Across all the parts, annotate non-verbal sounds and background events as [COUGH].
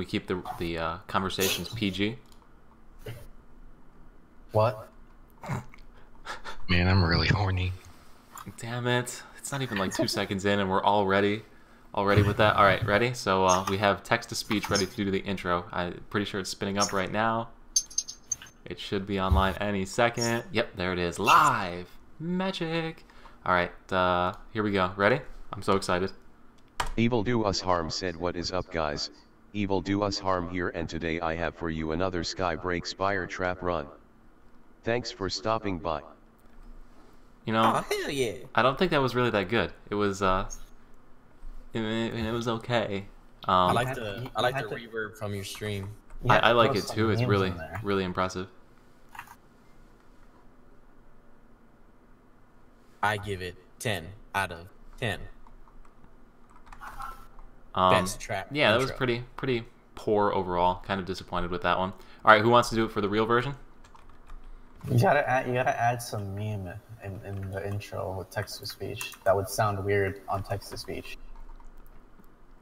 we keep the the uh, conversations PG. What? Man, I'm really horny. Damn it! It's not even like two seconds in, and we're already already with that. All right, ready? So uh, we have text to speech ready to do the intro. I'm pretty sure it's spinning up right now. It should be online any second. Yep, there it is, live magic. All right, uh, here we go. Ready? I'm so excited. Evil do us harm said what is up guys, evil do us harm here and today I have for you another Skybreak Spire trap run. Thanks for stopping by. You know, Oh hell yeah! I don't think that was really that good. It was, uh, it, it was okay. Um, I I, like the I like had the reverb from your stream. You have I, like it too. It's really, really impressive. I give it ten out of ten. Um, Best trap. yeah, that was pretty, pretty poor overall. Kind of disappointed with that one. All right, who wants to do it for the real version? You gotta add, you gotta add some meme in, in the intro with text to speech. That would sound weird on text to speech.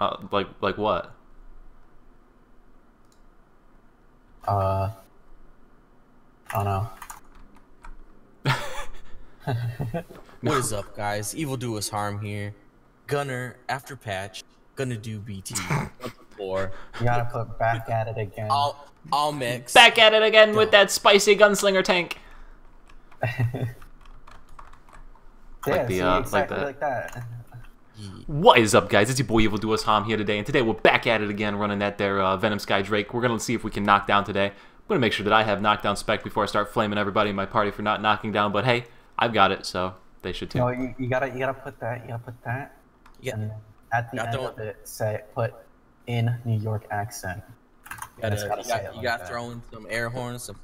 Uh, like, like what? Uh, I don't know. [LAUGHS] What is up, guys? Evil do us harm here. Gunner after patch. Gonna do BT. [LAUGHS] Four. You gotta put back at it again. All all mix. Back at it again with that spicy gunslinger tank. [LAUGHS] yeah, like the, see, uh, like exactly that. like that. What is up, guys? It's your boy Evil Do Us Harm here today, and today we're back at it again, running that there uh, Venom Sky Drake. We're gonna see if we can knock down today. I'm gonna make sure that I have knockdown spec before I start flaming everybody in my party for not knocking down. But hey, I've got it, so they should too. No, you, you gotta you gotta put that. You gotta put that. Yeah. And then at the I end don't- of it, say put in New York accent. You gotta, gotta you got, you like gotta that. throw in some air horns, some.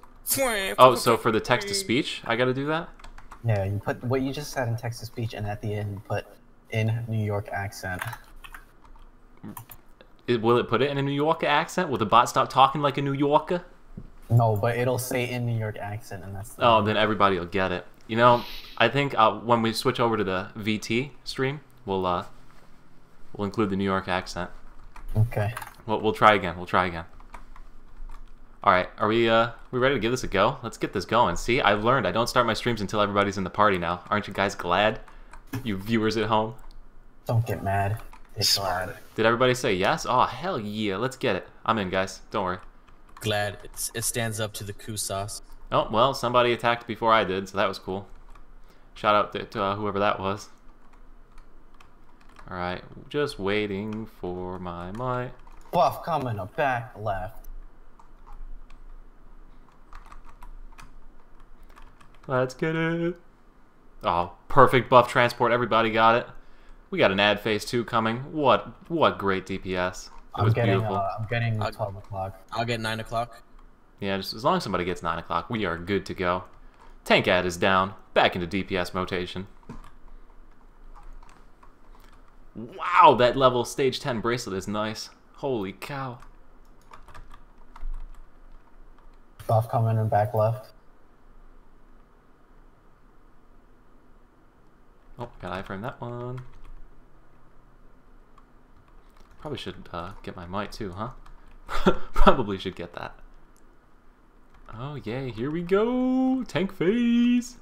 Oh, so for the text to speech, I gotta do that. Yeah, you put what you just said in text to speech, and at the end, you put in New York accent. It, will it put it in a New Yorker accent? Will the bot stop talking like a New Yorker? No, but it'll say in New York accent, and that's the Oh, then everybody will get it. You know, I think uh, when we switch over to the VT stream, we'll uh, we'll include the New York accent. okay. We'll, we'll try again. We'll try again. All right, are we uh we ready to give this a go? Let's get this going. See, I've learned I don't start my streams until everybody's in the party now. Aren't you guys glad? You viewers at home. Don't get mad. It's glad. Did everybody say yes? Oh hell yeah! Let's get it. I'm in, guys. Don't worry. Glad it's, it stands up to the coup sauce. Oh well, somebody attacked before I did, so that was cool. Shout out to, to uh, whoever that was. All right, just waiting for my mic. Buff coming up back left. Let's get it. Oh, perfect buff transport. Everybody got it. We got an ad phase two coming. What what great DPS. It I'm was getting. beautiful. Uh, I'm getting Uh, 12 o'clock. I'll get nine o'clock. Yeah, just as long as somebody gets nine o'clock, we are good to go. Tank ad is down. Back into DPS rotation. Wow, that level stage 10 bracelet is nice. Holy cow. Buff coming and back left. Oh, got iframe that one. Probably should uh, get my might too, huh? [LAUGHS] Probably should get that. Oh yay, here we go! Tank phase!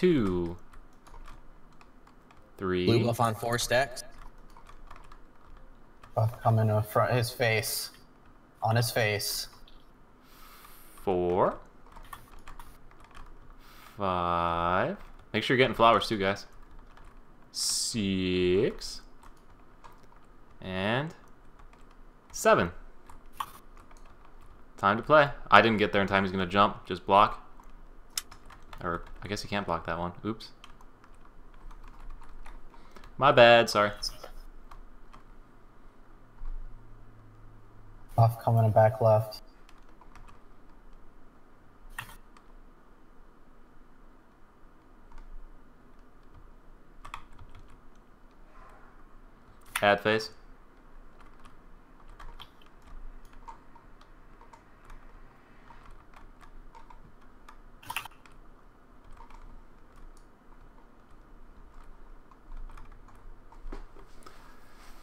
Two. Three. Blue buff on four stacks. Buff coming in front his face. On his face. four, five. Make sure you're getting flowers too, guys. Six and seven. Time to play. I didn't get there in time. He's gonna jump. Just block. Or I guess you can't block that one. Oops. My bad. Sorry. Off coming and back left. Ad face.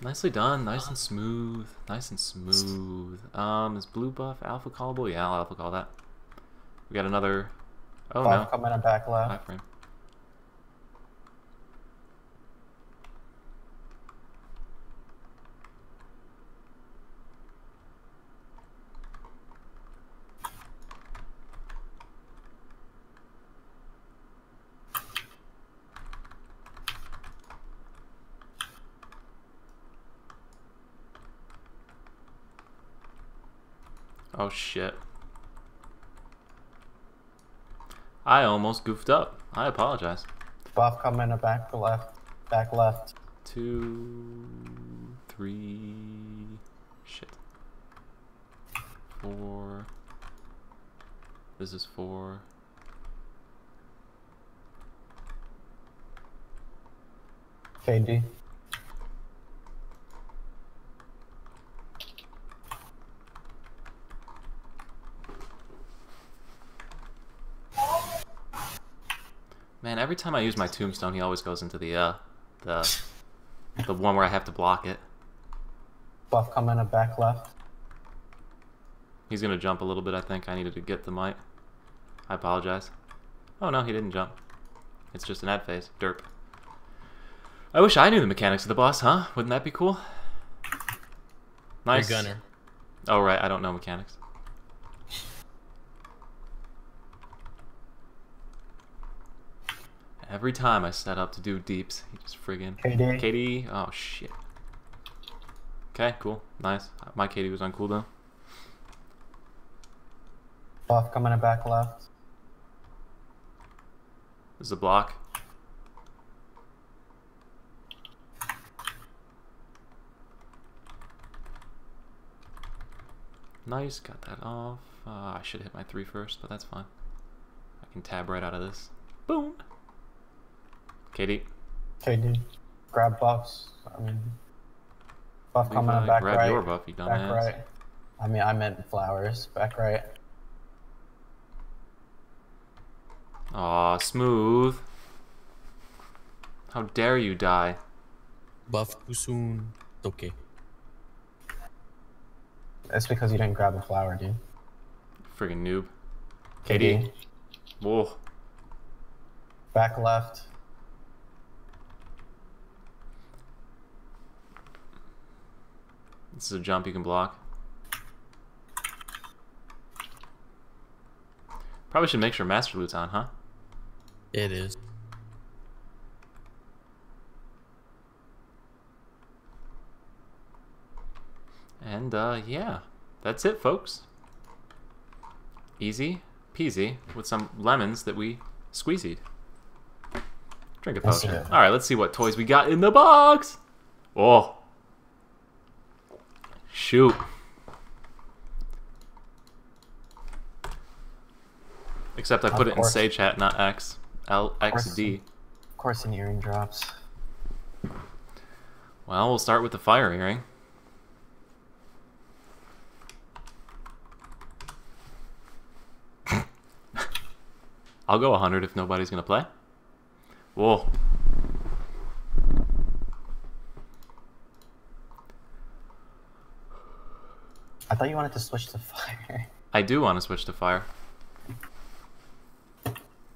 Nicely done. Nice and smooth. Nice and smooth. Um, is blue buff alpha callable? Yeah, I'll alpha call that. We got another. Oh Five no. coming in back left. Five frame. Oh shit. I almost goofed up. I apologize. Buff coming in back left. Back left. Two, three, shit. Four. This is four. KD. Man, every time I use my tombstone, he always goes into the uh, the the one where I have to block it. Buff coming in back left. He's gonna jump a little bit. I think I needed to get the mic. I apologize. Oh no, he didn't jump. It's just an ad phase. Derp. I wish I knew the mechanics of the boss, huh? Wouldn't that be cool? Nice. Your gunner. Oh right, I don't know mechanics. Every time I set up to do deeps, he just friggin' KD. KD. Oh shit. Okay, cool, nice. My KD was on cooldown. Buff coming in back left. This is a block. Nice, got that off. Uh, I should hit my three first, but that's fine. I can tab right out of this. Boom. KD. KD. Grab buffs. I mean. Buff coming in Levi, back grab right. your buff, you back right. I mean, I meant flowers. Back right. Aw, smooth. How dare you die? Buff too soon. Okay. That's because you didn't grab the flower, dude. Friggin' noob. KD. Whoa. Back left. This is a jump you can block. Probably should make sure Master Loot's on, huh? It is. And uh, yeah, that's it, folks. Easy peasy with some lemons that we squeezied. Drink a potion. it. All right, let's see what toys we got in the box. Oh, shoot. Except I put it in say chat, not X. L X. D. Of course, an earring drops. Well, we'll start with the fire earring. [LAUGHS] I'll go 100 if nobody's going to play. Whoa. I thought you wanted to switch to fire. I do want to switch to fire.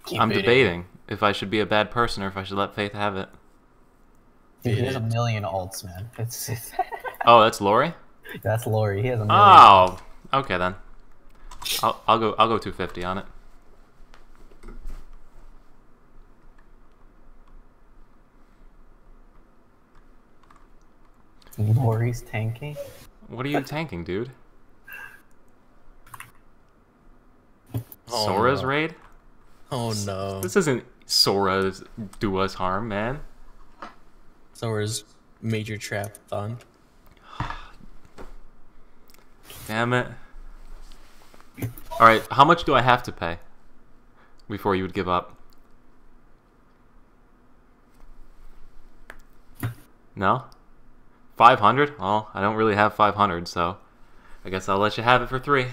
Keep I'm it debating if I should be a bad person or if I should let Faith have it. Dude, he has a million ults, man. It's, it's [LAUGHS] Oh, that's Lori? that's Lori. He has a million. Oh, okay then. I'll, I'll go I'll go 250 on it. Lori's tanking. What are you tanking, dude? Oh, Sora's no. raid? Oh no. This isn't Sora's do us harm, man. Sora's major trap thon. Damn it. Alright, how much do I have to pay before you would give up? No? 500? Well, I don't really have 500, so I guess I'll let you have it for three.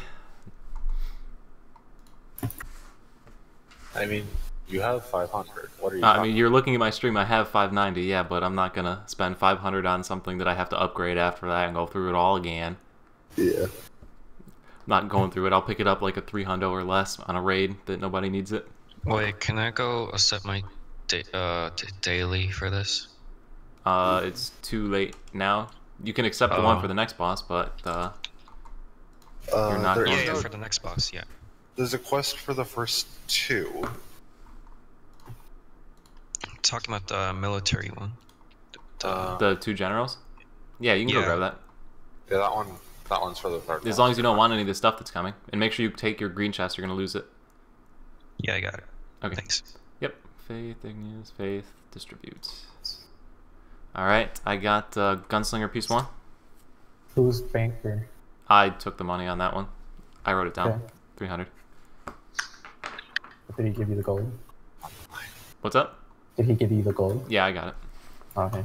I mean, You have 500. What are you Uh, I mean, you're looking at my stream. I have 590, yeah, but I'm not gonna spend 500 on something that I have to upgrade after that and go through it all again. Yeah. Not going through it. I'll pick it up like a 300 or less on a raid that nobody needs it. Wait, can I go set my da- uh, d- daily for this? Uh, it's too late now. You can accept the one for the next boss, but uh, Uh, You're not there going Yeah, is for the next boss, yeah. There's a quest for the first two. talking about the military one. The, the two generals. Yeah, you can go grab that. yeah, that one. That one's for the third. As long as you don't want any of the stuff that's coming, and make sure you take your green chest. You're gonna lose it. yeah, I got it. Okay. Thanks. Yep. Faith, Igneous, Faith, distribute. All right, I got uh, Gunslinger piece one. Who's banker? I took the money on that one. I wrote it down. Okay. 300. Did he give you the gold? What's up? Did he give you the gold? Yeah, I got it. Okay.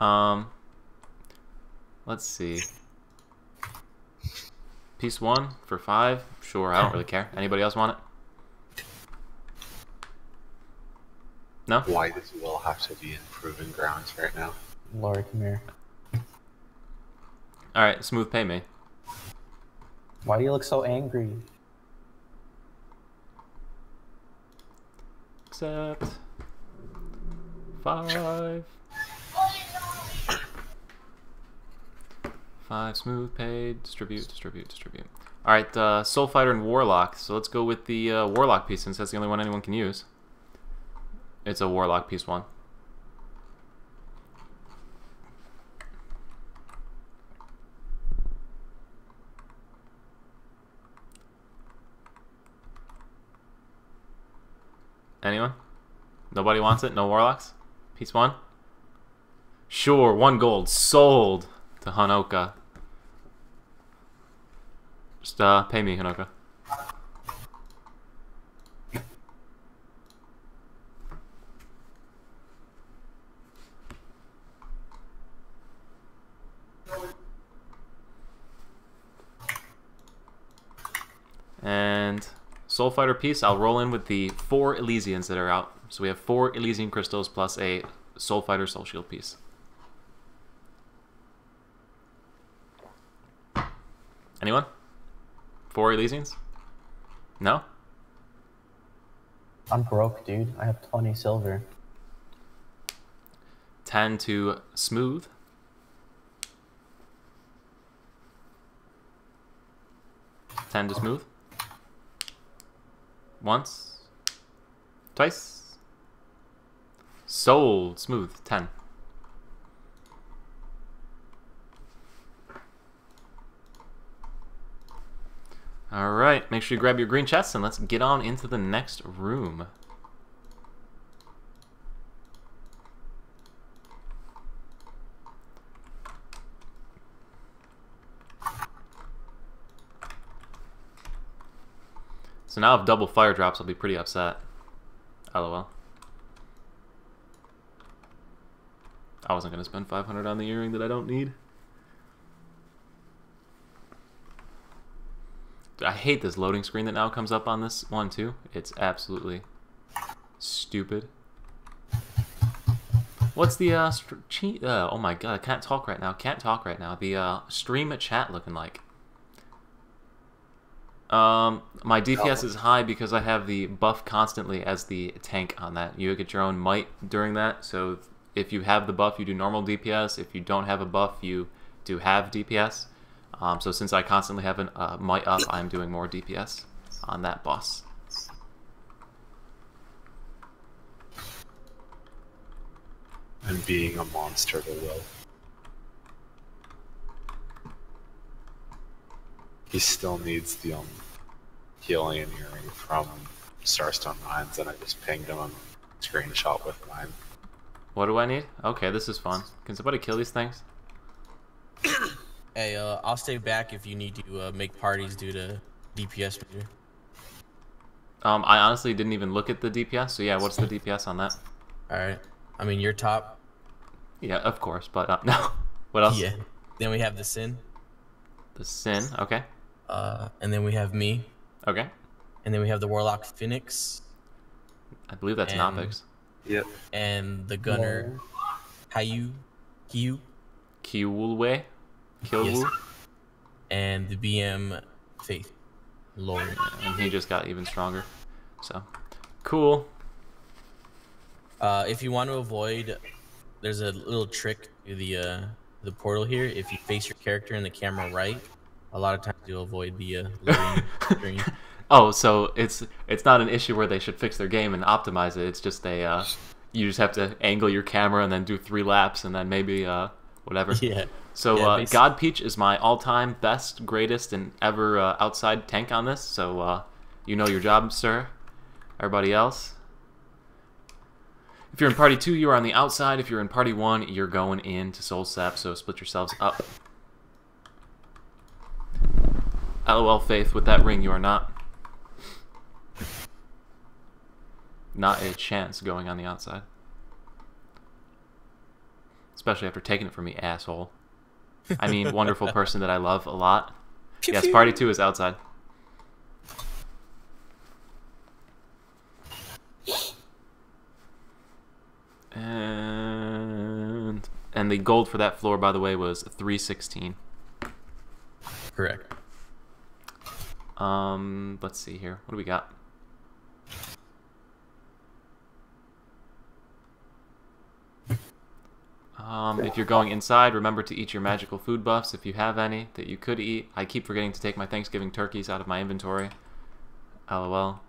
Um, let's see. Piece one for five. Sure, I don't really care. Anybody else want it? No. Why does Will have to be in proven grounds right now? Laura, come here. All right, smooth pay me. Why do you look so angry? Accept. Five. Five smooth pay. Distribute, distribute, distribute. All right, uh, Soul Fighter and Warlock. So let's go with the uh, Warlock piece since that's the only one anyone can use. It's a Warlock piece one. Anyone? Nobody wants it? No Warlocks? Piece one? Sure, one gold. Sold to Hanoka. Just uh, pay me, Hanoka. And Soul Fighter piece, I'll roll in with the four Elysians that are out. So we have four Elysian crystals plus a Soul Fighter Soul Shield piece. Anyone? Four Elysians? No? I'm broke, dude. I have 20 silver. 10 to Smooth. Ten to Smooth. Once. Twice. Sold. Smooth. Ten. Alright, make sure you grab your green chest and let's get on into the next room. So now if double fire drops, I'll be pretty upset. LOL. I wasn't going to spend 500 on the earring that I don't need. I hate this loading screen that now comes up on this one too. It's absolutely stupid. What's the uh, uh oh my god, I can't talk right now. Can't talk right now. The uh stream chat looking like. Um, my DPS is high because I have the buff constantly as the tank on that. You get your own might during that. So if you have the buff, you do normal DPS. If you don't have a buff, you do have DPS. Um, so since I constantly have a uh, might up, I'm doing more DPS on that boss. I'm being a monster to Will. He still needs the um, healing earring from Starstone Mines, and I just pinged him a screenshot with mine. What do I need? Okay, this is fun. Can somebody kill these things? [COUGHS] Hey, uh, I'll stay back if you need to uh, make parties due to DPS meter. Um, I honestly didn't even look at the DPS. So yeah, what's the DPS on that? All right. I mean, you're top. Yeah, of course, but uh, [LAUGHS] no. What else? Yeah. Then we have the sin. The sin. Okay. Uh, and then we have me. Okay. and then we have the warlock Phoenix I believe that's And- Nopix. Yep. and the gunner Hayu, Hiyu, Kiwulwe? Kilwu? Yes. and the BM Faith. Lord. And he just got even stronger. So, cool. Uh, if you want to avoid, there's a little trick to the uh, the portal here. If you face your character in the camera right, a lot of times you'll avoid the uh, [LAUGHS] screen. [LAUGHS] Oh, so it's it's not an issue where they should fix their game and optimize it. It's just a uh, you just have to angle your camera and then do three laps and then maybe uh, whatever. [LAUGHS] Yeah. So Yeah, uh, God Peach is my all-time best, greatest, and ever uh, outside tank on this. So uh, you know your job, sir. Everybody else. If you're in party two, you are on the outside. If you're in party one, you're going into Soul Sap. So split yourselves up. LOL, Faith. With that ring, you are not. Not a chance going on the outside. Especially after taking it from me, asshole. I mean, [LAUGHS] wonderful person that I love a lot. yes, party two is outside. And and the gold for that floor, by the way, was three sixteen. Correct. Um, let's see here. What do we got? Um, if you're going inside, remember to eat your magical food buffs if you have any that you could eat. I keep forgetting to take my Thanksgiving turkeys out of my inventory. LOL.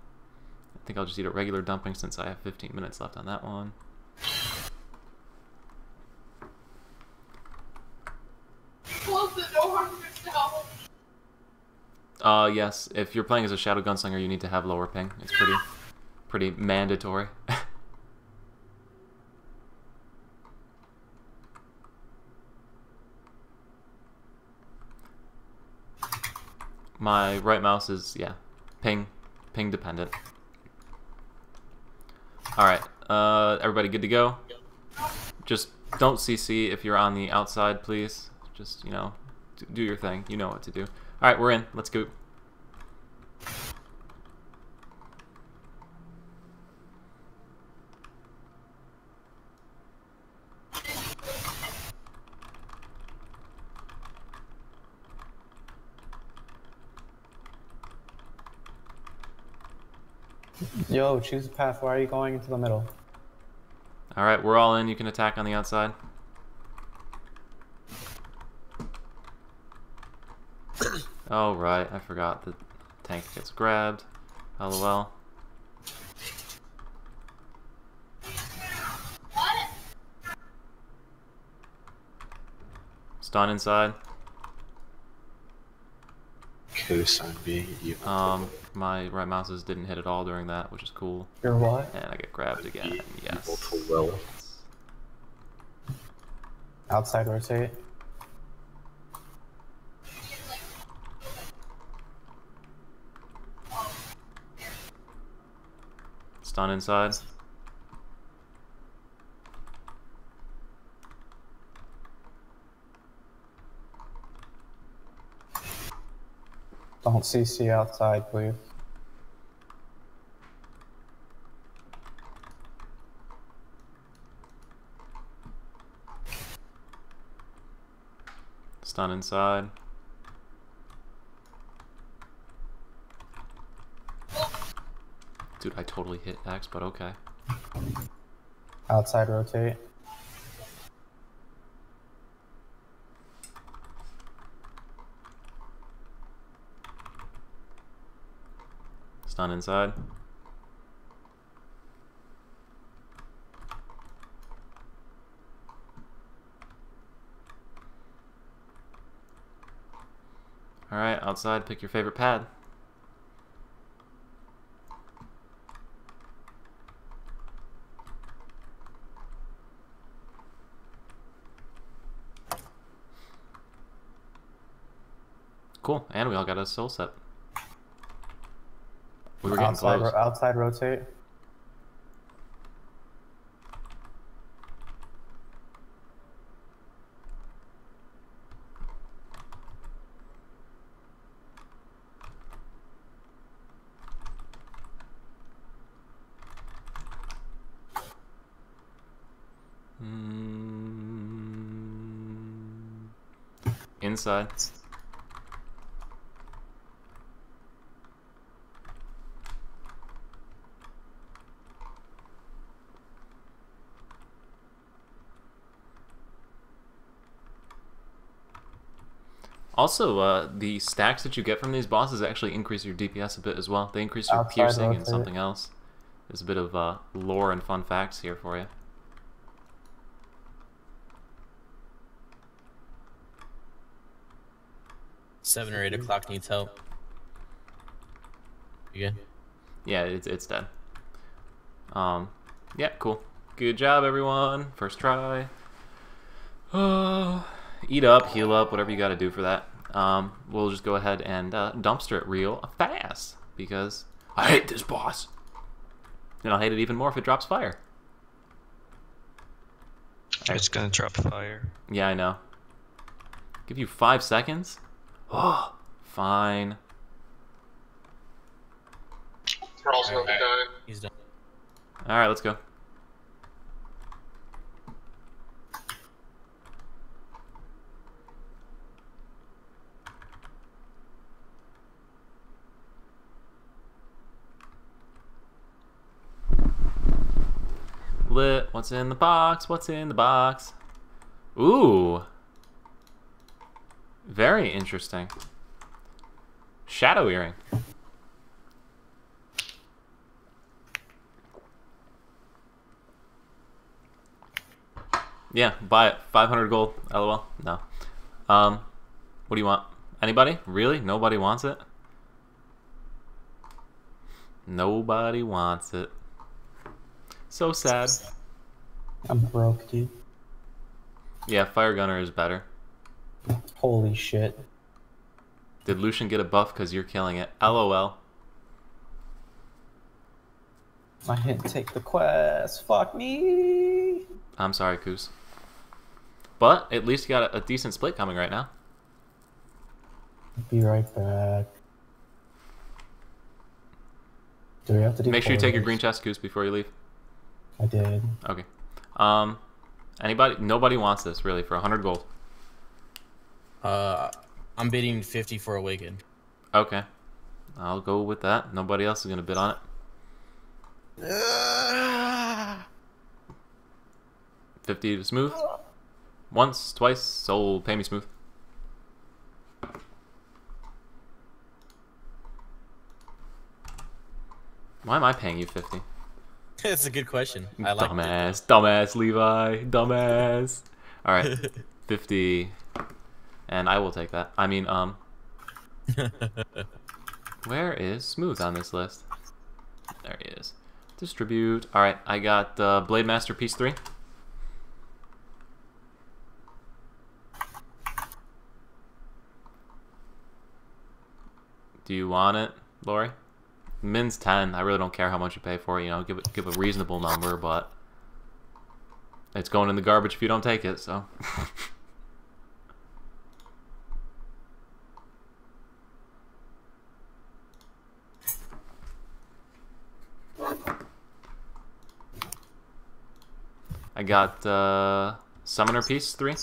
I think I'll just eat a regular dumpling since I have 15 minutes left on that one. Uh, yes. If you're playing as a Shadow Gunslinger, you need to have lower ping. It's pretty, pretty mandatory. [LAUGHS] My right mouse is yeah, ping, ping dependent. All right, uh, everybody good to go? Just don't CC if you're on the outside, please. Just you know, do your thing. You know what to do. All right, we're in. Let's go. Yo, choose a path. Why are you going into the middle? All right, we're all in. You can attack on the outside. Oh right, I forgot the tank gets grabbed. LOL. Stun inside. Cosine being evil. Um, my right mouses didn't hit at all during that, which is cool. You're what? And I get grabbed again. Yes. Outside rotate. Stun inside. Don't CC outside, please. Stun inside. Dude, I totally hit X, but okay. Outside rotate. Stun inside. Alright, outside, pick your favorite pad. Cool, and we all got a soul set. We were getting outside, close. Ro outside rotate. Mm. Inside. Also, uh, the stacks that you get from these bosses actually increase your DPS a bit as well. They increase your Outside piercing and rotate. something else. There's a bit of uh, lore and fun facts here for you. Seven or eight o'clock needs help. You good? Yeah, it's it's dead. Um, yeah, cool. Good job, everyone. First try. Uh, [SIGHS] eat up, heal up, whatever you got to do for that. Um, we'll just go ahead and uh, dumpster it real fast because I hate this boss, and I'll hate it even more if it drops fire. It's gonna drop fire. Yeah, I know. Give you five seconds. Oh, fine. We're also be dying. He's done. All right, let's go. Lit. What's in the box? What's in the box? Ooh. Very interesting. Shadow earring. Yeah, buy it. 500 gold. LOL. No. Um, what do you want? Anybody? Really? Nobody wants it? Nobody wants it. So sad. I'm broke, dude. Yeah, Fire Gunner is better. Holy shit. Did Lucian get a buff because you're killing it? LOL. I didn't take the quest. Fuck me. I'm sorry, Coos. But at least you got a, a decent split coming right now. Be right back. Do we have to do Make sure you take your green chest, Coos, before you leave. I did. Okay. Um, anybody? Nobody wants this really for 100 gold. Uh, I'm bidding 50 for Awaken. Okay. I'll go with that. Nobody else is gonna bid on it. [SIGHS] Fifty to smooth. Once, twice, soul, pay me smooth. Why am I paying you fifty? [LAUGHS] That's a good question. I like dumbass, dumbass, Levi, dumbass. All right, [LAUGHS] fifty, and I will take that. I mean, um, [LAUGHS] where is smooth on this list? There he is. Distribute. All right, I got uh, Blade Master Piece three. Do you want it, Lori? Min's ten. I really don't care how much you pay for it. You know, give give a reasonable number, but it's going in the garbage if you don't take it. So. [LAUGHS] I got uh, Summoner Piece 3.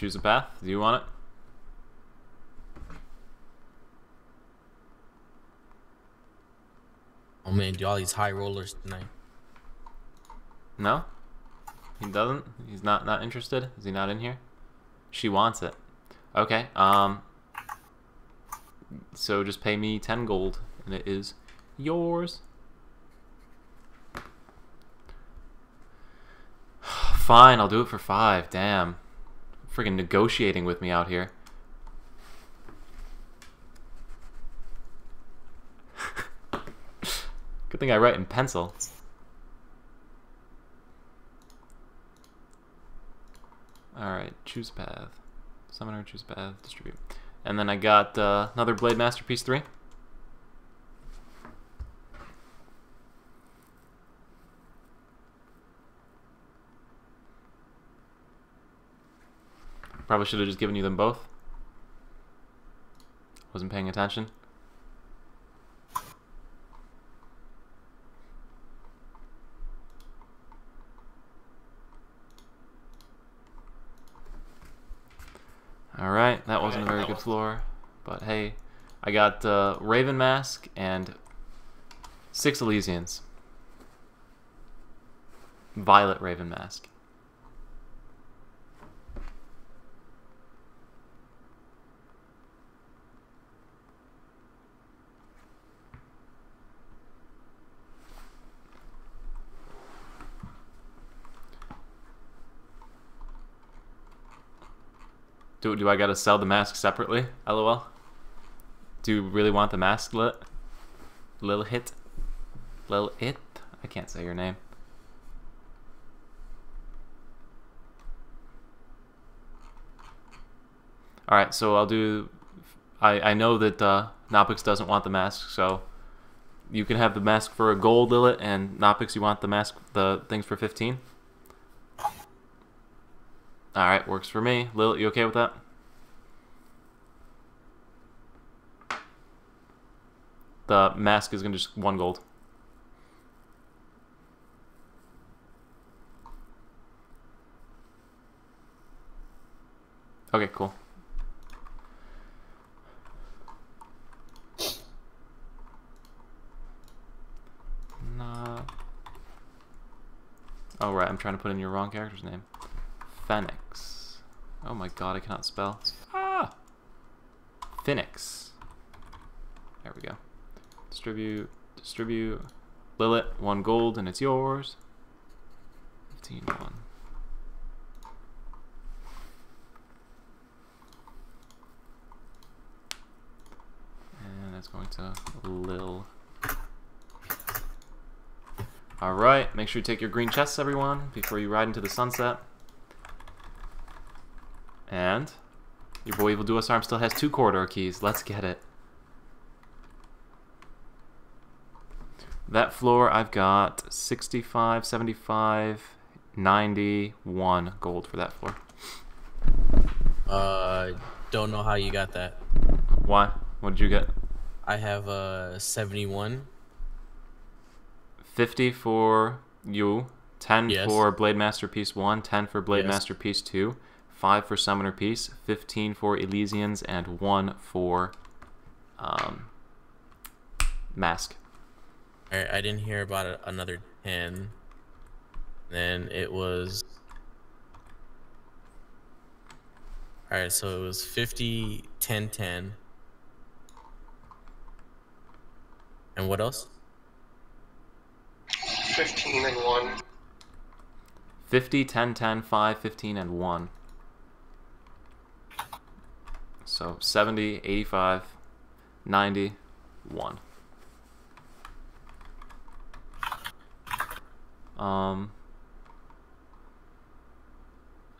Choose a path. Do you want it? Oh man, do all these high rollers tonight. No? He doesn't? He's not not interested? Is he not in here? She wants it. Okay, um so just pay me 10 gold and it is yours. [SIGHS] Fine, I'll do it for 5. Damn. Freaking negotiating with me out here. [LAUGHS] Good thing I write in pencil. Alright, choose path. Summoner, choose path, distribute. And then I got uh, another Blade Masterpiece 3. Probably should have just given you them both. Wasn't paying attention. Alright, that wasn't a very good floor. But hey, I got uh, Raven Mask and six Elysians. Violet Raven Mask. Do, do I gotta sell the mask separately? LOL. Do you really want the mask lit? Lil hit? Lil it? I can't say your name. Alright, so I'll do... I, I know that uh, Nopix doesn't want the mask, so you can have the mask for a gold Lilith, and Nopix, you want the mask, the things for 15? Alright, works for me. Lil, you okay with that? The mask is gonna just one gold. Okay, cool. Nah. Oh right, I'm trying to put in your wrong character's name. Phoenix. Oh my god, I cannot spell. Ah! Phoenix. There we go. Distribute, distribute. Lilith, one gold, and it's yours. 15 1. And that's going to Lil. Alright, make sure you take your green chests, everyone, before you ride into the sunset. And your boy Evil Do Us Harm still has two corridor keys. Let's get it. That floor, I've got 65, 75, 91 gold for that floor. Uh, don't know how you got that. Why? What did you get? I have uh 71. 50 for you, 10 Yes. for Blade Masterpiece 1, 10 for Blade Yes. Master Piece 2, 5 for Summoner Piece, 15 for Elysians, and 1 for um, Mask. Alright, I didn't hear about a, another 10. Then it was. Alright, so it was 50, 10, 10. And what else? 15 and 1. 50, 10, 10, 5, 15, and 1. So 70, 85, 90, 1. Um,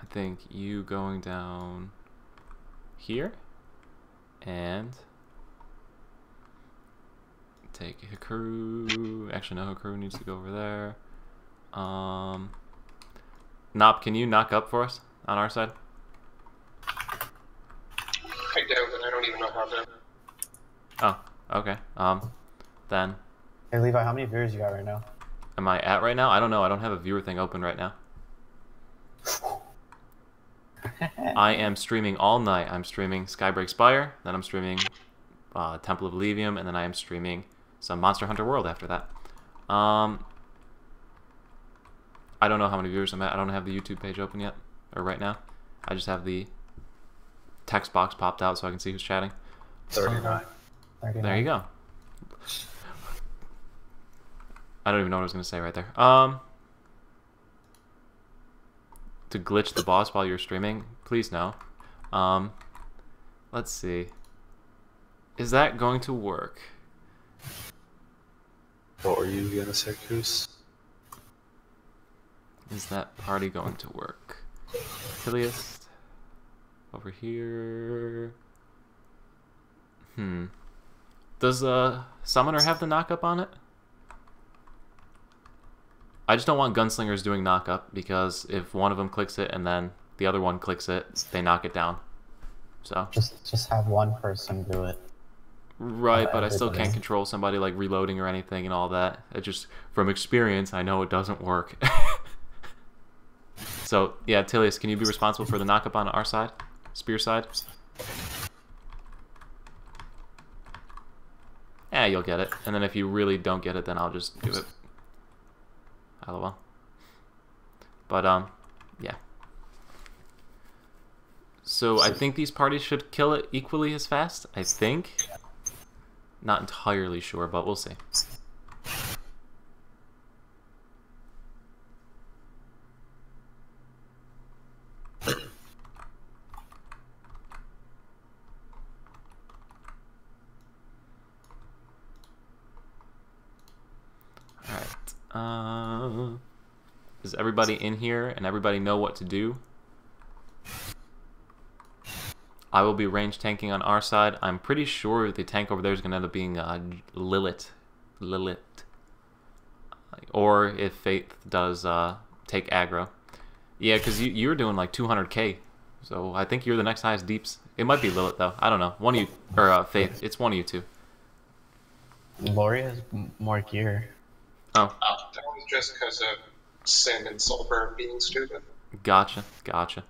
I think you going down here and take Hikaru. Actually, no, Hikaru needs to go over there. Um, Nop, can you knock up for us on our side? I do, but I don't even know how to. Oh, okay. Um, then Hey Levi, how many viewers you got right now? am I at right now? I don't know. I don't have a viewer thing open right now. [LAUGHS] I am streaming all night. I'm streaming Skybreak Spire, then I'm streaming uh, Temple of Eluvium, and then I am streaming some Monster Hunter World after that. Um, I don't know how many viewers I'm at. I don't have the YouTube page open yet, or right now. I just have the text box popped out so I can see who's chatting. 39. There you go. I don't even know what I was gonna say right there. Um, to glitch the boss while you're streaming, please no. Um, let's see. Is that going to work? What were you gonna say, Goose? Is that party going to work? Tilius over here. Hmm. Does uh summoner have the knockup on it? I just don't want gunslingers doing knockup because if one of them clicks it and then the other one clicks it, they knock it down. So Just just have one person do it. right, but I still can't control somebody like reloading or anything and all that. It just from experience, I know it doesn't work. [LAUGHS] so yeah, Tilius, can you be responsible for the knockup on our side? Spear side. Yeah, you'll get it. And then if you really don't get it, then I'll just do it. LOL. But, um, yeah. So I think these parties should kill it equally as fast. I think. Not entirely sure, but we'll see. Alright. Uh, does everybody in here and everybody know what to do? I will be range tanking on our side. I'm pretty sure the tank over there is going to end up being uh, Lilith. Lilith. Or if Faith does uh, take aggro. Yeah, because you, you're doing like 200k. So I think you're the next highest deeps. It might be Lilith, though. I don't know. One of you, or uh, Faith. It's one of you two. Lori has more gear. Oh, That was just because of Sin and Sulfur being stupid. gotcha. Gotcha.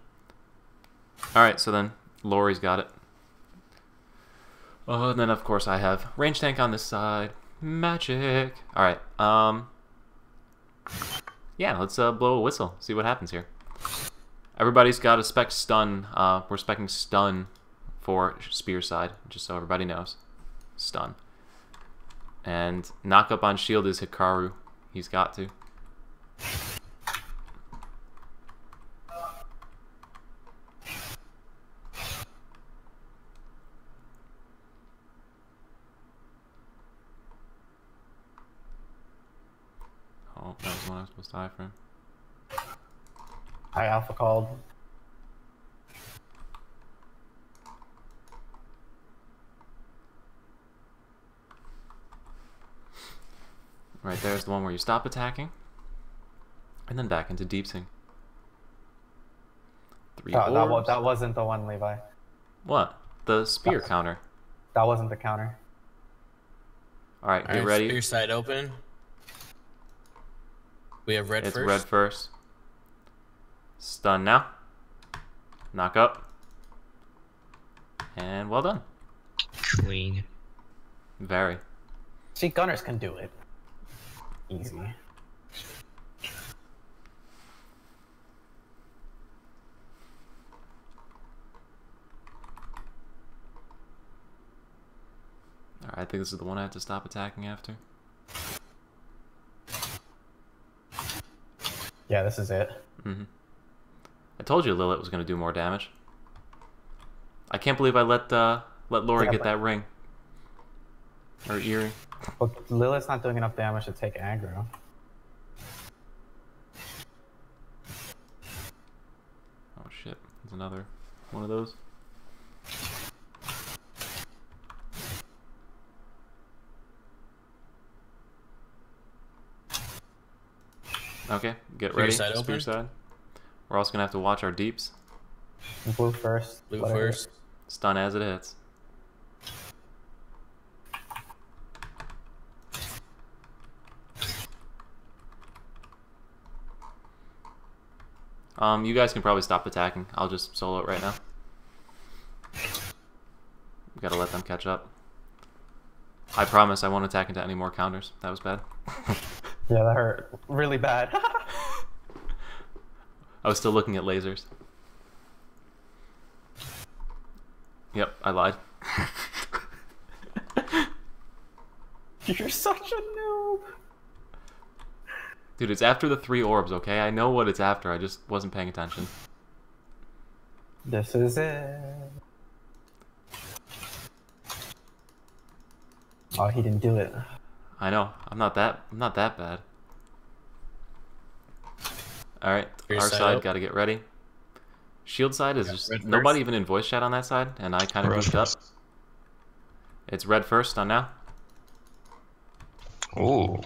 Alright, so then Lori's got it. Oh, and then of course I have range tank on this side. Magic. Alright, um... Yeah, let's uh, blow a whistle. See what happens here. Everybody's got a spec stun. Uh, we're specking stun for spear side, just so everybody knows. Stun. And knock up on shield is Hikaru. He's got to. Oh, that was the one I was supposed to die from. High Alpha called. Right there's the one where you stop attacking. And then back into deep sing. Three That, that, wa- that wasn't the one, Levi. What? The spear counter. That wasn't the counter. Alright, get Alright, ready. Spear side open. We have red it's first. red first. Stun now. Knock up. And well done. Clean. Very. See, gunners can do it. Easy. I think this is the one I have to stop attacking after. Yeah, this is it. hmm I told you Lilith was going to do more damage. I can't believe I let uh, let Lori Yeah, get that ring. Or earring. But Lilith's not doing enough damage to take aggro. Oh shit, there's another one of those. Okay, get ready. Spear ready. side Spear open? side. We're also gonna have to watch our deeps. Blue first. Blue whatever. first. Stun as it hits. Um, you guys can probably stop attacking. I'll just solo it right now. We gotta let them catch up. I promise I won't attack into any more counters. That was bad. [LAUGHS] Yeah, that hurt really bad. [LAUGHS] I was still looking at lasers. Yep, I lied. [LAUGHS] You're such a noob. Dude, it's after the three orbs, okay? I know what it's after, I just wasn't paying attention. This is it. Oh, he didn't do it. I know. I'm not that I'm not that bad. Alright, Your our side side gotta get ready. Shield side is just nobody first. even in voice chat on that side, and I kind of moved up. It's red first on now. Ooh.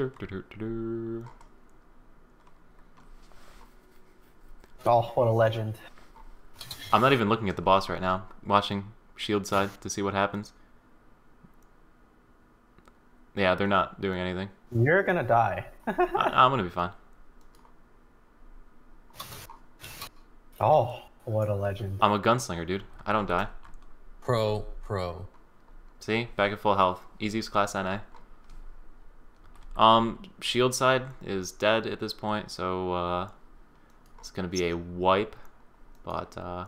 Dur, dur, dur, dur, dur. Oh, what a legend. I'm not even looking at the boss right now. Watching shield side to see what happens. Yeah, they're not doing anything. You're gonna die. I, I'm gonna be fine. oh, what a legend. I'm a gunslinger, dude. I don't die. Pro, pro. See, back at full health. Easiest class NA. Um, shield side is dead at this point, so uh, it's gonna be a wipe. But uh,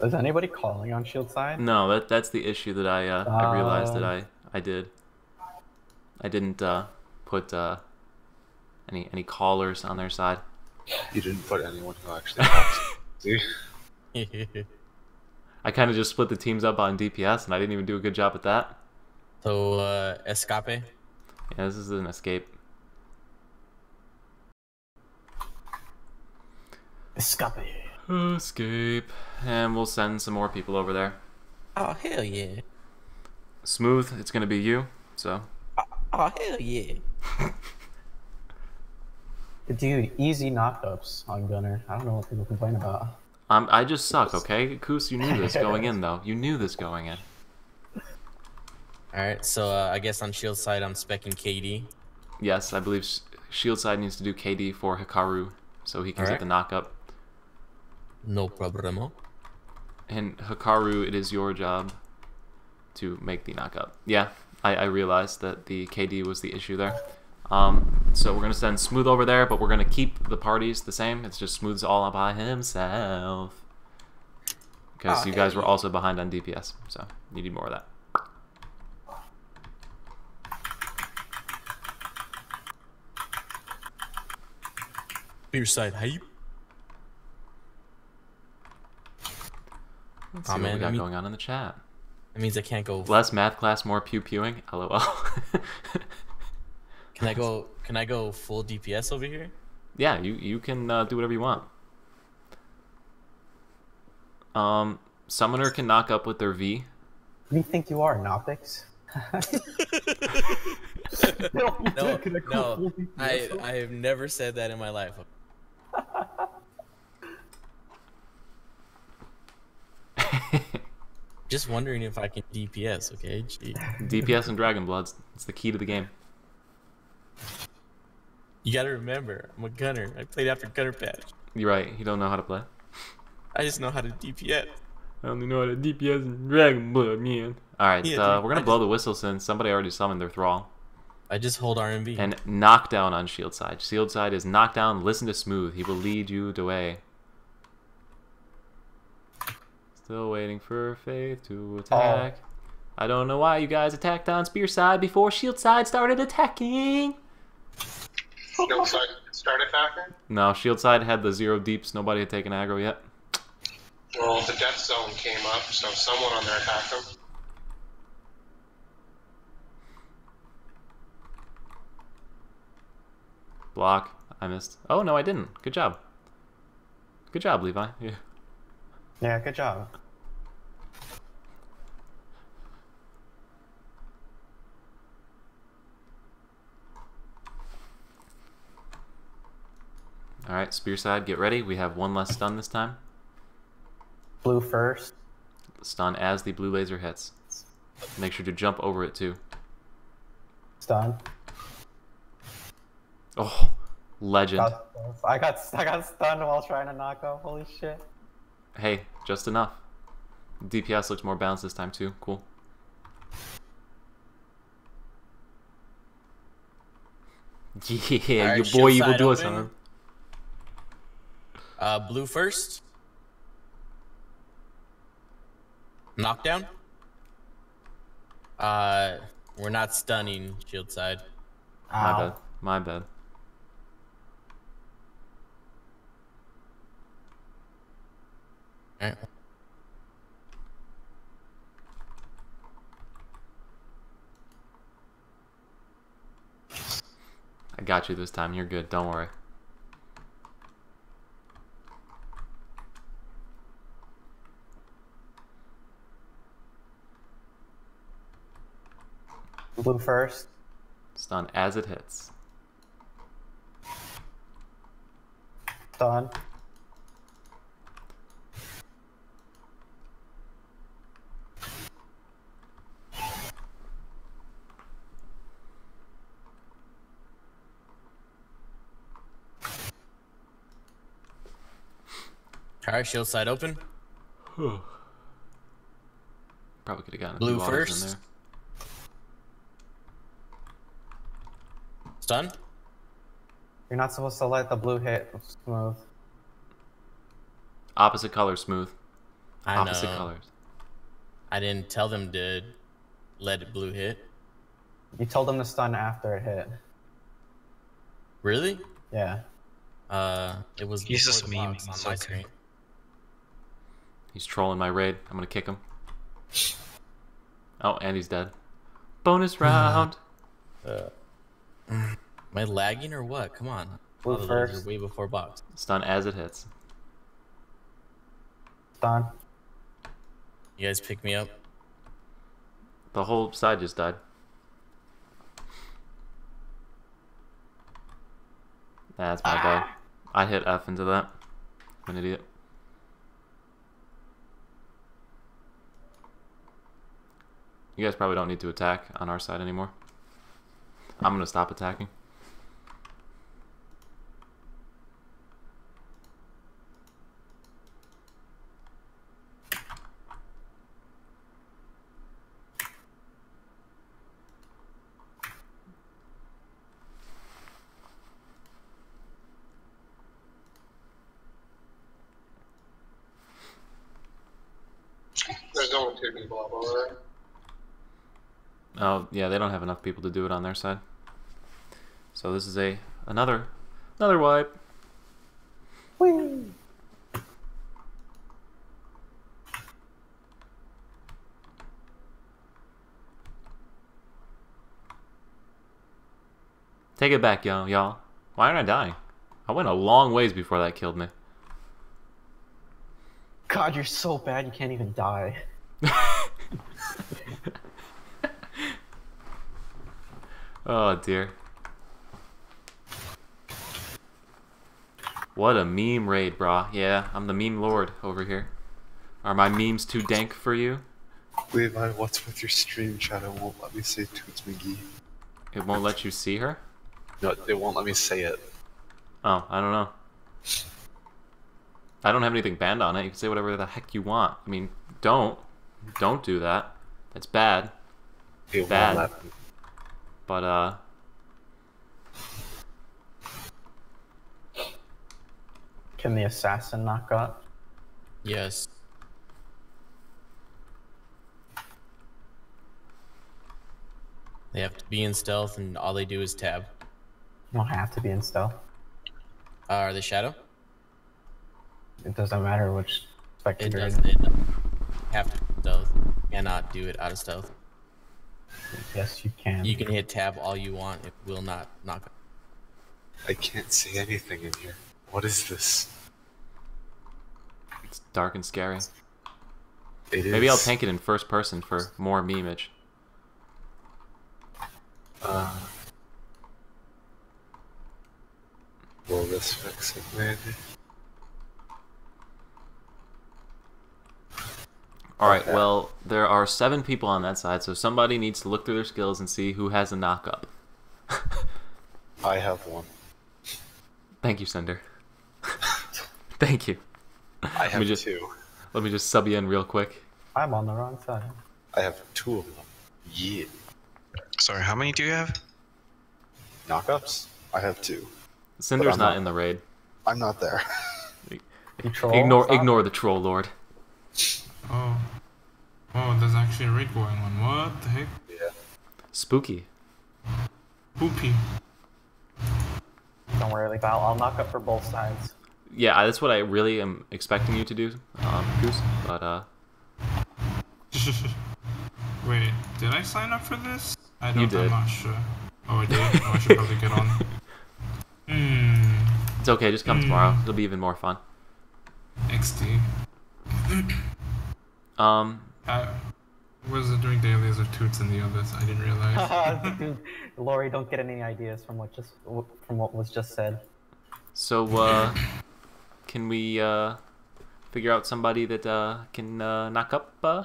Is anybody calling on shield side? no, that that's the issue that I uh, I realized that Oh. I I did. I didn't uh, put uh, any any callers on their side. You didn't put anyone who actually helps. [LAUGHS] I kind of just split the teams up on DPS, and I didn't even do a good job at that. So, uh, escape. Yeah, this is an escape. Escape. Escape, and we'll send some more people over there. Oh, hell yeah. Smooth, it's gonna be you. So Oh, hell yeah. [LAUGHS] Dude, easy knockups on Gunner. I don't know what people complain about. um, I just suck. Okay, Koos, you knew this going in though. You knew this going in. Alright, so uh, I guess on shield side, I'm specking KD. Yes, I believe Shield side needs to do KD for Hikaru, so he can get Alright. the knockup. No problemo. And Hikaru, it is your job to make the knockup. Yeah, I, I realized that the KD was the issue there. Um, so we're gonna send Smooth over there, but we're gonna keep the parties the same. It's just Smooth's all by himself because you guys were also behind on DPS, so you need more of that. Beer side hype. Let's Aw, see what we got I mean- going on in the chat. That means I can't go. Less math class, more pew pewing. LOL. [LAUGHS] Can I go? Can I go full DPS over here? yeah, you you can uh, do whatever you want. Um, summoner can knock up with their V. Who do you think you are, Nopix? [LAUGHS] [LAUGHS] No, Can I go no. I I have never said that in my life. [LAUGHS] Just wondering if I can DPS. Okay, Gee. DPS and Dragon Bloods. It's the key to the game. You gotta remember, I'm a gunner. I played after Gunner Patch. You're right. You don't know how to play. I just know how to DPS. I only know how to DPS and Dragon Blood, man. All right, Yeah, uh, we're gonna I blow the whistle since somebody already summoned their thrall. I just hold RMB. And knockdown on shield side. Shield side is knockdown. Listen to Smooth. He will lead you the way. Still waiting for Faith to attack. Oh. I don't know why you guys attacked on spear side before shield side started attacking. No side start attacking. No, shield side had the zero deeps. Nobody had taken aggro yet. Well, the death zone came up, so someone on there attacked him. Block. I missed. Oh no, I didn't. Good job. Good job, Levi. Yeah. Yeah, good job. All right, spear side, get ready. We have one less stun this time. Blue first. Stun as the blue laser hits. Make sure to jump over it too. Stun. Oh, legend. I got I got stunned while trying to knock off. Holy shit. Hey, just enough. DPS looks more balanced this time too. Cool. [LAUGHS] Yeah, Alright, your boy Evil side do us, huh? Uh, blue first. Knockdown. Uh, we're not stunning shield side. My bad. My bad. Alright. I got you this time. You're good. Don't worry. Blue first. Stun as it hits. Done. Alright, shield side open. Probably could have gotten a Blue few in first. there. Stun. You're not supposed to let the blue hit smooth. Opposite color, smooth. I Opposite know. colors. I didn't tell them to let it blue hit. You told them to stun after it hit. Really? Yeah. Uh, it was. He's before just the memeing, on my okay. screen. He's trolling my raid. I'm gonna kick him. Oh, and he's dead. Bonus [LAUGHS] uh, round. Am I lagging or what? Come on. Blue All the loads are first. way before box. Stun as it hits. Stun. You guys pick me up. The whole side just died. That's my bad. Ah! I hit F into that. I'm an idiot. You guys probably don't need to attack on our side anymore. I'm gonna stop attacking. There's only two people up over there. Yeah, they don't have enough people to do it on their side. So this is a another another wipe. Whee! Take it back, y'all. Y'all. Why aren't I dying? I went a long ways before that killed me. God, you're so bad you can't even die. [LAUGHS] Oh dear. What a meme raid, brah. Yeah, I'm the meme lord over here. Are my memes too dank for you? Levi, what's with your stream chat? It won't let me say Toots McGee. It won't let you see her? No, it won't let me say it. Oh, I don't know. I don't have anything banned on it. You can say whatever the heck you want. I mean, don't. Don't do that. That's bad. It Bad. won't let me. But, uh, Can the assassin knock up? Yes. They have to be in stealth, and all they do is tab. You don't have to be in stealth. Uh, are they shadow? It doesn't matter which spectator. It spectator. does. It have to be stealth. Cannot do it out of stealth. Yes, you can. You can hit tab all you want. It will not knock. I can't see anything in here. What is this? it's dark and scary. It is. Maybe I'll tank it in first person for more memeage. Uh, will this fix it, maybe? Alright, Okay. well, there are seven people on that side, so somebody needs to look through their skills and see who has a knock up. I have one. Thank you, Cinder. [LAUGHS] Thank you. I have me just- two. Let me just sub you in real quick. I'm on the wrong side. I have two of them. Yeah. Sorry, how many do you have? Knockups? I have two. Cinder's not not- in the raid. I'm not there. [LAUGHS] You? Ignore ignore the troll lord. Oh. Oh, there's actually a raid going on. What the heck? yeah. Spooky. Poopy. Don't worry, like I'll, I'll knock up for both sides. Yeah, that's what I really am expecting you to do, um, Goose. But uh, [LAUGHS] Wait, did I sign up for this? I don't. did. I'm not sure. Oh, I did. Oh, I should probably get on. [LAUGHS] Hmm. it's okay. Just come tomorrow. It'll be even more fun. XD. [CLEARS THROAT] Um, I was it doing dailies or toots and the others? I didn't realize. Dude, [LAUGHS] Lori, don't get any ideas from what just from what was just said. so uh, can we uh, figure out somebody that uh, can uh, knock up? Uh?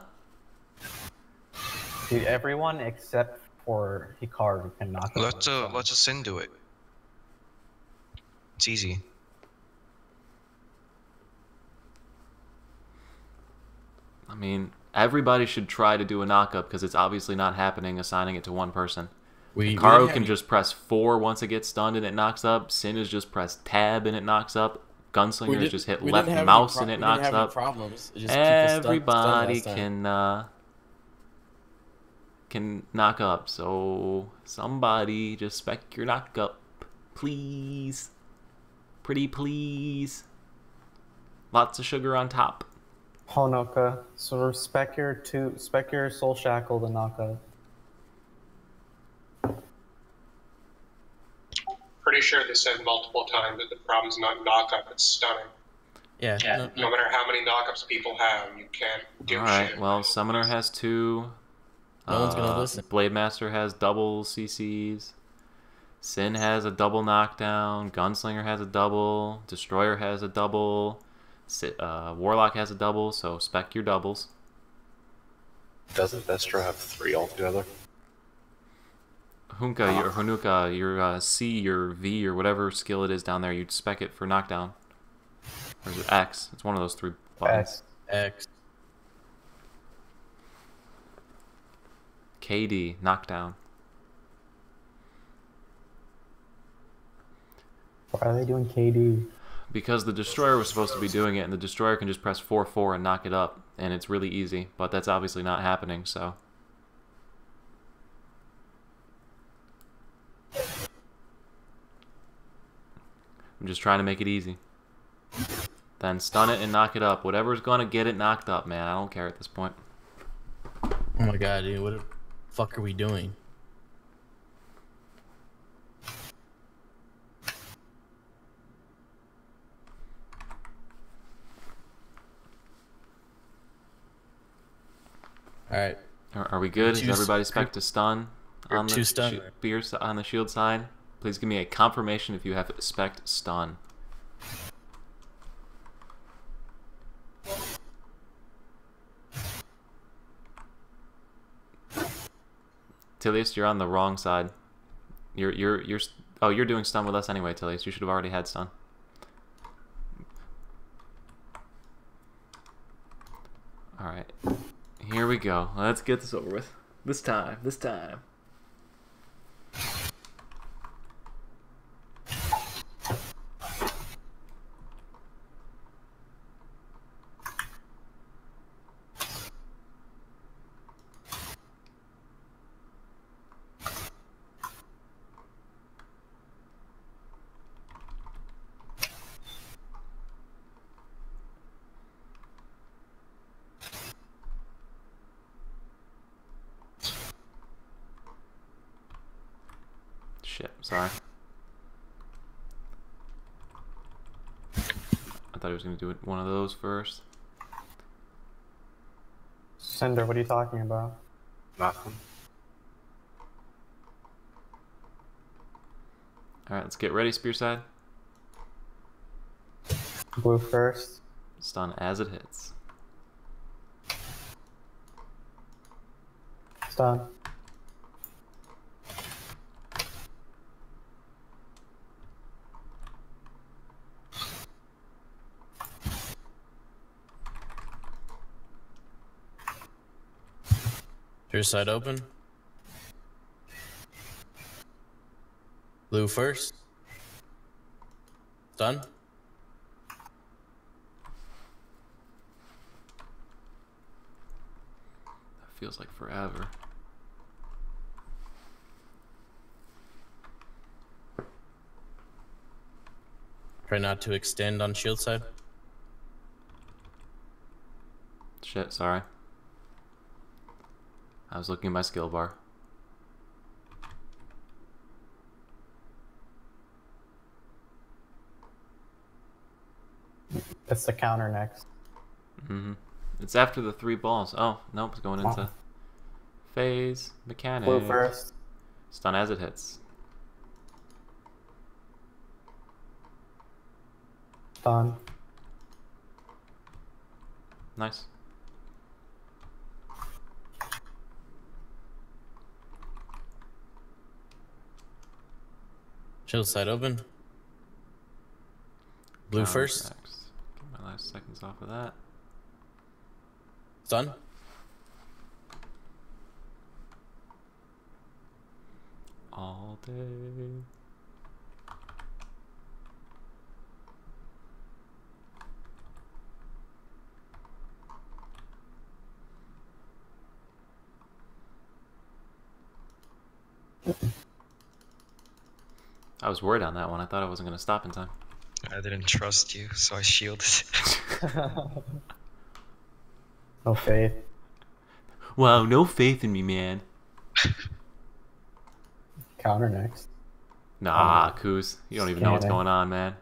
Dude, everyone except for Hikaru can knock up Let uh, let us Sin do it. It's easy. I mean, everybody should try to do a knockup because it's obviously not happening. Assigning it to one person. We, Karu can just press four once it gets stunned and it knocks up. Sin is just press tab and it knocks up. Gunslinger didn't- just hit left didn't have any mouse and it knocks up. problems. It just keep us stunned- stunned Everybody last time. can uh, can knock up. So somebody just spec your knock up, please. Pretty please. Lots of sugar on top. Honoka. So spec your two spec your soul shackle to knock up. Pretty sure they said multiple times that the problem's not knockup, it's stunning. Yeah. no- No matter how many knockups people have, you can't do All right. shit. Well, Summoner has two. No one's gonna Uh, listen. Blade Master has double CCs. Sin has a double knockdown. Gunslinger has a double. Destroyer has a double. Si- uh, Warlock has a double. So spec your doubles. Doesn't Destro have three altogether? Hunka, your Hanuka, your uh, C, your V, or whatever skill it is down there, you'd spec it for knockdown. Or is it X? It's one of those three buttons. X. X. KD, knockdown. Why are they doing KD? Because the destroyer was supposed to be doing it, and the destroyer can just press 4 4 and knock it up, and it's really easy, but that's obviously not happening, so. I'm just trying to make it easy. Then stun it and knock it up. Whatever's gonna get it knocked up, man. I don't care at this point. Oh my god, dude. What the fuck are we doing? Alright. Are, are we good? Is Two s- everybody spec to stun on the two stun. shi- beer on the shield side? Please give me a confirmation if you have spec stun. Tilius, you're on the wrong side. You're you're you're oh you're doing stun with us anyway, Tilius. You should have already had stun. All right, here we go. Let's get this over with. This time. This time. Shit, sorry. I thought he was gonna do it one of those first. Cinder, what are you talking about? Nothing. Alright, let's get ready, spear side. Blue first. Stun as it hits. Stun. Side open. Blue first. Done. That feels like forever. Try not to extend on shield side. Shit, sorry. I was looking at my skill bar. It's the counter next. Mm-hmm. It's after the three balls. Oh, nope, it's going into phase mechanic. Blue first. Stun as it hits. Stun. Nice. Chill side open. Blue Counter first. Get my last seconds off of that. Stun. All day. I was worried on that one. I thought I wasn't going to stop in time. I didn't trust you, so I shielded. [LAUGHS] No faith. Wow, no faith in me, man. Counter next. Nah, Coos. You don't even know what's going on, man.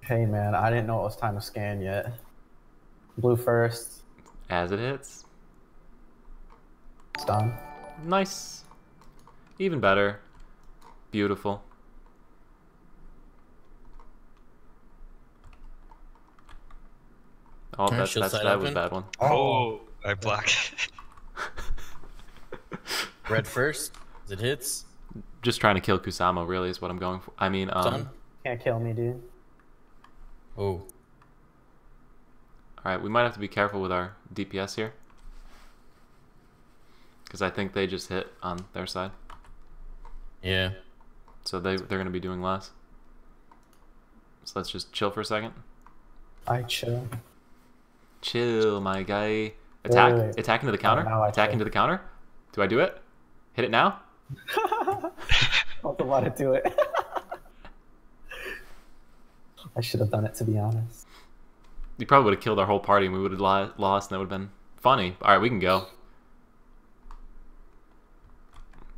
Hey man, I didn't know it was time to scan yet. Blue first. As it hits. Stun. Nice. Even better. Beautiful. Oh, Alright, that's, shield that's, side that was a bad one. oh, I block. [LAUGHS] Red first. As it hits. Just trying to kill Kusama, really, is what I'm going for. I mean, um, Stun. Can't kill me, dude. Oh. alright, we might have to be careful with our DPS here. Because I think they just hit on their side. Yeah. So they, they're going to be doing less. So let's just chill for a second. I chill. Chill, my guy. Attack. wait, wait. Attack into the oh, counter. now I Attack into the counter. Do I do it? Hit it now? [LAUGHS] I about to do it. [LAUGHS] I should have done it to be honest. You probably would have killed our whole party and we would have lost and that would have been funny. Alright, we can go.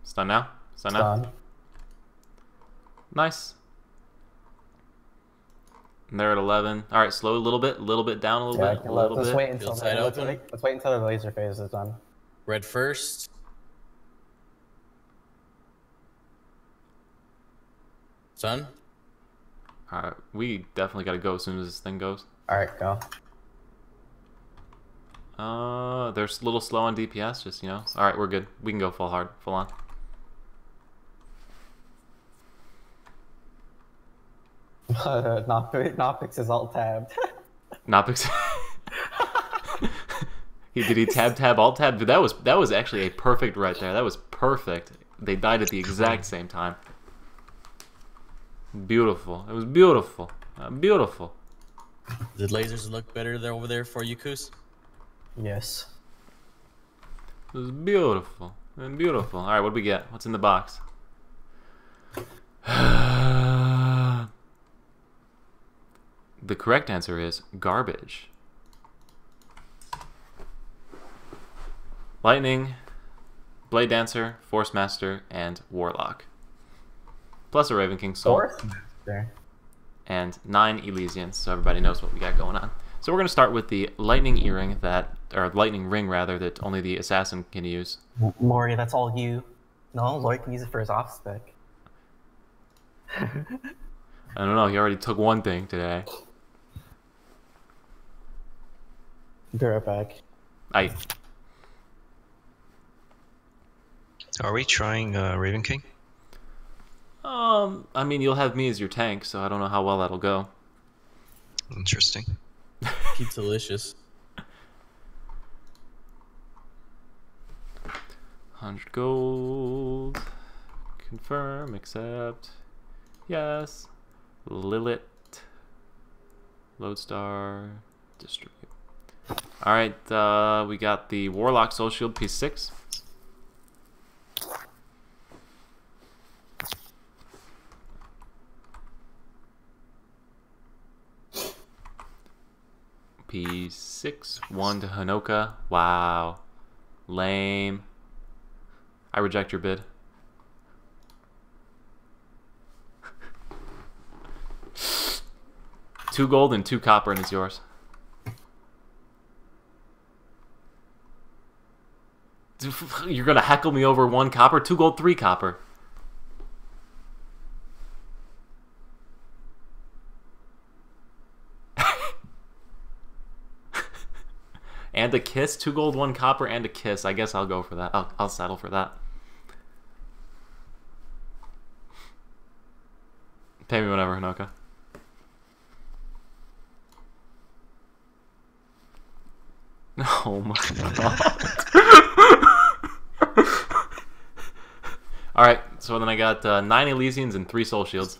Stun now? Stun now? Nice. And they're at 11. Alright, slow a little bit. A little bit down a little Yeah, bit. A let, little us bit. wait until the, let's, wait, let's wait until the laser phase is done. Red first. Stun. Alright, we definitely gotta go as soon as this thing goes. All right, go. Uh, they're a little slow on DPS, just, you know. Alright, we're good. We can go full hard, full on. [LAUGHS] Nopix, Nopix is alt tabbed. [LAUGHS] Nopix. he did he tab tab alt tab. Dude, that was that was actually a perfect right there. That was perfect. They died at the exact same time. Beautiful. It was beautiful. Uh, beautiful. Did lasers look better there over there for you, Koos? yes. It was beautiful. And beautiful. All right, what do we get? What's in the box? [SIGHS] [SIGHS] [SIGHS] the correct answer is garbage. Lightning, Blade Dancer, Force Master, and Warlock. Plus a Raven King Soul. Fourth. There. and nine Elysians, so everybody knows what we got going on. So we're going to start with the lightning earring that, or lightning ring rather, that only the assassin can use. Lori, that's all you. No, Lori can use it for his off spec. [LAUGHS] I don't know, he already took one thing today. Be right back. I Are we trying uh, Raven King? um, I mean, you'll have me as your tank, so I don't know how well that'll go. Interesting. [LAUGHS] Keep delicious. Hundred gold. Confirm. Accept. Yes. Lilith. Lodestar. Distribute. All right. Uh, we got the Warlock Soul Shield piece six. P6, One to Hanoka. Wow. Lame. I reject your bid. [LAUGHS] two gold and two copper, and it's yours. [LAUGHS] You're gonna heckle me over one copper, two gold, three copper. [LAUGHS] And a kiss, two gold, one copper, and a kiss. I guess I'll go for that. I'll, I'll settle for that. Pay me whatever, Hanoka. [LAUGHS] Oh my god. Alright, so then I got uh, 9 Elysians and 3 Soul Shields.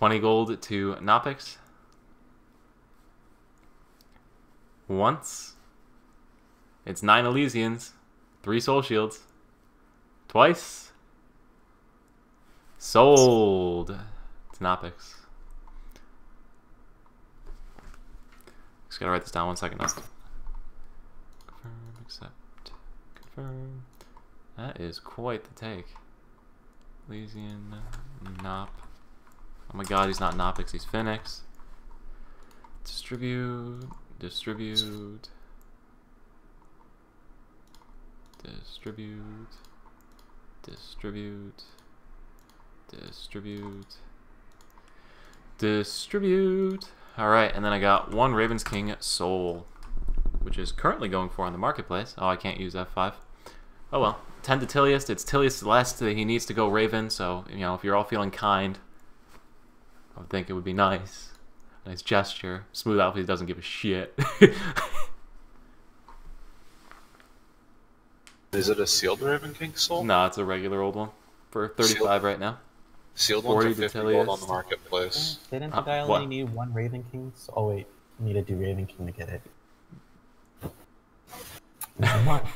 Twenty gold to Nopix. Once. It's nine Elysians, three Soul Shields. Twice. Sold. It's Nopix. Just gotta write this down one second. Now. Confirm, accept, confirm. That is quite the take. Elysian, Nop. Oh my god, he's not Nopix, he's Phoenix. Distribute, distribute, distribute, distribute, distribute, distribute. Alright, and then I got one Raven's King Soul, which is currently going for on the marketplace. Oh, I can't use F5. Oh well. 10 to Tilius. It's Tilius' last that he needs to go Raven, so, you know, if you're all feeling kind, I would think it would be nice. Nice gesture. Smooth Alpha doesn't give a shit. [LAUGHS] Is it a sealed Raven King soul? no, it's a regular old one. For 35 right now. Sealed ones are 50 gold on the marketplace. Didn't Uh, I guy what? only need one Raven King? So, oh wait, you need to do Raven King to get it. Never mind.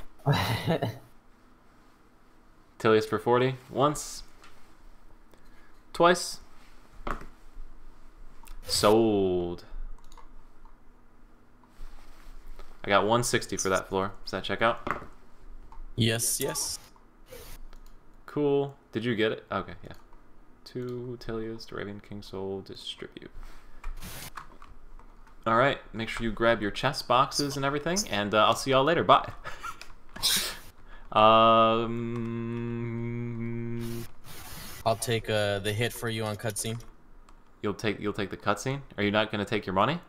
Tilius for 40. Once. Twice. Sold. I got 160 for that floor. Does that check out? Yes, yes. Cool. Did you get it? Okay, yeah. Two Tilius to Raven King Soul distribute. All right. Make sure you grab your chest boxes and everything, and uh, I'll see y'all later. Bye. [LAUGHS] um, I'll take uh, the hit for you on cutscene. you'll take you'll take the cutscene. Are you not gonna take your money?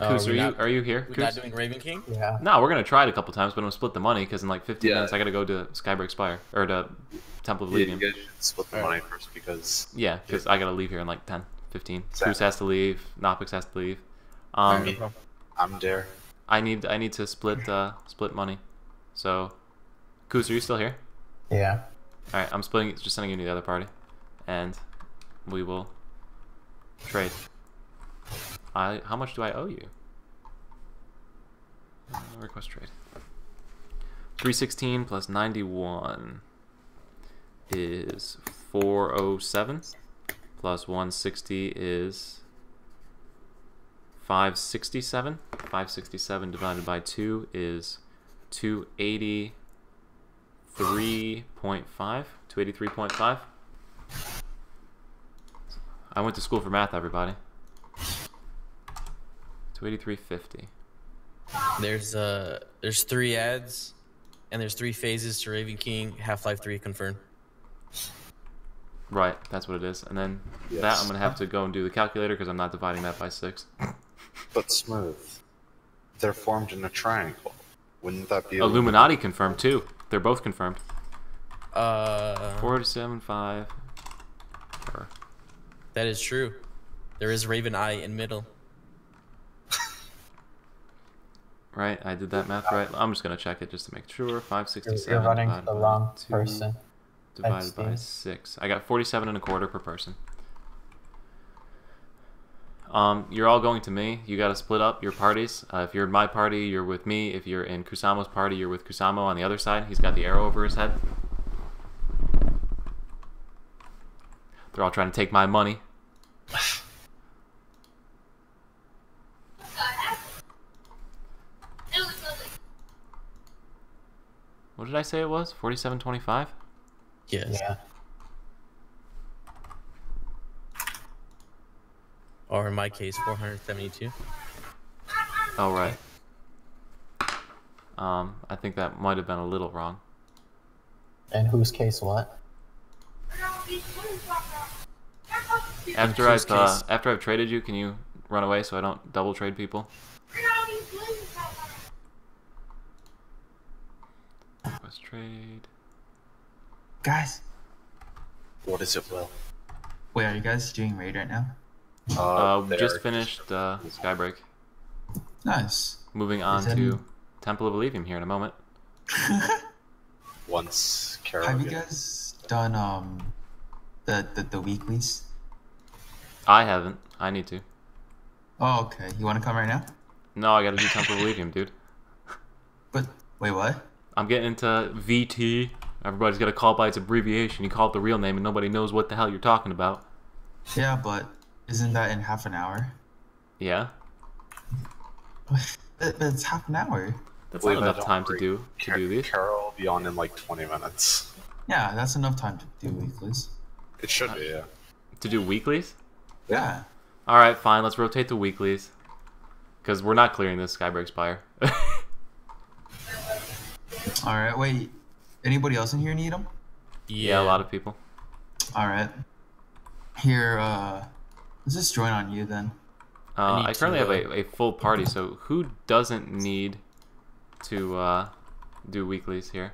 Oh, Koos, we're are you not- are you here? We're not doing Raven King? yeah. No, we're gonna try it a couple times, but I'm gonna split the money because in like 15 Yeah. minutes I gotta go to Skybreak Spire or to Temple of Yeah, you Legion. guys should split the money first because Yeah, because I gotta leave here in like 10, 15. Exactly. Cruz has to leave. Nopix has to leave. Um, Alright. I'm Dare. I need I need to split uh split money. So, Kuz, are you still here? Yeah. All right, I'm splitting. Just sending you to the other party, and we will trade. I how much do I owe you? Uh, request trade. 316 plus 91 is 407 plus 160 is 567. 567 divided by 2 is 283.5. 283.5. I went to school for math, everybody. 283.50. There's uh, there's three ads, and there's three phases to Raven King. Half Life Three confirmed. Right, that's what it is. And then that I'm going to have to go and do the calculator because I'm not dividing that by 6. But smooth. They're formed in a triangle. Wouldn't that be Illuminati confirmed too. They're both confirmed. Uh, 47.5. Or- that is true. There is Raven Eye in middle. Right, I did that math right. I'm just gonna check it just to make sure. You're, 567 you're running divided the wrong two person. Divided by six. I got 47 and a quarter per person. Um, you're all going to me. You got to split up your parties. Uh, if you're in my party, you're with me. If you're in Kusamo's party, you're with Kusamo on the other side. He's got the arrow over his head. They're all trying to take my money. What did I say it was? 47.25? Yes. Yeah. Or in my case, 472. Oh, right. Um, I think that might have been a little wrong. In whose case, what? After I've uh, after I've traded you, can you run away so I don't double trade people? Request trade. Guys, What is it, Will? wait, are you guys doing raid right now? Uh, we just finished uh, Skybreak. Nice. Moving on Is that- to Temple of Eluvium here in a moment. [LAUGHS] Once Carol Have you guys done um the, the the weeklies? I haven't. I need to. Oh, okay. You want to come right now? No, I gotta do Temple of Eluvium, dude. But wait, what? I'm getting into VT. Everybody's got to call it by its abbreviation. You call it the real name, and nobody knows what the hell you're talking about. Yeah, but isn't that in half an hour? Yeah, [LAUGHS] That, that's half an hour. that's Believe not enough don't time to do to Car- do these. Carol will be on in like 20 minutes. Yeah, that's enough time to do weeklies. It should be, yeah. To do weeklies. Yeah. All right, fine. Let's rotate the weeklies, because we're not clearing this Skybreak Spire. [LAUGHS] All right. Wait. Anybody else in here need them? yeah, a lot of people. All right. Here, uh, let's just join on you then. Uh, need I currently to, have a, a full party, so who doesn't need to uh, do weeklies here?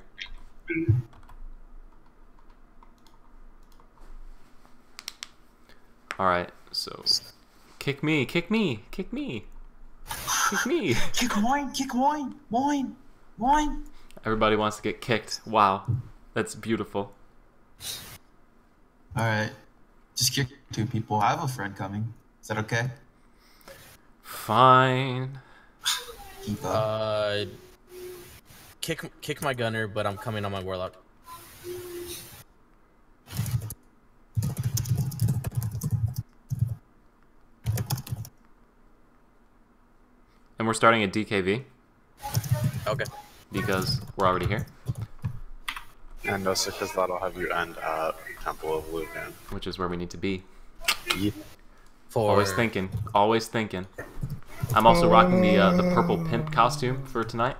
All right, so kick me, kick me, kick me, kick me. [LAUGHS] Kick wine, kick wine, wine, wine. Everybody wants to get kicked. Wow, that's beautiful. All right. Just kick two people. I have a friend coming. Is that okay? Fine. Keep up. Uh, kick kick my gunner, but I'm coming on my warlock. And we're starting at DKV Okay. Because we're already here, And also because that'll have you end at Temple of Lucan. which is where we need to be. For Always thinking. Always thinking. I'm also rocking the uh, the purple pimp costume for tonight.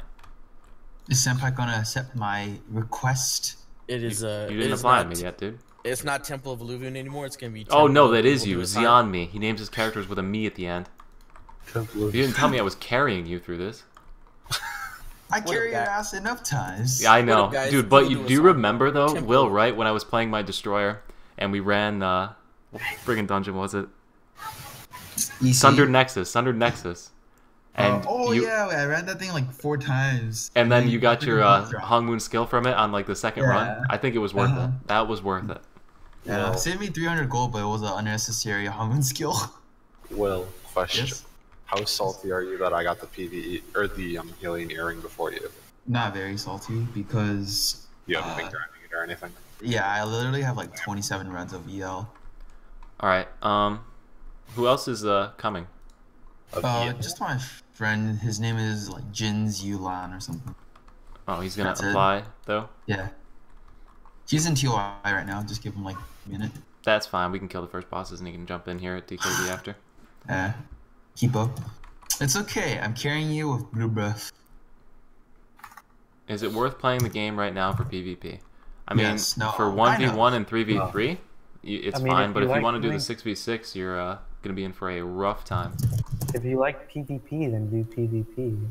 Is Senpai gonna accept my request? it is uh, You it didn't apply not, to me yet, dude. It's not Temple of Illuvian anymore. It's gonna be. Temple Oh no, that is you, Illuvian. Xeon Me. He names his characters with a me at the end. Temple You didn't tell me I was carrying you through this. [LAUGHS] I carry your ass enough times. Yeah, I know, up, dude. But you do you remember though, Temple. Will? Right when I was playing my destroyer and we ran uh, what friggin' dungeon was it? EC. Sundered Nexus. Sundered Nexus. And oh you, yeah, I ran that thing like four times. and then you got your uh, Yeah. Hong Moon skill from it on like the second run. Yeah. I think it was worth Uh-huh. it. That was worth it. Yeah, Well- saved me 300 gold, but it was an unnecessary Hong Moon skill. Well, question. Yes? How salty are you that I got the PVE or the um, healing earring before you? Not very salty because You haven't Uh, been grinding it or anything? yeah, I literally have like 27 runs of EL. All right. Um, who else is uh coming? Uh, just my friend. His name is like Jins Yulan or something. Oh, he's gonna That's it. though. Yeah. He's in TOI right now. Just give him like a minute. That's fine. We can kill the first bosses and he can jump in here at DKV after. [SIGHS] Yeah. Keep up. It's okay. I'm carrying you with blue breath. Is it worth playing the game right now for PvP? I mean, Yes, no, for one v one and three v three, it's I mean, fine. if But you if you like want to do the six v six, you're uh, gonna be in for a rough time. If you like PvP, then do PvP.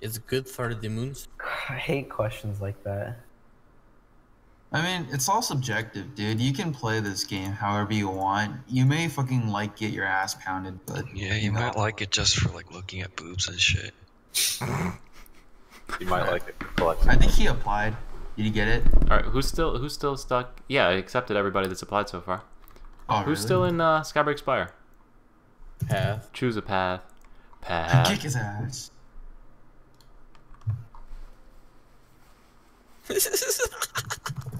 It's good for the moons. [SIGHS] I hate questions like that. I mean, it's all subjective, dude. You can play this game however you want. You may fucking like get your ass pounded, but Yeah, you know. might like it just for like looking at boobs and shit. You might like it. Collect I think he applied. Did you get it? All right, who's still who's still stuck? Yeah, I accepted everybody that's applied so far. Oh, Who's really? still in uh, Skybreak Spire? Path. Choose a path. Path. Kick his ass. [LAUGHS]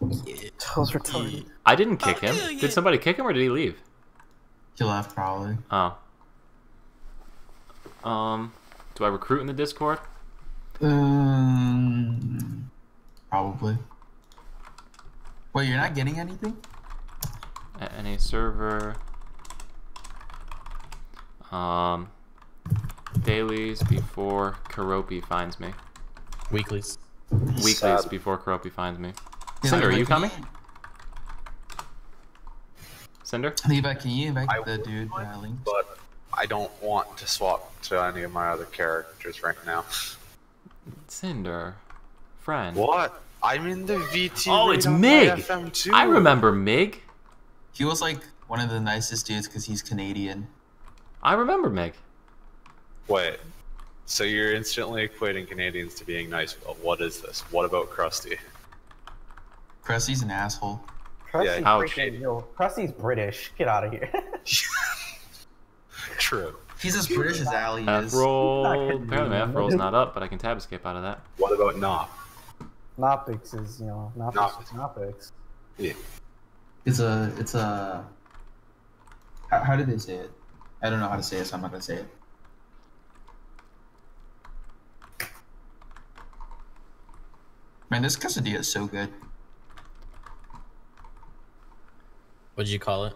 Those retarded. I didn't kick Oh, him. yeah, yeah. Did somebody kick him or did he leave? He left probably. Oh. Um, do I recruit in the Discord? Um, probably. Wait, you're not getting anything? At any server. Um, dailies before Keroppi finds me. Weeklies. Weeklies Sad. before Keroppi finds me. Yeah, Cinder, are you can coming? Cinder? Levi, can you invite I the dude that uh, I? But I don't want to swap to any of my other characters right now. Cinder. Friend. What? I'm in the VT. Oh, it's Mig! I remember Mig. He was like one of the nicest dudes because he's Canadian. I remember Mig. Wait. So you're instantly equating Canadians to being nice. Well, what is this? What about Krusty? Krusty's an asshole. Krusty's ouch. freaking, yo, Krusty's British. Get out of here. [LAUGHS] True. He's as British as Ali F is. roll. Apparently, my do F roll's not up, but I can tab escape out of that. What about Nop? Nopix is, you know, Nopix Nopix. is Nopix. Yeah. It's a. It's a. How, how did they say it? I don't know how to say it, so I'm not gonna say it. Man, this quesadilla is so good. What'd you call it?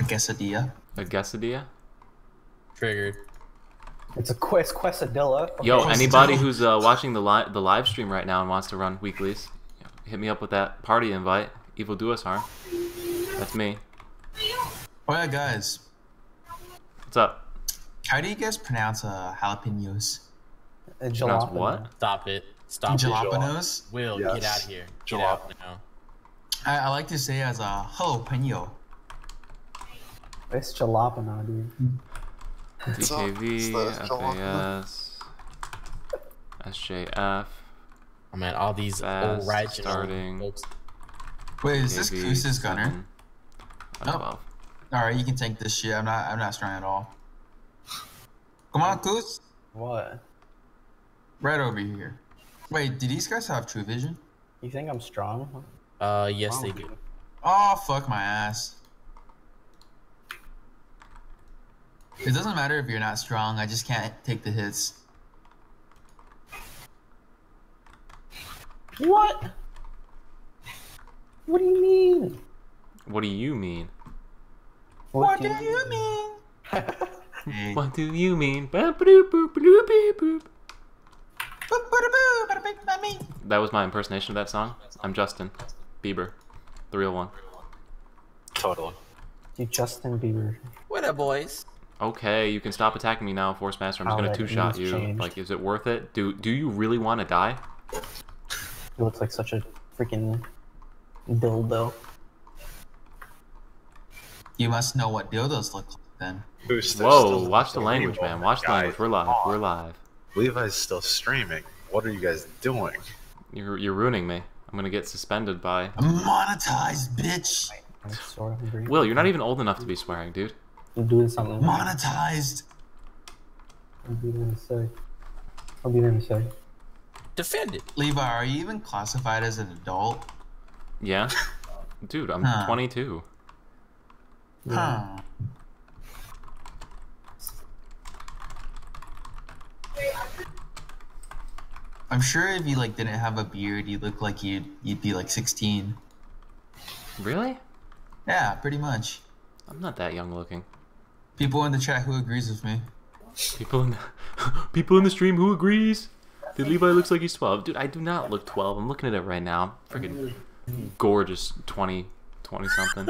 A quesadilla. A quesadilla? Triggered. It's a quest quesadilla. Yo, anybody who's uh, watching the li- the live stream right now and wants to run weeklies, hit me up with that party invite. Evil do us harm. That's me. Oh yeah, guys. What's up? How do you guys pronounce uh, jalapenos? A Pronounce what? Stop it. Stop it. Jalapenos? Will, Yes. get out of here. Get Jalap- out now. I, I like to say as a hello, jalapeno. It's jalapeno, dude. DKV, FAS, SJF. Oh man, all these Fast old ratchet starting. folks. Wait, is this DKV, Koos's gunner? seven, Nope. Alright, you can tank this shit. I'm not I'm not strong at all. Come on, Koos. What? Right over here. Wait, do these guys have true vision? You think I'm strong? Uh, yes, they Wow. do. Oh fuck my ass. It doesn't matter if you're not strong, I just can't take the hits. What? What do you mean? What do you mean? What do you mean? Hey. What do you mean? Ba-ba-doo, boop-a-doo, beep, boop. Boop-a-da-boo, bada-bing-ba-me. That was my impersonation of that song. I'm Justin Bieber, the real oh one. Totally. You Justin Bieber. What up, boys? Okay, you can stop attacking me now, Force Master. I'm just Oh, gonna two-shot you. changed. Like, is it worth it? Do Do you really want to die? You look like such a freaking dildo. You must know what dildos look like then. Who's Whoa! Watch the language, man. Watch the language. We're live. On. We're live. Levi's still streaming. What are you guys doing? You're You're ruining me. I'm gonna get suspended by. Monetized, bitch. I sort of agree. Will, you're not even old enough to be swearing, dude. I'm doing something. Monetized. I'll be there in a sec. I'll be there in a. Defend it. Levi, are you even classified as an adult? Yeah, [LAUGHS] dude. I'm Huh. 22. Huh. I'm sure if you like didn't have a beard, you look like you'd you'd be like 16. Really? Yeah, pretty much. I'm not that young looking. People in the chat who agrees with me. People in the [LAUGHS] people in the stream who agrees that Levi looks like he's 12. Dude, I do not look 12. I'm looking at it right now. Freaking gorgeous 20, 20 something.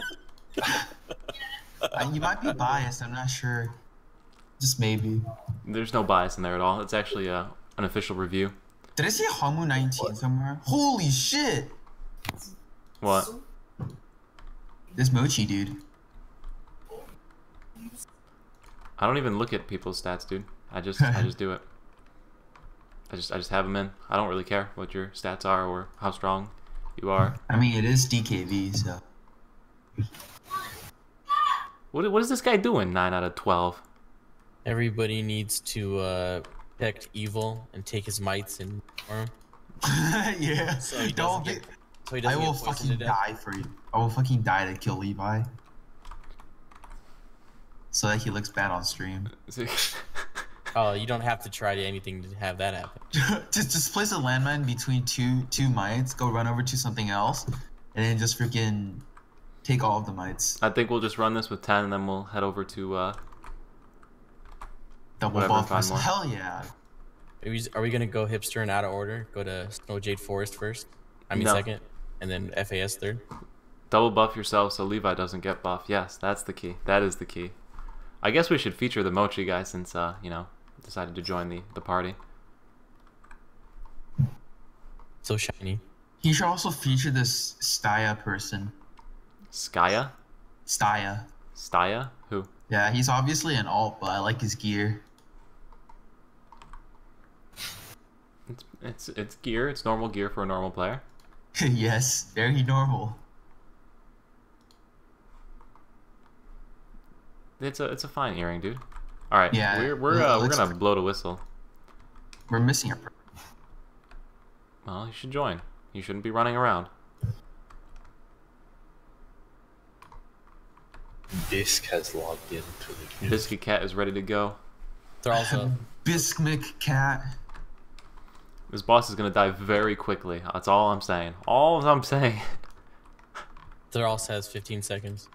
You might be biased. I'm not sure. Just maybe. There's no bias in there at all. It's actually uh, an official review. Did I see Hamu 19 somewhere? Holy shit! What? This Mochi dude. I don't even look at people's stats, dude. I just I just do it. [LAUGHS] I just I just have them in. I don't really care what your stats are or how strong you are. I mean, it is DKV, so. What what is this guy doing? Nine out of twelve. Everybody needs to uh, protect evil and take his mites and farm. [LAUGHS] yeah. So he Don't get. get. So he I doesn't will get fucking to death. die for you. I will fucking die to kill Levi. So that he looks bad on stream. [LAUGHS] Oh, you don't have to try to anything to have that happen. [LAUGHS] just just place a landmine between two two mites, go run over to something else, and then just freaking take all of the mites. I think we'll just run this with ten, and then we'll head over to. uh Double Whatever, ball find Hell yeah. Are we, are we gonna go hipster and out of order? Go to Snow Jade Forest first. I mean No. second, and then FAS third. Double buff yourself so Levi doesn't get buff. Yes, that's the key. That is the key. I guess we should feature the Mochi guy since uh, you know, decided to join the the party. So shiny. He should also feature this Staya person. Skya? Staya. Stya? Yeah, he's obviously an alt, but I like his gear. It's it's it's gear. It's normal gear for a normal player. [LAUGHS] yes, very normal. It's a it's a fine earring, dude. All right, Yeah, we're we're uh, we're gonna blow the whistle. We're missing a. Well, you should join. You shouldn't be running around. Disc has logged into the queue. Biscuit Cat is ready to go. They're also Bismic cat. This boss is gonna die very quickly. That's all I'm saying. All I'm saying. they're also has 15 seconds.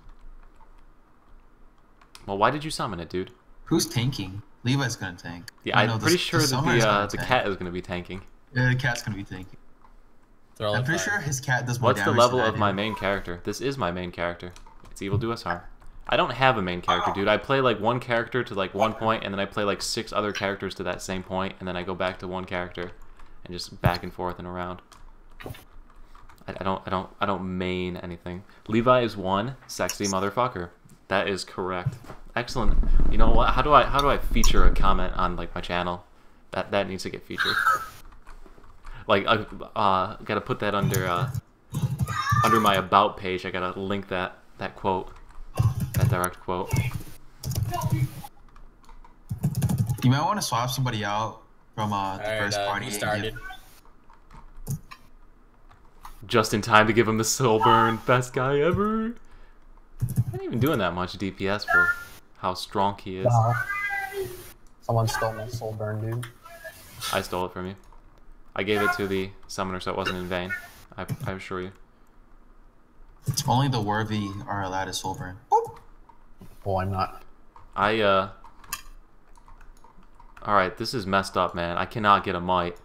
Well, why did you summon it, dude? Who's tanking? Levi's gonna tank. Yeah, Oh, I'm no, pretty the sure that the uh, the tank. cat is gonna be tanking. Yeah, the cat's gonna be tanking. They're all I'm at pretty five. sure his cat does more What's the level than of my main character? This is my main character. It's Evil Do Us Harm. I don't have a main character, dude. I play like one character to like one point, and then I play like six other characters to that same point, and then I go back to one character, and just back and forth and around. I, I don't, I don't, I don't main anything. Levi is one sexy motherfucker. That is correct. Excellent. You know what? How do I, how do I feature a comment on like my channel? That that needs to get featured. Like, I uh, gotta put that under uh, under my about page. I gotta link that that quote, that direct quote. You might want to swap somebody out from uh, the Alright, first uh, party. started. Just in time to give him the soul burn. Best guy ever. Not even doing that much DPS for how strong he is. Wow. Someone stole my soul burn, dude. I stole it from you. I gave it to the summoner, so it wasn't in vain. I, I assure you. Only the worthy are allowed to soul burn. Oh, I'm not. I uh. All right, this is messed up, man. I cannot get a mite.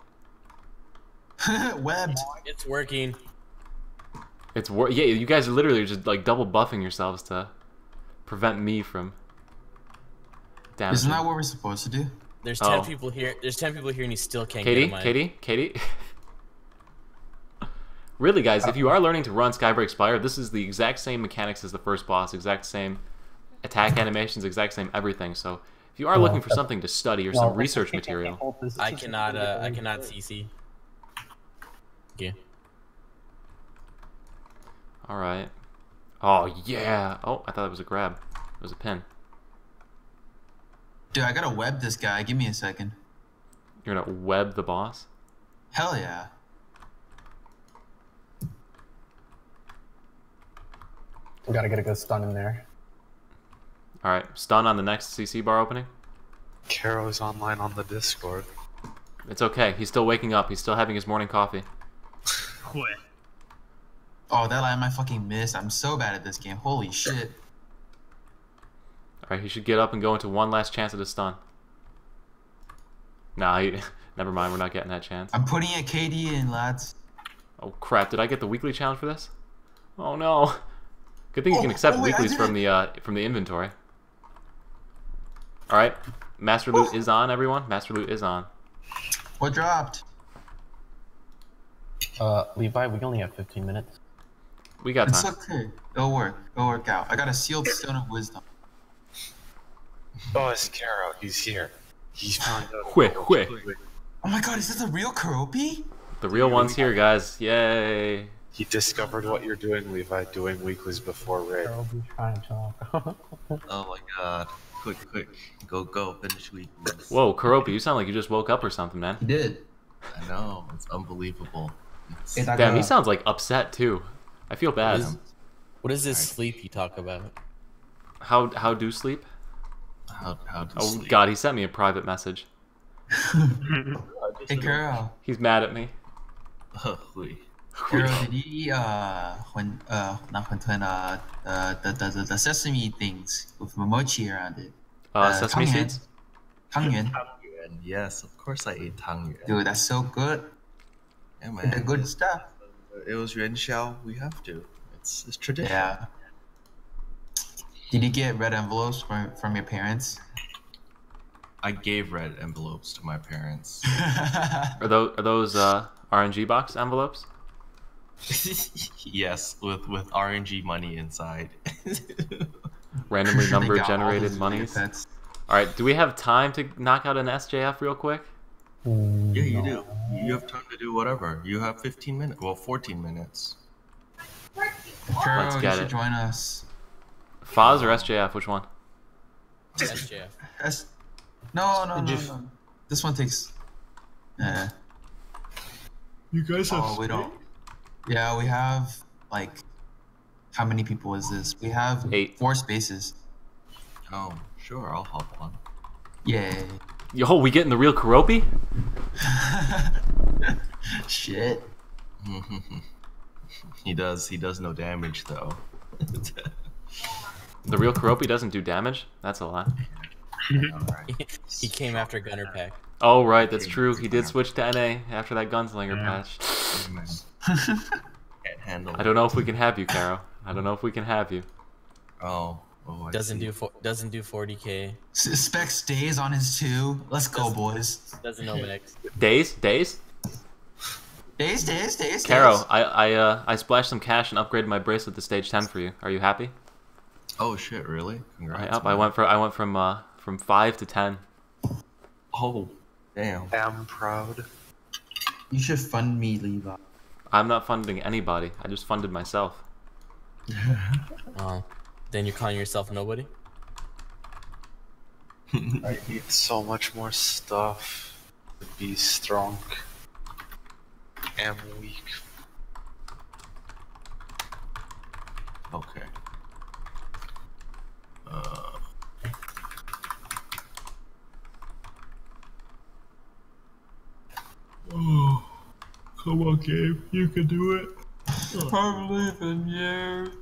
[LAUGHS] Webbed. It's working. It's wor- yeah. You guys are literally just like double buffing yourselves to prevent me from damaging. Isn't that what we're supposed to do? There's 10 Oh. people here. There's 10 people here and he still can't Katie, get a mic. Katie, Katie. [LAUGHS] really, guys, if you are learning to run Skybreak Spire, this is the exact same mechanics as the first boss, exact same attack animations, exact same everything. So, if you are looking for something to study or No, some I research I material. I cannot. Uh, I cannot. CC. Yeah. all right. Oh yeah. Oh, I thought it was a grab. It was a pin. Dude, I gotta web this guy. Give me a second. You're gonna web the boss. Hell yeah. We gotta get a good stun in there. All right. Stun on the next CC bar opening. Caro's online on the Discord. It's okay. He's still waking up. He's still having his morning coffee. Oh, that line I fucking missed. I'm so bad at this game. Holy shit. All right. He should get up and go into one last chance at a stun. Nah. He, [LAUGHS] never mind. We're not getting that chance. I'm putting a KD in, lads. Oh crap! Did I get the weekly challenge for this? Oh no! Good thing you can Oh, accept oh, wait, weeklies from the uh, from the inventory. All right, Master Loot is on, everyone. Master Loot is on. What dropped? Uh, Levi, we only have 15 minutes. We got It's time. It's okay. It'll work. It'll work out. I got a sealed stone of wisdom. Oh, it's Caro. He's here. He's [SIGHS] found out. Hui, hui. Oh my god, is this a real Keroppi? The real one's here, guys. Yay! He discovered what you're doing, Levi, doing weeklies before raid. I'll trying to talk. [LAUGHS] Oh my god. Quick, quick. Go, go. Finish weakness. Whoa, Keroppi, you sound like you just woke up or something, man. He did. I know. It's unbelievable. It's, Hey, that- Damn, he Uh, sounds like upset too. I feel bad. What is, what is this sleep you talk about? How how do sleep? how, how to Oh sleep. God, he sent me a private message. [LAUGHS] [LAUGHS] Hey, Carol. He's mad at me. Oh, hui. Carol, did you eat, uh, when, uh, not when, uh, uh, the, the, the, the sesame things with mochi around it? Uh, Uh, sesame Tangyuan. seeds. Tangyuan. Tangyuan. Yes, of course I ate Tangyuan. Dude, that's so good. Yeah, man. The good stuff. It was Yuan Xiao. We have to. It's, it's tradition. Yeah. Did you get red envelopes from, from your parents? I gave red envelopes to my parents. [LAUGHS] Are those are those uh, RNG box envelopes? [LAUGHS] yes, with with RNG money inside. [LAUGHS] Randomly number got all generated those monies. All right, do we have time to knock out an SJF real quick? yeah, you do. You have time to do whatever. You have 15 minutes. Well, 14 minutes. Kuro, Let's get it. join us. Foz or SJF? Which one? SJF. S- no, no, no, no. This one takes. Uh, You guys have. oh, we don't. Yeah, we have like. How many people is this? We have Eight. four spaces. Oh, sure. I'll hop on. Yay. Yo, we getting the real Keroppi? [LAUGHS] Shit. [LAUGHS] he does. He does no damage though. [LAUGHS] The real Keroppi doesn't do damage? That's a lot. Alright. He came after Gunner Pack. Oh, right, that's true. He did switch to NA after that gunslinger Yeah. patch. Can't handle. I don't know if we can have you, Caro. I don't know if we can have you. Oh. Oh. Doesn't see. do four, doesn't do 40k. S- Spec stays on his two. Let's go, boys. Doesn't know mix. Days? Days? Days, days, days. Caro, days. I I uh I splashed some cash and upgraded my bracelet to stage ten for you. Are you happy? Oh shit! Really? I Congrats. up. I went for I went from uh from five to ten. Oh, damn. I am proud. You should fund me, Levi. I'm not funding anybody. I just funded myself. [LAUGHS] Oh, then you're calling yourself nobody. [LAUGHS] I need so much more stuff to be strong. I'm weak. Okay. Uh, oh, come on, Gabe. You can do it. I believe in you.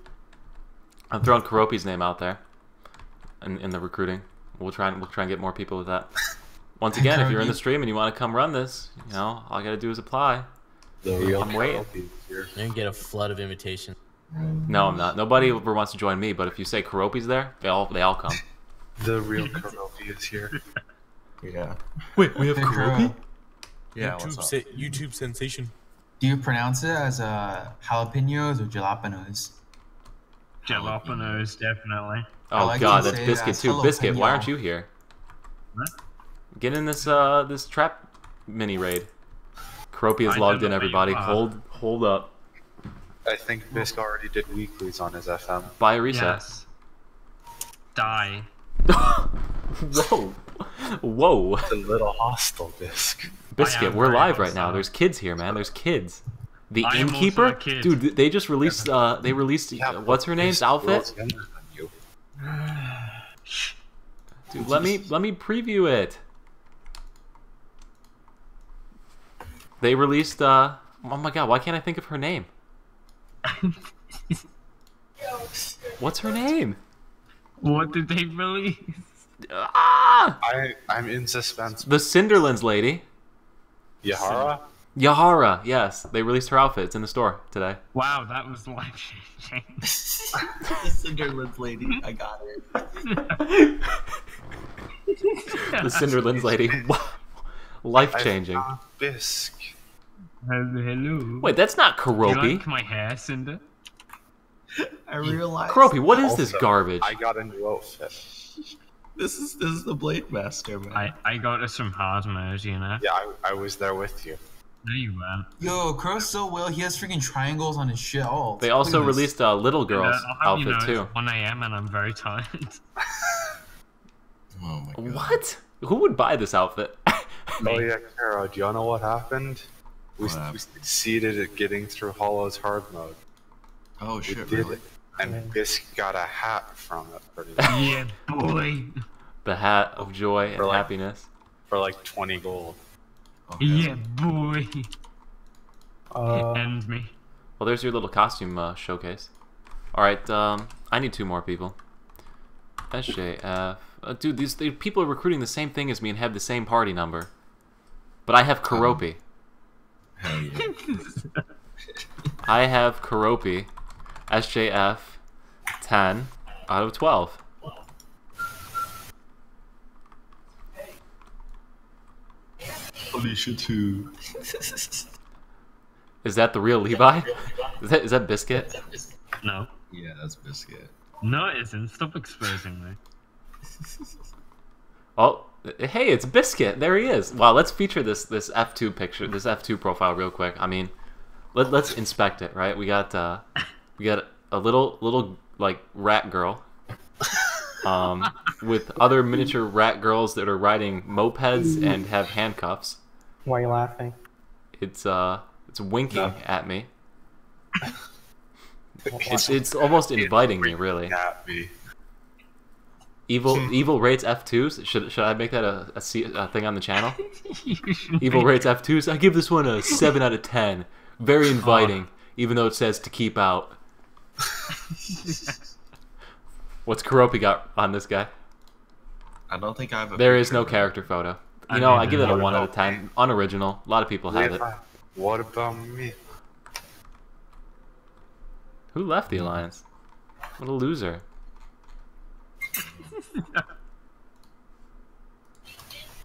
I'm throwing Keroppi's name out there, in in the recruiting. We'll try and we'll try and get more people with that. Once again, if you're in the stream and you want to come run this, you know, all I gotta do is apply. The real I'm waiting. Is here. You're gonna get a flood of invitations. No, I'm not. Nobody ever wants to join me, but if you say Keroppi's there, they all they all come. The real Keroppi is here. Yeah. [LAUGHS] Wait, we have Hey, Kuro, Yeah. What's YouTube, up? se- YouTube sensation. do you pronounce it as uh, jalapenos or jalapenos? Jalapenos, definitely. Oh like god, that's Biscuit that's too. Biscuit, why aren't you here? What? Get in this uh this trap mini raid. Keroppi is logged in. know where you Everybody, are. hold hold up. I think Bisk already did weeklies on his FM. Buy a reset. Yes. Die. [LAUGHS] Whoa, whoa, It's a little hostile, Bisk. Biscuit, we're live right now. There's kids here, man. There's kids. The I innkeeper, kid. dude. They just released. Uh, they released. Yeah, uh, what's her name's outfit? grows younger you. [SIGHS] Dude, let me let me preview it. They released. Uh, oh my god, why can't I think of her name? [LAUGHS] What's her name? What did they release? Ah, I I'm in suspense. the Cinderlands lady, Yahara? Yahara. Yes, they released her outfit. It's in the store today. Wow, that was life changing. [LAUGHS] The Cinderlands lady. I got it. The Cinderlands lady. [LAUGHS] Life changing. I found Bisk. Hello. Wait, that's not you like my hair, Cinder? I realized. Karopi, what is this garbage? I got a new outfit. This is this is the Blade Master, man. I, I got us hard mode, you know? Yeah, I, I was there with you. No, you weren't. Yo, Crow's so well. He has freaking triangles on his shit. Oh, They also at this. released a little girl's Uh, I'll you outfit know, too. It's 1 a.m. and I'm very tired. [LAUGHS] Oh my god. What? Who would buy this outfit? [LAUGHS] Oh yeah, Kara, do you know what happened? We, What happened? we succeeded at getting through Hollow's hard mode. Oh We shit, did really? it. And Bisk got a hat from it pretty [LAUGHS] much yeah, boy. The hat of joy and For like- happiness. for like 20 gold. Okay. Yeah, boy. Uh, End me. Well, there's your little costume uh, showcase. All right, um, I need two more people. SJF. Uh, dude, these they, people are recruiting the same thing as me and have the same party number. But I have Keroppi. Hell yeah. [LAUGHS] I have Keroppi, SJF, 10 out of 12. Alicia too. [LAUGHS] Is that the real Levi? Is that is that Biscuit? No. Yeah, that's biscuit. No, it isn't. Stop exposing me. [LAUGHS] Oh, hey, it's Biscuit. There he is. Wow, let's feature this this F2 picture, this F2 profile real quick. I mean, let let's inspect it, right? We got uh we got a little little like rat girl um with other miniature rat girls that are riding mopeds and have handcuffs. Why are you laughing? It's uh it's winking at me. [LAUGHS] It's it's almost inviting me, really. At me. Evil Evil rates F2s. Should should I make that a, a, thing on the channel? [LAUGHS] Evil rates F2s. I give this one a seven out of ten. Very inviting, even though it says to keep out. [LAUGHS] What's Keroppi got on this guy? I don't think I have a. There is no of it. character photo. I You know, I mean, give it a one out about of ten. Unoriginal. A lot of people have it. What about me? Who left the alliance? What a loser. [LAUGHS]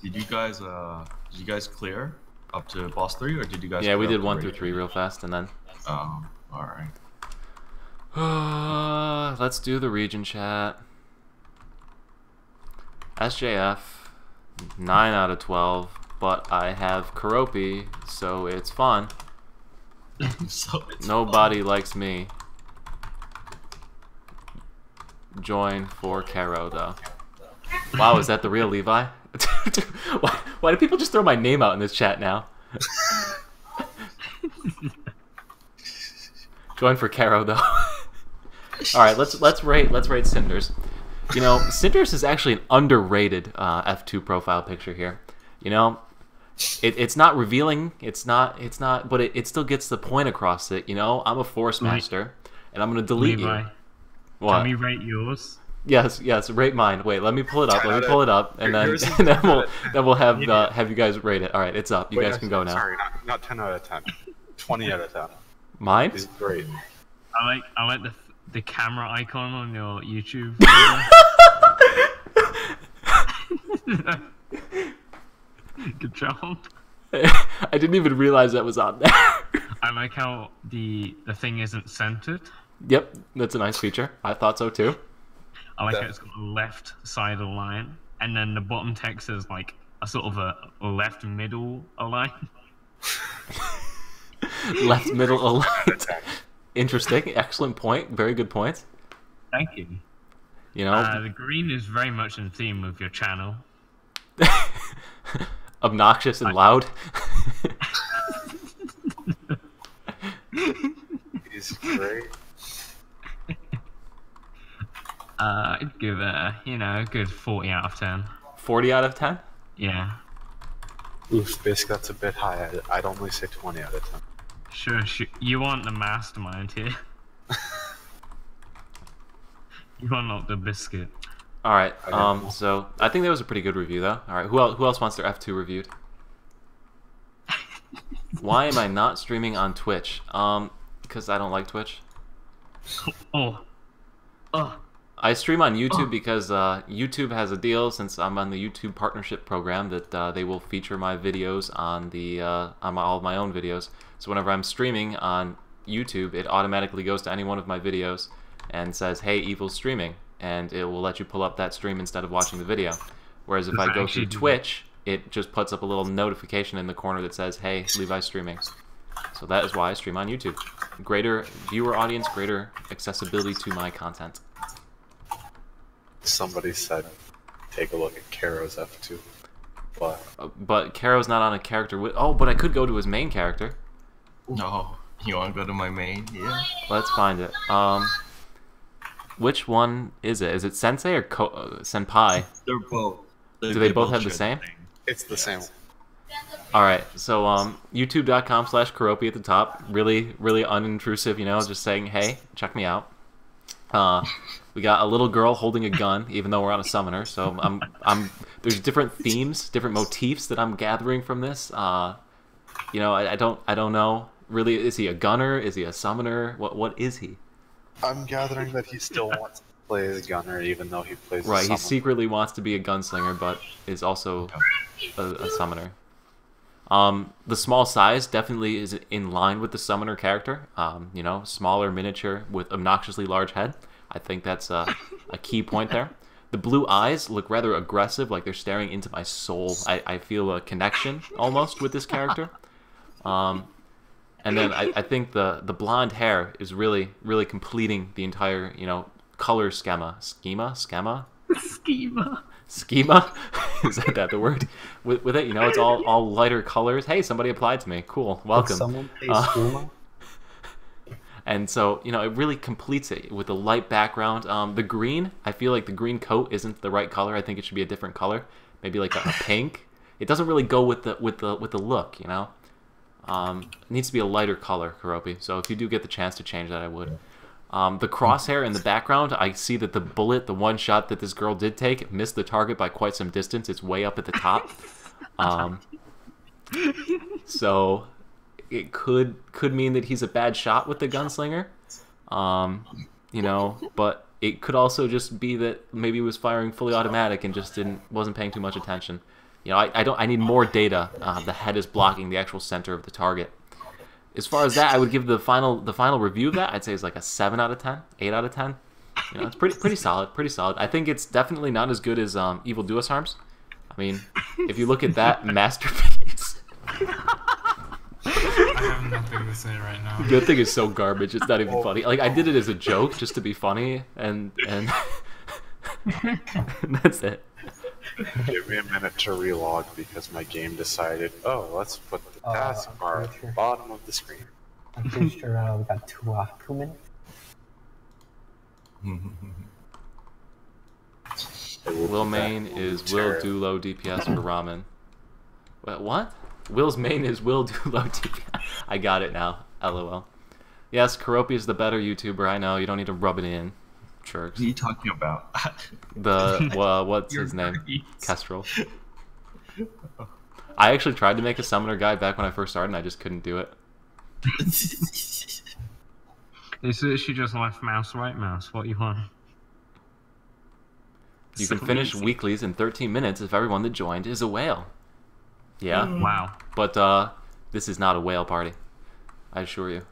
Did you guys uh? Did you guys clear up to boss three, or did you guys? Yeah, we did up one through three real fast, and then Oh, all right. [SIGHS] let's do the region chat. SJF, 9 out of 12, but I have Keroppi, so it's fun. [LAUGHS] so it's Nobody likes me. Join for Caro, though. Wow, is that the real Levi? [LAUGHS] why, why do people just throw my name out in this chat now? [LAUGHS] Join for Caro, though. All right, let's let's rate let's rate Cinders. You know, Cinders is actually an underrated uh, F2 profile picture here. You know, it, it's not revealing. It's not. It's not. But it, it still gets the point across. It. You know, I'm a force Right. master, and I'm gonna delete Levi, you. What? can we rate yours? Yes, yes. Rate mine. Wait, let me pull it up. Let me pull it up, and then [LAUGHS] and then we'll then we'll have uh, have you guys rate it. All right, it's up. You Wait, guys can go now. Sorry, not, not 10 out of 10. 20 out of 10. Mine? is great. I like I like the the camera icon on your YouTube. [LAUGHS] video. [LAUGHS] Good job. [LAUGHS] I didn't even realize that was on there. [LAUGHS] I like how the the thing isn't centered. yep, that's a nice feature. I thought so too. I like That- how it's got a left side line, and then the bottom text is like a sort of a, a left middle line. Left, middle, aligned. Interesting. Excellent point. Very good point. Thank you. You know, Uh, the green is very much in theme with your channel. [LAUGHS] obnoxious and loud. [LAUGHS] He's great. [LAUGHS] Uh, I'd give it, a, you know, a good 40 out of 10. 40 out of 10? Yeah. Oof, Bisk, that's a bit high. I'd, I'd only say 20 out of 10. Sure, sure. You want the mastermind here. You want not the biscuit. All right. Okay. Um. So I think that was a pretty good review, though. All right. Who else? Who else wants their F2 reviewed? [LAUGHS] Why am I not streaming on Twitch? Um, because I don't like Twitch. Oh. Oh. I stream on YouTube because uh, YouTube has a deal since I'm on the YouTube partnership program that uh, they will feature my videos on the uh, on my, all of my own videos. So whenever I'm streaming on YouTube, it automatically goes to any one of my videos and says, "Hey, evil streaming," and it will let you pull up that stream instead of watching the video. Whereas if Does I go actually through? [LAUGHS] Twitch, it just puts up a little notification in the corner that says, "Hey, Levi streaming." So that is why I stream on YouTube. Greater viewer audience, greater accessibility to my content. Somebody said, take a look at Caro's F2. But Uh, But Caro's not on a character with. Oh, but I could go to his main character. No, you want to go to my main? Yeah. Let's find it. Um, which one is it? Is it Sensei or Ko- uh, Senpai? They're both. Do they both have the same? it's the same. All right. So um, YouTube.com/slash Keroppi at the top. Really, really unintrusive. You know, just saying, hey, check me out. Uh, We got a little girl holding a gun, even though we're on a summoner. So I'm, I'm. There's different themes, different motifs that I'm gathering from this. Uh, you know, I, I don't, I don't know. Really, is he a gunner? Is he a summoner? What, what is he? I'm gathering that he still wants to play the gunner, even though he plays. the Right, he secretly wants to be a gunslinger, but is also a, a summoner. Um, the small size definitely is in line with the summoner character. Um, you know, smaller miniature with obnoxiously large head. I think that's a, a key point there. The blue eyes look rather aggressive, like they're staring into my soul. I, I feel a connection almost with this character. Um, and then I, I think the the blonde hair is really really completing the entire you know color schema. Schema? Schema? Schema. schema? [LAUGHS] Is that, that the word? With, with it you know it's all all lighter colors. Hey somebody applied to me. Cool. Welcome. someone play Uh, Schema? [LAUGHS] and so you know it really completes it with the light background. Um, the green i feel like the green coat isn't the right color. I think it should be a different color. Maybe like a, a [LAUGHS] pink. It doesn't really go with the with the with the look you know um, it needs to be a lighter color Keroppi. so if you do get the chance to change that i would um, the crosshair in the background i see that the bullet the one shot that this girl did take missed the target by quite some distance it's way up at the top [LAUGHS] um, so it could could mean that he's a bad shot with the gunslinger. Um, you know, but it could also just be that maybe he was firing fully automatic and just didn't wasn't paying too much attention. You know, I, I don't I need more data. Uh, the head is blocking the actual center of the target. As far as that, I would give the final the final review of that. I'd say is like a seven out of ten, eight out of ten. You know, it's pretty pretty solid, pretty solid. I think it's definitely not as good as um, Evil Do Us Harms. I mean, if you look at that [LAUGHS] masterpiece, I have nothing to say right now. the thing is so garbage. It's not even funny. Like I did it as a joke, just to be funny, and and [LAUGHS] [LAUGHS] that's it. Give me a minute to relog because my game decided, oh, let's put the Uh, taskbar at the bottom of the screen. I'm pretty sure uh, we got two, uh, two minutes. Will main is Will do low DPS for ramen. What? What? Will's main is Will do low DPS. I got it now. LOL. Yes, Keroppi is the better YouTuber. I know. You don't need to rub it in. Jerks. What are you talking about? [LAUGHS] The well, what's his name? Kestrel. [LAUGHS] I actually tried to make a summoner guy back when I first started, and I just couldn't do it. [LAUGHS] It's literally just left mouse, right mouse. What you want? You can finish easy. weeklies in 13 minutes if everyone that joined is a whale. Yeah. Mm. Wow. But uh, this is not a whale party. I assure you.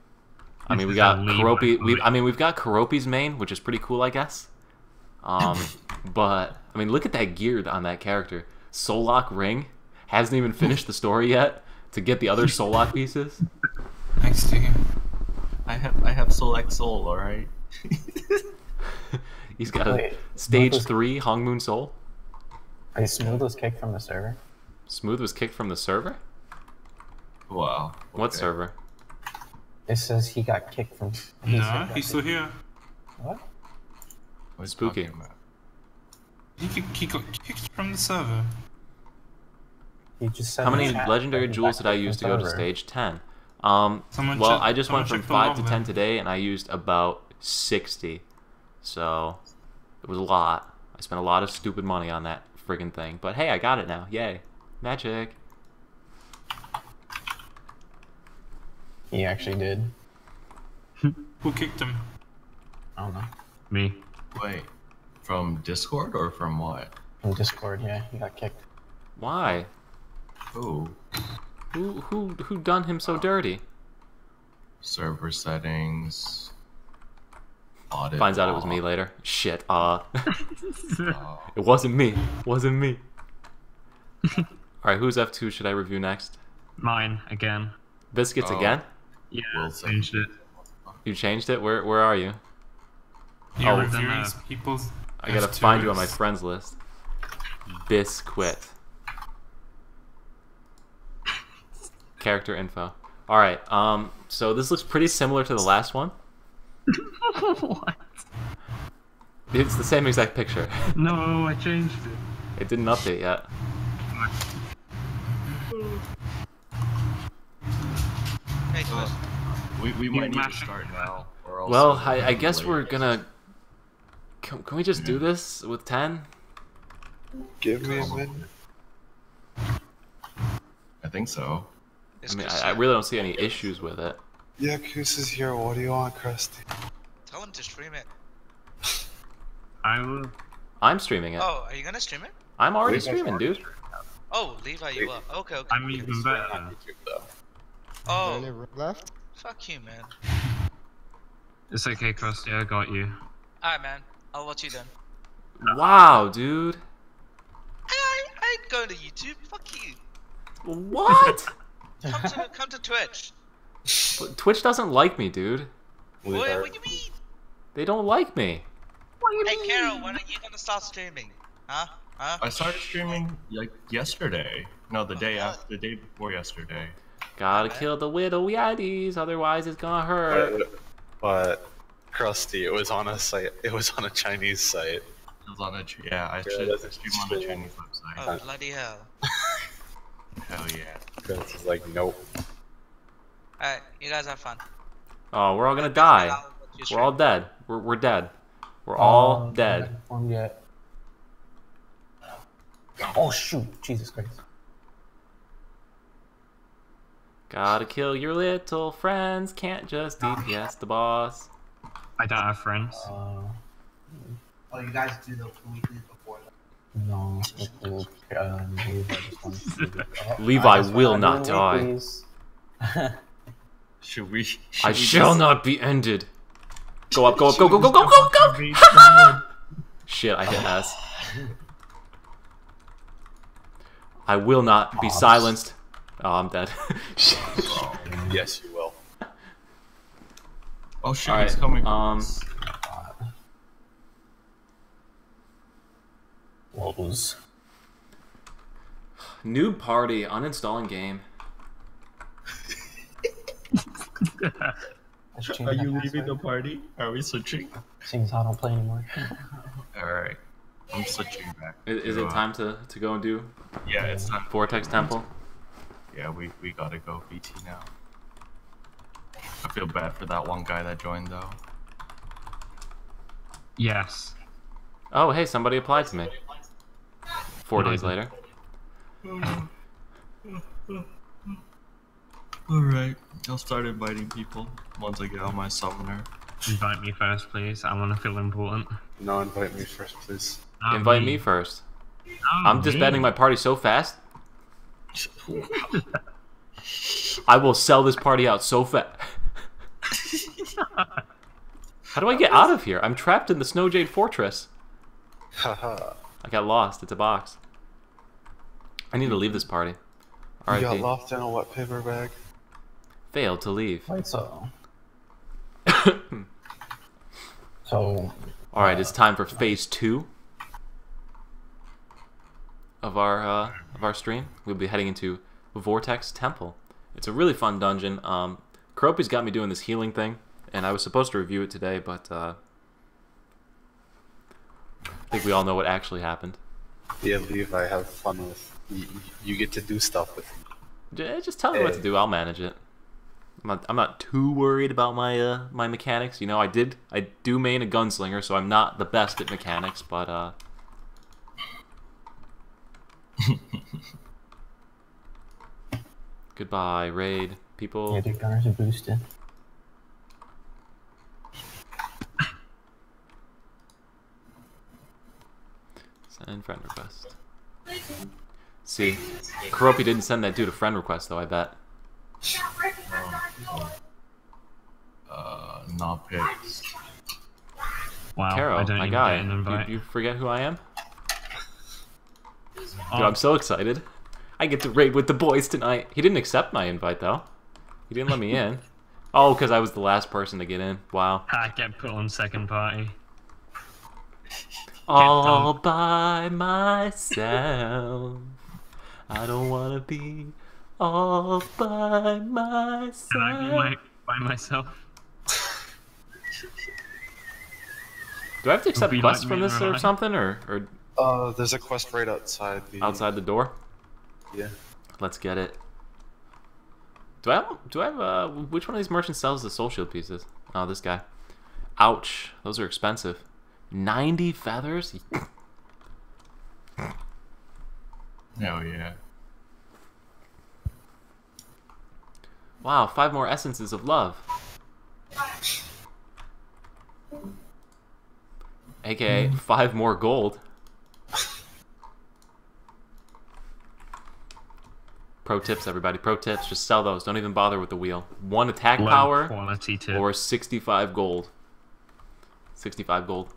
I mean, we got Keroppi. We, I mean, we've got Keroppi's main, which is pretty cool, I guess. Um, [LAUGHS] but I mean, look at that gear on that character. Solok ring hasn't even finished the story yet to get the other Solok pieces. Thanks, Tiki. I have I have select soul, alright? [LAUGHS] He's got a stage three Hong Moon Soul. Hey, Smooth was kicked from the server. Smooth was kicked from the server. Wow. What server? It says he got kicked from. he said No, got he's still here. What? What are you Spooky. talking? He, got- he got kicked from the server. He just said How many legendary jewels did I use to go to stage 10? Um, Someone well, I just went from 5 to 10 then. today, and I used about 60. So, it was a lot. I spent a lot of stupid money on that friggin' thing. But hey, I got it now. Yay. Magic. He actually did. [LAUGHS] Who kicked him? I don't know. Me. Wait. From Discord or from what? From Discord, yeah, he got kicked. Why? Ooh. Who who who done him so dirty? Server settings. Audit Finds out it was me later. Shit. Uh, Oh, [LAUGHS] [LAUGHS] it wasn't me. It Wasn't me. All right, whose F2 should I review next? Mine again. Biscuits Oh. again? Yeah, Wilson. changed it. You changed it? Where where are you? You're Oh. reviewing Then, uh, people's. I gotta F2s. find you on my friends list. Biscuit. Character info. All right. Um. So this looks pretty similar to the last one. [LAUGHS] what? It's the same exact picture. [LAUGHS] No, I changed it. It didn't update yet. We, we might need to start now. or else Well, we'll I, I guess late. we're gonna Can, can we just do this with 10? Give me a minute. I think so. I mean, I, I really don't see any issues with it. Yeah, Goose is here. What do you want, Krusty? Tell him to stream it. [LAUGHS] I'm. I'm streaming it. Oh, are you gonna stream it? I'm already Levi's streaming, dude. Oh, Levi, you up? Okay, okay. I'm even better. Oh, left? fuck you, man. It's okay, Krusty. I got you. Alright, man. I'll watch you then. Wow, dude. I, I, I ain't going to YouTube. Fuck you. What? [LAUGHS] Come to, come to Twitch. But Twitch doesn't like me, dude. What, what do you mean? They don't like me. What do you Hey, Carol, when are you gonna start streaming? Huh? Huh? I started streaming like yesterday. No, the oh, day after, the day before yesterday. Gotta kill the widow yaddies, otherwise it's gonna hurt. But, but Krusty, it was on a site. It was on a Chinese site. It was on a ch- yeah. I Yeah, should that's stream on the Chinese website. Oh, bloody hell. [LAUGHS] Hell yeah. Chris is like, nope. Alright, you guys have fun. Oh, we're all gonna die. I'll let you We're all dead. We're, we're dead. We're all Oh, dead. Form yet. Oh shoot! Jesus Christ. Gotta kill your little friends. Can't just DPS the boss. I don't have friends. Uh, Oh, you guys do the weekly before that. no. it- it- um, Levi just wants to do- oh, Levi will not die. [LAUGHS] Should we? Should I we shall just- not be ended. Go up, go up, go, go, go, go, go, go! [LAUGHS] Shit, I hit S. [LAUGHS] I will not be silenced. Oh, I'm dead. [LAUGHS] Shit. Yes, you will. Oh shit, Alright, he's coming. um, Woes. Noob party, uninstalling game. [LAUGHS] I should change Are you leaving the party? Are we switching? Seems I don't play anymore. [LAUGHS] Alright. I'm switching back. Is, is it uh, time to, to go and do Yeah, it's time. Vortex Temple? Yeah, we, we gotta go BT now. I feel bad for that one guy that joined though. Yes. Oh, hey, somebody applied to me. Four No, days later. [LAUGHS] Alright, I'll start inviting people once I get on my summoner. Invite me first, please. I want to feel important. No, invite me first, please. Not Invite me first. Not I'm me. disbanding my party so fast. [LAUGHS] I will sell this party out so fast. [LAUGHS] How do I get out of here? I'm trapped in the Snow Jade Fortress. Haha. [LAUGHS] I got lost. It's a box. I need to leave this party. You got lost in a wet paper bag. failed to leave. Right, so. so. Alright, it's time for phase two of our uh, of our stream. We'll be heading into Vortex Temple. It's a really fun dungeon. Um, Keroppi's got me doing this healing thing, and I was supposed to review it today, but uh, I think we all know what actually happened. Yeah, Levi, have fun with. You, you get to do stuff with. Just tell me what to do. I'll manage it. I'm not, I'm not too worried about my uh, my mechanics. You know, I did I do main a gunslinger, so I'm not the best at mechanics, but uh. [LAUGHS] Goodbye, raid people. Yeah, their gunners are boosted. Send friend request. See, Keroppi didn't send that dude a friend request though. I bet. Uh, not picked. Wow, Caro, I don't my even guy, get an you, you forget who I am? Dude, Oh. I'm um, so excited. I get to raid with the boys tonight. He didn't accept my invite though. He didn't let me in. [LAUGHS] Oh, because I was the last person to get in. Wow. I get put on second party. All by myself. I don't wanna be all by myself. Can I be my, by myself? Do I have to accept quests like from this or something, or, or Uh, there's a quest right outside the. outside the door? Yeah. Let's get it. Do I have, do I have uh which one of these merchants sells the soul shield pieces? Oh, this guy. Ouch, those are expensive. 90 feathers? Oh yeah. Wow, five more essences of love. AKA five more gold. Pro tips, everybody. Pro tips. Just sell those. Don't even bother with the wheel. One attack Low power quality tip. or 65 gold. 65 gold.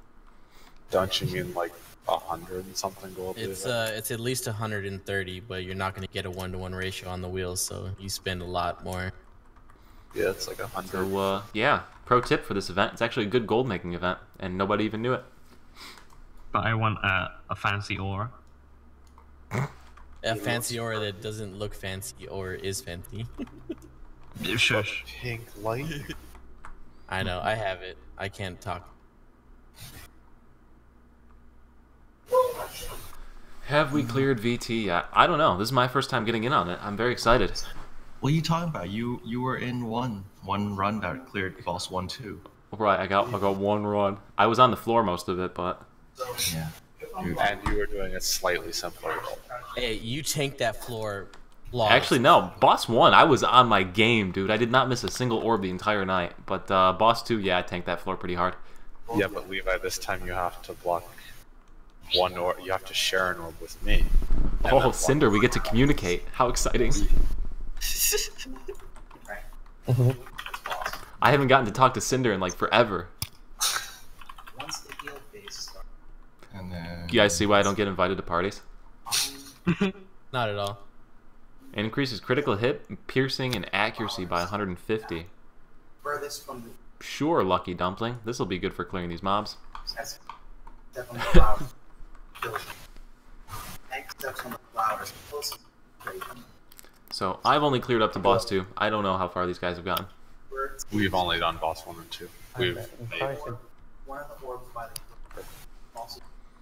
Don't you mean like a hundred and something gold? It's uh, it's at least 130, but you're not gonna get a one-to-one ratio on the wheels, so you spend a lot more. yeah, it's like a hundred. So, uh, yeah. Pro tip for this event. It's actually a good gold making event, and nobody even knew it. But I want a, a fancy aura. A fancy aura that doesn't look fancy or is fancy. [LAUGHS] Shush. Pink light. [LAUGHS] I know, I have it. I can't talk. Have we cleared VT yet? I don't know. This is my first time getting in on it. I'm very excited. What are you talking about? You you were in one one run that cleared boss one two. Right, I got I got one run. I was on the floor most of it, but Yeah. Dude, And you were doing a slightly simpler role. Hey, you tanked that floor. Flawless. actually no. Boss one, I was on my game, dude. I did not miss a single orb the entire night. But uh, boss two, yeah, I tanked that floor pretty hard. Yeah, but Levi, this time you have to block one or you have to share an orb with me. Oh, Cinder, we get to communicate. How exciting! [LAUGHS] I haven't gotten to talk to Cinder in like forever. Once the heal phase starts, and then You guys see why I don't get invited to parties? [LAUGHS] Not at all. It increases critical hit, piercing, and accuracy by 150. furthest from the Sure, Lucky Dumpling. This will be good for clearing these mobs. that's definitely flowers. Kills you. Next steps on the flowers. So I've only cleared up to boss two. I don't know how far these guys have gone. We've only done boss one and two. We've made One of the orbs by the cliff also picks up the other orb.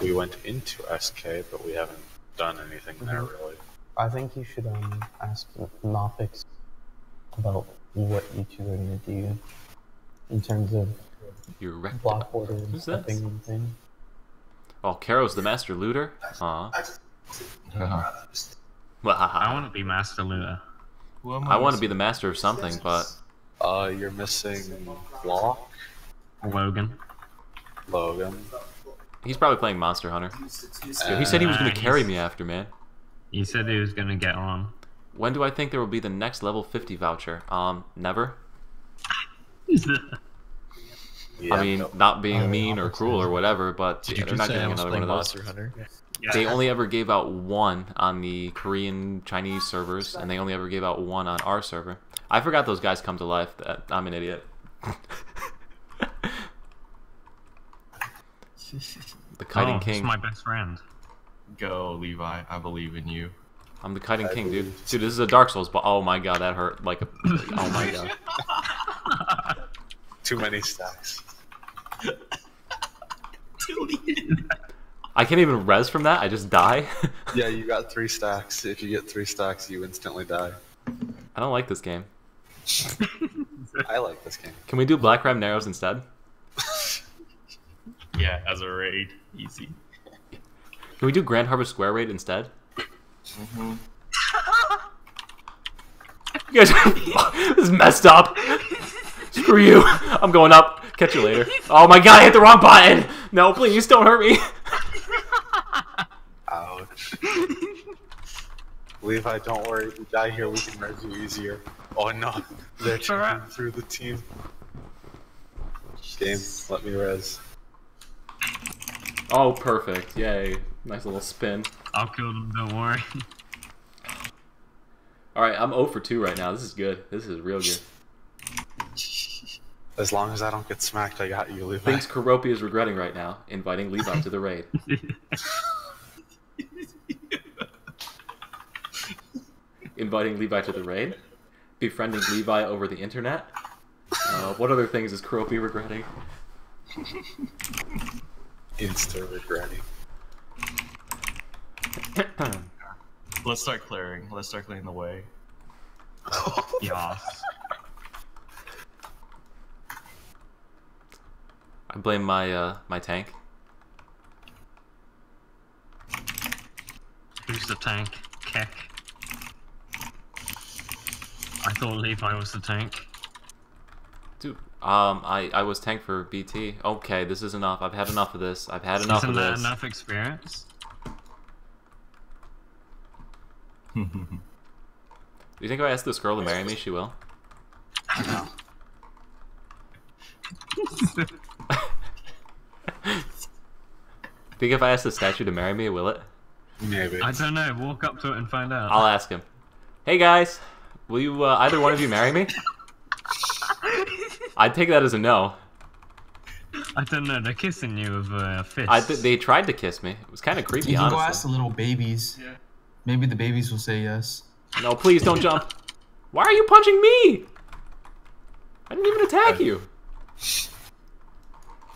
We went into SK, but we haven't done anything there really. I think you should um ask Nopix about what you two are gonna do in terms of You're block order and Who's this? stepping and thing. Oh, Karo's the master looter? Aw. I want to be master looter. who I want to be the master of something, but Uh, you're missing Block, Logan. Logan. he's probably playing Monster Hunter. Yo, he said he was going Uh, to carry me after, man. He said he was gonna get on. When do I think there will be the next level 50 voucher? Um, never. [LAUGHS] Yeah, I mean, no. not being Oh, mean or cruel or whatever, but yeah, they're not say getting another one of those. Monster Hunter? They only ever gave out one on the Korean Chinese servers, and they only ever gave out one on our server. I forgot those guys come to life. That I'm an idiot. [LAUGHS] [LAUGHS] the kiting oh, king. It's my best friend. Go, Levi. I believe in you. I'm the kiting king, dude. Dude, this is a Dark Souls, but oh my god, that hurt. Like, a, [LAUGHS] oh my god. [LAUGHS] Too many stacks. I can't even res from that. I just die. Yeah, you got three stacks. If you get three stacks, you instantly die. I don't like this game. I like this game. Can we do Blackram Narrows instead? [LAUGHS] Yeah, as a raid, easy. Can we do Grand Harbor Square raid instead? Mm-hmm. You guys, [LAUGHS] this is messed up. Screw you. I'm going up. Catch you later. Oh my god, I hit the wrong button. No, please don't hurt me. Ouch. Levi, don't worry. If you die here, we can res you easier. Oh no, they're checking through the team. Game, let me res. Oh, perfect. Yay. Nice little spin. I'll kill them. Don't worry. [LAUGHS] All right, I'm 0 for 2 right now. This is good. This is real good. As long as I don't get smacked, I got you, Levi. Things Keroppi is regretting right now, inviting Levi to the raid. [LAUGHS] inviting Levi to the raid, befriending Levi over the internet. Uh, what other things is Keroppi regretting? Insta regretting. [CLEARS THROAT] Let's start clearing. Let's start clearing the way. [LAUGHS] Yes. I blame my uh my tank. Who's the tank? Keck. I thought Levi was the tank. Dude, um, I I was tank for BT. Okay, this is enough. I've had enough of this. I've had enough Isn't of that this. enough experience? Do [LAUGHS] you think if I ask this girl to marry me, she will? I don't know. think if I ask the statue to marry me, will it? Maybe. I don't know. Walk up to it and find out. I'll ask him. Hey guys, will you uh, either one of you marry me? [LAUGHS] I'd take that as a no. I don't know. They're kissing you with a fists. I th- they tried to kiss me. It was kind of creepy, You can go honestly. ask the little babies. Maybe the babies will say yes. No, please don't jump. Why are you punching me? I didn't even attack you.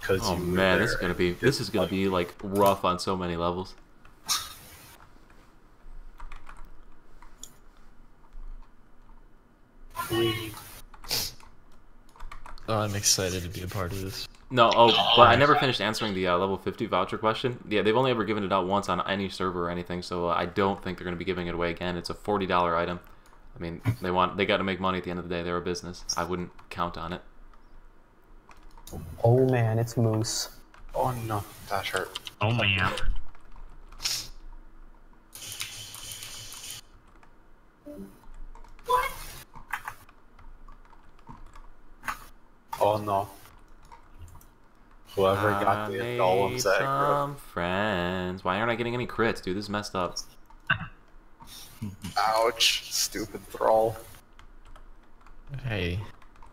Cause Oh you were man, this is gonna be this is gonna be like rough on so many levels. Oh, I'm excited to be a part of this. No, oh, but I never finished answering the uh, level 50 voucher question. Yeah, they've only ever given it out once on any server or anything, so uh, I don't think they're going to be giving it away again. It's a $40 item. I mean, they want they got to make money at the end of the day. They're a business. I wouldn't count on it. Oh man, it's Moose. Oh no, that hurt. Oh man. Oh no. Whoever got I the made golems that some friends. Why aren't I getting any crits, dude? This is messed up. [LAUGHS] Ouch, stupid thrall. Hey.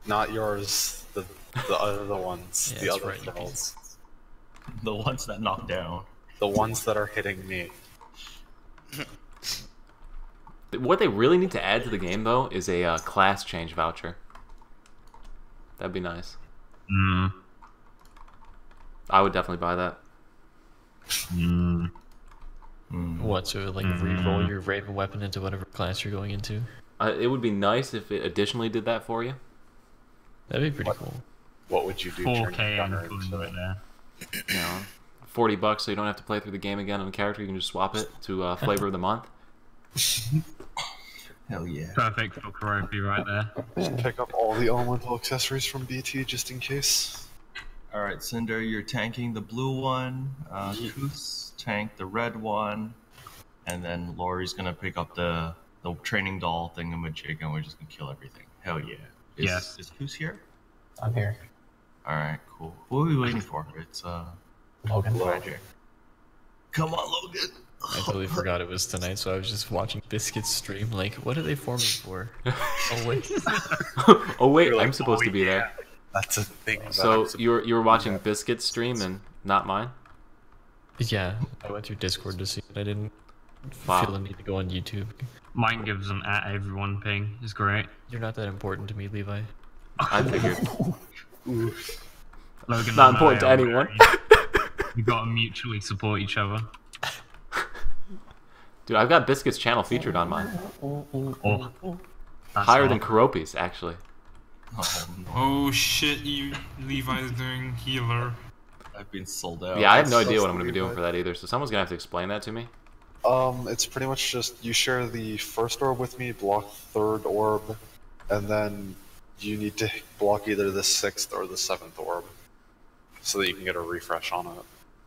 Not yours, the the other ones, [LAUGHS] Yeah, the that's other right, thralls. The ones that knock down. The ones that are hitting me. What they really need to add to the game, though, is a uh, class change voucher. That'd be nice. Mm. I would definitely buy that. Mm. What, so like re-roll your Raven weapon into whatever class you're going into? Uh, it would be nice if it additionally did that for you. That'd be pretty cool. What would you do? 4K turn your I'm gunner putting into- right there. You know, forty bucks, so you don't have to play through the game again on the character. You can just swap it to uh, flavor of the month. [LAUGHS] Hell yeah. Perfect for Keroppi right there. Just pick up all the elemental accessories from BT just in case. Alright, Cinder, you're tanking the blue one. Uh, Koos tank the red one. And then Lori's gonna pick up the the training doll thingamajig and we're just gonna kill everything. Hell yeah. Is, Yes. Is Koos here? I'm here. Alright, cool. Who are we waiting for? It's uh Logan. Magic. Come on, Logan! I totally forgot it was tonight, so I was just watching Biscuit stream. Like, what are they forming for? [LAUGHS] oh wait. oh wait, You're like, I'm supposed "Oh, to be there. Oh, That's a thing. that So you were you were watching Biscuit stream and not mine. Yeah, I went through Discord to see it. I didn't Wow. feel the need to go on YouTube. Mine gives an at everyone ping. It's great. You're not that important to me, Levi. I figured. Logan Not important to anyone. [LAUGHS] very- We gotta mutually support each other. Dude, I've got Biscuit's channel featured on mine. Oh, that's Higher than hot. Keroppi's, actually. Oh no. Oh shit, you Levi's doing healer. I've been sold out. Yeah, I have no That's idea what I'm gonna be doing for that either. So someone's gonna have to explain that to me. Um, it's pretty much just you share the first orb with me, block third orb, and then you need to block either the sixth or the seventh orb, so that you can get a refresh on it.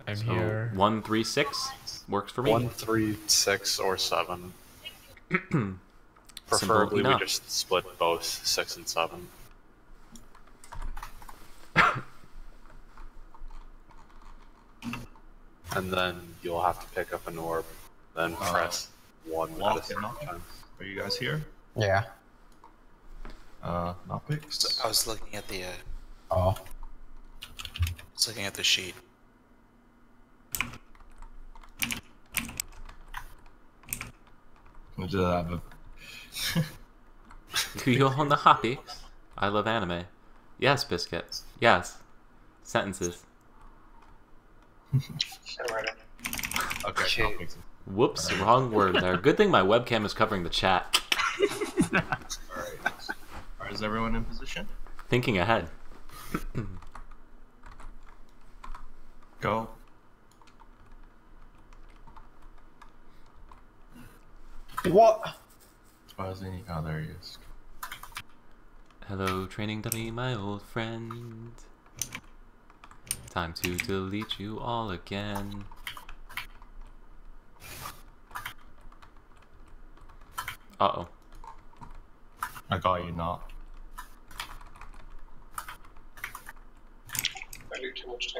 I'm So here. one, three, six works for me. One, three, six, or seven. [CLEARS THROAT] Preferably, we just split both six and seven. [COUGHS] and then you'll have to pick up an orb, then Uh, press one at a Lock time. Are you guys here? Yeah. Uh, not picks. So I was looking at the. Uh, Oh. I was looking at the sheet. We just have a Kuyo on the happy. I love anime. Yes, Biscuit. Yes. Sentences. [LAUGHS] okay. Nopix. Whoops, wrong word there. Good thing my webcam is covering the chat. Alright. [LAUGHS] Alright, is everyone in position? Thinking ahead. Go. What? Why isn't he? Oh, there he is. Hello, training dummy, my old friend. Time to delete you all again. Uh oh. I got you, not. I do too much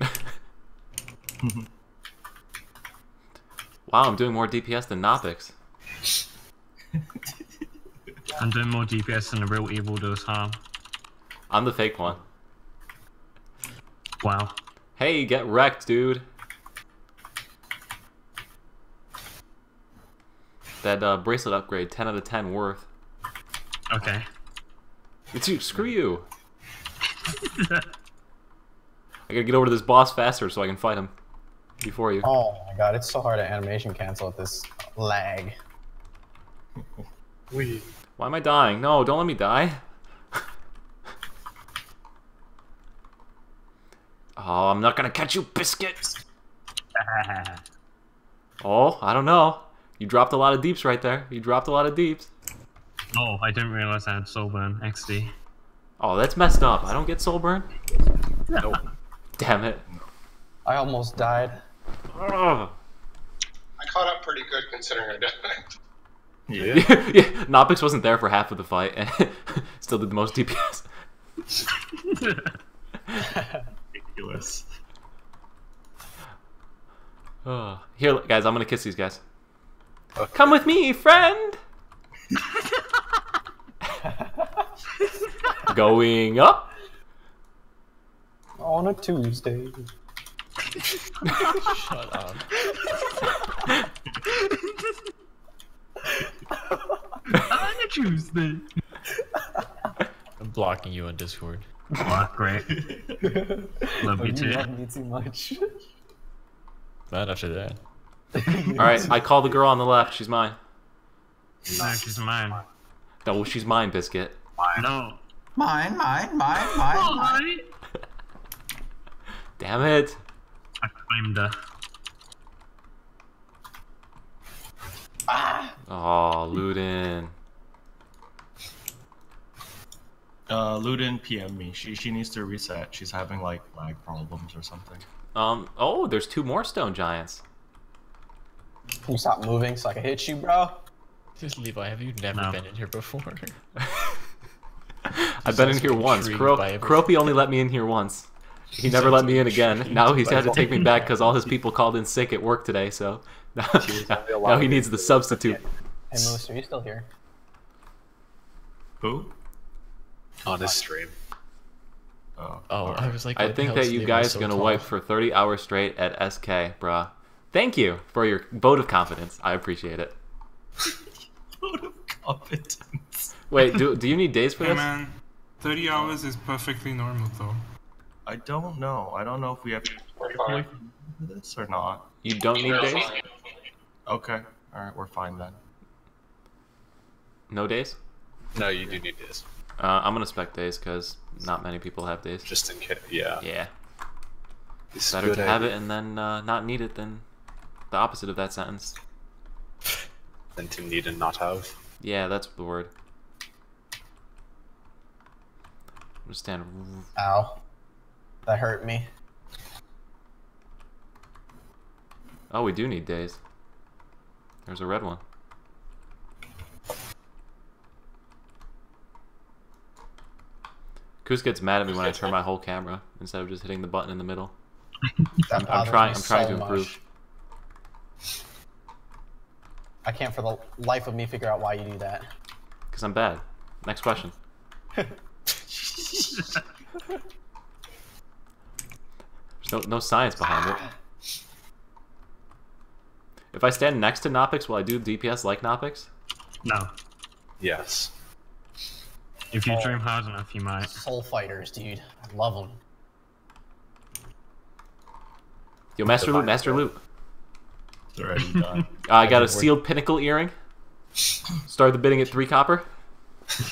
damage. [LAUGHS] Wow, I'm doing more DPS than Nopix. [LAUGHS] I'm doing more DPS than the real Evil Do Us Harm. I'm the fake one. Wow. Hey, get wrecked, dude. That uh, bracelet upgrade, 10 out of 10 worth. Okay. It's you, screw you. [LAUGHS] I gotta get over to this boss faster so I can fight him before you. Oh my god, it's so hard to animation cancel with this lag. We. Why am I dying? No, don't let me die. [LAUGHS] oh, I'm not gonna catch you, biscuit. [LAUGHS] oh, I don't know. You dropped a lot of deeps right there. You dropped a lot of deeps. oh, I didn't realize I had soul burn. XD. Oh, that's messed up. I don't get soul burn. No. Damn it. I almost died. Ugh. I caught up pretty good considering I died. Yeah. [LAUGHS] yeah. Nopix wasn't there for half of the fight and [LAUGHS] still did the most DPS. Ridiculous. Oh. [SIGHS] Here, guys, I'm gonna kiss these guys. Come with me, friend. [LAUGHS] Going up. On a Tuesday. Shut up. On a Tuesday. I'm blocking you on Discord. Oh, great. Love Oh, you you too. love me too much. Not after that. [LAUGHS] Alright, I call the girl on the left. She's mine. No, she's mine. No, she's mine, Biscuit. No. Mine, mine, mine, mine, mine. Damn it. I claimed her. Oh, Ludin. Uh, Ludin PM me. She she needs to reset. She's having like lag problems or something. Um, oh, there's two more stone giants. Can you stop moving so I can hit you, bro? Just Levi, have you never No. been in here before? [LAUGHS] I've been in here once. intrigued Cro- Keroppi only let me in here once. He never let me in again. [LAUGHS] Now he's had to take me back because all his people called in sick at work today. So [LAUGHS] now, now he needs the substitute. Hey, Moose, are you still here? Who? On his stream. Oh, Oh, I was like, I think that you Levi guys so gonna tall? wipe for 30 hours straight at SK, bruh. Thank you for your vote of confidence. I appreciate it. [LAUGHS] Vote of confidence. Wait, do do you need days for Hey this? man, 30 hours is perfectly normal though. I don't know. I don't know if we have to We're skip fine. away from this or not. You don't need days? Okay. All right, we're fine then. No days? No, you do need days. Uh, I'm gonna spec days because not many people have days. Just in case. Yeah. Yeah. It's Better good to have idea. it and then uh, not need it than the opposite of that sentence. Than to need and not have. Yeah, that's the word. Understand. Ow. That hurt me. Oh, we do need days. There's a red one. Koos gets mad at me when I turn my whole camera instead of just hitting the button in the middle. [LAUGHS] I'm trying. I'm trying so to improve. much. I can't for the life of me figure out why you do that. Because I'm bad. Next question. [LAUGHS] There's no, no science behind it. If I stand next to Nopix, will I do DPS like Nopix? No. Yes. If you Oh. dream hard enough, you might. Soul fighters, dude. I love them. Yo, Master Loot, Master Loot. It's already done. Uh, [LAUGHS] I got a sealed pinnacle earring. Start the bidding at three copper. [LAUGHS]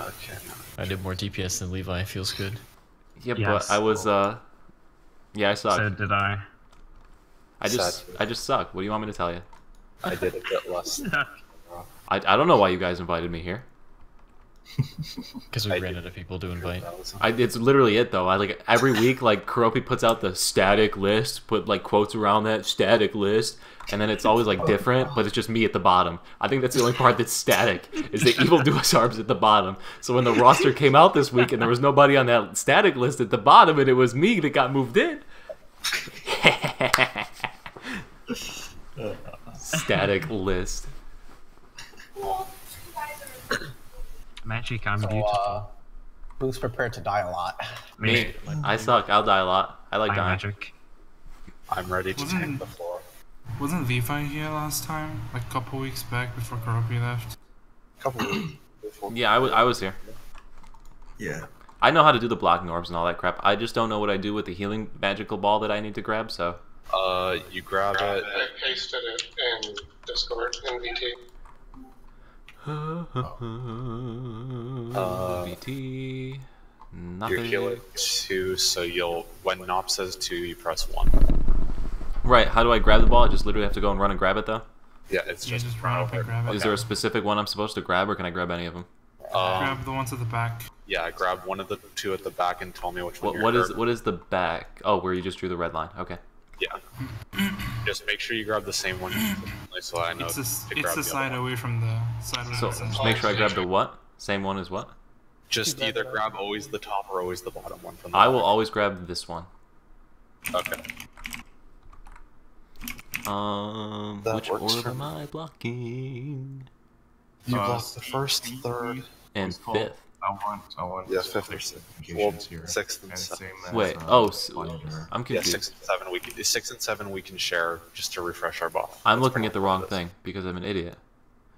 Okay. I did more DPS than Levi. Feels good. Yeah, Yes. but I was uh Yeah, I suck. So did I. I just Sad. I just suck. What do you want me to tell you? I did a bit less. [LAUGHS] I, I don't know why you guys invited me here. [LAUGHS] Because we ran out of people to invite. I, it's literally it though. I like every week like Keroppi puts out the static list, put like quotes around that static list, and then it's always like different, but it's just me at the bottom. I think that's the only part that's static is the Evil Do Us Harm at the bottom. So when the roster came out this week and there was nobody on that static list at the bottom and it was me that got moved in. [LAUGHS] static list. Magic, I'm So, beautiful. uh, who's prepared to die a lot? Me. I suck. I'll die a lot. I like Hi, dying. Magic. I'm ready to Wasn't- tank the floor. Wasn't Levi here last time? Like a couple weeks back before Keroppi left? Couple weeks. [CLEARS THROAT] Before. Yeah, I was I was here. Yeah. I know how to do the blocking orbs and all that crap. I just don't know what I do with the healing magical ball that I need to grab. So Uh, you grab it. I pasted it in Discord in VT. Uh, VT. You Nothing. heal it two, so you'll when Nop says two, you press one. Right. How do I grab the ball? I just literally have to go and run and grab it though. Yeah, it's just, just run up and grab it. Is there a specific one I'm supposed to grab, or can I grab any of them? um, Grab the ones at the back. yeah. Grab one of the two at the back and tell me which one. What you're what is grabbing. what is the back? Oh, where you just drew the red line. Okay. Yeah. just make sure you grab the same one, so I know It's to the, grab it's the the side away from the side So the center. just make sure I grab the what? Same one as what? Just either grab always the top or always the bottom one from the I will always grab this one. Okay. Um, That which works orb am. I blocking? You Uh, block the first, third. And It's called- fifth. I want, I want Yeah, fifth or sixth. Well, here. sixth and And seventh. same as, Wait. uh, Oh, s- Plunger. I'm confused. Yeah, six and seven. We can six and seven. We can share just to refresh our buff. I'm That's looking at the wrong what it is. thing because I'm an idiot.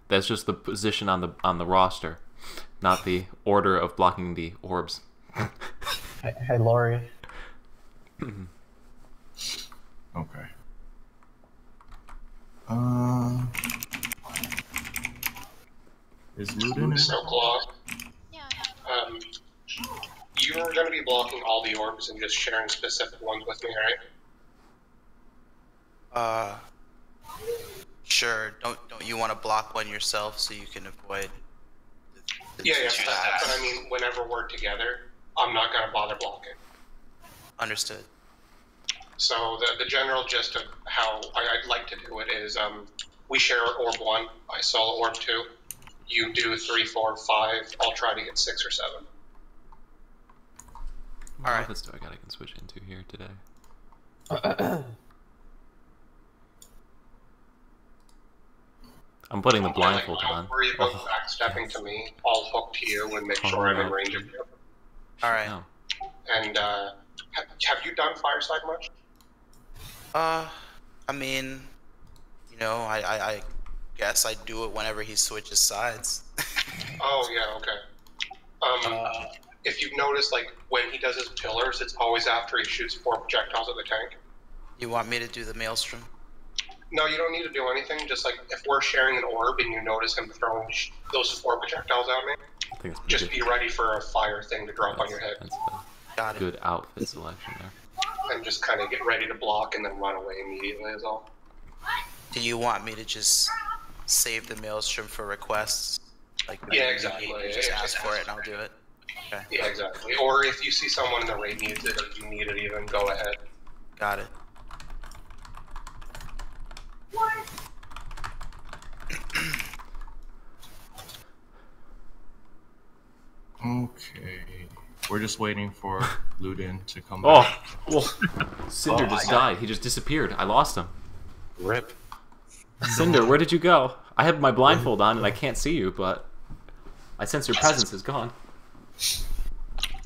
That's just the position on the on the roster, not the order of blocking the orbs. Hey, hey Lori. Okay. Uh, is Ludin in? So Claw. Um, you are going to be blocking all the orbs and just sharing specific ones with me, right? Uh, sure. Don't don't you want to block one yourself so you can avoid? The, the Yeah, yeah, but I mean, whenever we're together, I'm not going to bother blocking. Understood. So the, the general gist of how I, I'd like to do it is um, we share orb one, I solo orb two. You do three, four, five. I'll try to get six or seven. What outfits do I got I can switch into here today? [CLEARS THROAT] I'm putting the blindfold Don't on. worry about Oh, backstepping to me. I'll hook to you and make sure I'm in range of you. All right. no. And uh, have, have you done Fireside much? Uh, I mean, you know, I, I, I guess I do it whenever he switches sides. [LAUGHS] Oh yeah, okay. Um, if you've noticed, like when he does his pillars, it's always after he shoots four projectiles at the tank. You want me to do the maelstrom? No, you don't need to do anything. Just like if we're sharing an orb and you notice him throwing sh- those four projectiles at me, I think just good. be ready for a fire thing to drop on your head, That's a Got it. good outfit selection there. and just kind of get ready to block and then run away immediately. Is all. Do you want me to just save the maelstrom for requests? Like Yeah, when you exactly. Yeah, Just yeah, ask for it and I'll do it. Okay. Yeah, exactly. Or if you see someone in the raid needs it, or you need it, even go ahead. Got it. What? Okay. We're just waiting for Ludin to come Oh, back. well, [LAUGHS] oh Cinder Oh just my died. He just disappeared. I lost him. Rip. Cinder, where did you go? I have my blindfold on and I can't see you, but I sense your presence is gone.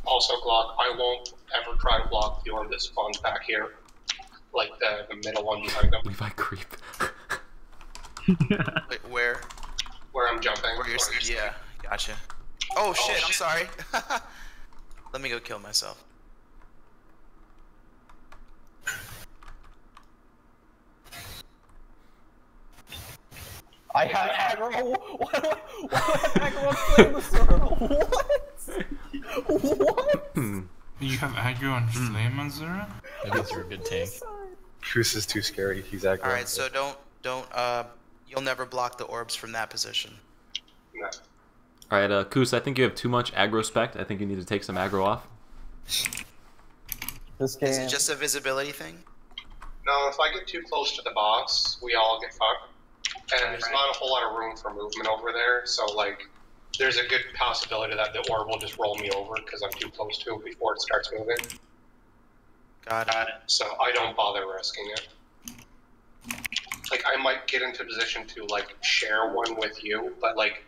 Also, Glock, I won't ever try to block the orb that spawns back here, like the, the middle one behind them, Levi creep. [LAUGHS] Wait, where? where I'm jumping. Where you're? Yeah, gotcha. Oh, oh shit! I'm sorry. [LAUGHS] Let me go kill myself. I have aggro. Why do I, why do I have aggro on flame sword? What? What? You You have aggro on Hmm. Flame on Zera? That means you're a good tank. Goose is too scary. He's aggro. All right, so don't don't uh, you'll never block the orbs from that position. No. All right, uh, Koos, I think you have too much aggro spec. I think you need to take some aggro off. This game. Is it just a visibility thing? No, if I get too close to the boss, we all get fucked. And there's not a whole lot of room for movement over there, so like, there's a good possibility that the orb will just roll me over because I'm too close to it before it starts moving. Got it. So I don't bother risking it. Like I might get into position to like share one with you, but like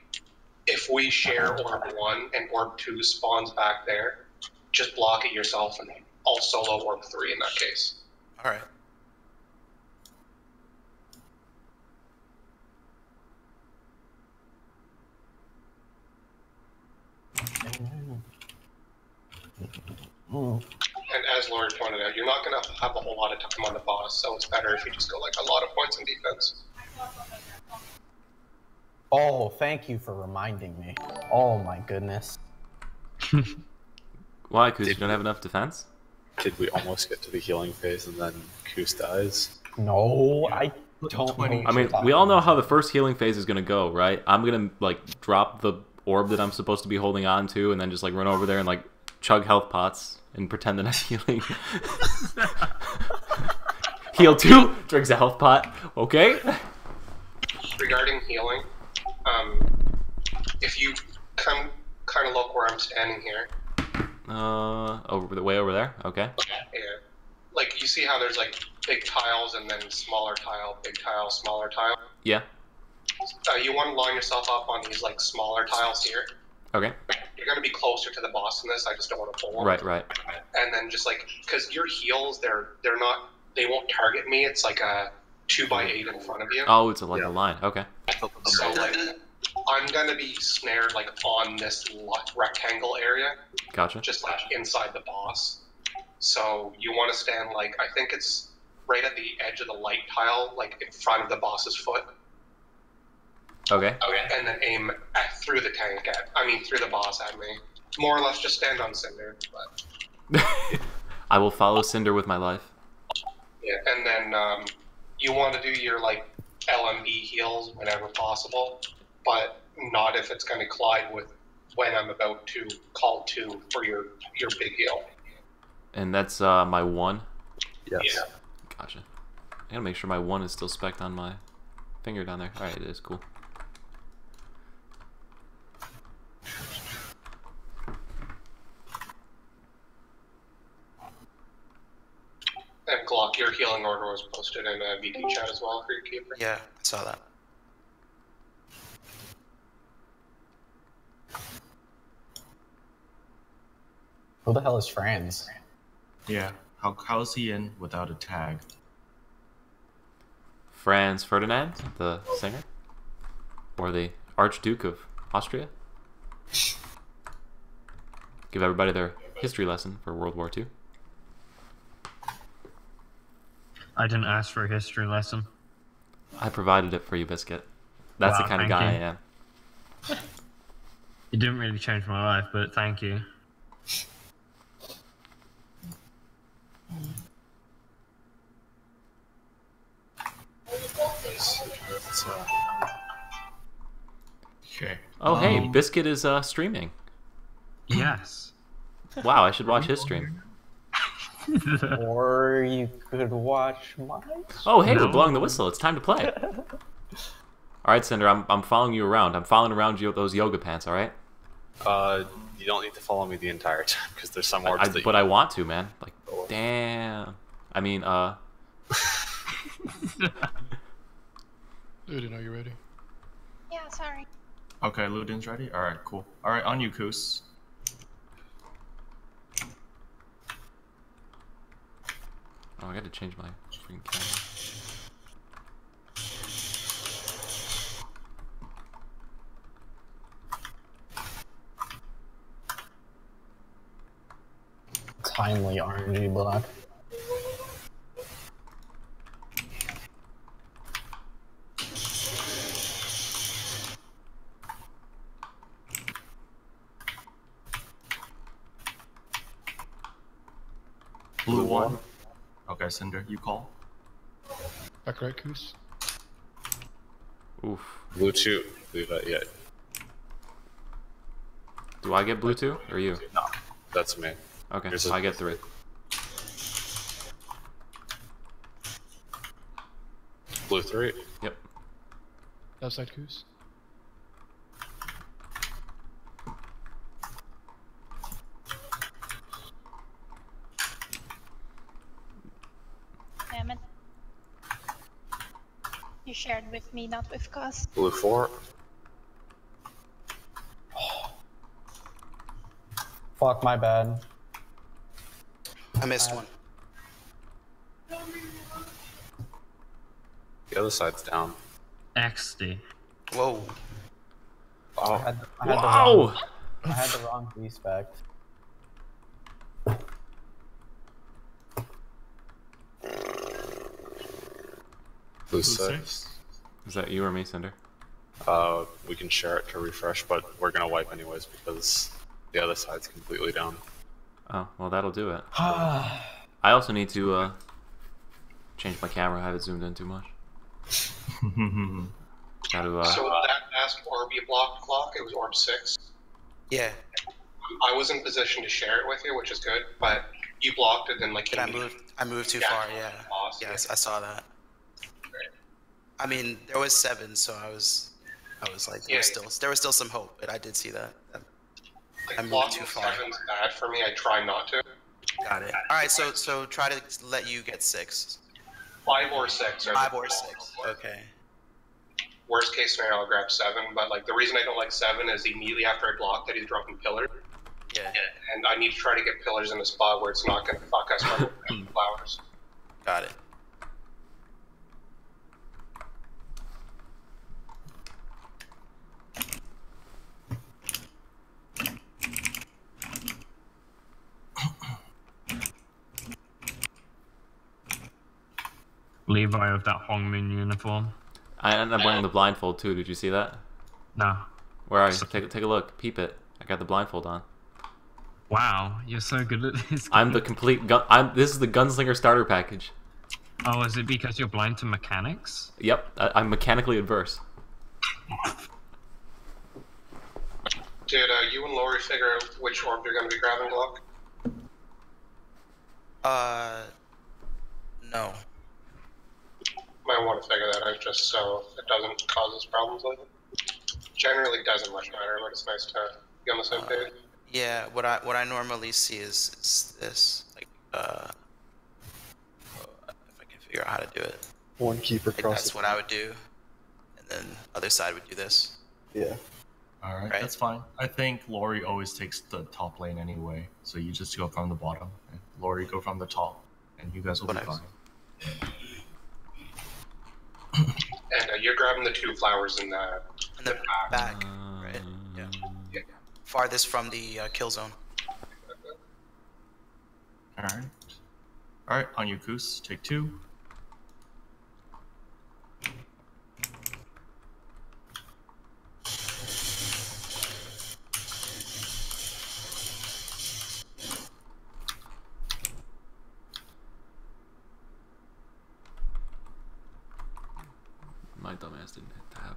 if we share uh-huh. orb one and orb two spawns back there, just block it yourself and I'll solo orb three in that case. All right. And as Lori pointed out, you're not gonna have a whole lot of time on the boss, so it's better if you just go like a lot of points in defense. Oh, thank you for reminding me. Oh my goodness. [LAUGHS] Why? Because you don't have enough defense? Did we almost get to the healing phase and then Goose dies? No, I don't know. I mean, we all know how the first healing phase is gonna go, right? I'm gonna like drop the orb that I'm supposed to be holding on to, and then just like run over there and like chug health pots and pretend that I'm [LAUGHS] healing. Heal two, drinks a health pot. Okay. Regarding healing, um, if you come kind of look where I'm standing here, Uh, over the way over there. Okay. yeah, like you see how there's like big tiles and then smaller tile, big tile, smaller tile. Yeah. Uh, you want to line yourself up on these like smaller tiles here. Okay. You're gonna be closer to the boss in this. I just don't want to pull one. Right. Right. And then just like because your heels, they're they're not they won't target me. It's like a two by eight in front of you. Oh, it's a, like a line. Okay. So like I'm gonna be snared like on this lo- rectangle area, Gotcha. just like inside the boss. So you want to stand like I think it's right at the edge of the light tile, like in front of the boss's foot. Okay. Okay. And then aim at, through the tank at I mean through the boss at me. More or less, just stand on Cinder. But [LAUGHS] I will follow Cinder with my life. yeah, and then um, you want to do your like LMB heals whenever possible, but not if it's going to collide with when I'm about to call two for your your big heal. And that's uh my one. Yes. Yeah. Gotcha. I gotta make sure my one is still specced on my finger down there. Alright, it is cool. And Glock, your healing order was posted in a VT chat as well for your keeper. Yeah, I saw that. Who the hell is Franz? Yeah. How how's he in without a tag? Franz Ferdinand, the singer? Or the Archduke of Austria? Give everybody their history lesson for World War II. I didn't ask for a history lesson. I provided it for you, Biscuit. That's Wow, the kind of guy you. I am. [LAUGHS] It didn't really change my life, but thank you. Okay. Oh, hey, Um, Biscuit is uh, streaming. Yes. Wow, I should watch his stream. [LAUGHS] or you could watch mine. Oh, hey, we're blowing the whistle. It's time to play. All right, Cinder, I'm, I'm following you around. I'm following around you with those yoga pants, all right? uh, you don't need to follow me the entire time because there's some I, I- that but I want to, man. Like, Oh. damn. I mean, uh, [LAUGHS] Dude, are you ready? Yeah, sorry. Okay, Ludin's ready? Alright, cool. Alright, on you, Koos. Oh, I got to change my freaking camera. Timely RNG block. Blue one. Okay, Cinder, you call. Back right, Goose. Oof. Blue two. Leave that yet. Do I get blue two or you? No, that's me. Okay, Here's so a- I get three. Blue three. Yep. Outside Goose. Damn it. You shared with me, not with Gus. Blue four. Fuck, my bad. I missed one. The other side's down. XD. Whoa. I Wow. had, I had the wrong, I had the wrong respect. Blue Blue six. Is that you or me, Cinder? Uh, we can share it to refresh, but we're gonna wipe anyways because the other side's completely down. Oh, well, that'll do it. [SIGHS] I also need to uh, change my camera. I have it zoomed in too much. [LAUGHS] Gotta, uh, So that last orb you blocked clock, it was orb six. Yeah. I was in position to share it with you, which is good, but you blocked it and like But I moved. I moved too Yeah. far. Yeah. Yes, I saw that. I mean, there was seven, so I was, I was like, there was still, there was still some hope, but I did see that. Like moved blocking too far. seven's bad for me. I try not to. Got it. All right, so so try to let you get six. Five or six. Five or six. Okay. Worst case scenario, I'll grab seven. But like the reason I don't like seven is immediately after I block that he's dropping pillar, Yeah. and I need to try to get pillars in a spot where it's not going to fuck us from [COUGHS] flowers. Got it. Levi with that Hong Moon uniform. I ended up wearing the blindfold too. Did you see that? No. Where are you? Take, take a look. Peep it. I got the blindfold on. Wow, you're so good at this. I'm the complete gun. I'm. This is the gunslinger starter package. Oh, is it because you're blind to mechanics? Yep. I, I'm mechanically adverse. Did uh, you and Lori figure out which orb you're going to be grabbing, Glock? Uh, no. Might want to figure that out just so it doesn't cause us problems later. Generally doesn't much matter, but it's nice to be on the same page. Yeah, what I what I normally see is, is this like uh, if I can figure out how to do it. One keeper Like, cross. that's what I would do, and then other side would do this. Yeah. All right, Right. that's fine. I think Lori always takes the top lane anyway, so you just go from the bottom, and Lori go from the top, and you guys will be Whatever. fine. And uh, you're grabbing the two flowers in the, In the back, right? Yeah. Yeah. Farthest from the uh, kill zone. All right. All right, on you, Goose. Take two. My dumbass didn't hit tab.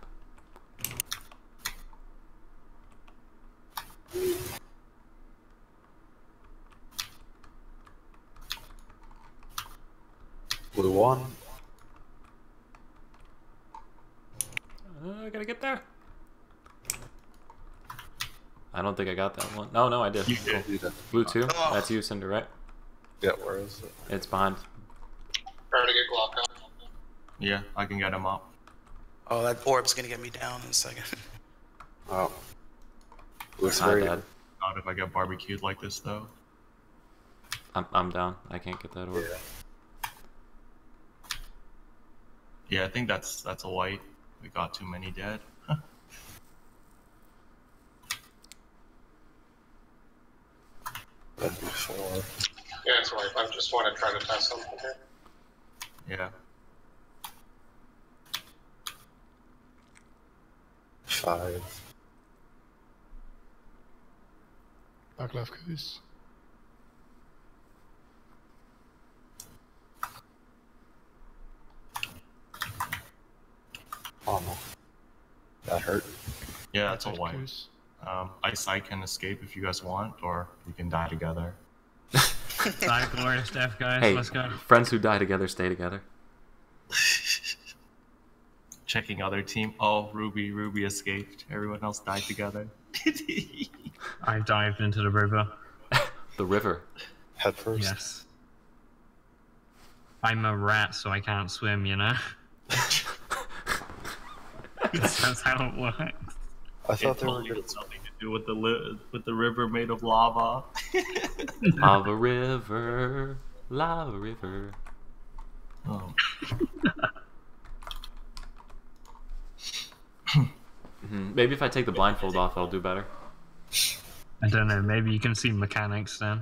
Blue one. Uh, I gotta get there. I don't think I got that one. No, no, I did. You did. You did. Blue two. Oh. That's you, Cinder, right? Yeah, where is it? It's behind. trying to get Glock out. Yeah, I can get him up. Oh, that orb's gonna get me down in a second. Oh. Blue Hi, three. Dad. Not if I get barbecued like this, though. I'm, I'm down. I can't get that orb. Yeah. Yeah, I think that's that's a white. We got too many dead. [LAUGHS] than before. Yeah, it's right. I just want to try to test something here. Yeah. Five. Back left goose. Oh, that hurt. Yeah, that's a white. Um, Ice I can escape if you guys want, or we can die together. [LAUGHS] Die glorious death, guys. Hey, Let's go. friends who die together stay together. [LAUGHS] Checking other team. Oh, Ruby, Ruby escaped. Everyone else died together. [LAUGHS] I dived into the river. The river. Head first. Yes. I'm a rat, so I can't swim, you know? That's how it works. I It thought they were totally good. had something to do with the li- with the river made of lava. [LAUGHS] Lava river, lava river. Oh. Mhm. Maybe if I take the blindfold off, I'll do better. I don't know, maybe you can see mechanics then.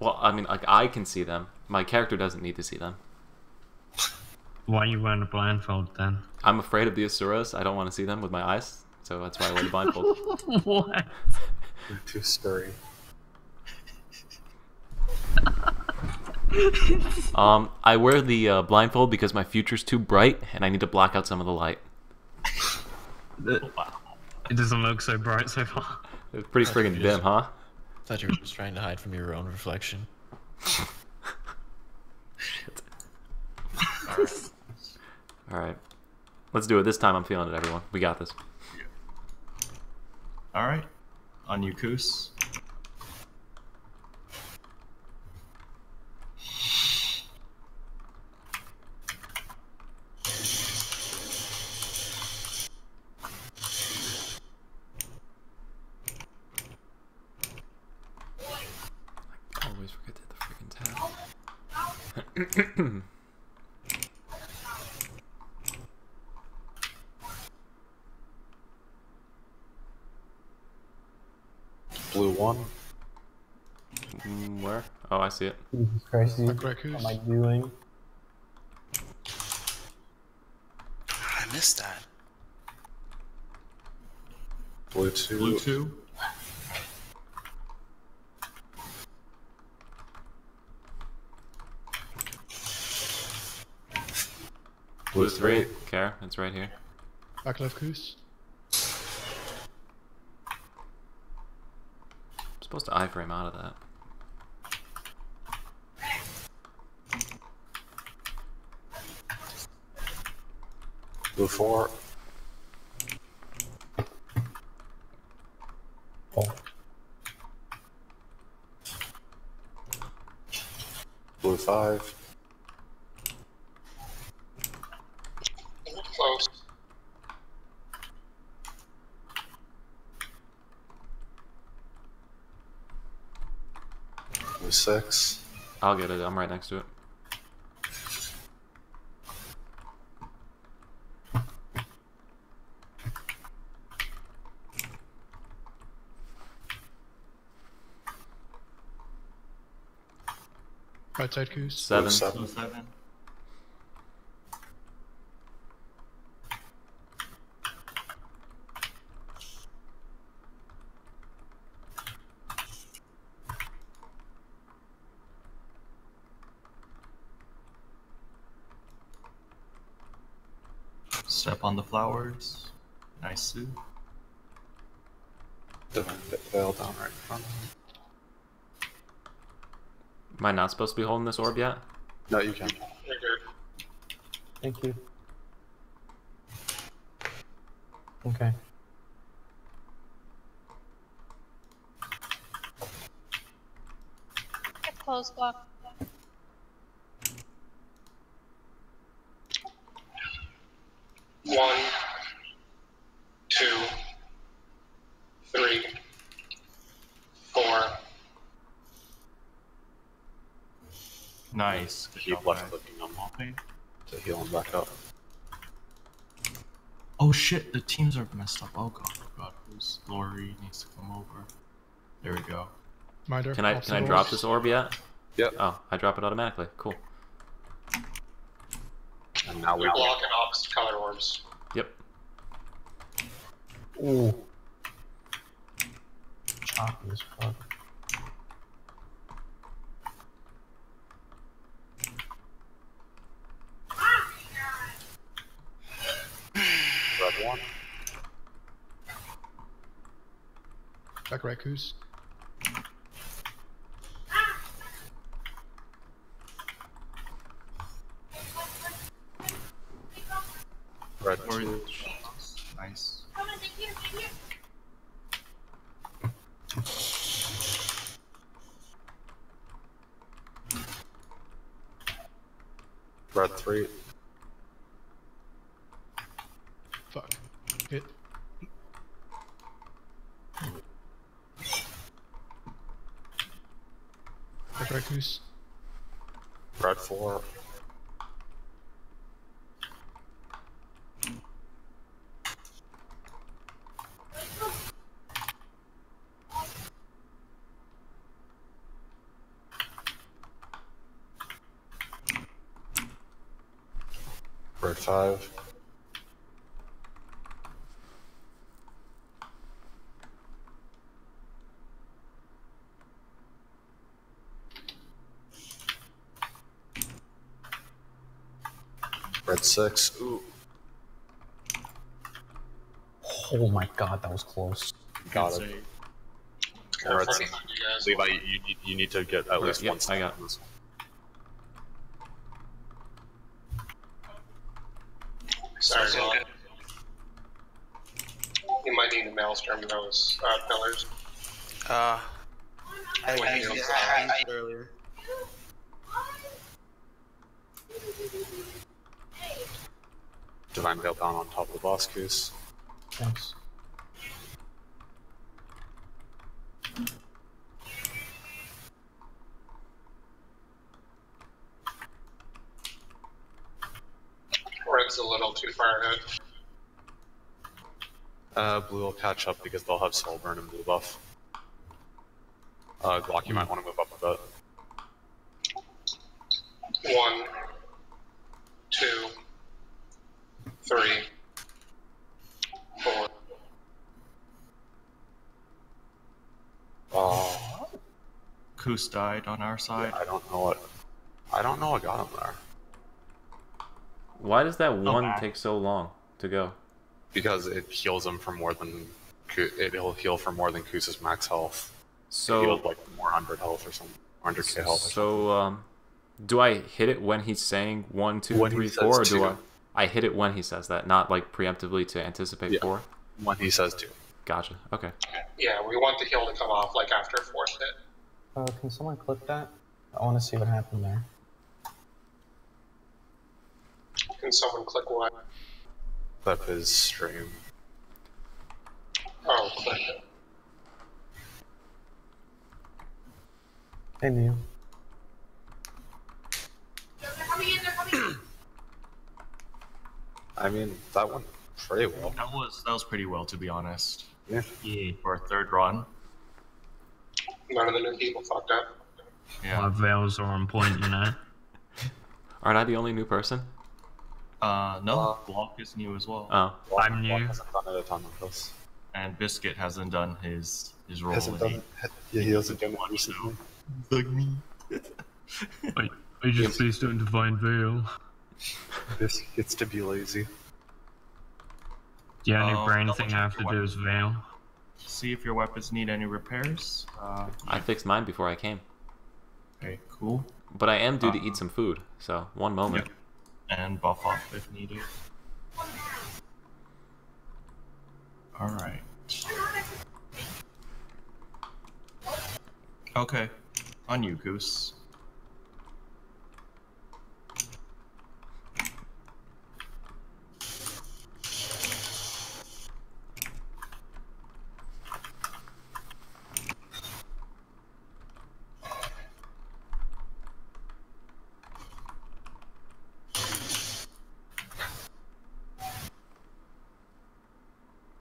Well, I mean, like I can see them. My character doesn't need to see them. Why are you wearing a blindfold then? I'm afraid of the Asuras. I don't want to see them with my eyes, so that's why I wear the blindfold. [LAUGHS] what? You're too scary. Um, I wear the uh, blindfold because my future's too bright and I need to block out some of the light. It doesn't look so bright so far. It's pretty friggin' dim, just- huh? thought you were just trying to hide from your own reflection. [LAUGHS] All right, let's do it. This time I'm feeling it, everyone. We got this. All right, on you, Koos. Always forget to hit the freaking tab. [CLEARS THROAT] Blue one. Mm, Where? Oh, I see it. Jesus Christ, dude. Back What am I doing? I missed that. Blue two. Blue two. Blue three. Care, it's right here. Back left Koos. Supposed to iframe out of that. Oh. Blue five. Six. I'll get it. I'm right next to it. Right side Koos. Seven. Blue seven. Step on the flowers. Nice suit. Divine veil down right in front. Am I not supposed to be holding this orb yet? No, you can. You're good. Thank you. Okay. Close, block. One, two, three, four. Nice. Good Keep job, left guys. clicking on Moppy to heal him back up. Oh shit, the teams are messed up. Oh god, oh god, who's Lori needs to come over. There we go. Minder. Can I can I drop this orb yet? Yep. Oh, I drop it automatically. Cool. And now We we block in opposite color orbs. Yep. Ooh. Choppy as fuck. red one. Back right Goose. Red Or- two. Nice. Red three. Fuck. Hit. Back right Goose. Red four. Red five. Red six. Ooh. Oh my god, that was close. Got it. Careful, you Levi, you need, you need to get at least yep, one I got- this one. Sorry, Rob. You might need to maelstrom those uh, pillars. Uh, I, When I, you- used- I, I used it earlier. Divine Veil down on top of the boss goose. Thanks. Red's a little too far ahead. Uh, blue will catch up because they'll have soul burn and blue buff. Uh, Glock, you might want to move up a bit. One, two, three, four. Oh, Koos died on our side. I don't know what. I don't know what got him there. Why does that one bad. take so long to go? Because it heals him for more than. It'll heal for more than Kusa's max health. It So healed like 400 health or something. 100k health. So, um, do I hit it when he's saying one, two, When three, four, or do two. I? I hit it when he says that, not like preemptively to anticipate Yeah. four. When he says two. Gotcha. Okay. Yeah, we want the heal to come off like after fourth hit. Uh, can someone clip that? I want to see what happened there. Can someone click what? Clip his stream. Oh, click it. Hey, Neil. [CLEARS THROAT] I mean, that went pretty well. That was that was pretty well to be honest. Yeah. Yeah. For a third run. None of the new people fucked up. Yeah. My veils are on point, you know. [LAUGHS] Aren't I the only new person? Uh, no, Block is new as well. Oh, I'm new. Block hasn't done it a ton of this. And Biscuit hasn't done his his role Hasn't done. eight. Yeah, he hasn't done it recently. Like me. [LAUGHS] I, I just based on divine veil. [LAUGHS] This gets to be lazy. The only Oh, brain thing I have to do is veil. See if your weapons need any repairs. Uh, I fixed mine before I came, okay, cool. but I am due to Uh, eat some food. So one moment. And buff off if needed. Alright. Okay. On you, Goose.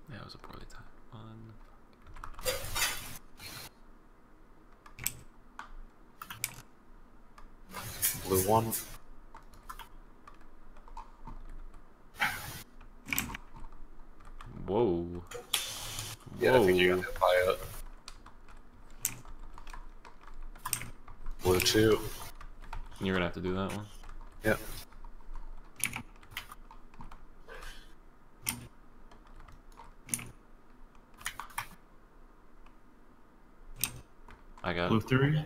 That was a poorly timed one. Blue one. Whoa. Yeah, I think you got hit by it. Blue two. You're gonna have to do that one. Yeah. I got Blue it. three.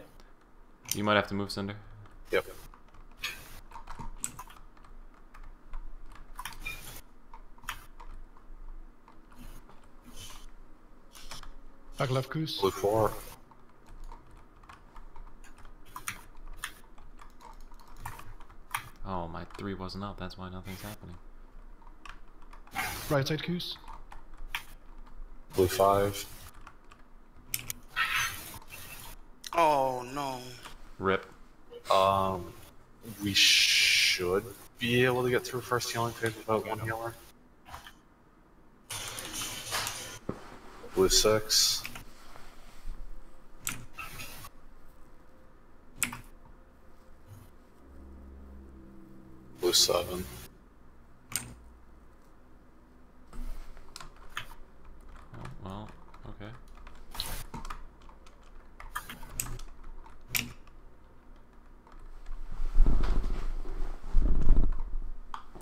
You might have to move, Cinder. Yep. Back left goose. Blue four. Oh, my three wasn't up. That's why nothing's happening. Right side goose. Blue five. Oh no. Rip. Um, we should be able to get through first healing phase without one healer. Blue six. Blue seven. Oh, well, okay.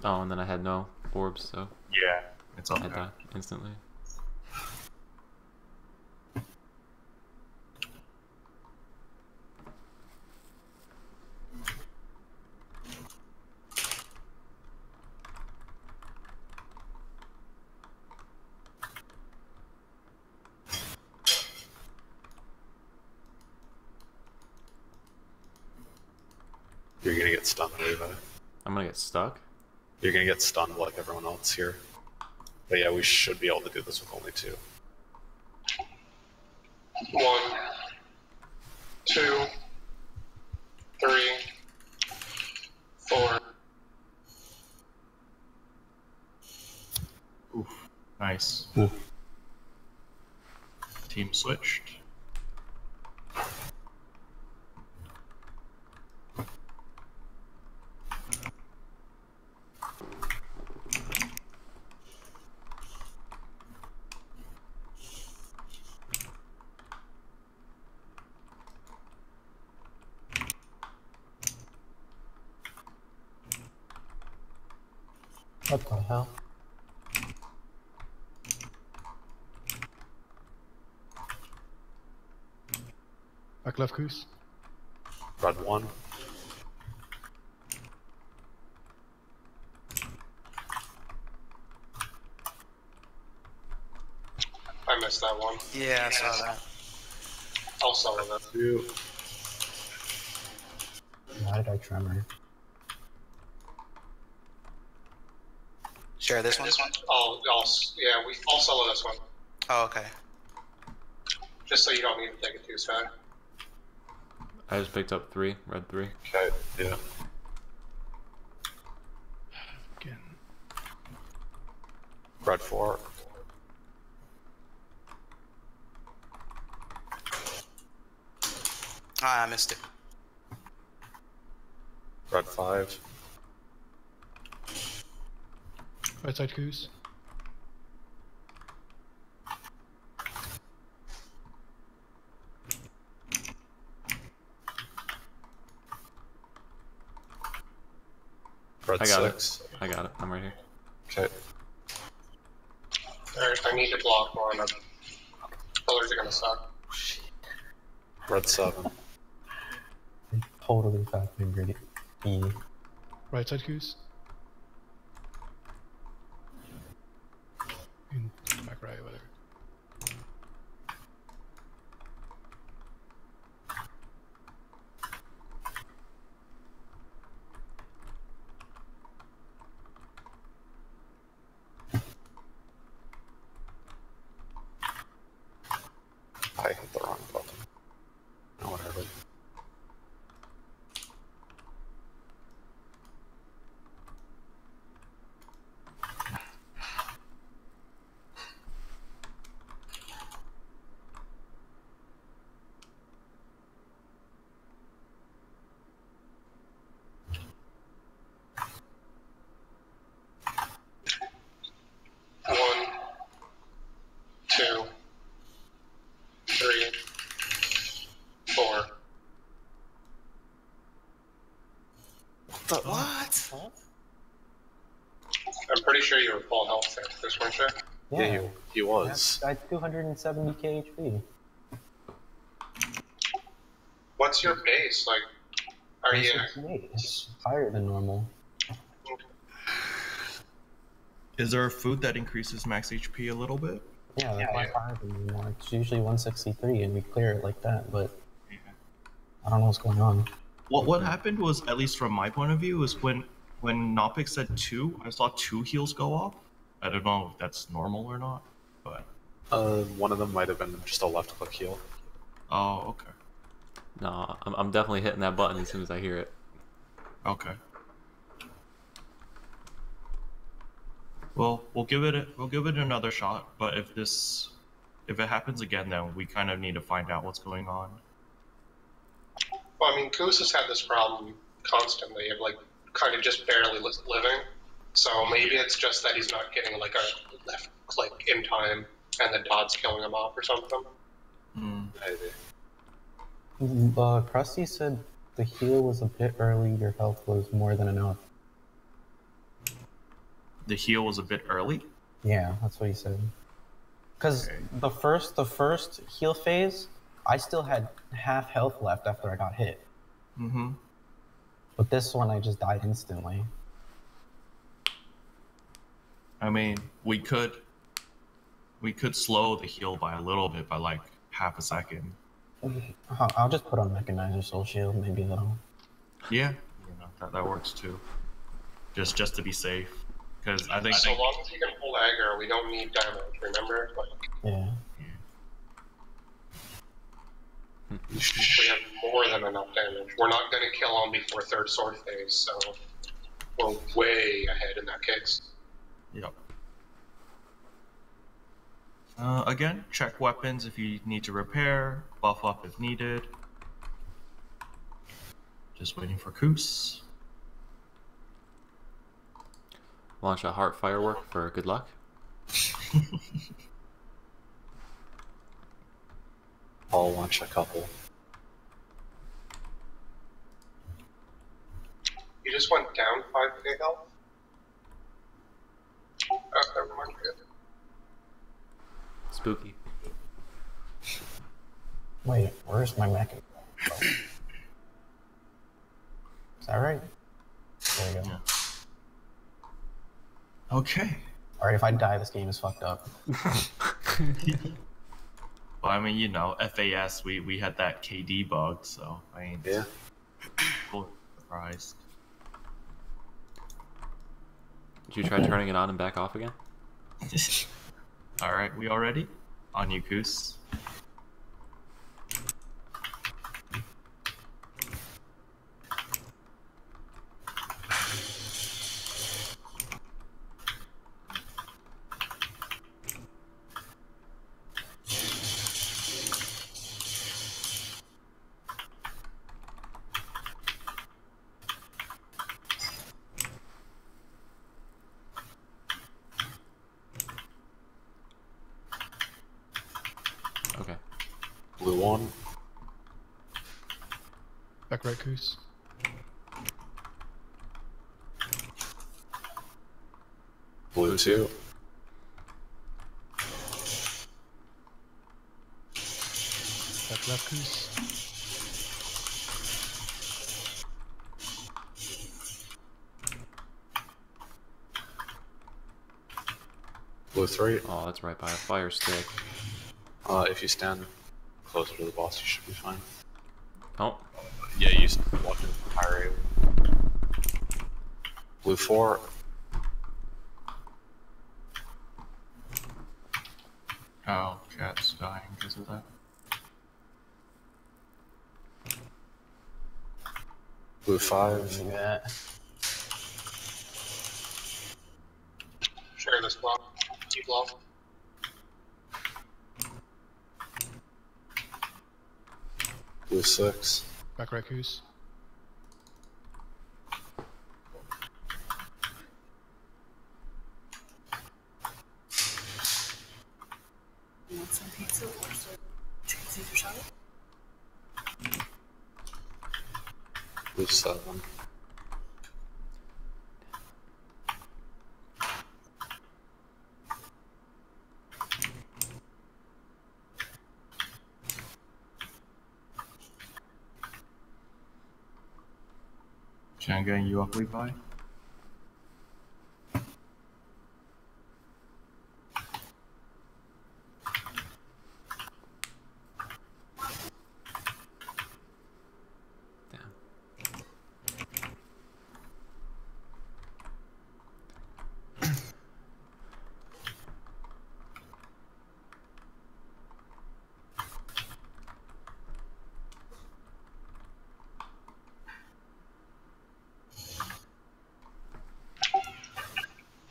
Oh, and then I had no orbs, so Yeah, it's all I up there. died instantly. You're gonna get stunned, Levi. I'm gonna get stuck. You're gonna get stunned like everyone else here. But yeah, we should be able to do this with only two. One, two, three, four. Nice. Oof. Team switched. What the hell? Back left goose. Red one. I missed that one. Yeah, I saw that. I'll sell it. Two. Why did I tremor? Share this one. I'll, oh, I'll, s- yeah, we, I'll sell this one. Oh, okay. Just so you don't need to take it too sad. I just picked up three, red three. Okay, yeah. Again. Red four. Ah, I missed it. Red. Right side goose. Red I got six. it. I got it. I'm right here. Okay. Alright, I need to block one. of Colors are gonna suck. Red seven. Totally fat fingered E. Right side goose. In back right, whatever. I hit the wrong button. Oh, whatever. One, two, three, four. The what? I'm pretty sure you were full health there, Chris, weren't you? Yeah, he, he was. I had 270k HP. What's your base like? Are you? 168. It's higher than normal. Is there a food that increases max HP a little bit? Yeah, that's why it's higher than normal. It's usually 163, and we clear it like that, but I don't know what's going on. What what happened was, at least from my point of view, is when when Nopix said two, I saw two heals go off. I don't know if that's normal or not, but Uh, one of them might have been just a left click heal. oh okay. No, I'm, I'm definitely hitting that button as soon as I hear it. Okay. Well, we'll give it a, we'll give it another shot. But if this if it happens again, then we kind of need to find out what's going on. Well, I mean, Goose has had this problem constantly of like kind of just barely living. So maybe it's just that he's not getting like a left click in time, and the dot's killing him off or something. Maybe. Uh, Krusty said the heal was a bit early, your health was more than enough. The heal was a bit early. Yeah, that's what he said. Because the first the first heal phase, I still had half health left after I got hit. Mm-hmm. But this one, I just died instantly. I mean, we could we could slow the heal by a little bit by like half a second. I'll I'll just put on Mechanizer Soul Shield, maybe that'll. Yeah, you know that, that works too. Just just to be safe, because I think So long as you can pull aggro, we don't need damage. Remember, like Yeah. we have more than enough damage. We're not going to kill him before third sword phase, so we're way ahead in that case. Yep. Uh, again, check weapons if you need to repair, buff up if needed. Just waiting for Koos. Launch a heart firework for good luck. [LAUGHS] I'll launch a couple. You just went down 5k health? Never mind. Spooky. Wait, where's my mech? Oh. Is that right? There we go. Okay. Alright, if I die, this game is fucked up. [LAUGHS] Well, I mean, you know, FAS, we, we had that KD bug, so I ain't yeah, full surprised. Did you try turning it on and back off again? [LAUGHS] All right, we all ready? On you, Koos. Okay. Blue one. Back right, Goose. Blue two. Back left, Goose. Blue three. Oh, that's right by a fire stick. Uh, if you stand closer to the boss, you should be fine. Oh. Yeah, you s- walk in higher area. Blue four. Oh, cat's dying because of that. Blue five. Share this block. Keep block. Six. Back right, Goose. You want some pizza or some chicken Caesar salad? Blue seven. I get you up, Levi?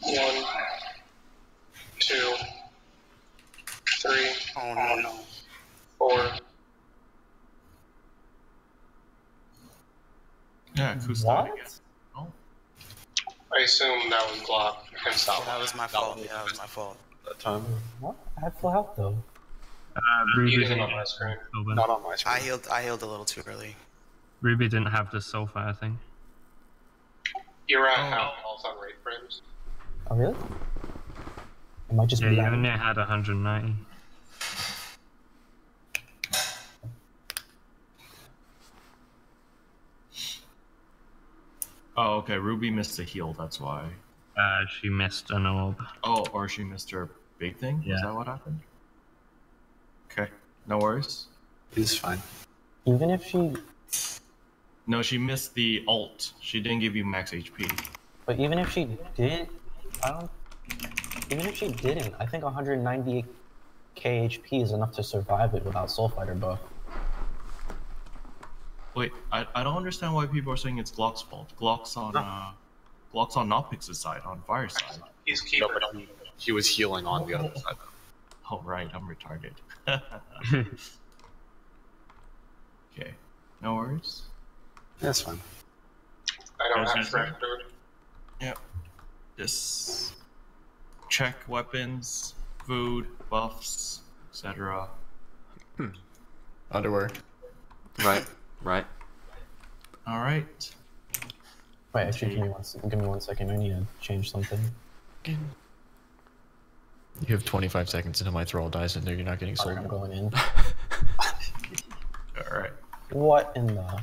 One, two, three, Oh no. four, Yeah, Kus What? died. Oh, I assume that was Glock himself. That was my fault. Yeah, that was my fault. That time. What? I had full health though. Uh, Ruby didn't didn't on my screen. Sylvan. Not on my screen. I screen. healed. I healed a little too early. Ruby didn't have the Soulfire thing. You're at half health on rate frames. Oh really? It might just Yeah, be you that. only had 190. Oh, okay. Ruby missed a heal. That's why. Uh, she missed an orb. Oh, or she missed her big thing. Yeah. Is that what happened? Okay, no worries. He's fine. Even if she, No, she missed the alt. She didn't give you max HP. but even if she did, I don't. Even if she didn't, I think 198 KHP is enough to survive it without Soul Fighter buff. Wait, I, I don't understand why people are saying it's Glock's fault. Glock's on uh, Glock's on Nopix's side, on Fire side. He's keeper. No, he, he was healing on the other side. Oh right, I'm retarded. [LAUGHS] okay, no worries. That's fine. I don't Yes, have yes, dude. Yep. Just check weapons, food, buffs, etc. Underwear. Right, right. All right. Wait, actually, give me one. Give me one second. I need to change something. You have 25 seconds until my thrall dies in there. You're not getting sold. I'm going in. [LAUGHS] All right. What in the?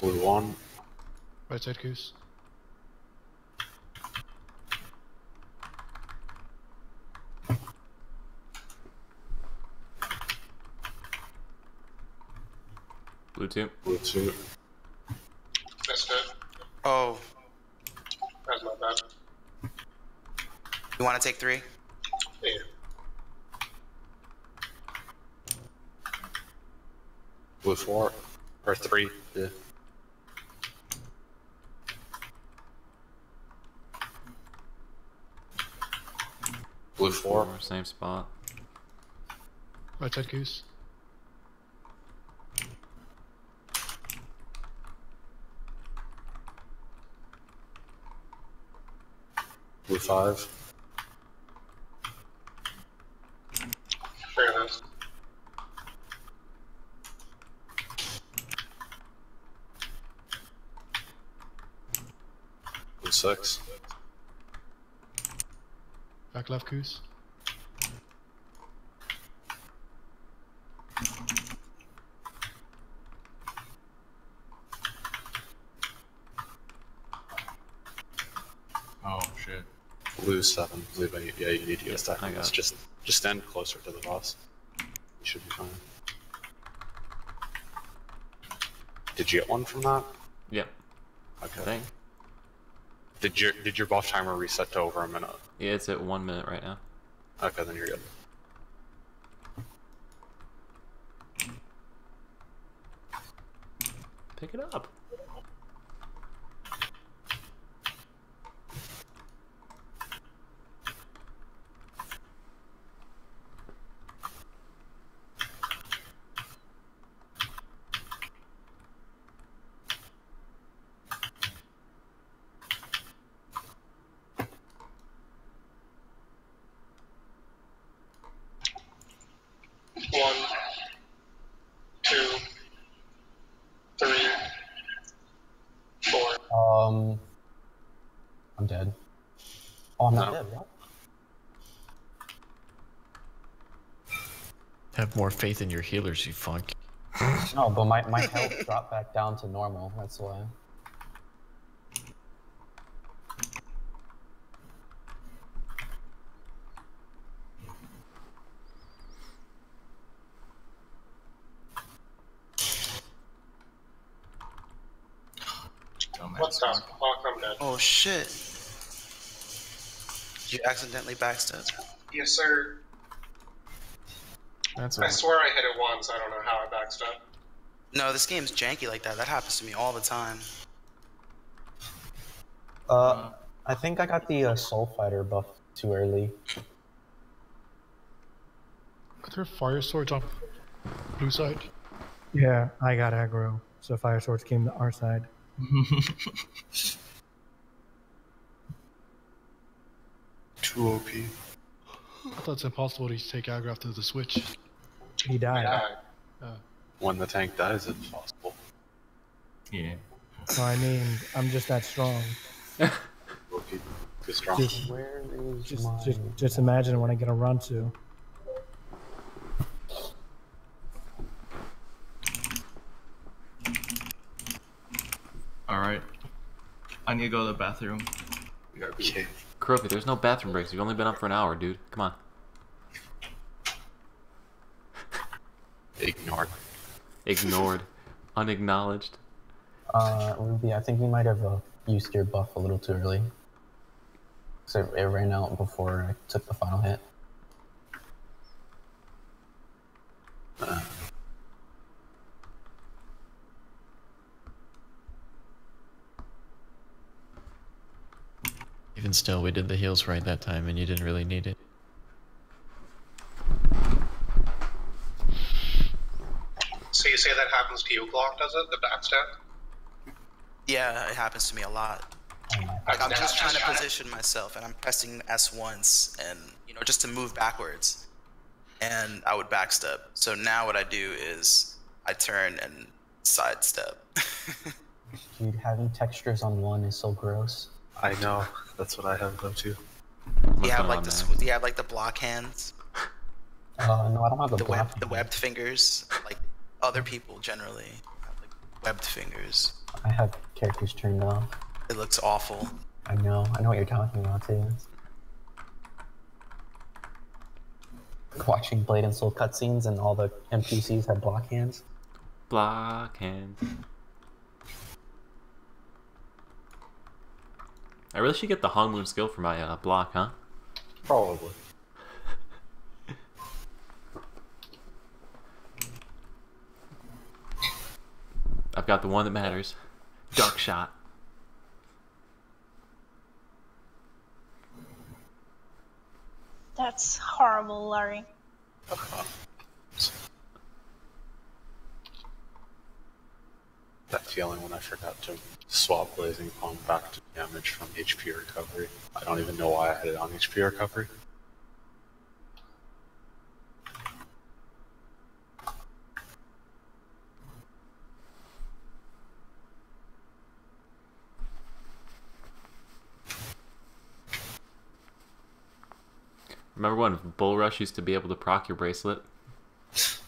Blue one. Right side goose. Blue two. Blue two. Missed it. Oh, That's not bad. you want to take three? Yeah. Blue four. Or three. Yeah. Blue four. Same spot. Right side goose. Blue five. Fair enough. Blue six. Back left goose. Oh shit. Blue seven. Blue eight. Yeah, you need to get a stack. I got just just stand closer to the boss. You should be fine. Did you get one from that? Yep. Okay. Did your did your buff timer reset to over a minute? Yeah, it's at one minute right now. Okay, then you're good. Faith in your healers, you funk. No, but my, my health [LAUGHS] dropped back down to normal. That's why. What's up? Welcome dead. Oh shit. Did you accidentally backstab? Yes, sir. That's I swear I hit it once. I don't know how I backstepped. No, this game's janky like that. That happens to me all the time. Uh, I think I got the uh, Soul Fighter buff too early. Are there fire swords on blue side? Yeah, I got aggro, so fire swords came to our side. [LAUGHS] Too OP. I thought it's impossible to take aggro after the switch. He died. Uh, When the tank dies, it's possible. Yeah. So I mean, I'm just that strong. OP. Good strong. Just, Where is just, my... just, just imagine when I get a run to. All right. I need to go to the bathroom. Okay. Keroppi, there's no bathroom breaks. You've only been up for an hour, dude. Come on. Ignored. Ignored. Unacknowledged. Uh, Ruby, I think you might have uh, used your buff a little too early. So it ran out before I took the final hit. Even still, we did the heals right that time, and you didn't really need it. You say that happens to you, Glock, does it? The backstab? Yeah, it happens to me a lot. Like I'm just trying to position myself, and I'm pressing S once, and you know, just to move backwards, and I would backstep. So now what I do is I turn and sidestep. [LAUGHS] Dude, having textures on one is so gross. I know. That's what I have though too. Do you have like on, the man? sw- do you have like the block hands, Uh, no, I don't have the, the black. web, the webbed fingers, like other people generally have like webbed fingers. I have characters turned off. It looks awful. I know. I know what you're talking about too. Watching Blade and Soul cutscenes and all the NPCs had block hands. Block hands. I really should get the Hong Moon skill for my uh, block, huh? Probably. I've got the one that matters. Dark [LAUGHS] shot. That's horrible, Larry. That feeling when I forgot to swap Blazing Palm back to damage from HP recovery. I don't even know why I had it on HP recovery. Remember when Bull Rush used to be able to proc your bracelet? [SIGHS]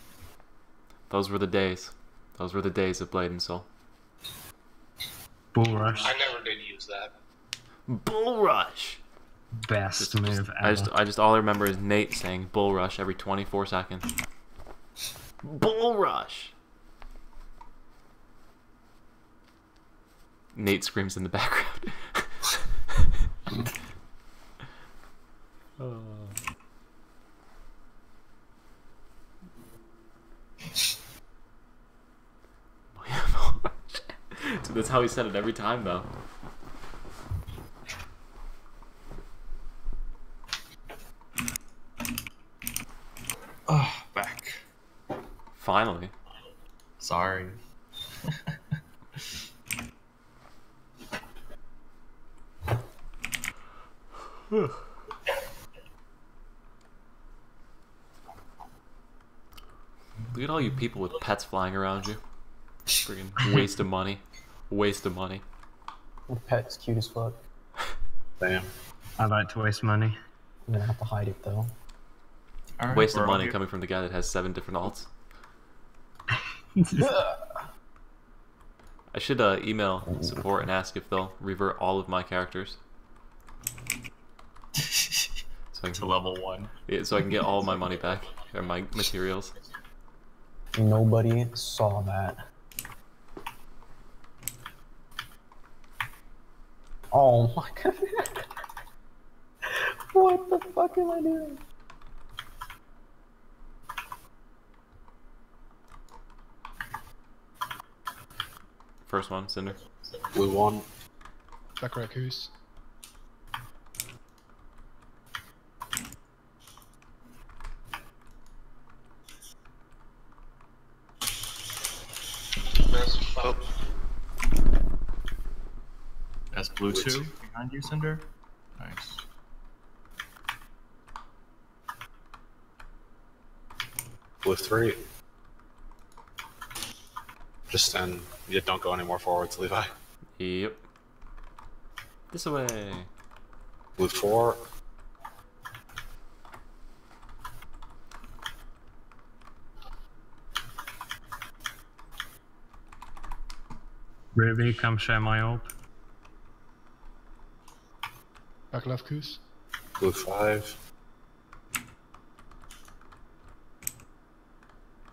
Those were the days. Those were the days of Blade and Soul. Bull Rush. I never did use that. Bull Rush. Best move ever. I just, I just all I remember is Nate saying Bull Rush every 24 seconds. Bull Rush. Nate screams in the [LAUGHS] background. [LAUGHS] oh. [LAUGHS] Dude, that's how he said it every time, though. Oh, back. Finally. Sorry. [LAUGHS] Look at all you people with pets flying around you. Friggin' [LAUGHS] waste of money. Waste of money. Pet's cute as fuck. [LAUGHS] Damn. I like to waste money. I'm gonna have to hide it though. Alright, Waste of money coming from the guy that has seven different alts. [LAUGHS] I should uh, email support and ask if they'll revert all of my characters. So I can, To level one. Yeah, so I can get all my money back or my materials. Nobody saw that. Oh my [LAUGHS] god. what the fuck am I doing? First one, Cinder. Blue one. Baccarat Goose. That's blue two behind you, Cinder. Nice. Blue three. Just stand. Yeah, don't go any more forwards, Levi. Yep. This way. Blue four. Ruby, come share my orb. Back left Goose. Blue five.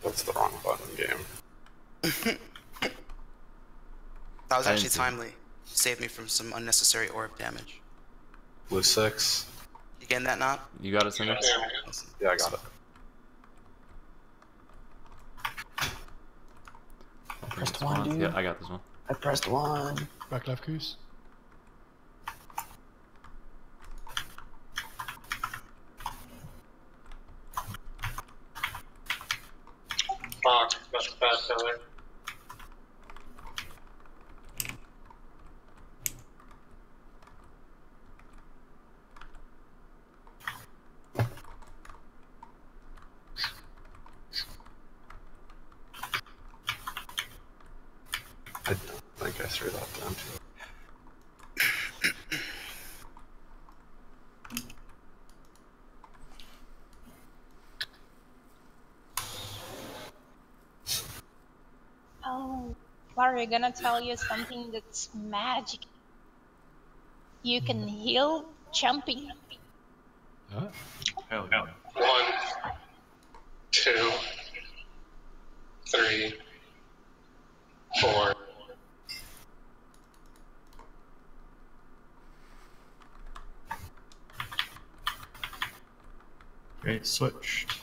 That's the wrong button game. [LAUGHS] That was actually see. timely. Saved me from some unnecessary orb damage. Blue six. You getting that knot? You got it, Cinder? Yeah, I got it. I Pressed one, dude. Yeah, I got this one. I pressed one. Back left Goose. Fuck, that's a bad color. I don't think I threw that down too. Oh, Mario, gonna tell you something that's magic. You can heal jumping. Hell yeah. One, two, three, four. Okay, switched.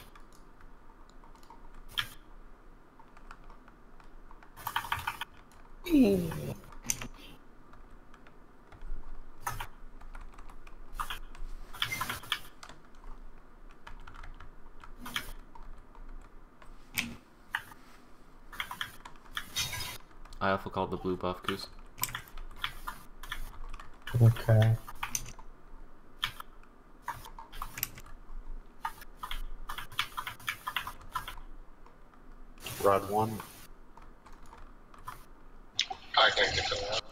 I also called the blue buff goose. Okay. Red one. I can't get to that.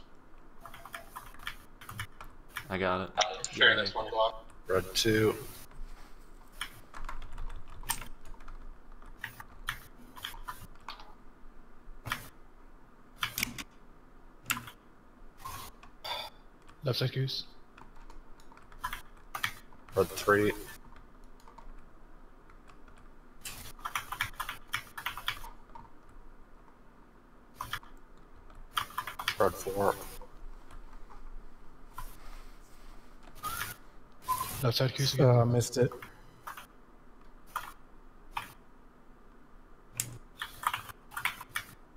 I got it. Sure, that's one block. Red two. Left side Goose. Red three. Red four. Left side Goose again. Uh, missed it.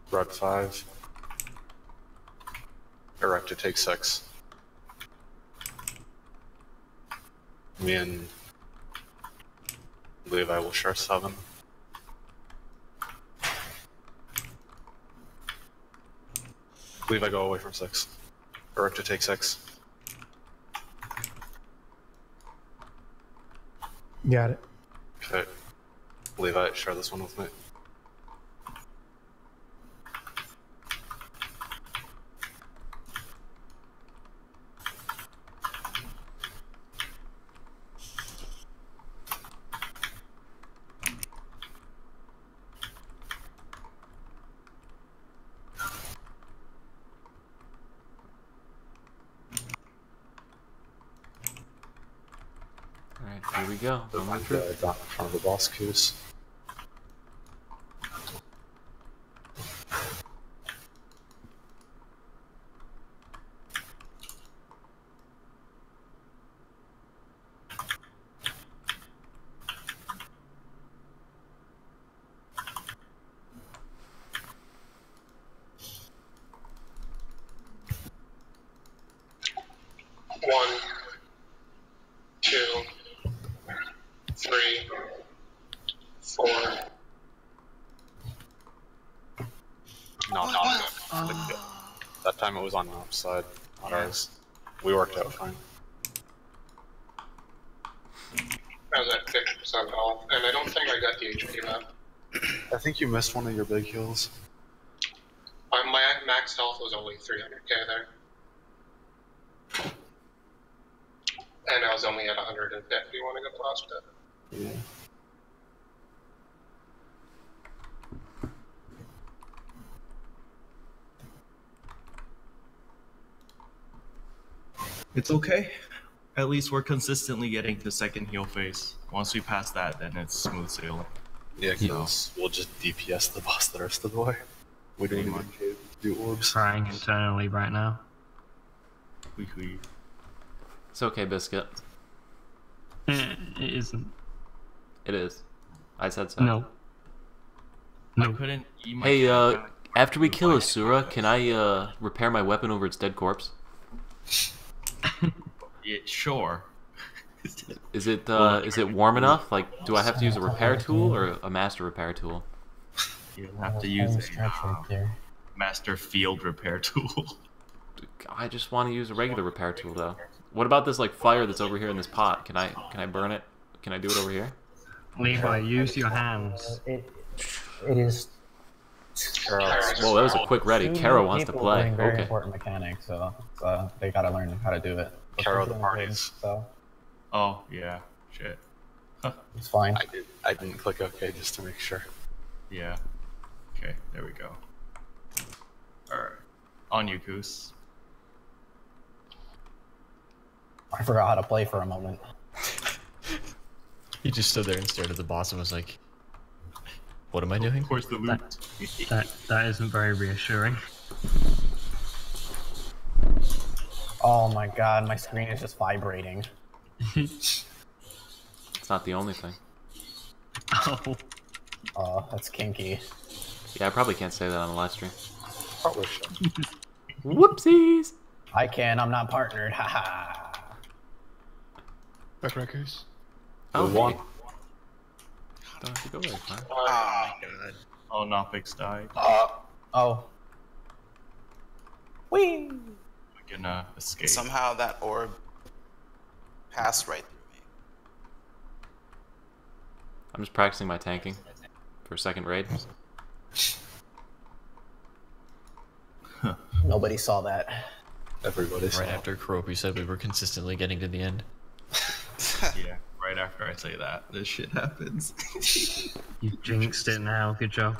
Red five. Erect to take six. Me and Levi will share seven. Levi go away from six. Erect to take six. Got it. Okay. Levi, share this one with me. we go. Moment of Yeah, truth. down in front of the boss queues. One, two, three, four. No, not good. That time it was on Nop's side, not ours. We worked out fine. I was at 50% health, and I don't think I got the HP map. I think you missed one of your big heals. Uh, my max health was only 300k there. And I was only at 150 when I got the last bit. Yeah. It's okay. At least we're consistently getting the second heal phase. Once we pass that, then it's smooth sailing. Yeah, because we'll just DPS the boss the rest of the way. We don't even to do orbs. Crying internally right now. Wee wee. It's okay, Biscuit. Eh, It isn't. It is. I said so. No. I couldn't eat my Hey, uh, after we kill Asura, can I uh repair my weapon over its dead corpse? [LAUGHS] Yeah, sure. Is it uh is it warm enough? Like, do I have to use a repair tool or a master repair tool? You'll have to use a uh, master field repair tool. I just want to use a regular repair tool though. What about this like fire that's over here in this pot? Can I can I burn it? Can I do it over here? Levi, use your hands. It, it is. Whoa, that was a quick ready. Two Kara wants to play. Very Okay. important mechanic, so, so they gotta learn how to do it. But Kara the doing parties. So Oh yeah, shit. it's fine. I did. I didn't click OK just to make sure. Yeah. Okay, there we go. Alright. On you, Goose. I forgot how to play for a moment. He just stood there and stared at the boss and was like, "What am I doing?" Where's the loot? That that isn't very reassuring. Oh my god, my screen is just vibrating. It's not the only thing. Oh. Oh, that's kinky. Yeah, I probably can't say that on the live stream. Probably should. Whoopsies! I can, I'm not partnered. Haha. Back records. Oh, We won. Don't have to go very far. Oh my god. Oh, Nopix died. Uh, oh. Whee! We can uh, escape. Somehow that orb passed right through me. I'm just practicing my tanking for a second raid. [LAUGHS] Nobody saw that. Everybody saw Right it. after Keroppi said we were consistently getting to the end. [LAUGHS] yeah, right after I say that, this shit happens. [LAUGHS] You jinxed it now. Good job.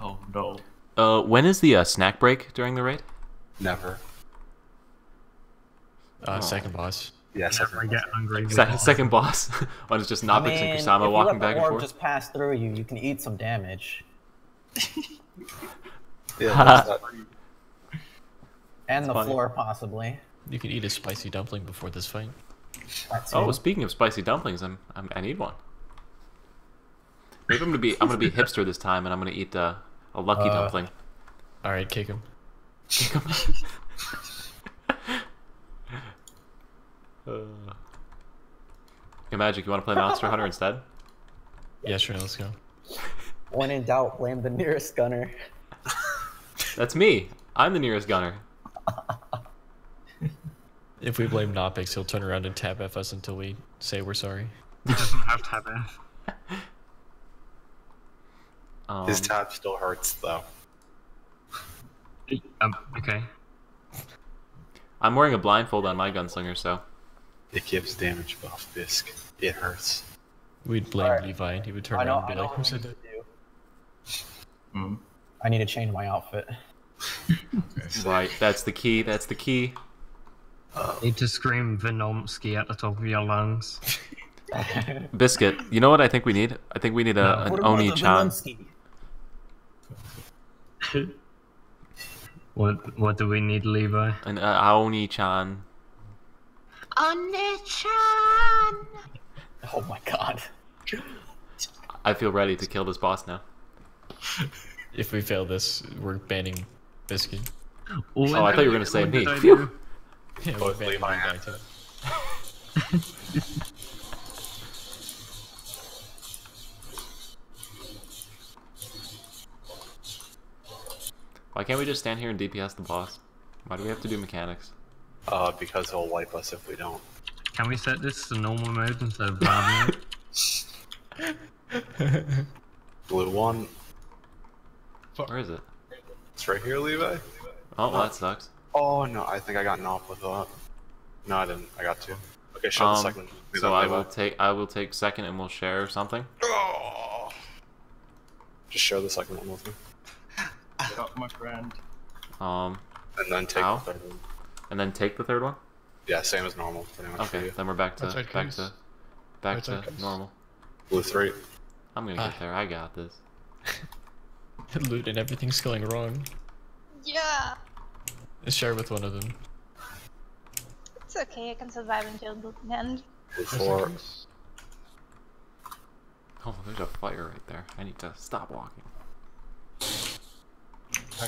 oh no. Uh, when is the uh, snack break during the raid? Never. Uh, Oh. Second boss. Yes. I get hungry. with Se- second boss. [LAUGHS] when it's just I mean, and Kusama walking back and forth. just pass through you, you can eat some damage. Yeah, [LAUGHS] that's that. [LAUGHS] And the funny. floor, possibly. You can eat a spicy dumpling before this fight. That's Oh, speaking of spicy dumplings, I'm, I'm I need one. Maybe I'm gonna be I'm gonna be hipster this time, and I'm gonna eat uh, a lucky Uh, dumpling. All right, kick him. kick him. Uh, hey, Magic, you want to play Monster Hunter instead? [LAUGHS] Yeah, sure. Let's go. [LAUGHS] When in doubt, blame the nearest gunner. [LAUGHS] That's me. I'm the nearest gunner. If we blame Nopix, he'll turn around and tap F us until we say we're sorry. He doesn't have tab F. Um, His tab still hurts though. Um, okay. I'm wearing a blindfold on my gunslinger, so It gives damage buff, Bisc. It hurts. We'd blame Alright. Levi, and he would turn I know, around I and be know like, "Who I said need that?" to. Hmm. I need to change my outfit. right. That's the key. That's the key. Need to scream Venomsky at the top of your lungs. [LAUGHS] Biscuit, you know what I think we need? I think we need a, No. an What about the Oni-chan. What what do we need, Levi? An uh, Aoni-chan. Onichan! Oh my god. I feel ready to kill this boss now. If we fail this, we're banning Biscuit. Oh, I thought you were gonna say What me. Phew. [LAUGHS] Yeah, we're banning one guy too. Why can't we just stand here and DPS the boss? Why do we have to do mechanics? Uh, because he'll wipe us if we don't. Can we set this to normal mode instead of bad mode? [LAUGHS] Blue one. Where is it? It's right here, Levi. Oh, well, that sucks. Oh no, I think I got an off with that. No, I didn't. I got two. Okay, show Um, the second. Do so I Levi. will take I will take second and we'll share something. Just share the second one with me. Up, my friend. Um, And then take Ow. the third one. And then take the third one. Yeah, same as normal, pretty much Okay, then we're back to Right back please. to back Right to side, please. normal. Blue three. I'm gonna get Ah. there. I got this. [LAUGHS] Loot and everything's going wrong. Yeah, Let's Share with one of them. it's okay. I can survive until the end. Blue four. Oh, there's a fire right there. I need to stop walking.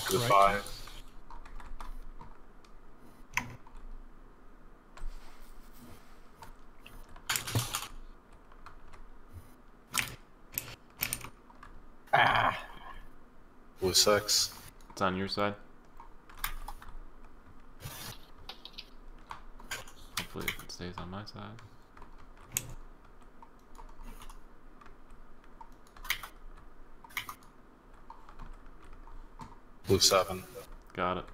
Blue right. five. Ah. Blue six. It's on your side. Hopefully it stays on my side. Blue seven. Got it.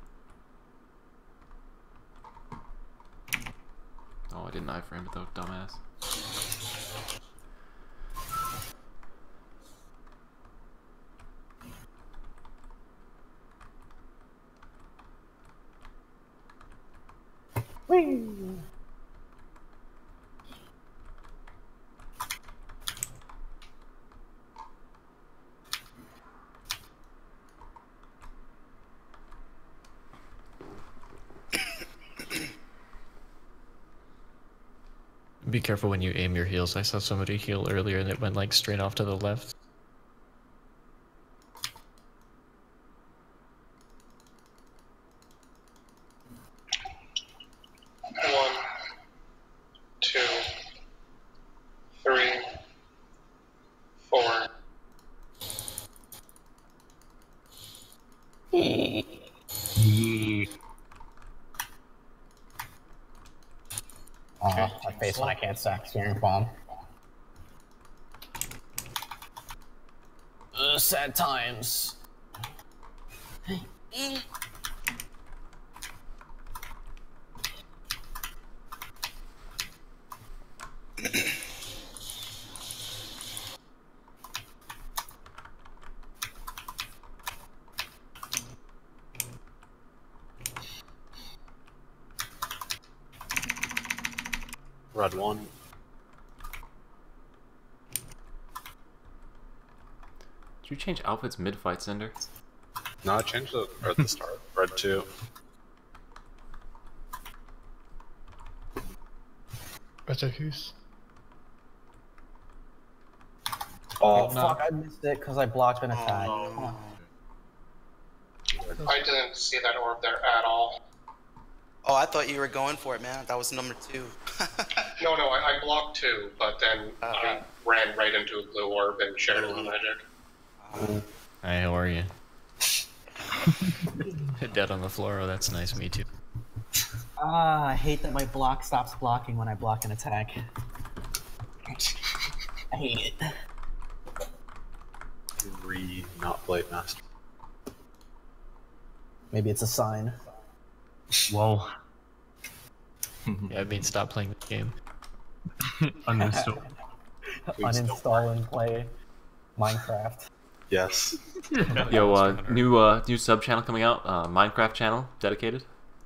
Oh, I didn't iframe it though, dumbass. Be careful when you aim your heals. I saw somebody heal earlier and it went like straight off to the left. One, two, three, four. Oh, my face when I can't stack steering bomb. Sad times. Red one. Did you change outfits mid-fight, Cinder? No, I changed it at the start. Red two. Right side, who's? Oh, oh, fuck, I missed it because I blocked an attack. Oh, Come on. I didn't see that orb there at all. Oh, I thought you were going for it, man. That was number two. [LAUGHS] No, no, I, I blocked two, but then I ran right into a blue orb and shared it with mm-hmm. magic. Hi, how are you? [LAUGHS] Dead on the floor. Oh, that's nice. Me too. Ah, I hate that my block stops blocking when I block an attack. I hate it. Re not Blade Master. Maybe it's a sign. Whoa. yeah, I mean, stop playing the game. [LAUGHS] Uninstall. [LAUGHS] Uninstall and play Minecraft. Yes. [LAUGHS] Yo, uh, new uh, new sub channel coming out. Uh, Minecraft channel dedicated.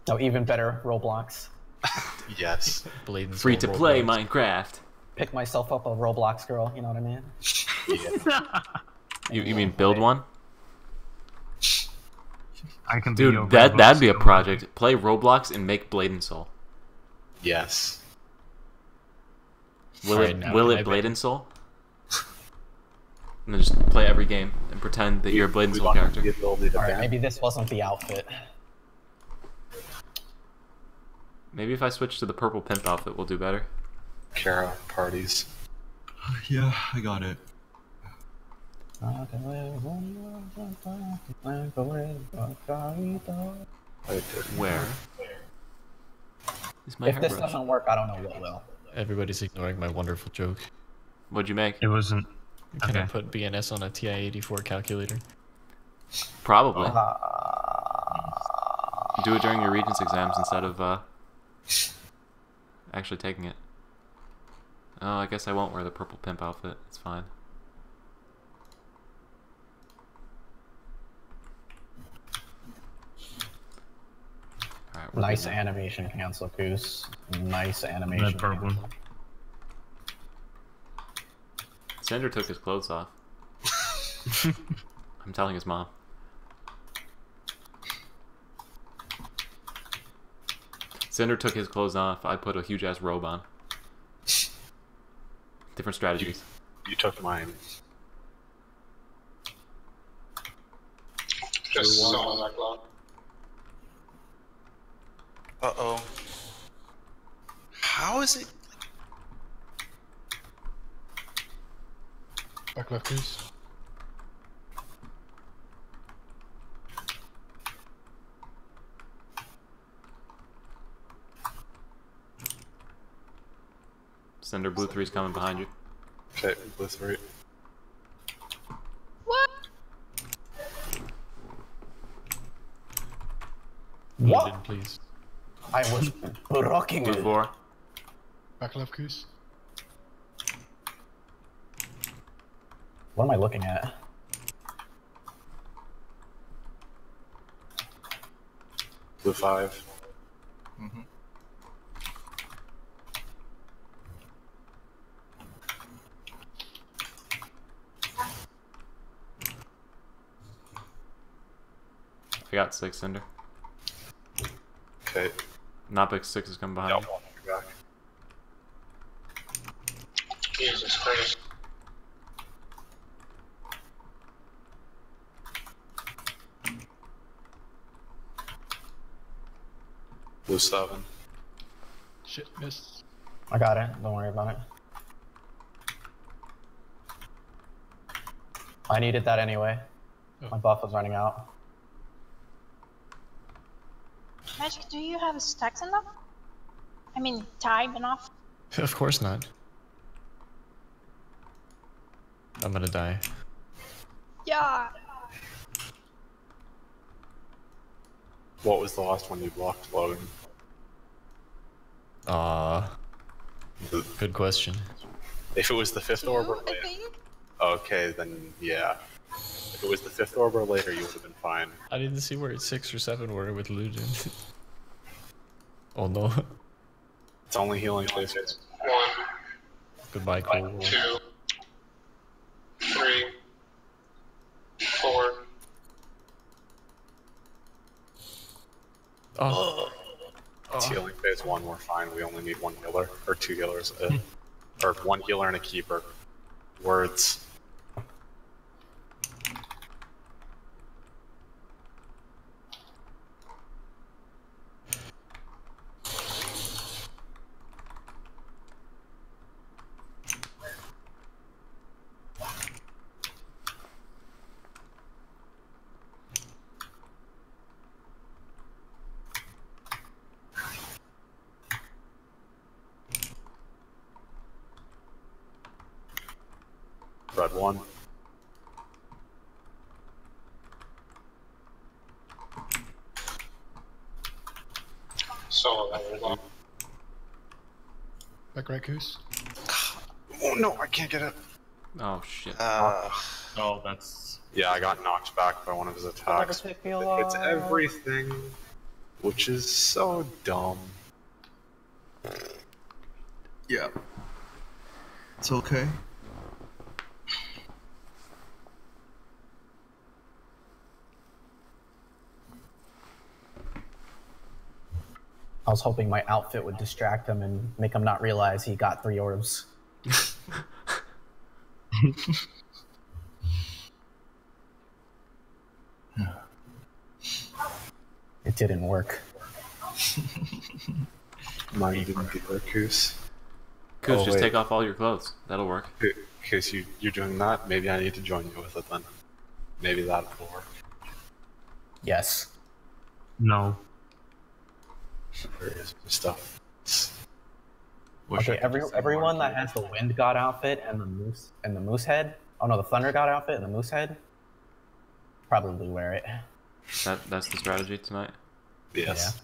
No, even better, Roblox. [LAUGHS] Yes. Blade and Free to Soul play Roblox. Minecraft. Pick myself up a Roblox girl. You know what I mean? You, you mean build one? I can be Dude, that Roblox that'd be a girl. project. Play Roblox and make Blade and Soul. Yes. Will Alright, it now will it Blade and Soul? And just play every game and pretend that you're a Blade and Soul character. the ability to All right, maybe this wasn't the outfit. Maybe if I switch to the purple pimp outfit, we'll do better. Kara parties. [SIGHS] Yeah, I got it. Where? Is my If this hairbrush? doesn't work, I don't know what will. Everybody's ignoring my wonderful joke. What'd you make? It wasn't. Can I put BNS on a TI-84 calculator? Probably. Uh, Do it during your Regents exams instead of uh, actually taking it. Oh, I guess I won't wear the purple pimp outfit. It's fine. Alright, we're Nice animation cancel, Goose. Nice animation. No problem. Cinder took his clothes off. [LAUGHS] I'm telling his mom. Cinder took his clothes off. I put a huge ass robe on. Different strategies. You took mine. Just Blue one. saw that glow. Uh oh. How is it? Back left, please. Cinder blue three's coming behind you. Okay, blue three. What? What? Loaded, please. I was [LAUGHS] rocking Blue it. four. Back left, Goose. What am I looking at? Blue five. Mm-hmm. I got six, Cinder. Okay. Nopix six is coming behind Yep. you. You're. Jesus Christ. Blue seven. Shit, missed. I got it. Don't worry about it. I needed that anyway. Oh. My buff was running out. Magic, do you have stacks enough? I mean, time enough? Of course not. I'm gonna die. Yeah. What was the last one you blocked, Logan? Uh good question. If it was the fifth orb or later. Okay, then yeah. If it was the fifth orb or later, you would have been fine. I didn't see where it's six or seven were with Ludin. oh no. It's only healing places. One, Goodbye, Cole. two, three, four. Oh. It's one, we're fine. We only need one healer. Or two healers. Uh, or one healer and a keeper. Words. Red one. Saw that glow. Back right, Goose. Oh no, I can't get it. Oh shit. Uh, Oh, that's. Yeah, I got knocked back by one of his attacks. take me It's everything, which is so dumb. Yeah. It's okay. Was hoping my outfit would distract him and make him not realize he got three orbs. [LAUGHS] it didn't work. Mine didn't do it, Goose. Goose, Oh, just wait. take off all your clothes. That'll work. In case you, you're doing that, maybe I need to join you with it then. Maybe that will work. Yes. No. There is stuff. okay, every, everyone that has the Wind God outfit and the moose and the moose head. Oh no, the Thunder God outfit and the moose head. Probably wear it. That that's the strategy tonight. Yes.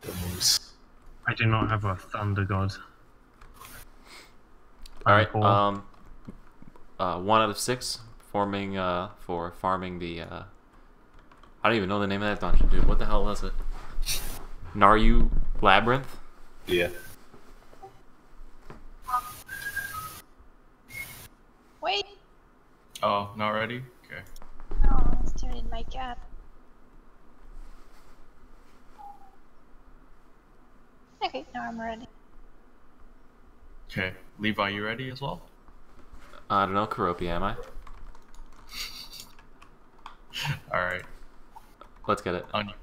The moose. I do not have a thunder god. All right. Cool. Um, uh, one out of six forming uh for farming the uh. I don't even know the name of that dungeon, dude. What the hell was it? Naryu Labyrinth. Yeah. Wait, Oh, not ready? Okay. no, I'm still in my cap. Okay, now I'm ready. Okay. Levi, you ready as well? I don't know, Keroppi, am I? [LAUGHS] Alright. Let's get it. On you.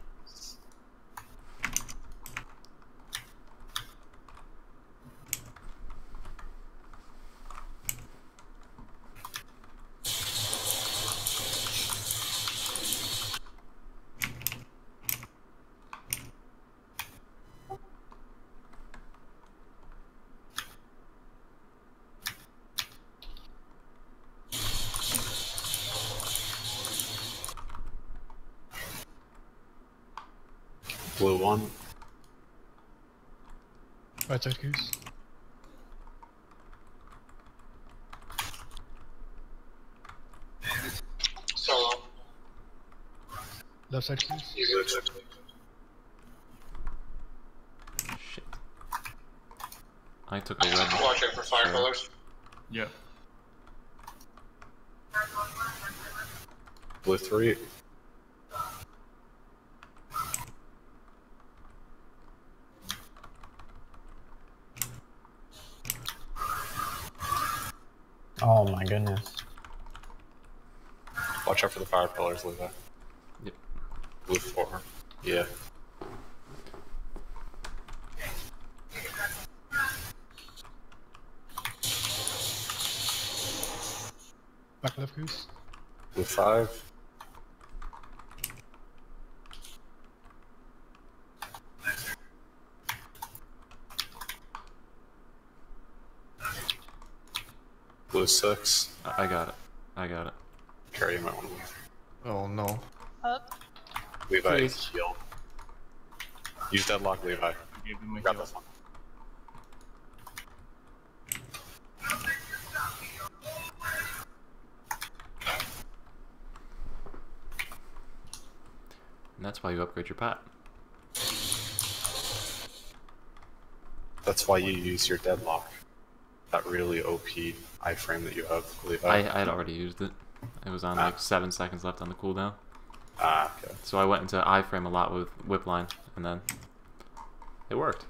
Blue one. Right side goose. Solo. Left side goose. Shit. I took a red. Watch out for fire pillars. Yep. Blue three. Oh my goodness. Watch out for the fire pillars, Levi. Yep. Blue four. Yeah. Back left goose. Blue five. Blue six. I I got it. I got it. Carry, you might want to leave. Oh no. Up. Levi, Please. heal. Use deadlock, Levi. Give him a Grab heal. this one. And that's why you upgrade your pot. That's why you use your deadlock. That really OP iframe that you have, Levi. I, I had already used it. It was on Ah. like seven seconds left on the cooldown. Ah, okay. So I went into iframe a lot with whip line, and then it worked.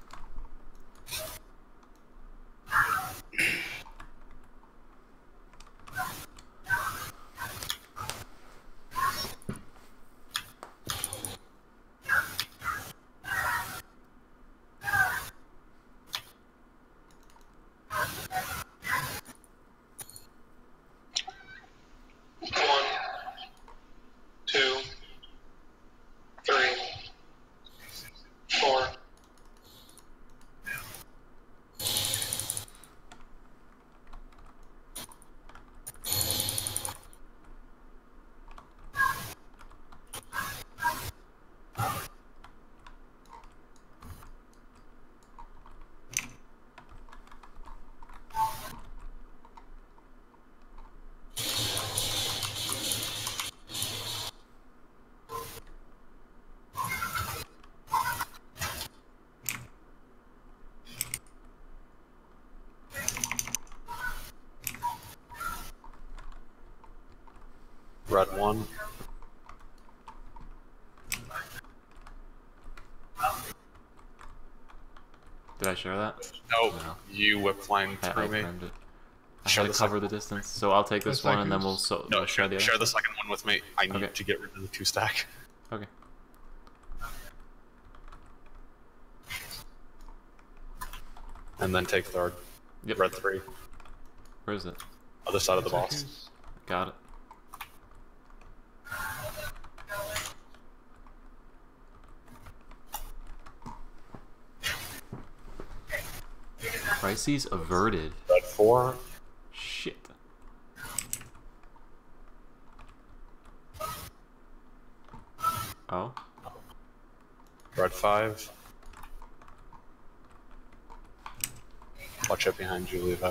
One. Did I share that? No, you whip line I, through I me. it. I Share had to the cover the distance, so I'll take this one and then we'll so No, share, the other. share the second one with me. I need Okay. to get rid of the two stack. Okay. And then take third. Yep. Red three. Where is it? Other side of the boss. Got it. Crises averted. Red four. Shit. Oh. Red five. Watch out behind you, Levi.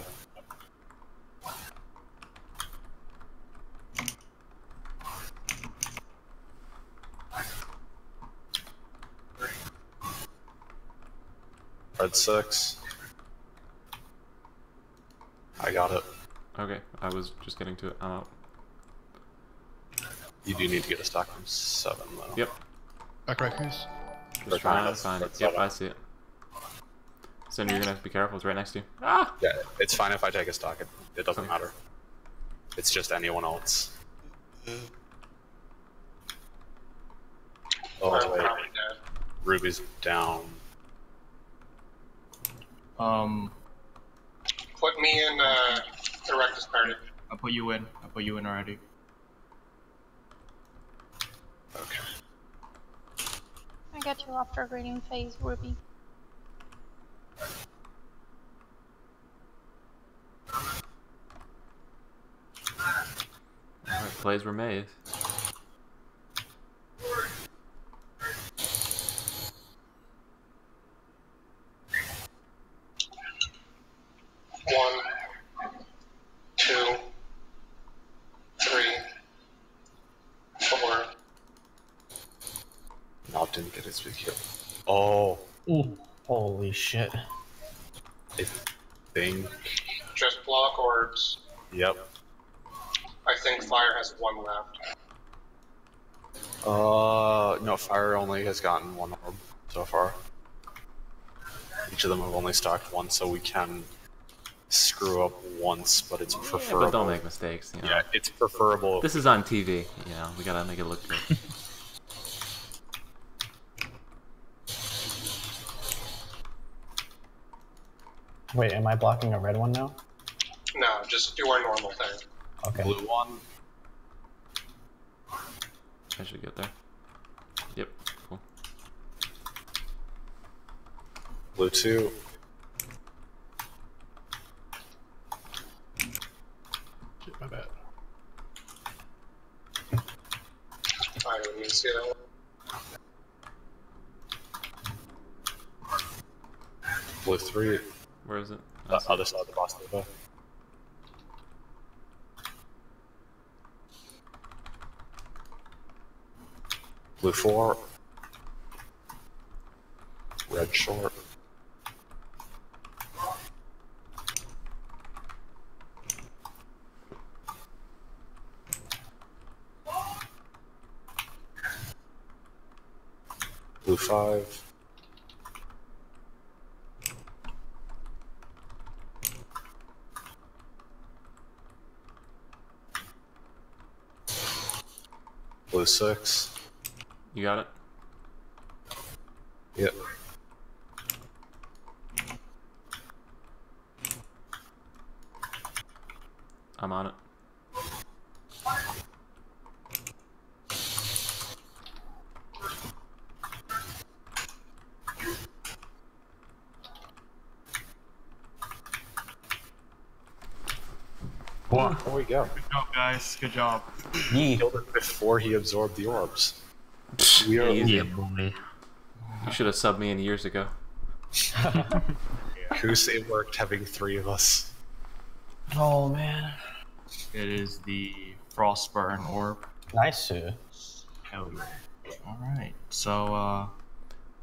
Red six. I got it. Okay, I was just getting to it. I'm out. You do need to get a stack from seven though. Yep. Back right, Goose. Just Red trying to five. find it. Yep, seven. I see it. So you're gonna have to be careful. It's right next to you. Ah! Yeah, it's fine if I take a stock. It, it doesn't matter. It's just anyone else. Oh wait. Ruby's down. Um, Put me in uh, the Rectus party. I put you in. I put you in already. Okay. I got you after reading phase, Ruby. Alright, plays were made. One, two, three, four. No, didn't get his big kill. Oh, Ooh, holy shit. I think. Just block orbs. Yep. I think fire has one left. Uh, no, fire only has gotten one orb so far. Each of them have only stacked one, so we can screw up once, but it's Yeah, preferable. but don't make mistakes. You know? Yeah, it's preferable. This is on TV. You know, we gotta make it look good. [LAUGHS] Wait, am I blocking a red one now? No, just do our normal thing. Okay. Blue one. I should get there. Yep. Cool. Blue two. Shit, my bad. I don't need to see that one. Blue three. Where is it? The other side of the boss Levi. Blue four. Red short. Blue five. Blue six. You got it. Yep. I'm on it. There we go. Good job, guys. Good job. Yee. Killed it before he absorbed the orbs. We are Easy. Yeah, boy. You should have subbed me in years ago. [LAUGHS] Who's it worked having three of us? Oh man. It is the Frostburn orb. Nice. uh, Hell yeah. Alright, so uh,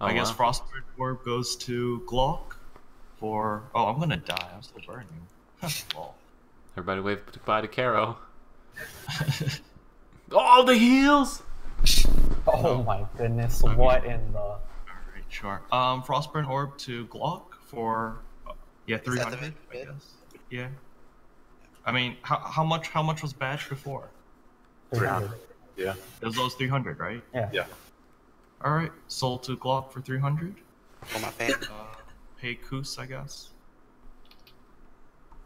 Oh, I guess wow. Frostburn orb goes to Glock for. Oh, I'm gonna die. I'm still burning. Lol. Everybody wave goodbye to Caro. [LAUGHS] Oh, the heels! Oh my goodness! What in the? Alright, sure. Um, Frostburn Orb to Glock for uh, yeah Is that three the hundred. mid- I guess. Yeah. I mean, how how much how much was badge before? 300. Yeah. It was those three hundred, right? Yeah. Yeah. All right, sold to Glock for three hundred. For my fan. Uh, pay Koos, I guess.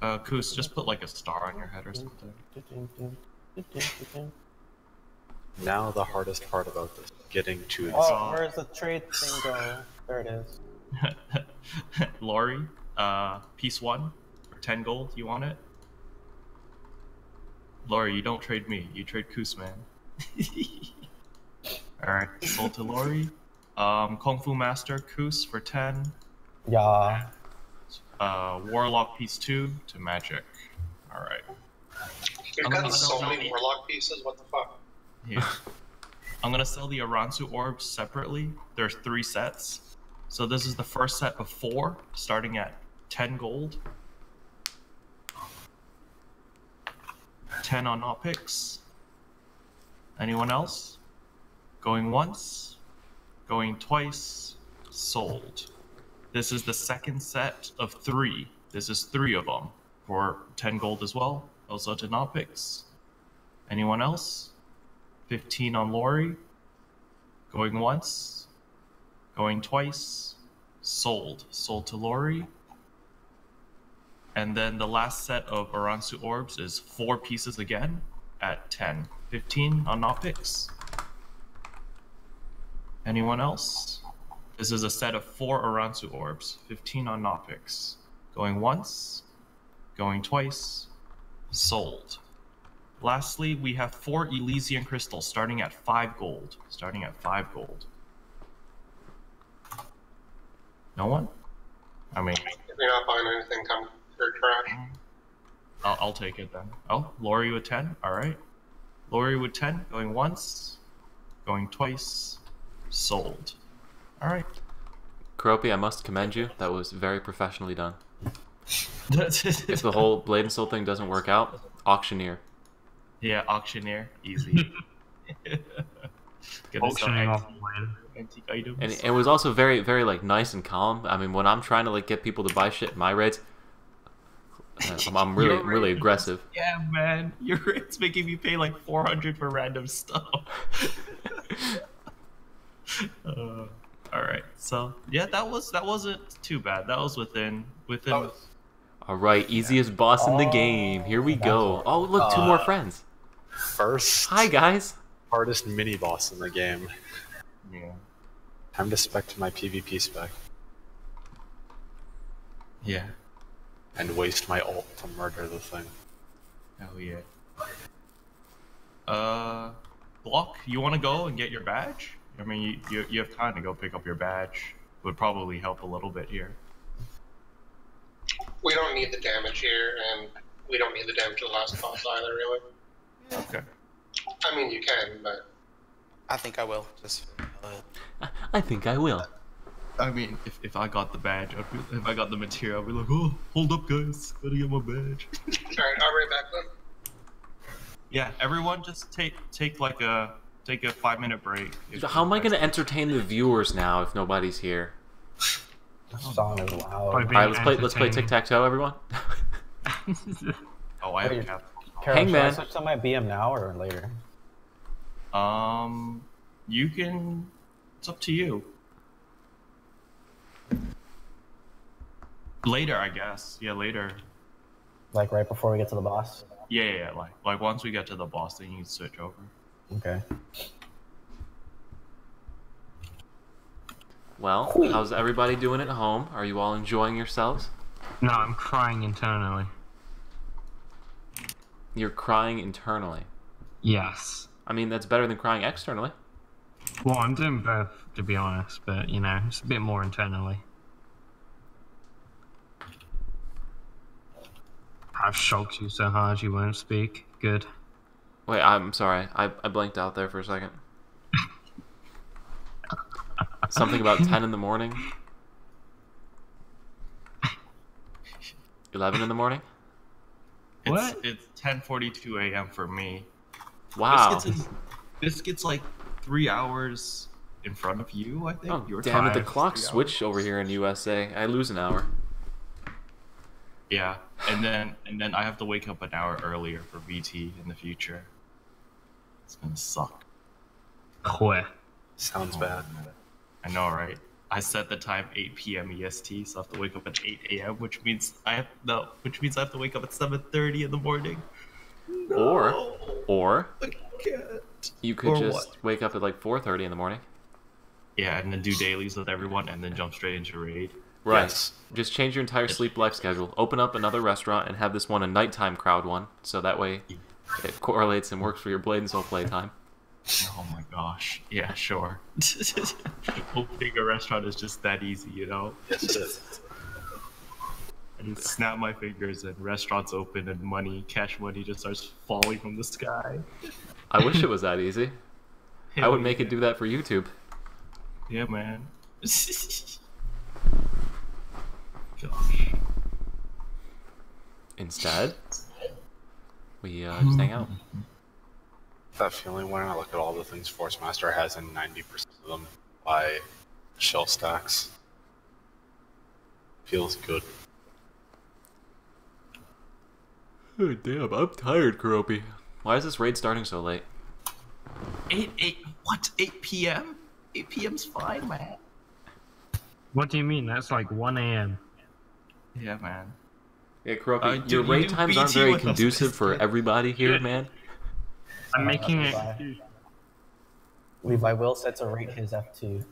Uh, Koos, just put like a star on your head or something. [LAUGHS] Now the hardest part about this, getting to the Oh, where's the trade thing go? There it is. [LAUGHS] Lori, uh, piece one for 10 gold. You want it? Lori, you don't trade me. You trade Koos, man. [LAUGHS] Alright, sold to Lori. Um, Kung Fu Master, Koos for 10. Yeah. Uh, Warlock piece two to Magic. Alright. We've got so many warlock pieces. What the fuck? Yeah. I'm gonna sell the Aransu orbs separately. There's three sets. So this is the first set of four, starting at 10 gold. 10 on Nopix. Anyone else? Going once, going twice, sold. This is the second set of three. This is three of them for 10 gold as well. Also to Nopix. Anyone else? 15 on Lori. Going once. Going twice. Sold. Sold to Lori. And then the last set of Aransu orbs is four pieces again at 10. 15 on Nopix. Anyone else? This is a set of four Aransu orbs. 15 on Nopix. Going once. Going twice. Sold. Lastly, we have four Elysian crystals starting at five gold. Starting at five gold. No one? I mean, If you're not buying anything, come through trash. Mm-hmm. I'll, I'll take it then. Oh, Lori with 10. All right. Lori with 10. Going once. Going twice. Sold. All right. Keroppi, I must commend you. That was very professionally done. [LAUGHS] if the whole blade and soul thing doesn't work out, auctioneer. Yeah, auctioneer. Easy. [LAUGHS] Gonna Auctioning off antique- Antique items. And it was also very, very like nice and calm. I mean, when I'm trying to like get people to buy shit my raids, uh, I'm, I'm [LAUGHS] really, Your really rates- aggressive. Yeah, man. Your rate's making me pay like 400 for random stuff. [LAUGHS] uh, all right. So yeah, that was that wasn't too bad. That was within within. All right, easiest boss in the game. Here we go. Oh, look, two more Uh, friends. First. Hi, guys. Hardest mini boss in the game. Yeah. Time to spec to my PvP spec. Yeah. And waste my ult to murder the thing. Oh yeah. Uh, block. You want to go and get your badge? I mean, you, you you have time to go pick up your badge. Would probably help a little bit here. We don't need the damage here, and we don't need the damage to the last boss either, really. Okay. I mean, you can, but I think I will. Just. Uh, I think I will. I mean, if, if I got the badge, I'd be, if I got the material, I'd be like, oh, hold up, guys, gotta get my badge. [LAUGHS] alright, I'll right back then. yeah, everyone, just take take like a take a five minute break. If How am I going to entertain the viewers now if nobody's here? song is loud. All right, let's play. Let's play tic tac toe, everyone. [LAUGHS] [LAUGHS] Oh, I have are a you- cap. Carol, should I Hangman. switch to my BM now or later? Um, you can. It's up to you. Later, I guess. Yeah, later. Like right before we get to the boss? Yeah, yeah, yeah. Like, like once we get to the boss, then you can switch over. Okay. Well, how's everybody doing at home? Are you all enjoying yourselves? No, I'm crying internally. You're crying internally. Yes. I mean, that's better than crying externally. Well, I'm doing both, to be honest, but you know, it's a bit more internally. I've shocked you so hard you won't speak. Good. Wait, I'm sorry. I, I blanked out there for a second. [LAUGHS] Something about 10 in the morning? 11 in the morning? It's, It's 10:42 a.m. for me. Wow. Biscuits, is, Biscuits like three hours in front of you. I think. Oh, Your damn it! The clock three hours. switched over here in USA. I lose an hour. Yeah, and then and then I have to wake up an hour earlier for VT in the future. It's gonna suck. Where? Sounds oh, bad. I know, right? I set the time 8 p.m. EST, so I have to wake up at 8 a.m., which means I have no, which means I have to wake up at 7:30 in the morning. Or, or can't. you could Or just what? wake up at like 4:30 in the morning. Yeah, and then do dailies with everyone, and then jump straight into raid. Right. Just change your entire sleep life schedule. Open up another restaurant and have this one a nighttime crowd one, so that way it correlates and works for your Blade and Soul playtime. Oh my gosh. Yeah, sure. Opening a restaurant is just that easy, you know? Yes, it is. I just snap my fingers and restaurants open and money, cash money just starts falling from the sky. I wish it was that easy. [LAUGHS] I Hell would make it do that for YouTube. Yeah, man. Gosh. Instead, we uh, just hang out. [LAUGHS] That feeling when I look at all the things Force Master has and 90% of them by shell stacks. Feels good. Oh, damn, I'm tired, Keroppi. Why is this raid starting so late? 8, 8, what? 8 p.m.? 8 p.m.'s fine, man. What do you mean? That's like 1 a.m. Yeah, man. Yeah, Keroppi, Uh, your do- you raid times aren't very with us, conducive for everybody here, man. I'm making it. Levi. Levi will set to rate his F2.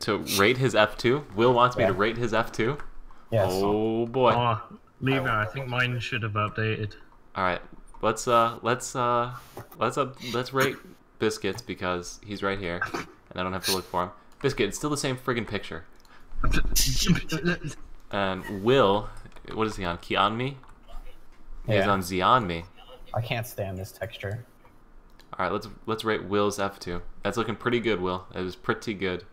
To rate his F2? Will wants me to rate his F2? Yes. Oh boy. Oh, Levi, I think mine should have updated. All right, let's uh, let's uh, let's uh, let's rate biscuits because he's right here, and I don't have to look for him. Biscuit, it's still the same friggin' picture. [LAUGHS] And Will, what is he on? Kianmi? He's Yeah. on Xianmi. I can't stand this texture. All right, let's let's rate Will's F2. That's looking pretty good, Will. That is pretty good.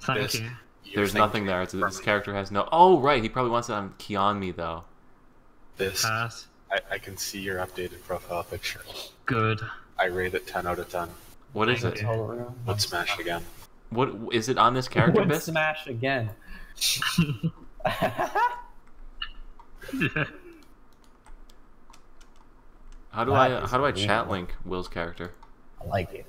Thank Yes. you. There's thinking nothing there. It's, this character has no. Oh right, he probably wants it on Kianmi though. This, Pass. I, I can see your updated profile picture. Good. I rate it 10 out of 10. What is it? Total room. Would smash again. What is it on this character, Would Bis? smash again. [LAUGHS] How do That I how do I chat link Will's character? I like it.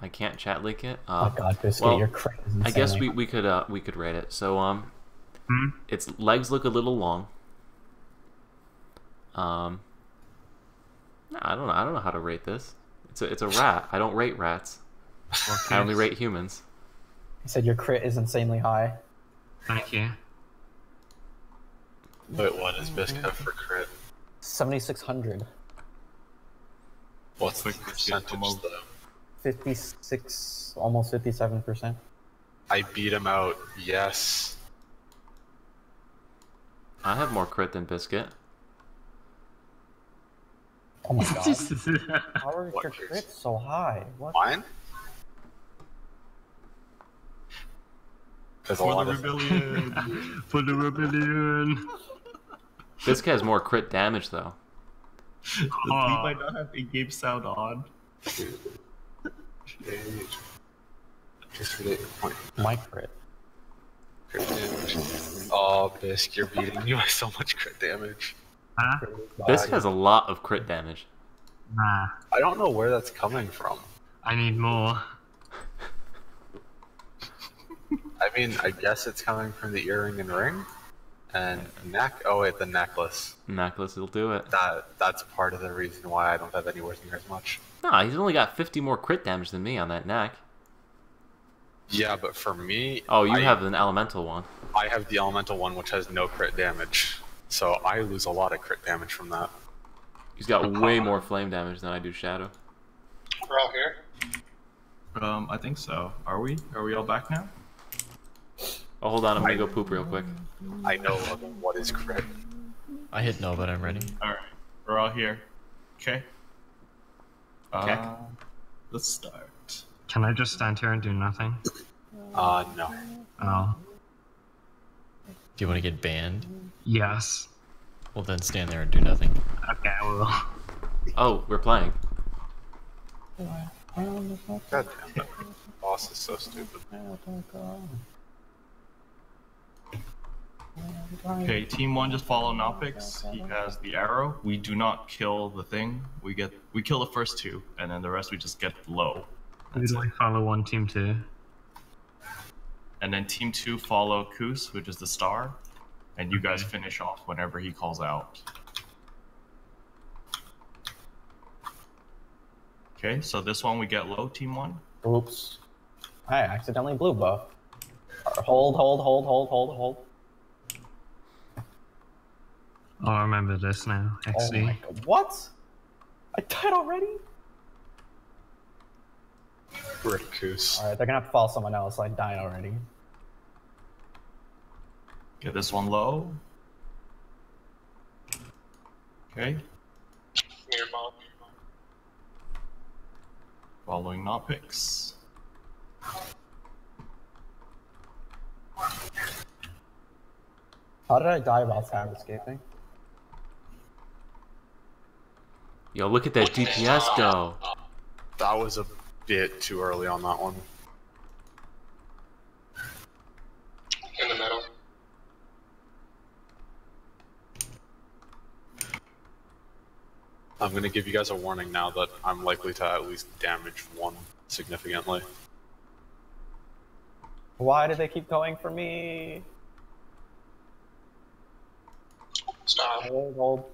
I can't chat link it. Oh Uh, god, Biscuit, well, your crit is I guess we, we could uh we could rate it. So um, Hmm? its legs look a little long. Um, I don't know. I don't know how to rate this. It's a it's a rat. I don't rate rats. I only rate humans. He said your crit is insanely high. Thank you. Wait, what is Biscuit have for crit? 7600. What's the Quick percentage promote. though? 56, almost 57%. I beat him out, yes. I have more crit than Biscuit. Oh my [LAUGHS] god. How are What your is- crits so high? What? Mine? Because a For the rebellion. For the rebellion. [LAUGHS] Biscuit has more crit damage though. Does Oh. Levi not have in-game sound on? Just for the point. My crit. Crit damage. Oh, Bisc, you're beating me by so much crit damage. Huh? Biscuit has a lot of crit damage. Nah. I don't know where that's coming from. I need more. I mean, I guess it's coming from the earring and ring, and neck. Oh wait, the necklace. Necklace will do it. That that's part of the reason why I don't have any anywhere near as much. Nah, he's only got 50 more crit damage than me on that neck. Yeah, but for me, Oh, you I, have an elemental one. I have the elemental one, which has no crit damage, so I lose a lot of crit damage from that. He's got way more flame damage than I do shadow. We're all here. Um, I think so. Are we? Are we all back now? Oh, hold on, I'm gonna go poop real quick. I know what is correct. I hit no, but I'm ready. All right, we're all here. Okay. Okay. Uh, let's start. Can I just stand here and do nothing? Uh, no. Oh. Do you want to get banned? Yes. Well, then stand there and do nothing. Okay, I will. Oh, we're playing. God damn it. Boss is so stupid. Okay, team one just follow Nopix. He has the arrow. We do not kill the thing. We get we kill the first two, and then the rest we just get low. Who do I follow one team two? And then team two follow Koos, which is the star, and you guys finish off whenever he calls out. Okay, so this one we get low, team one. Oops. I accidentally blue buff. Hold, hold, hold, hold, hold, hold. Oh, I remember this now. Oh XD. my god. What? I died already? Rip Alright, they're gonna have to follow someone else. I died already. Get this one low. Okay, Near bomb. following Nopix. How did I die while stab escaping? Yo, look at that DPS go. That was a bit too early on that one. In the middle. I'm gonna give you guys a warning now that I'm likely to at least damage one significantly. Why do they keep going for me? Stop. Hold, hold.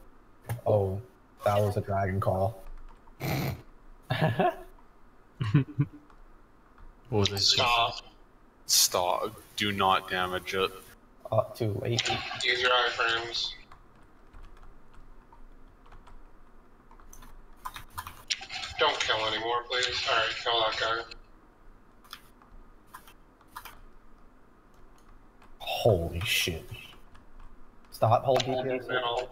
Oh, that was a dragon call. What was it? Stop. Stop. Do not damage it. Uh, too late. Use your iframes. Don't kill anymore, please. Alright, kill that guy. Holy shit. Stop, hold Hold DPS. middle.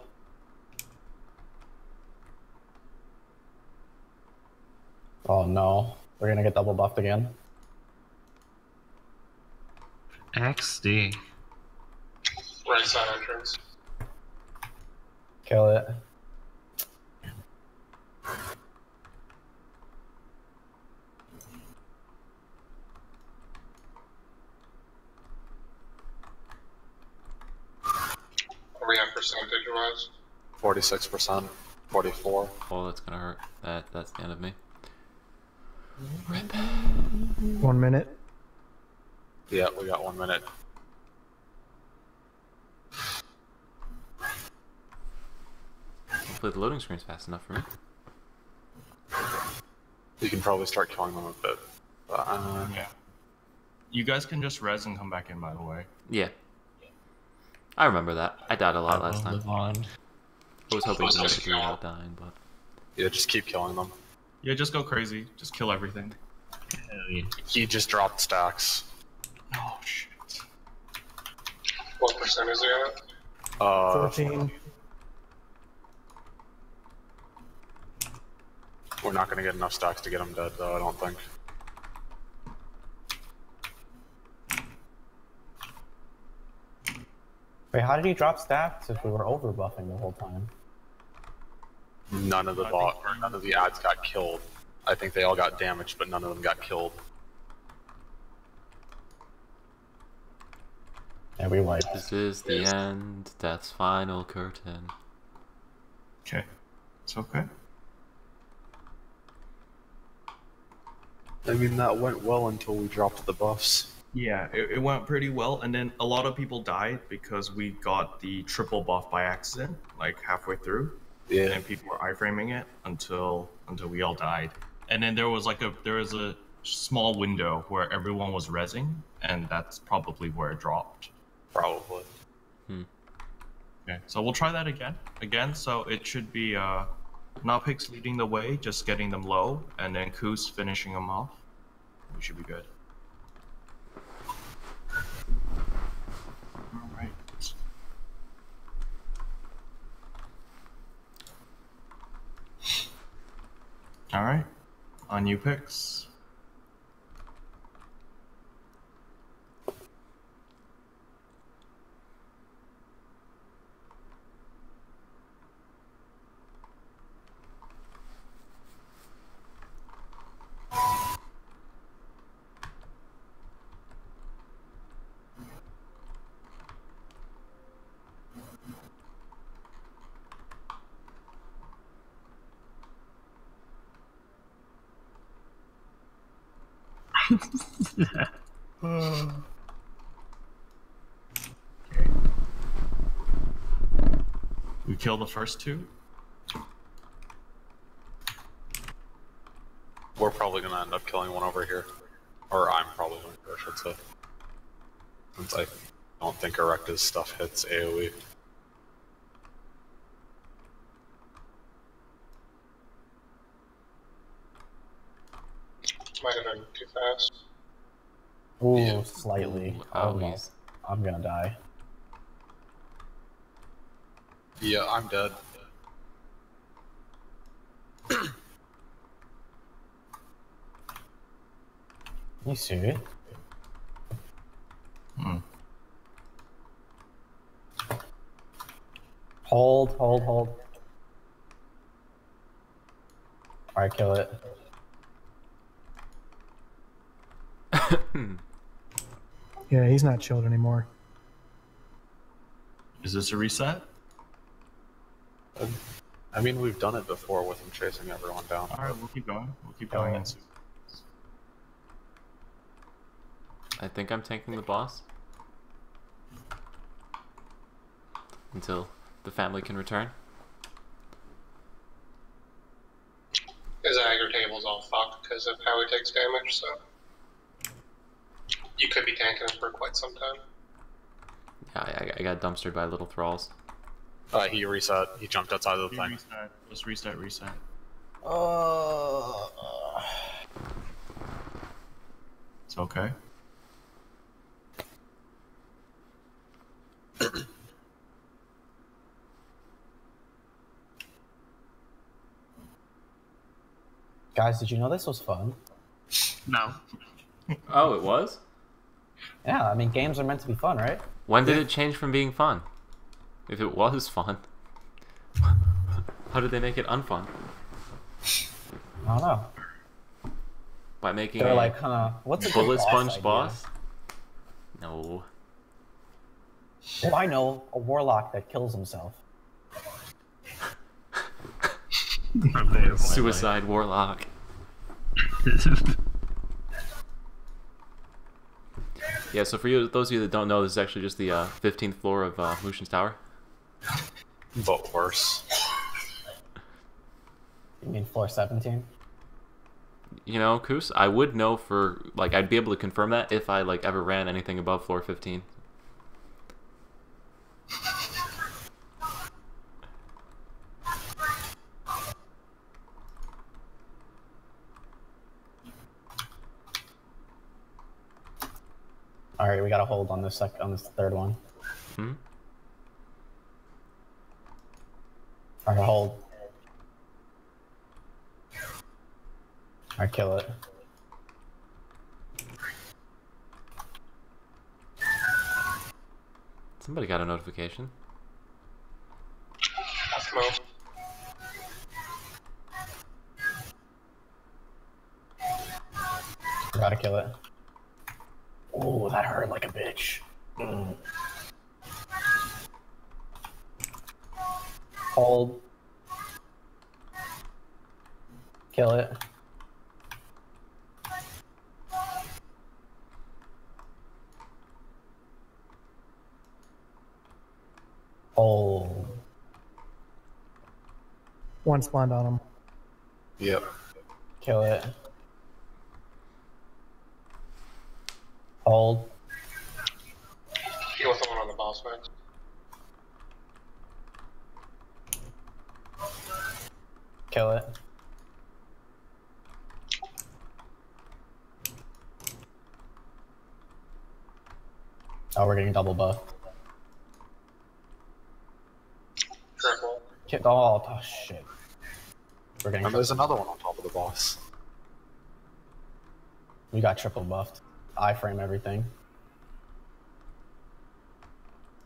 Oh no. We're gonna get double buffed again. XD. Right side entrance. Kill it. What do we have percentage wise? 46%. 44. Oh, that's gonna hurt. That that's the end of me. One minute. Yeah, we got one minute. Hopefully the loading screen's fast enough for me. You can probably start killing them a bit. But, uh, Yeah. You guys can just res and come back in, by the way. Yeah. I remember that. I died a lot I last will time. live on. I was hoping to make it through without dying, but yeah, just keep killing them. Yeah, just go crazy. Just kill everything. Hell. He just dropped stacks. Oh shit. What percent is he at? Uh, 14. we're not gonna get enough stacks to get him dead, though, I don't think. Wait, how did he drop stacks if we were over buffing the whole time? None of the bot or none of the ads got killed. I think they all got damaged, but none of them got killed. And we wiped. this is the end. Death's final curtain. Okay. It's okay. I mean, that went well until we dropped the buffs. Yeah, it, it went pretty well, and then a lot of people died because we got the triple buff by accident, like halfway through. Yeah. And people were iframing it until until we all died. And then there was like a there was a small window where everyone was resing, and that's probably where it dropped. Probably. Hmm. Okay, so we'll try that again. Again, so it should be uh, Nopix leading the way, just getting them low, and then Koos finishing them off. We should be good. Alright. On you picks. We kill the first two. We're probably gonna end up killing one over here. Or I'm probably going to, I should say. Since I don't think Erecta's stuff hits. AoE. Might have been too fast. Ooh, slightly. Ooh, Almost. I'm gonna die. Yeah, I'm dead. You see? Hmm. Hold, hold, hold. Alright, kill it. [LAUGHS] Yeah, he's not chilled anymore. Is this a reset? I mean, we've done it before with him chasing everyone down. Alright, we'll keep going. We'll keep going. and see. I think I'm tanking the boss. Until the family can return. His aggro table's all fucked because of how he takes damage, so. You could be tanking him for quite some time. Yeah, I, I got dumpstered by little thralls. Uh, he reset. He jumped outside of the thing. Reset. Just reset, reset. Uh, It's okay. [COUGHS] guys, did you know this was fun? No. Oh, it was? Yeah, I mean, games are meant to be fun, right? When did it change from being fun? If it was fun, how did they make it unfun? I don't know. By making They're a like, huh, what's a bullet boss sponge idea? boss? No. Oh, I know, a warlock that kills himself. Suicide warlock. [LAUGHS] yeah, so for you, those of you that don't know, this is actually just the uh, 15th floor of uh, Mushin's Tower. [LAUGHS] But worse. You mean floor 17? You know, Koos, I would know for like I'd be able to confirm that if I like ever ran anything above floor 15. All right, we got to hold on this sec on this third one. Hmm? All right, hold. Right, kill it. Somebody got a notification. Gotta kill it. Oh, that hurt like a bitch. Mm. Hold. Kill it. Hold. One spawned on him. Yep. Kill it. Hold. Kill with the one on the boss next. Kill it. Oh, we're getting double buff. Triple. Ki- Oh, oh shit. We're getting. And there's another one on top of the boss. We got triple buffed. Iframe everything.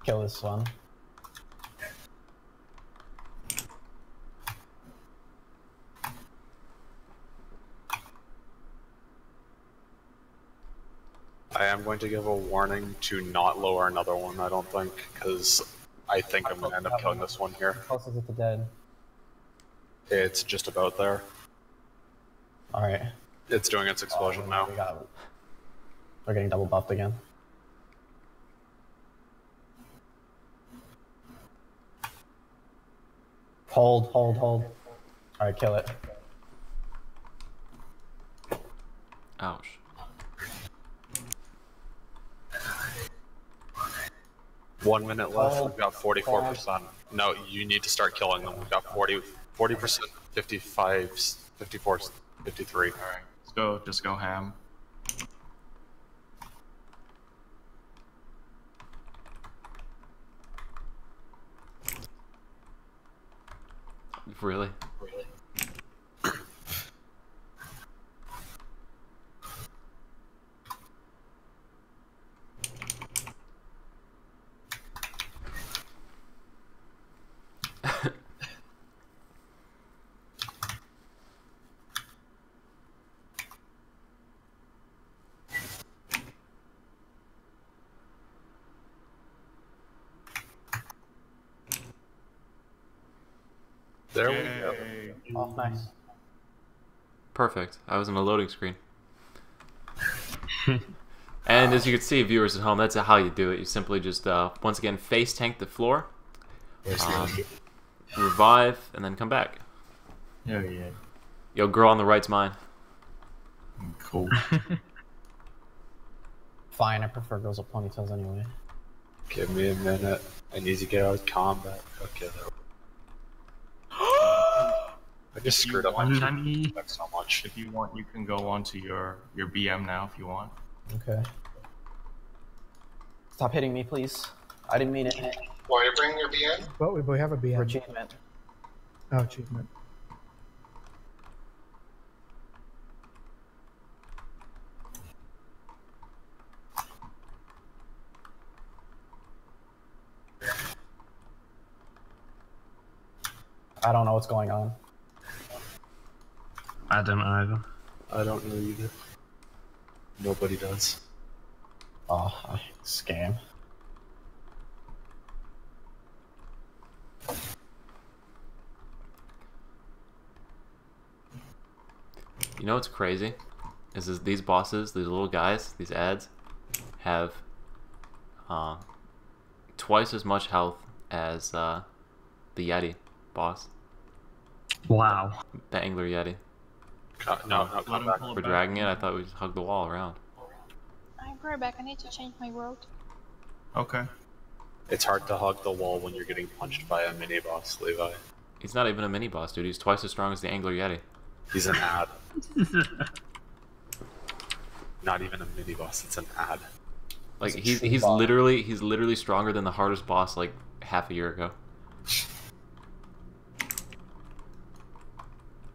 Kill this one. Am going to give a warning to not lower another one, I don't think, because I think I'm going to end up killing this one here. Close is it to dead? It's just about there. Alright. It's doing its explosion oh, now. We got They're getting double buffed again. Hold, hold, hold. Alright, kill it. Ouch. One minute left. Oh. We've got 44%. No, you need to start killing them. We've got 40, 40%, 55, 54, 53. Alright, let's go. Just go ham. Really? There we go. Oh, nice. Perfect. I was in a loading screen. [LAUGHS] and as you can see, viewers at home, that's how you do it. You simply just, uh, once again, face tank the floor, um, revive, and then come back. Oh yeah. Yo, girl on the right's mine. Cool. [LAUGHS] Fine, I prefer girls with ponytails anyway. Give me a minute. I need to get out of combat. Okay, there. I just screwed up my Nani? So much. If you want, you can go onto your your BM now if you want. Okay. Stop hitting me, please. I didn't mean it. Why are you bringing your BN? Well, we, we have a BM. Achievement. Oh, achievement. I don't know what's going on. I don't either. I don't know either. Nobody does. Oh, I- scam. You know what's crazy? Is, is these bosses, these little guys, these ads, have uh, twice as much health as uh, the Yeti boss, Wow. the Angler Yeti. Co- no, no, come back. pull it For dragging it, I thought we just hugged the wall around. I'm right back. I need to change my road. Okay. It's hard to hug the wall when you're getting punched by a mini boss, Levi. He's not even a mini boss, dude. He's twice as strong as the Angler Yeti. He's an ad. [LAUGHS] Not even a mini boss, it's an ad. Like He's he's he's literally he's literally stronger than the hardest boss like half a year ago. [LAUGHS]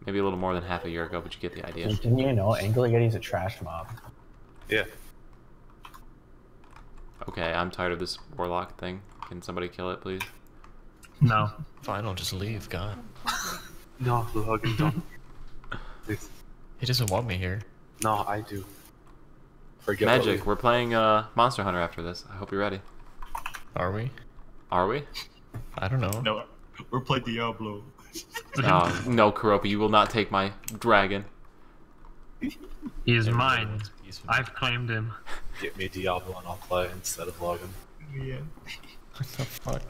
Maybe a little more than half a year ago, but you get the idea. Didn't you know Angler Yeti's a trash mob? Yeah. Okay, I'm tired of this warlock thing. Can somebody kill it, please? No. Fine, I'll just leave. God. [LAUGHS] No, the hugging don't. Please. [LAUGHS] He doesn't want me here. No, I do. Forget what Magic, we're playing uh, Monster Hunter after this. I hope you're ready. Are we? Are we? I don't know. No, we're playing Diablo. Oh, [LAUGHS] no, Keroppi, you will not take my dragon. He is mine. Peaceful. I've claimed him. Get me Diablo and I'll play instead of Logan. Yeah. What the fuck?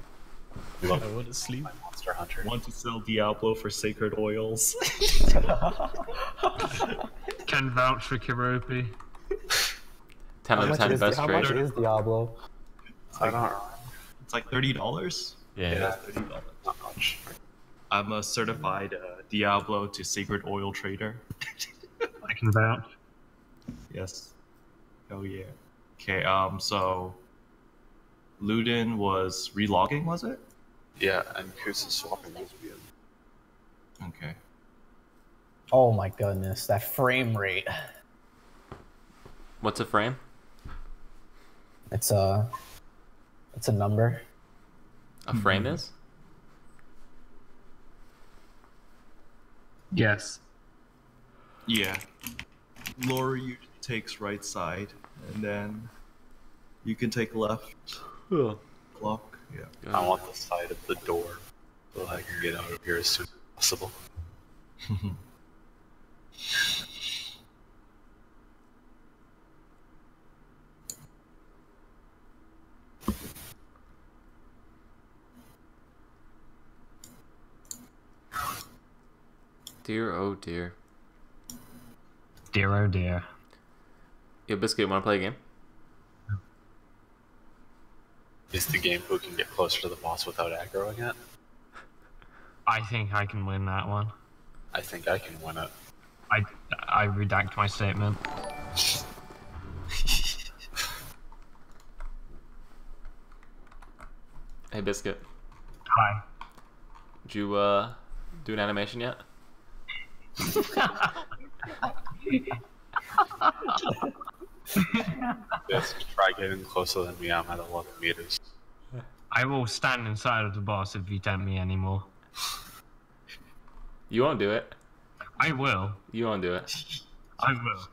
Look, I want to sleep. my Monster Hunter. Want to sell Diablo for sacred oils? [LAUGHS] Can vouch for Keroppi. 10 How out of much, 10 is, best how much is Diablo? I don't It's like thirty dollars. Yeah. Yeah, thirty dollars. not much. I'm a certified uh, Diablo to sacred oil trader. I can vouch. Yes. Oh yeah. Okay. Um. So. Ludin was relogging, was it? Yeah, and Kus is swapping lesbian. Okay. Oh my goodness, that frame rate. What's a frame? It's a, it's a number. A frame Mm-hmm. is? Yes. Yeah. Laura takes right side, and then you can take left. Clock. Yeah. I want the side of the door so I can get out of here as soon as possible. [LAUGHS] Dear, oh dear. Dear, oh dear. Yo, Biscuit, wanna play a game? Is the game who can get closer to the boss without aggroing it? I think I can win that one. I think I can win it. I, I redact my statement. Hey, Biscuit. Hi. Did you, uh, do an animation yet? Just try getting closer than me. I'm at 11 meters. I will stand inside of the boss if you tempt me anymore. You won't do it. I will. You won't do it. I will.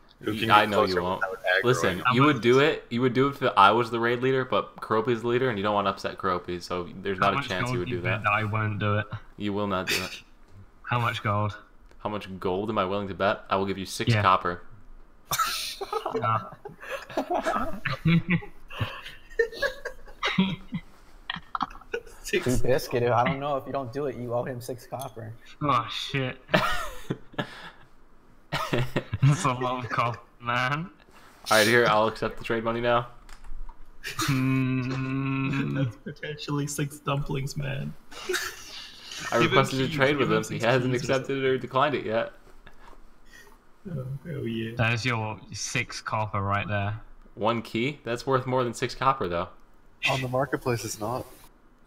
I know you won't. Listen, I'm you would do it. You would do it if I was the raid leader, but Keroppi's the leader, and you don't want to upset Keroppi, so there's How not a chance you would do that. I won't do it. You will not do it. How much gold? How much gold am I willing to bet? I will give you six Yeah. copper. Dude, Biscuit, I don't know if you don't do it, you owe him six copper. oh shit. [LAUGHS] That's a lot of cop, man. All right, here I'll accept the trade money now. Hmm. That's potentially six dumplings, man. I Give requested a trade with him him. He hasn't accepted it or declined it yet. Oh, hell yeah. There's your six copper right there. One key? That's worth more than six copper, though. On the marketplace, it's not.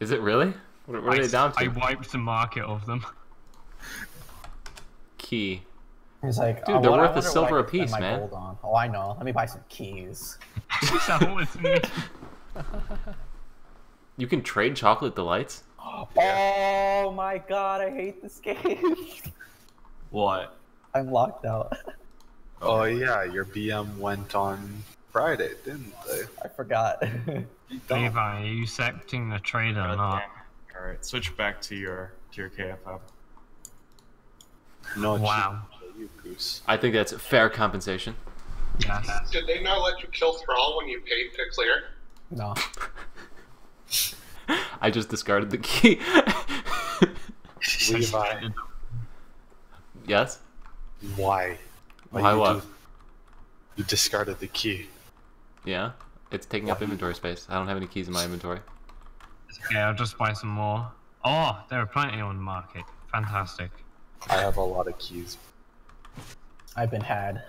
Is it really? What, what are I, they down to? I wiped the market of them. [LAUGHS] Key. He's like, Dude, oh, they're worth a wonder silver I could spend apiece, man. on. Oh, I know. Let me buy some keys. [LAUGHS] that was [LAUGHS] me. You can trade chocolate delights. Oh, oh my god, I hate this game. [LAUGHS] What? I'm locked out. Oh [LAUGHS] yeah, your BM went on Friday, didn't they? I forgot. [LAUGHS] Levi, are you accepting the trade or not? All right, switch back to your to your KFM. No, Wow. you goose. I think that's fair compensation. Yes. Did they not let you kill Thrall when you paid to clear? No. [LAUGHS] I just discarded the key. Levi, yes? why? Why you what? do- You discarded the key. Yeah? It's taking up inventory space. I don't have any keys in my inventory. Okay, I'll just buy some more. Oh, there are plenty on the market. Fantastic. I have a lot of keys. I've been had.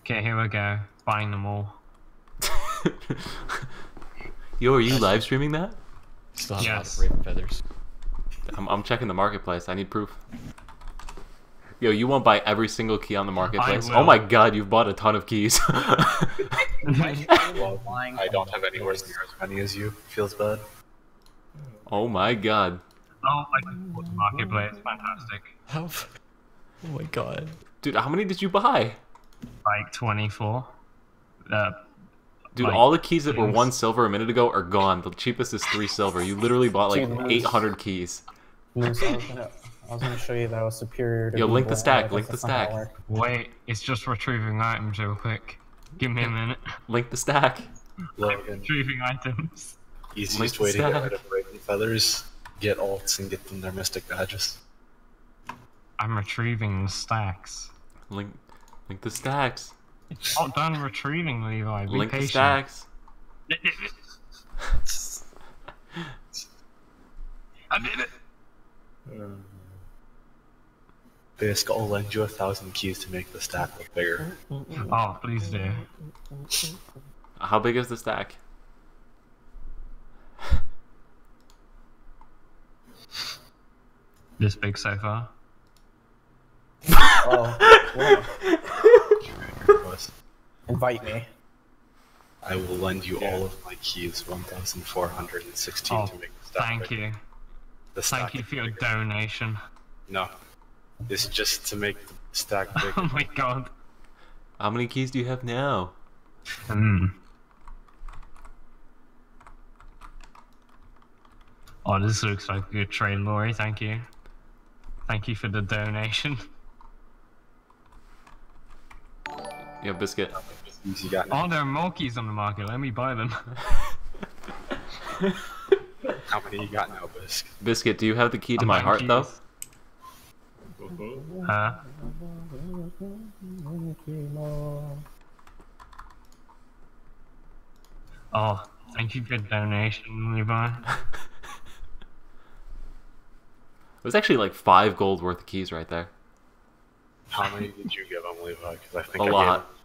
Okay, here we go. Buying them all. [LAUGHS] Yo, are you live streaming that? Still have a lot Yes. of raven feathers. I'm, I'm checking the marketplace. I need proof. Yo, you won't buy every single key on the marketplace. Oh my god, you've bought a ton of keys. [LAUGHS] Well, I don't have anywhere near as many as you. Feels bad. oh my god. Oh, I just bought the marketplace. Fantastic. How? Oh my god. Dude, how many did you buy? Like 24. Uh, Dude, like, all the keys that were one silver a minute ago are gone. The cheapest is three silver. You literally bought like Dude, 800 keys. Moose, I was gonna, I was gonna show you that I was superior to Yo, link the stack, link the that's not how it stack. Wait, it's just retrieving items real quick. Give me a minute. Link the stack. Logan, Retrieving items. easiest Link way to get rid of Raven Feathers, get alts and get them their mystic badges. I'm retrieving the stacks. Link, link the stacks. Not done retrieving, Levi. Be Link the patient. stacks. I did it. Bisk, I'll lend you a thousand keys to make the stack look bigger. Oh, please do. How big is the stack? This big so far. [LAUGHS] Oh, well, Request. invite me. I will lend you all of my keys, 1,416 Oh, to make the stack thank bigger. you. The Thank you for your donation. No. It's just to make the stack [LAUGHS] bigger. Oh my god. How many keys do you have now? Hmm. Oh, this looks like a good trade, Laurie. Thank you. Thank you for the donation. [LAUGHS] Yeah, biscuit. You got Oh, there are more keys on the market. Let me buy them. [LAUGHS] How many you got now, Biscuit? Biscuit, do you have the key to I'm my buying heart though? keys. Huh? Oh, thank you for the donation, Levi. [LAUGHS] It was actually like five gold worth of keys right there. How many did you give him, Levi? Because I think A I lot.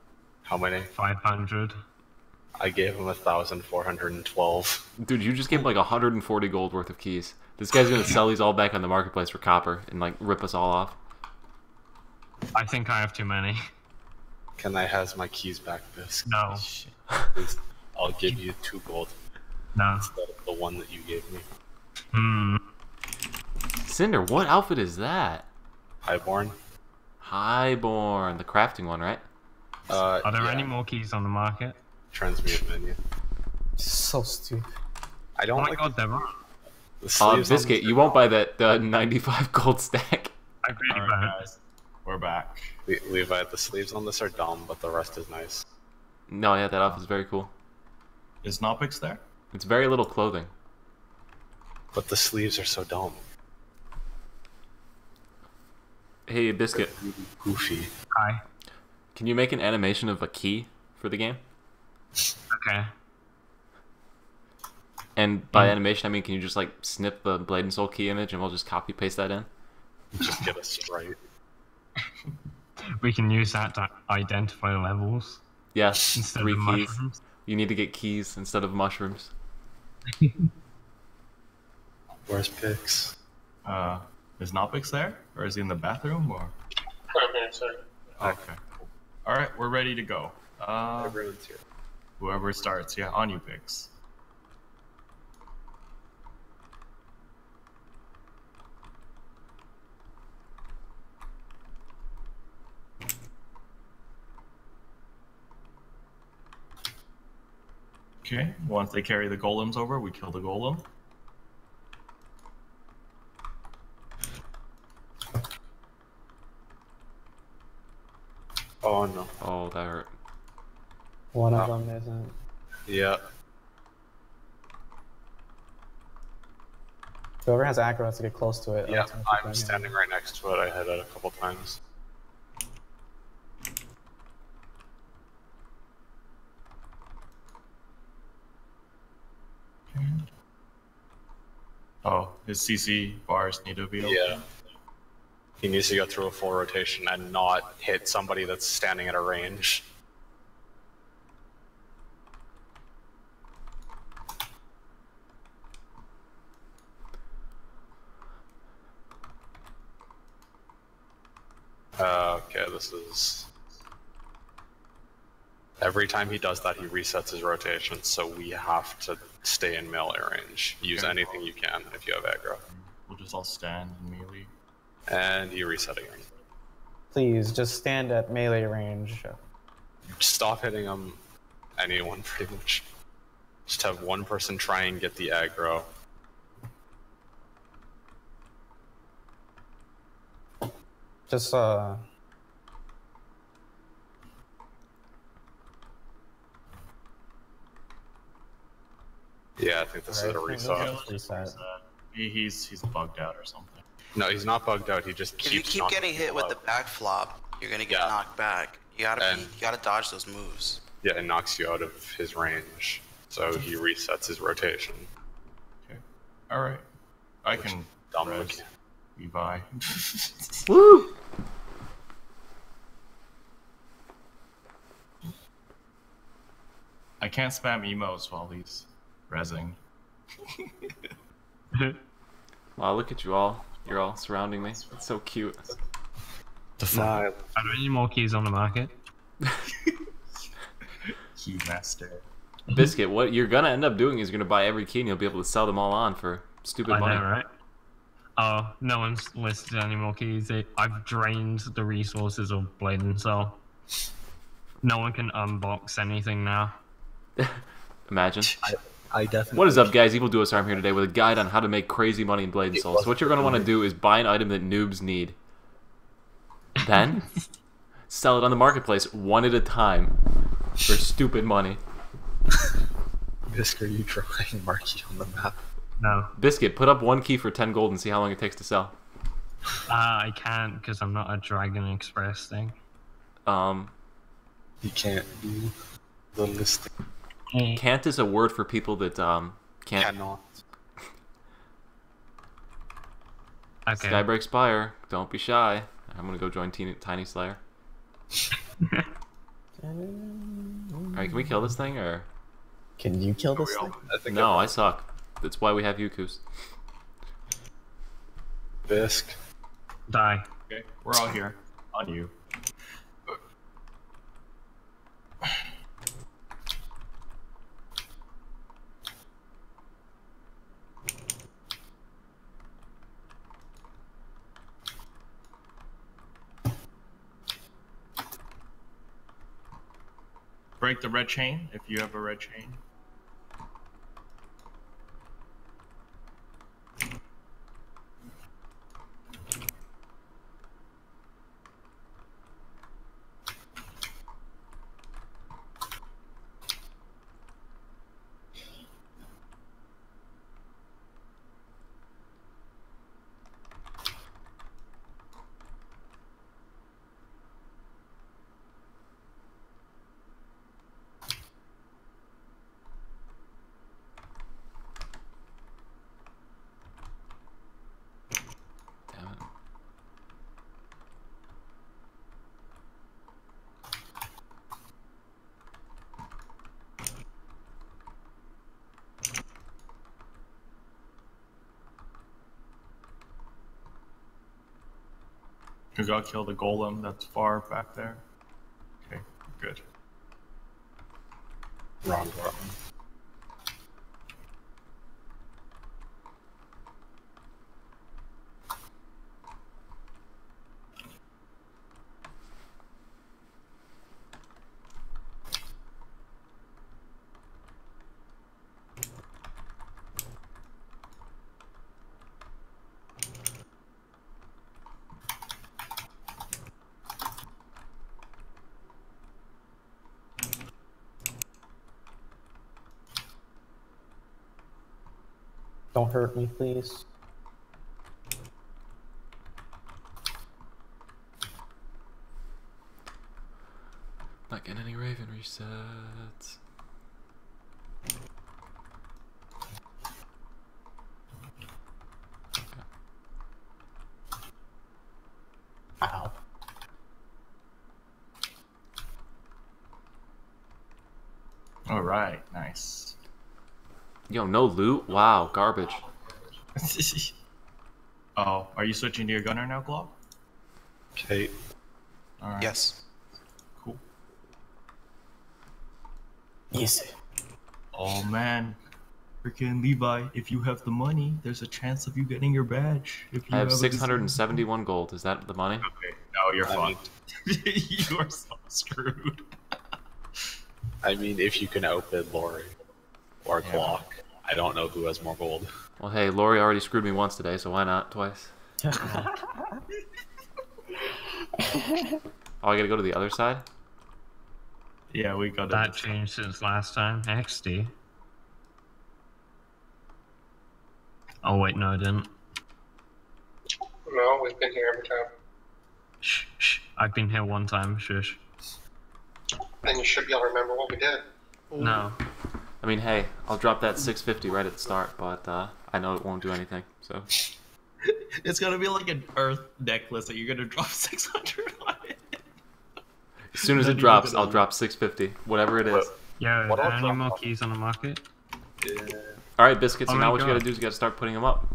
Gave, how many? 500. I gave him a thousand four hundred and twelve. Dude, you just gave him like 140 gold worth of keys. This guy's gonna sell these all back on the marketplace for copper and like rip us all off. I think I have too many. Can I have my keys back, Bisk? No. Please, I'll give you two gold No. instead of the one that you gave me. Hmm. Cinder, what outfit is that? Highborn. Highborn, the crafting one, right? Uh, Are there yeah. any more keys on the market? Transmute menu. So stupid. I don't oh my like god, there are. the Uh, Biscuit, you won't buy that uh, 95 gold stack. I really Alright, guys. We're back. Le- Levi, the sleeves on this are dumb, but the rest is nice. No, yeah, that outfit's very cool. Is Nopix there? It's very little clothing. But the sleeves are so dumb. Hey, Biscuit, goofy. Hi. Can you make an animation of a key for the game? Okay. And by animation, I mean, can you just like snip the Blade and Soul key image and we'll just copy paste that in? Just get a sprite. [LAUGHS] We can use that to identify levels. Yes, Instead three of keys. mushrooms. You need to get keys instead of mushrooms. [LAUGHS] Where's Pix? Uh, is Nopix there? Or is he in the bathroom? Or Okay. All right, we're ready to go. Uh, Everyone's here. whoever starts, yeah, on you picks. Okay, once they carry the golems over, we kill the golem. Oh no. Oh, that hurt. One of Oh. them isn't. Yeah. Whoever has aggro has to get close to it. Yeah, I'm gonna- standing right next to it. I hit it a couple times. Oh, his CC bars need to be open. Yeah. He needs to go through a full rotation and not hit somebody that's standing at a range. Uh, okay, this is. Every time he does that, he resets his rotation, so we have to stay in melee range. Use Okay. anything you can if you have aggro. We'll just all stand and melee. And you reset again. Please just stand at melee range. Stop hitting him. Anyone, [LAUGHS] pretty much. Just have one person try and get the aggro. Just uh. Yeah, I think this is a reset. Reset. He, he's he's bugged out or something. No, he's not bugged out. He just If you keep getting hit people with the out. back flop, you're gonna get Yeah. knocked back. You gotta And- be, you gotta dodge those moves. Yeah, it knocks you out of his range. So he resets his rotation. Okay. All right, I can Dumb res mechanic. Levi. [LAUGHS] Woo! I can't spam emotes while he's rezzing. [LAUGHS] Wow, look at you all. You're all surrounding me. It's so cute. The Nah, Are there any more keys on the market? [LAUGHS] Keymaster. Biscuit, what you're gonna end up doing is you're gonna buy every key and you'll be able to sell them all on for stupid I money. know, right? Oh, no one's listed any more keys. They- I've drained the resources of Blade and Soul. No one can unbox anything now. [LAUGHS] Imagine. I definitely. What is up, guys? Evil Do Us Harm here today with a guide on how to make crazy money in Blade and Soul. So what you're gonna want to do is buy an item that noobs need. Then [LAUGHS] sell it on the marketplace one at a time for stupid money. [LAUGHS] Bisk, are you drawing Marky on the map? No. Biscuit, put up one key for ten gold and see how long it takes to sell. Uh, I can't because I'm not a Dragon Express thing. Um, You can't do the listing. Can't is a word for people that um can't. Cannot. Okay. Skybreak Spire. Don't be shy. I'm gonna go join Tiny, Tiny Slayer. [LAUGHS] Alright, can we kill this thing or? Can you kill this thing? I No, I suck. That's why we have Yukus. Bisk. Die. Okay, we're all here. On you. Break the red chain if you have a red chain. Gotta kill the golem that's far back there. Okay, good. Wrong button. Hurt me, please. Not getting any Raven resets. Ow. All right, nice. Yo, no loot? Wow, garbage. [LAUGHS] oh, are you switching to your gunner now, Glock? Okay. All right. Yes. Cool. Easy. Oh man, freaking Levi! If you have the money, there's a chance of you getting your badge. If you I have a 671 gold. Is that the money? Okay, no, you're I mean- fucked. [LAUGHS] you are so screwed. I mean, if you can outbid Lori or Glock, I don't know who has more gold. Well, hey, Lori already screwed me once today, so why not twice? [LAUGHS] Oh, I gotta go to the other side? Yeah, we got That changed since last time. XD. Oh wait, no, I didn't. No, we've been here every time. Shh, shh. I've been here one time. Shush. And you should be able to remember what we did. No. I mean, hey, I'll drop that 650 right at the start, but uh, I know it won't do anything, so. [LAUGHS] It's gonna be like an Earth necklace that you're gonna drop [LAUGHS] 600 on it. As soon as it drops, I'll drop 650, whatever it is. Yeah, What are there else any more keys on the market? Alright, Biscuit, so Oh now my what you gotta do is you gotta start putting them up.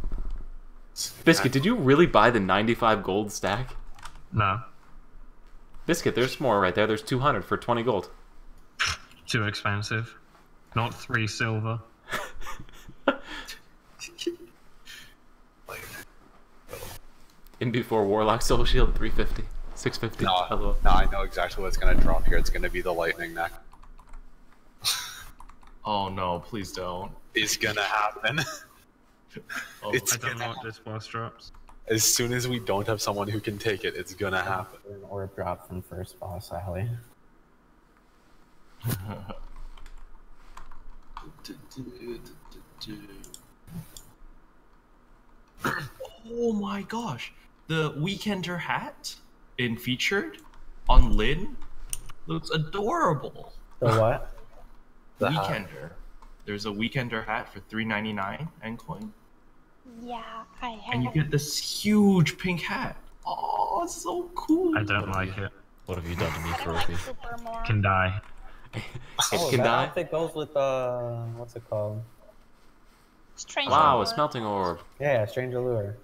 Biscuit, did you really buy the 95 gold stack? No. Biscuit, there's more right there. There's 200 for 20 gold. Too expensive. Not three silver. In before Warlock Soul Shield, 350. 650. No, LOL. no, I know exactly what's gonna drop here. It's gonna be the lightning neck. [LAUGHS] Oh no, please don't. It's gonna happen. Oh, [LAUGHS] It's I don't know what this boss drops. As soon as we don't have someone who can take it, it's gonna happen. Or orb drop from first boss alley. [LAUGHS] oh my gosh. the Weekender hat in featured on Lin looks adorable. The what? The hat. Weekender. There's a Weekender hat for three ninety nine and coin, Yeah, I have. and you get this huge pink hat. Oh, so cool. I don't like it. What have you done to me, I like Trophy? Super more. Can die. It oh, can that die. outfit goes with uh, what's it called? Strange Wow, Allure. a smelting orb. Yeah, Strange Allure.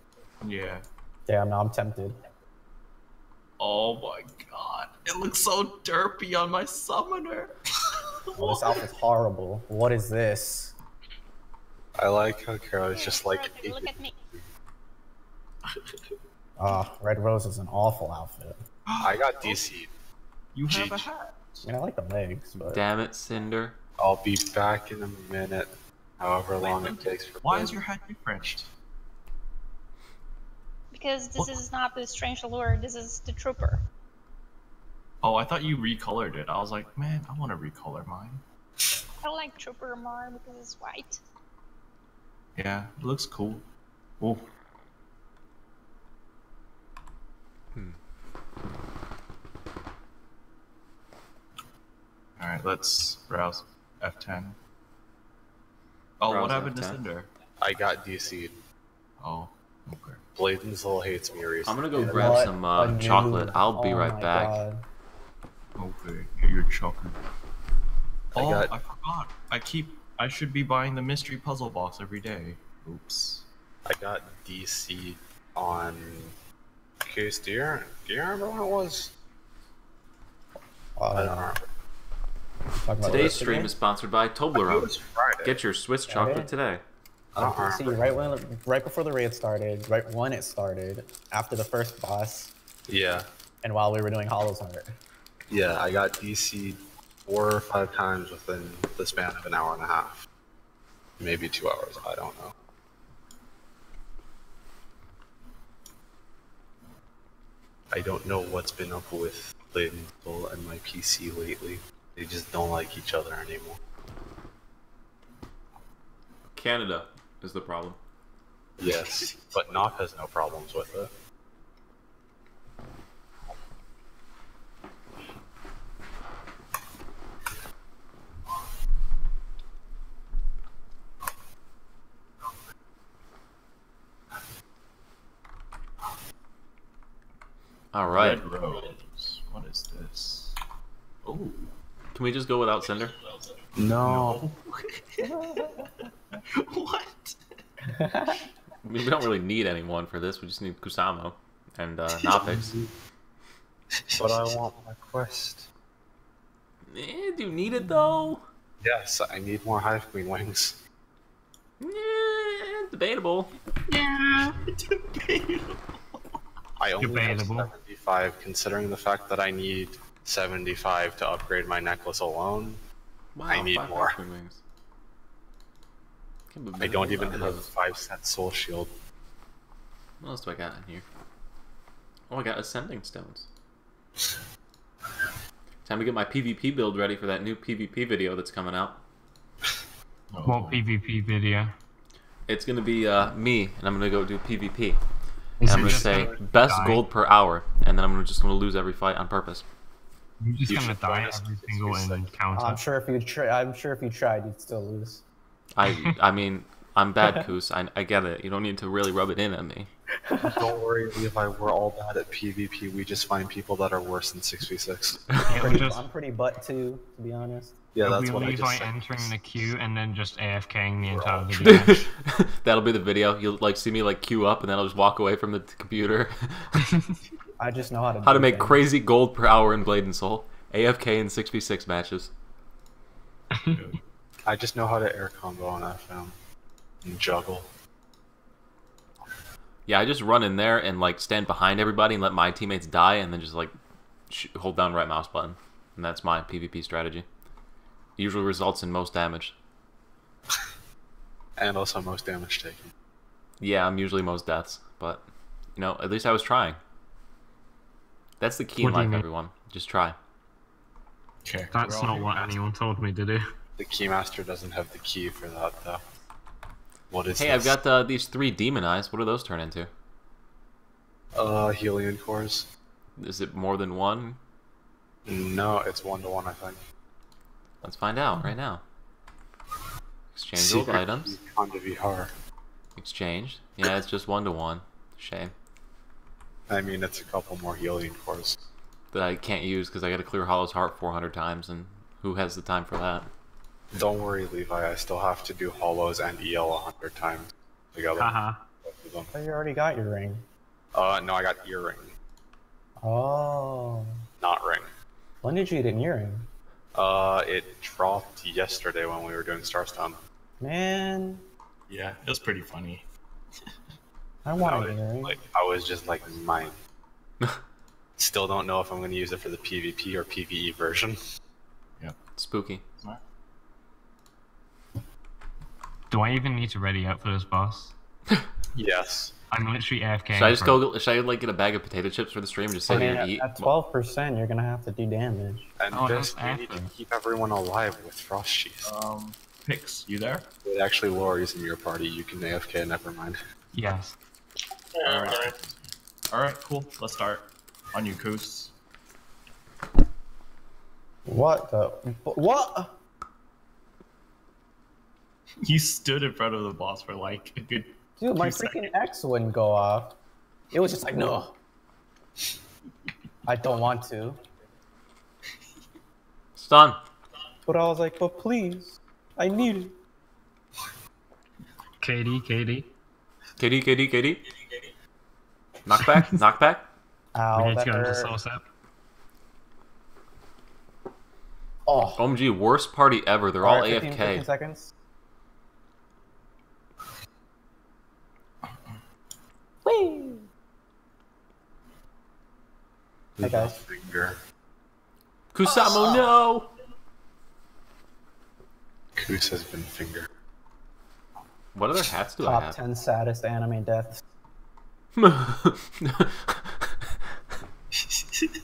Yeah. Damn, now I'm tempted. Oh my god, it looks so derpy on my summoner. [LAUGHS] Oh, this outfit's horrible. What is this? I like how Carol is just like. Look at me. Ah, Red Rose is an awful outfit. [GASPS] I got DC. You have a hat. I mean, I like the legs, but Damn it, Cinder. I'll be back in a minute. However long it takes for. Why is your hat different? Because this is not the Strange Allure, this is the Trooper. Oh, I thought you recolored it. I was like, man, I want to recolor mine. I like Trooper more because it's white. Yeah, it looks cool. Oh, all right, let's browse F10. Oh, Browse what happened to F10. Cinder? I got DC'd. Oh, okay. Blade and Soul hates me recently. I'm gonna go What grab some uh, chocolate. I'll be Oh right back. God. Okay, get your chocolate. I Oh, got- I forgot. I keep. I should be buying the mystery puzzle box every day. Oops. I got DC'd on. Case, do you, do you remember when it was? I don't Uh, remember. Talking about Today's stream again? is sponsored by Toblerone. Get your Swiss Friday? chocolate today. I don't uh-huh. see, right when, right before the raid started, right when it started, after the first boss, Yeah, and while we were doing Hollow's Heart. yeah, I got DC'd four or five times within the span of an hour and a half. Maybe two hours, I don't know. I don't know what's been up with Blade and Soul and my PC lately. They just don't like each other anymore. Canada is the problem. Yes, but Knock has no problems with it. All right. Red Rose. What is this? Oh. Can we just go without Cinder? No. [LAUGHS] what? [LAUGHS] We don't really need anyone for this. We just need Kusamo and uh, Nopix. But I want my quest. Eh, do you need it though? Yes, I need more Hive Queen wings. Eh, debatable. Yeah. [LAUGHS] Debatable. I only have Debatable. 75, considering the fact that I need 75 to upgrade my necklace alone. Wow, I need five more. Wings. Can't I don't even got have a 5 set soul shield. What else do I got in here? Oh, I got ascending stones. [LAUGHS] Time to get my PvP build ready for that new PvP video that's coming out. What PvP video? It's gonna be uh, me, and I'm gonna go do PvP. And I'm gonna say best die? gold per hour, and then I'm gonna just gonna lose every fight on purpose. You're just You gonna die every single encounter. I'm sure if you try, I'm sure if you tried, you'd still lose. I I [LAUGHS] mean I'm bad, Koos. I I get it. You don't need to really rub it in at me. Don't worry, Levi, we're all bad at PvP. We just find people that are worse than 6v6. It'll Pretty, just, I'm pretty butt too, to be honest. Yeah, it'll that's be what I Levi just said. entering the queue and then just AFKing the entire [LAUGHS] video. That'll be the video. You'll like see me like queue up, and then I'll just walk away from the computer. [LAUGHS] I just know how to. How to make things. crazy gold per hour in Blade and Soul. AFK in 6v6 matches. [LAUGHS] I just know how to air combo on FM and juggle. Yeah, I just run in there and like stand behind everybody and let my teammates die, and then just like sh- hold down right mouse button, and that's my PvP strategy. Usually results in most damage. [LAUGHS] And also most damage taken. Yeah, I'm usually most deaths, but you know, at least I was trying. That's the key What in life, everyone. Just try. Okay. That's not what anyone told me to do. The Keymaster doesn't have the key for that, though. What is Hey, this? I've got uh, these three demon eyes. What do those turn into? Uh, Helion cores. Is it more than one? No, it's one to one, I think. Let's find out right now. Exchange old Secret items. Conda VR. Exchanged. Yeah, it's just one to one. Shame. I mean, it's a couple more healing cores. That I can't use because I got to clear Hollow's Heart 400 times, and who has the time for that? Don't worry, Levi. I still have to do Hollows and EL a hundred times together. Uh-huh. them. Oh, you already got your ring. Uh, no, I got earring, Oh. not ring. When did you get an earring? Uh, it dropped yesterday when we were doing Starstone. Man, Yeah, it was pretty funny. I want I an like, I was just like, mine. [LAUGHS] Still don't know if I'm going to use it for the PvP or PvE version. Yeah. Spooky. Do I even need to ready up for this boss? [LAUGHS] Yes. I'm literally AFK. Should I just go? Should I like get a bag of potato chips for the stream and just sit I mean, here at, and eat? at 12%, you're gonna have to do damage. And Oh, this, that's we need to keep everyone alive with Frost Sheath. Um, Pix, you there? It actually lowers in your party. You can AFK, never mind. Yes. Alright. Alright, cool. Let's start. On you, Koos. What the? What? [LAUGHS] You stood in front of the boss for like a good. Dude, my two freaking X wouldn't go off. It was just like, no. I don't want to. Stun. But I was like, but please, I need it. Katie, Katie. Katie, Katie, Katie. Knockback, [LAUGHS] knockback. Ow, we need that to go into hurt. soul step. Oh. OMG, worst party ever. They're all Alright, 15, 15 AFK. seconds. Whee! Hey guys. Finger. Kusamo, ah. no. Koos has been finger. What other hats do I Top 10 saddest anime deaths. [LAUGHS]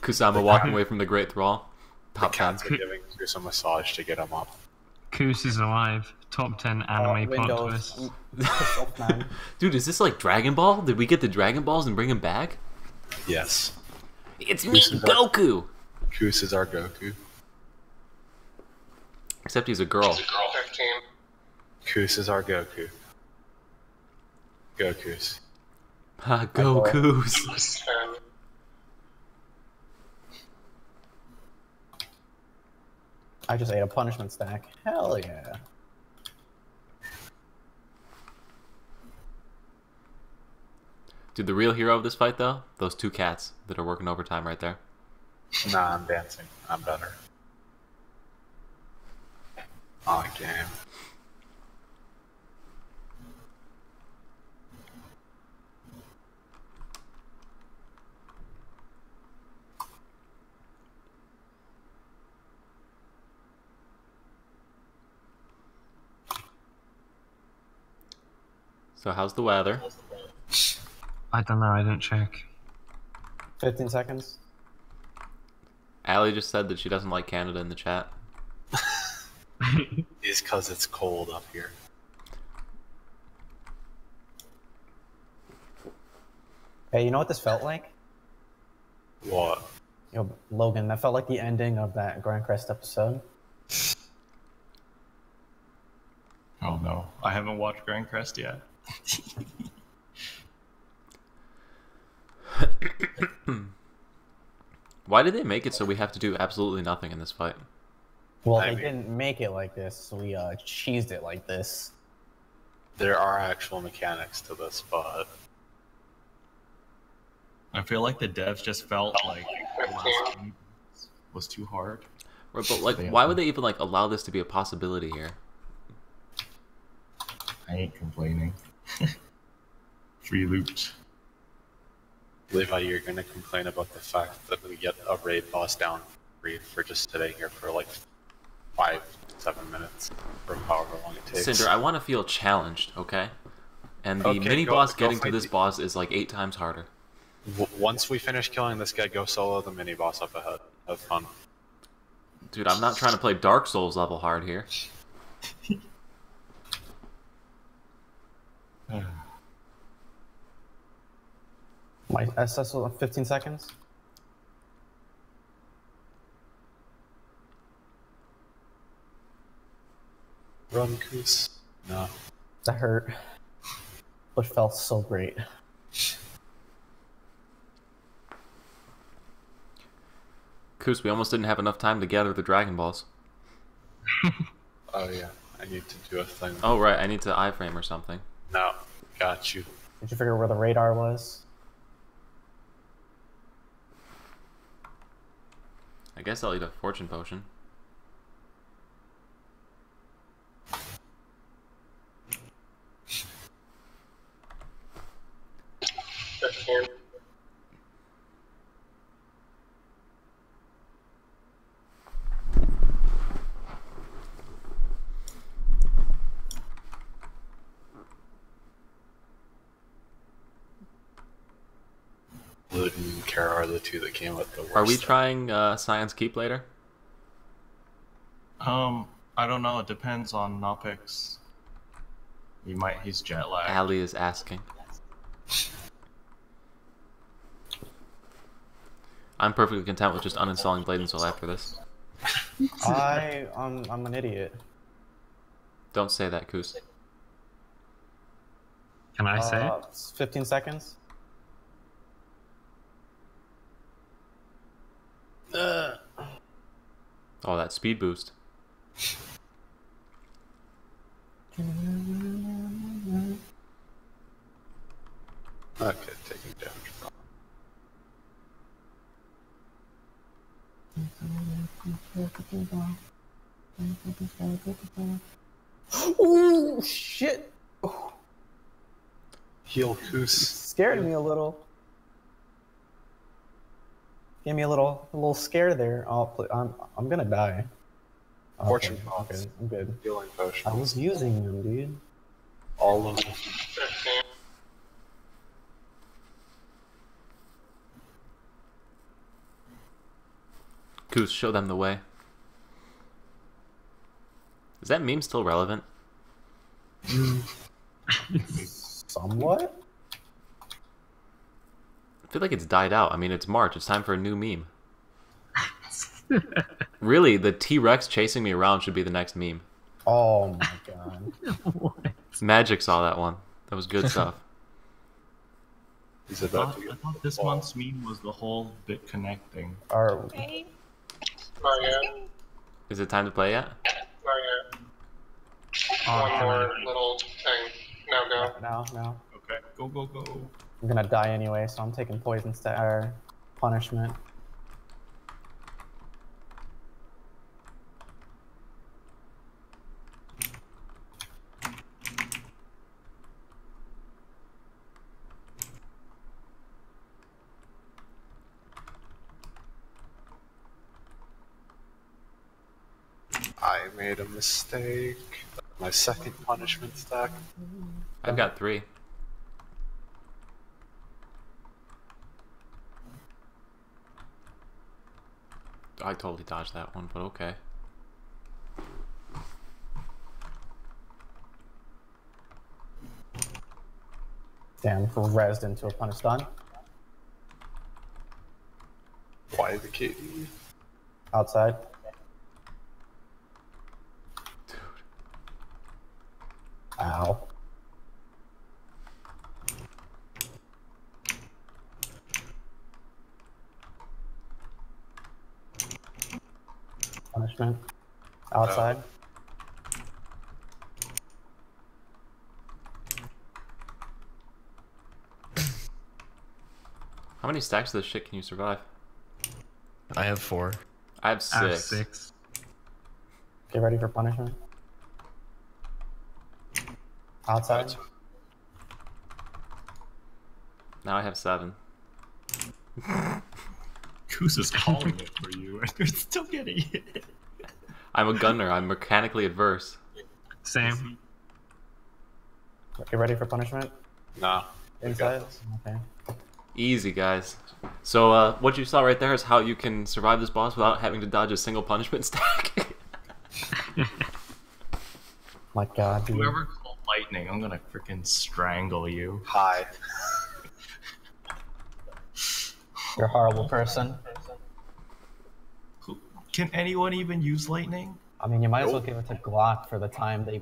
Kusama walking away from the Great Thrall. Top the 10. cats are giving Koos a massage to get him up. Koos is alive. Top 10 anime plot Windows. twists. Piss off, man. Dude, is this like Dragon Ball? Did we get the Dragon Balls and bring him back? Yes. It's me, Koos is our- Goku! Koos is our Goku. Except he's a girl. It's a girl 15. Koos is our Goku. Goku's. Ha, Goku's. I just ate a punishment stack. Hell yeah. Dude, the real hero of this fight, though, those two cats that are working overtime right there. Nah, I'm dancing. I'm better. Oh, game. So, how's the weather? I don't know, I didn't check. 15 seconds. Allie just said that she doesn't like Canada in the chat. [LAUGHS] It's because it's cold up here. Hey, you know what this felt like? What? Yo, Logan, that felt like the ending of that Grand Crest episode. Oh no, I haven't watched Grand Crest yet. [LAUGHS] Why did they make it so we have to do absolutely nothing in this fight? Well, I they mean- didn't make it like this, so we uh, cheesed it like this. There are actual mechanics to this, but I feel like the devs just felt like the last game was too hard. Right, but like, why would they even like allow this to be a possibility here? I ain't complaining. [LAUGHS] Free loot. Levi, you're gonna complain about the fact that we get a raid boss down free for just sitting here for like five, seven minutes, or however long it takes. Cinder, I want to feel challenged, okay? And the Okay, mini go- boss go getting to this the- boss is like eight times harder. W- once we finish killing this guy, go solo the mini boss up ahead. Have fun. Dude, I'm not trying to play Dark Souls level hard here. [LAUGHS] My SS was 15 seconds. Run, Goose. No. That hurt. But felt so great. Koos, we almost didn't have enough time to gather the Dragon Balls. [LAUGHS] Oh yeah, I need to do a thing. Oh, right, I need to iframe or something. No, got you. Did you figure where the radar was? I guess I'll eat a fortune potion. Fifteen. Lud and Kara are the two that came with the worst. Are we trying uh, Science Keep later? Um, I don't know. It depends on Nopix. He might. He's jet lagged. Ali is asking. I'm perfectly content with just uninstalling Blade and Soul after this. I, I'm, I'm an idiot. Don't say that, Koos. Can I say Uh, it? it's 15 seconds. Uh, Oh, that speed boost. Okay, taking damage. from- Ooh, shit! Heal Koos. Scared me a little. Gave me a little, a little scare there. Oh, pl- I'm, I'm gonna die. Okay, Fortune okay, pots. I'm good. Healing potion. I was using them, dude. All of them. Fifteen. Koos, show them the way. Is that meme still relevant? [LAUGHS] Somewhat. I feel like it's died out. I mean, it's March. It's time for a new meme. [LAUGHS] really, the T Rex chasing me around should be the next meme. Oh my god. [LAUGHS] Magic saw that one. That was good stuff. [LAUGHS] He's I about thought, to I thought this month's meme was the whole bit connecting. Are Okay. Not yet. Is it time to play yet? Not yet. Oh, One more little thing. Now go. now, now. Okay, go go go. I'm gonna die anyway, so I'm taking poison sta- or punishment. I made a mistake. My second punishment stack. I've got three. I totally dodged that one, but okay. Damn, rezzed into a punish stun. Why the KD? Outside. Ow. Punishment. Outside. How many stacks of this shit can you survive? I have four. I have I have six. six. Get ready for punishment. Outside. Now I have seven. [LAUGHS] Goose is calling it for you, [LAUGHS] and you're still getting it. I'm a gunner. I'm mechanically adverse. Same. You ready for punishment. Nah. we got Inside. Okay. Easy, guys. So, uh, what you saw right there is how you can survive this boss without having to dodge a single punishment stack. [LAUGHS] My God, dude. Whoever called lightning, I'm gonna freaking strangle you. Hi. You're a horrible person. Can anyone even use lightning? I mean, you might as well give it to Glock for the time they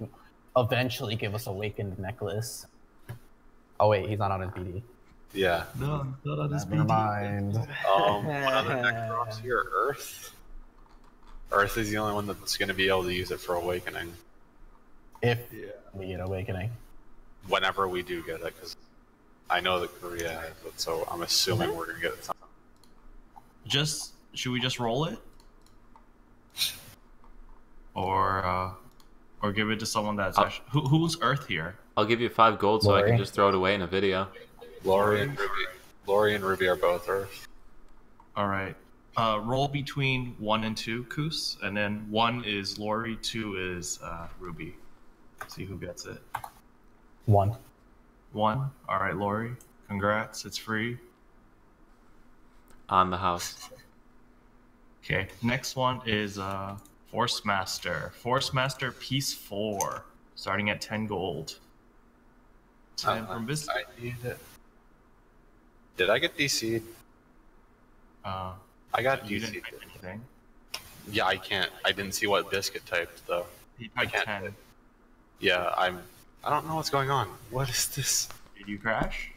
eventually give us Awakened Necklace. Oh wait, he's not on his BD. Yeah. No, not on his Never mind. Um, [LAUGHS] what other deck drops here? Earth. Earth is the only one that's going to be able to use it for awakening. If we get Awakening. Whenever we do get it, because I know that Korea has it, so I'm assuming we're going to get it. Just should we just roll it, or uh, or give it to someone that's actually, who, who's Earth here? I'll give you five gold so I can just throw it away in a video. Lori and Ruby. Lori and Ruby are both Earth. All right. Uh, roll between one and two, Koos, and then one is Lori, two is uh, Ruby. See who gets it. One. One. All right, Lori. Congrats. It's free. On the house. Okay. Next one is uh, Force Master. Force Master Piece Four, starting at ten gold. Ten Uh, from. I need it. Did I get DC'd? Uh, I got you didn't DC'd. anything. Yeah, I can't. I didn't see what Biscuit typed though. I can't. ten. Yeah, I'm. I don't know what's going on. What is this? Did you crash?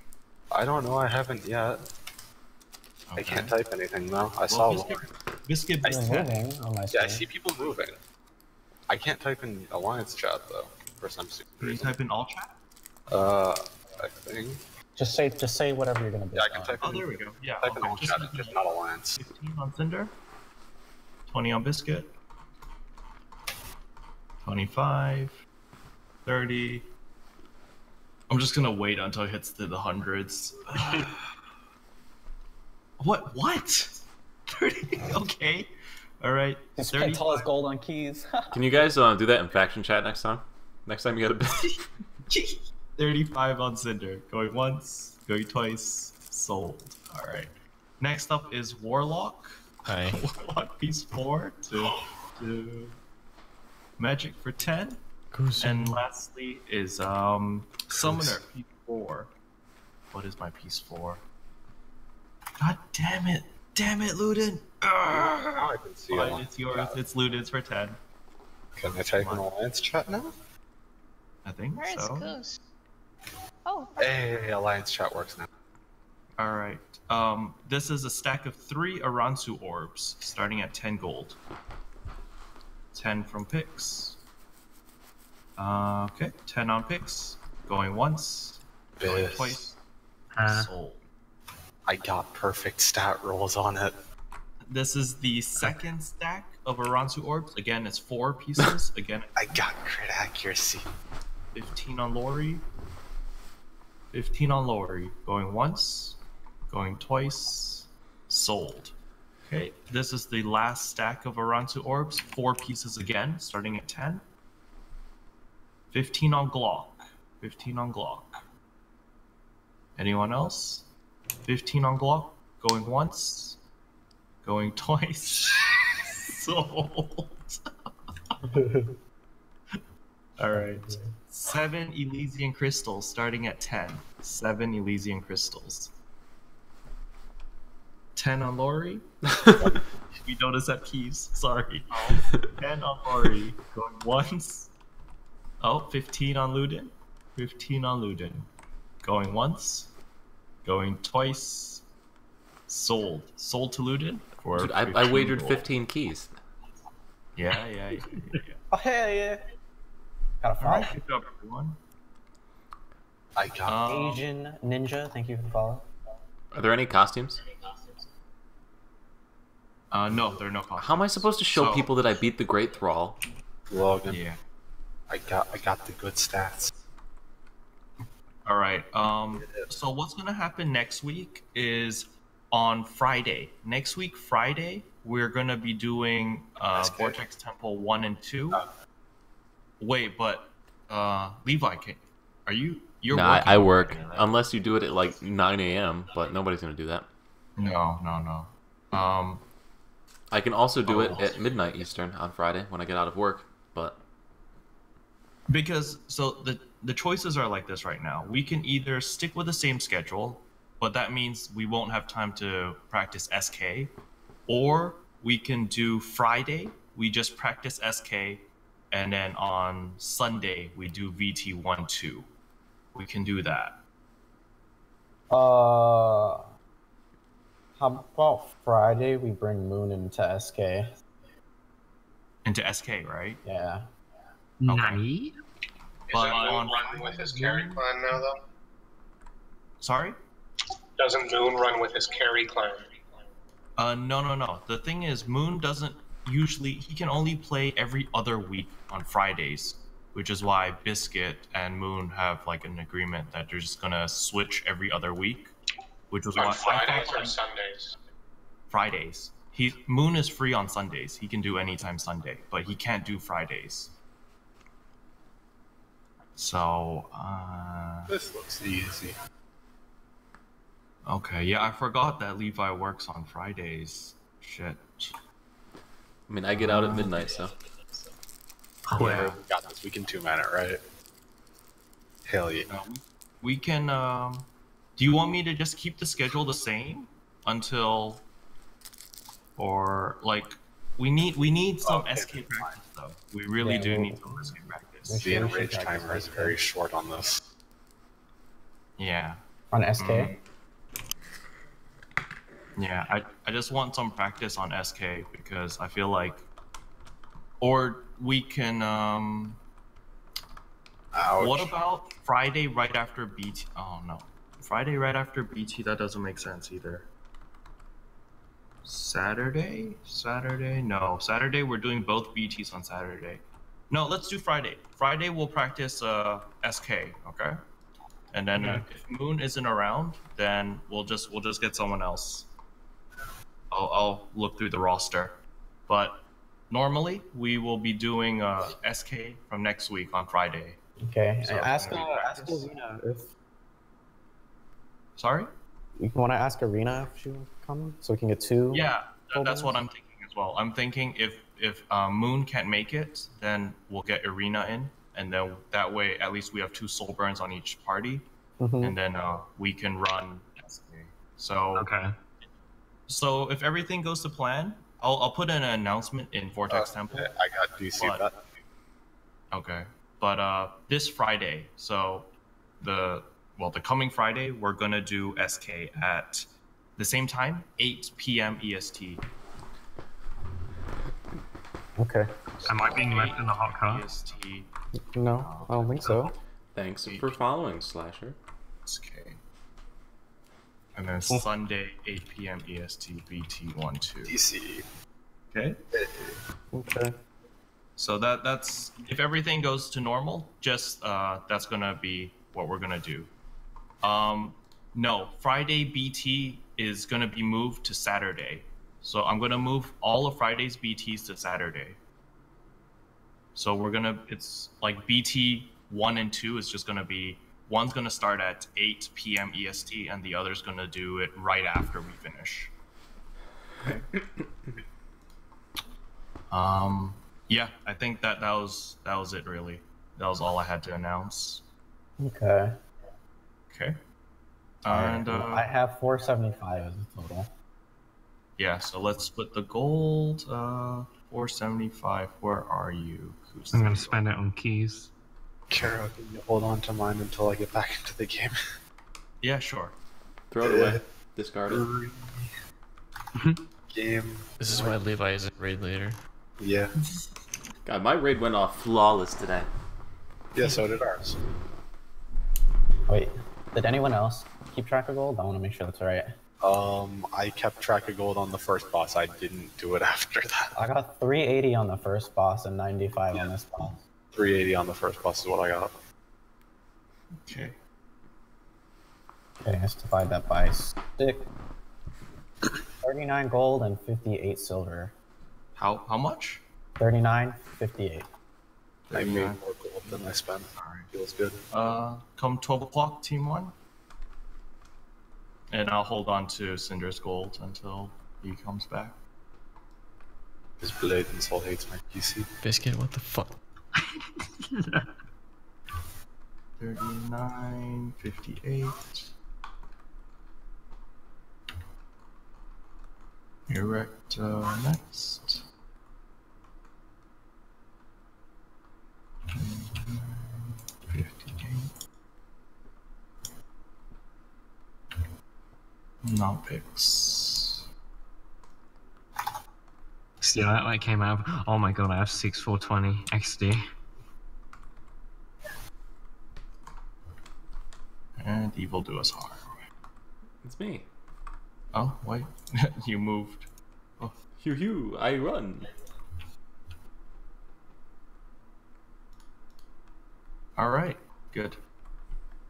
I don't know. I haven't yet. I can't type anything though. I saw. Biscuit, Lori. Biscuit I see- moving on my Yeah, I see people moving. I can't type in Alliance chat though, for some stupid Can you reason. type in all chat? Uh, I think. Just say, just say whatever you're gonna do. Yeah, I can type Oh, in. there we go. Yeah. Type in all Just chat, type in just not Alliance. 15 on Cinder. 20 on Biscuit. 25. 30. I'm just gonna wait until it hits to the hundreds. [SIGHS] [LAUGHS] what? What? 30? [LAUGHS] Okay. Alright. He spent all his gold on keys. [LAUGHS] Can you guys uh, do that in faction chat next time? Next time you get a [LAUGHS] 35 on Cinder. Going once, going twice, sold. Alright. Next up is Warlock. Hi. Warlock piece 4 to, to Magic for 10. And lastly is um Summoner piece 4. What is my piece 4? God damn it! Damn it, Ludin! Now I can see Fine, Alliance it's yours. chat. It's Ludin's for 10. Can I type in Alliance chat now? I think Where is so. Goose? Oh, Hey, Alliance chat works now. All right. Um, this is a stack of three Aransu orbs, starting at 10 gold. 10 from picks. Uh, okay, 10 on picks. Going once, going twice. Uh, Sold. I got perfect stat rolls on it. This is the second stack of Aransu orbs. Again, it's four pieces. [LAUGHS] Again, I got crit accuracy. 15 on Lori. 15 on Lori. Going once, going twice, sold. Okay, this is the last stack of Aransu orbs. Four pieces again, starting at 10. 15 on Glock. 15 on Glock. Anyone else? 15 on Glock. Going once, going twice, [LAUGHS] sold. [LAUGHS] All right. Seven Elysian crystals starting at 10. Seven Elysian crystals. 10 on Lori. [LAUGHS] we notice that keys. Sorry. 10 on Lori. Going once. Oh, 15 on Ludin. 15 on Ludin. Going once. Going twice. Sold. Sold to Ludin for Dude, I, I wagered gold. 15 keys. Yeah, yeah, yeah. yeah. Oh hell yeah! Got a All follow. right, good job, everyone. I got Um, Asian Ninja, thank you for the follow. Are there any costumes? Uh, no, there are no costumes. How am I supposed to show So- people that I beat the Great Thrall? Logan. Yeah. I got I got the good stats. All right. Um. So what's gonna happen next week is on Friday. Next week, Friday, we're gonna be doing uh, Vortex Temple one and two. Wait, but uh, Levi, can, are you? You're Nah, I, working I on work right? unless you do it at like 9 a.m. But nobody's gonna do that. No, no, no. Um. I can also do it Oh. at midnight Eastern on Friday when I get out of work. But because so the the choices are like this right now. We can either stick with the same schedule, but that means we won't have time to practice SK. Or we can do Friday, we just practice SK, and then on Sunday we do VT1 2. We can do that. Uh, how about Friday we bring Moon into SK? Into SK, right? Yeah. Nani? But on run with his carry clan now, though? Sorry? Doesn't Moon run with his carry clan? Uh, no, no, no. The thing is, Moon doesn't usually. He can only play every other week on Fridays, which is why Biscuit and Moon have like an agreement that they're just gonna switch every other week, which was why On I Fridays or Sundays? Fridays. He Moon is free on Sundays. He can do anytime Sunday, but he can't do Fridays. So, uh, This looks easy. okay, yeah, I forgot that Levi works on Fridays. Shit. I mean, I get out at midnight, so. Yeah, we got this. We can two man it, right? Hell yeah. We can. Um, do you want me to just keep the schedule the same until, or like, we need we need some SK practice though. We really Yeah, do we'll- need some SK practice. The enrage timer is very short on this. Yeah. On SK? Mm. Yeah, I, I just want some practice on SK because I feel like, or we can um. What about Friday right after BT? Oh no, Friday right after BT. That doesn't make sense either. Saturday, Saturday. No, Saturday we're doing both BTs on Saturday. No, let's do Friday. Friday we'll practice uh SK. Okay. And then uh, if Moon isn't around, then we'll just we'll just get someone else. I'll, I'll look through the roster, but normally we will be doing uh, SK from next week on Friday. Okay. So- ask uh, ask Arena if Sorry. you want to ask Arena if she wants to come, so we can get two. Yeah, that, that's what I'm thinking as well. I'm thinking if if uh, Moon can't make it, then we'll get Arena in, and then that way at least we have two soul burns on each party, Mhm. and then uh, we can run SK. So okay. So if everything goes to plan, I'll I'll put an announcement in Vortex Temple. I got DC But- that. Okay. But uh this Friday, so the well the coming Friday, we're gonna do SK at the same time, 8 p.m. EST. Okay. Am I being left in the hot car? No, I don't think so. Thanks for following, Slasher. Okay. And then Sunday, 8 p.m. EST, BT12. DC. Okay. Okay. So that that's if everything goes to normal, just uh, that's gonna be what we're gonna do. Um, no, Friday BT is gonna be moved to Saturday. So I'm gonna move all of Friday's BTs to Saturday. So we're gonna it's like BT one and two is just gonna be one's gonna start at 8 p.m. EST and the other's gonna do it right after we finish. Okay. Um, yeah, I think that that was that was it really. That was all I had to announce. Okay. Okay. And uh, I have 475 as a total. Yeah, so let's split the gold. Uh, 475. Where are you? Who's I'm gonna spend it on keys. Kara, can you hold on to mine until I get back [LAUGHS] into the game? Yeah, sure. Throw it away. Discard it. Game. This is why Levi isn't raid leader. Yeah. God, my raid went off flawless today. Yeah, so did ours. Wait, did anyone else keep track of gold? I want to make sure that's right. Um, I kept track of gold on the first boss. I didn't do it [LAUGHS] after that. I got 380 on the first boss and 95 on this boss. 380 on the first boss is what I got. Okay. Okay, let's divide that by six. [COUGHS] 39 gold and 58 silver. How how much? 39, 58. I made more gold than I spent. All right. Feels good. Uh, come 12 o'clock, team one. And I'll hold on to Cinder's gold until he comes back. This blade and soul hates my PC. Biscuit, what the fuck? [LAUGHS] 39, 58. Erecto uh, next. Not picks. See, that like came out. of- Oh my god, I have six four twenty XD. And evil do us harm. It's me. Oh, wait. [LAUGHS] you moved. Oh. Hugh, hugh, I run. Alright, good.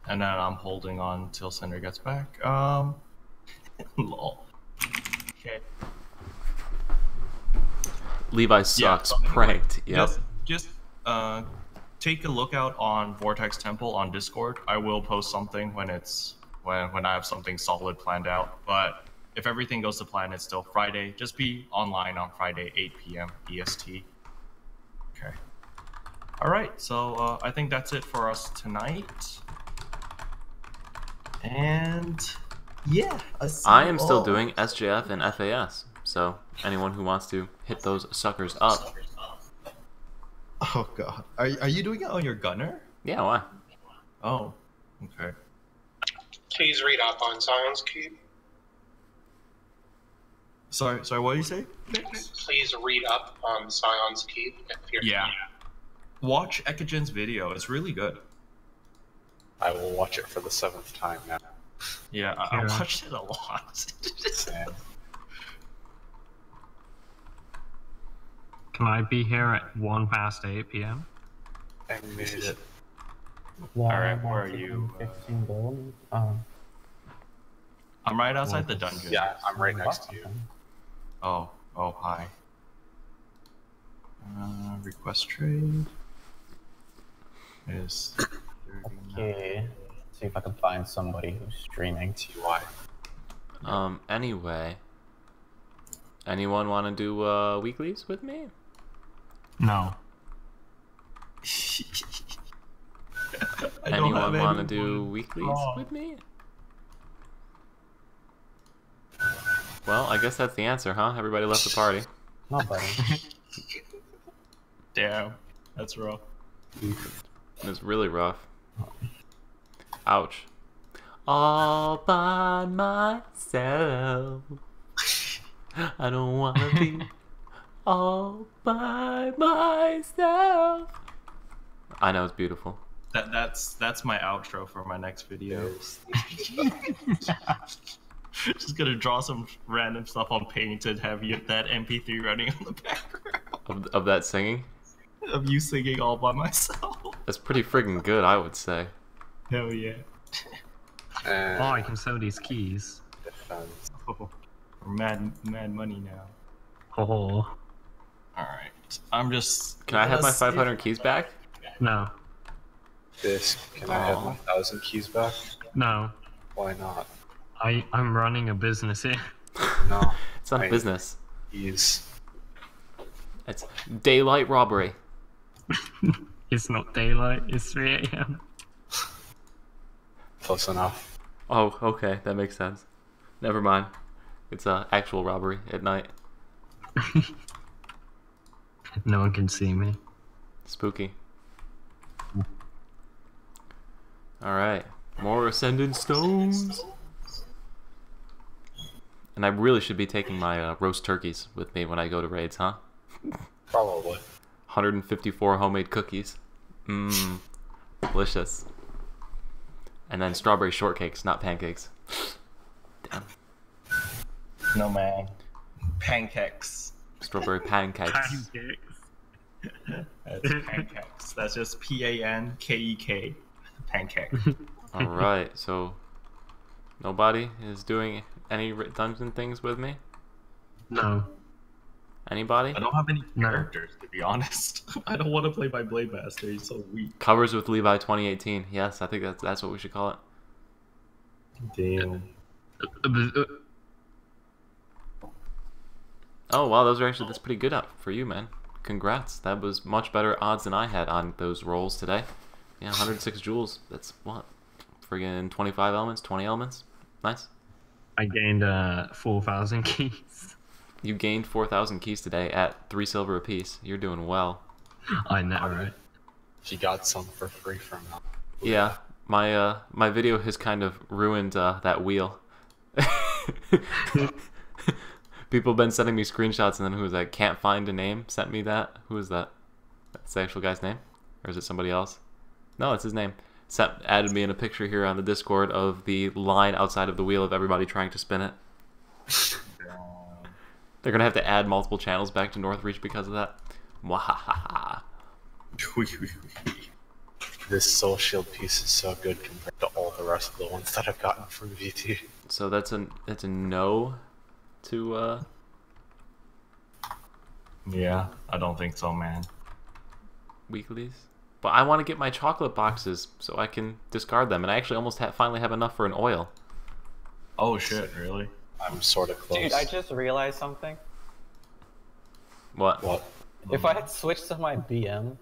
And then I'm holding on till Cinder gets back. Um, [LAUGHS] lol. Okay. Levi sucks. so- Pranked. Yep. Just, just uh, take a look out on Vortex Temple on Discord. I will post something when it's when when I have something solid planned out. But if everything goes to plan, it's still Friday. Just be online on Friday, 8 p.m. EST. Okay. All right. So uh, I think that's it for us tonight. And yeah, I am still doing SJF and FAS. So anyone who wants to hit those suckers up. Oh god, are are you doing it on your gunner? Yeah, why? Oh, okay. Please read up on Scion's Keep. Sorry, sorry. What did you say? Please read up on Scion's Keep if you're Yeah. Watch Ekijin's video. It's really good. I will watch it for the seventh time now. Yeah, I, I watched it a lot. [LAUGHS] Can I be here at one past eight p.m.? I made it. Alright, where are you? 15 gold. Um, I'm right outside the dungeon. Yeah, I'm right next to you. Oh, oh, hi. Uh, request trade is okay. See if I can find somebody who's streaming. TY. Um. Anyway. Anyone want to do uh, weeklies with me? No. I don't have Anyone want to do weeklies Oh. with me? Well, I guess that's the answer, huh? Everybody left the party. [LAUGHS] Nobody. [LAUGHS] Damn, that's rough. It was really rough. [LAUGHS] Ouch. All by myself. I don't want to be [LAUGHS] all by myself. I know it's beautiful. That that's that's my outro for my next video. [LAUGHS] Just gonna draw some random stuff on Paint and have you that MP3 running on the background Of, of that singing. of you singing all by myself. That's pretty friggin' good, I would say. Hell yeah. Uh, oh, I can sell these keys. Defense. Oh, [LAUGHS] we're mad mad money now. Oh. Alright. I'm just Can I have my 500 keys back? No. This. Can I have Oh. my thousand keys back? No. Why not? I I'm running a business here. No. [LAUGHS] It's not I- business. Keys. It's daylight robbery. [LAUGHS] It's not daylight. It's 3 a.m. Close enough. Oh, okay, that makes sense. Never mind. It's uh, actual robbery at night. [LAUGHS] No one can see me. Spooky. Alright. More Ascendant Stones. And I really should be taking my uh, roast turkeys with me when I go to raids, huh? Probably. 154 homemade cookies. Mmm. Delicious. And then strawberry shortcakes, not pancakes. Damn. No man. Pancakes. Strawberry [LAUGHS] pancakes. Pancakes. [LAUGHS] That's pancakes. That's just P A N K E K. Pancake. [LAUGHS] Alright, so nobody is doing any dungeon things with me? No. Anybody? I don't have any No. characters to be honest. [LAUGHS] I don't want to play my Blade Master. He's so weak. Covers with Levi 2018. Yes, I think that's that's what we should call it. Damn. Oh wow, those are actually that's pretty good up for you, man. Congrats. That was much better odds than I had on those rolls today. Yeah, 106 joules. That's what? Friggin' 25 elements, 20 elements. Nice. I gained uh 4,000 [LAUGHS] keys. You gained 4,000 keys today at three silver apiece. You're doing well. I know, right? He got some for free from him. Yeah, my uh, my video has kind of ruined uh, that wheel. [LAUGHS] People have been sending me screenshots, and then who was that? Can't find a name. Sent me that. Who is that? That's the actual guy's name, or is it somebody else? No, it's his name. Sent added me in a picture here on the Discord of the line outside of the wheel of everybody trying to spin it. [LAUGHS] They're gonna have to add multiple channels back to Northreach because of that. Mwahaha. [LAUGHS] This soul shield piece is so good compared to all the rest of the ones that I've gotten from VT. So that's a that's a no to uh Yeah, I don't think so, man. weeklies. But I want to get my chocolate boxes so I can discard them, and I actually almost ha- finally have enough for an oil. Oh shit, really? I'm sort of close. Dude, I just realized something. What? What? If I had switched to my BM,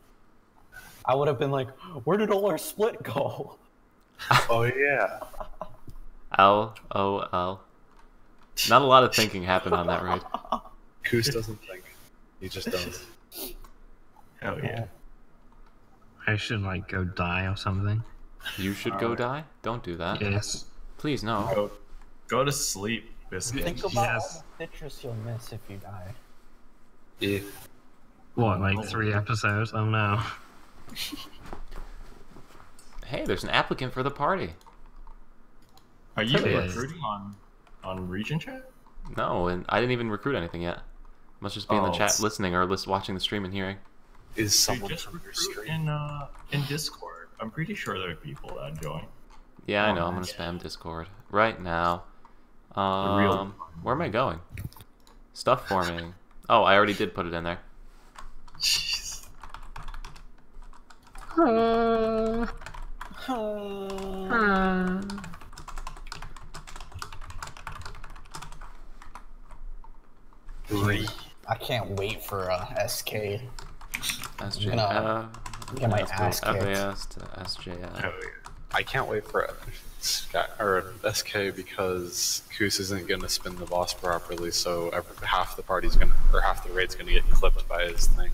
I would have been like, where did all our split go? [LAUGHS] oh yeah. L O L. Not a lot of thinking happened on that raid. Koos [LAUGHS] doesn't think. He just does. Hell yeah. I should like go die or something. You should go die. Don't do that. Yes. Please no. Go, go to sleep, biscuit. Think about all the citrus you'll miss if you die. Yeah. What, like three episodes? Oh no. [LAUGHS] Hey, there's an applicant for the party. Are you Yes. recruiting on on Region Chat? No, and I didn't even recruit anything yet. Must just be in the Oh, chat s- listening or list watching the stream and hearing. Is Dude, someone just from your stream? in uh in Discord. I'm pretty sure there are people that join. Yeah, I Oh, know. I'm gonna spam Discord right now. The real- Um, where am I going? Stuff forming. Oh, I already did put it in there. I can't wait for uh, SK. SJ. I'm gonna uh, get my let's ass kicked. FAS to SJF. I can't wait for Sky, or SK because Koos isn't gonna spin the boss properly, so every, half the party's gonna or half the raid's gonna get clipped by his thing.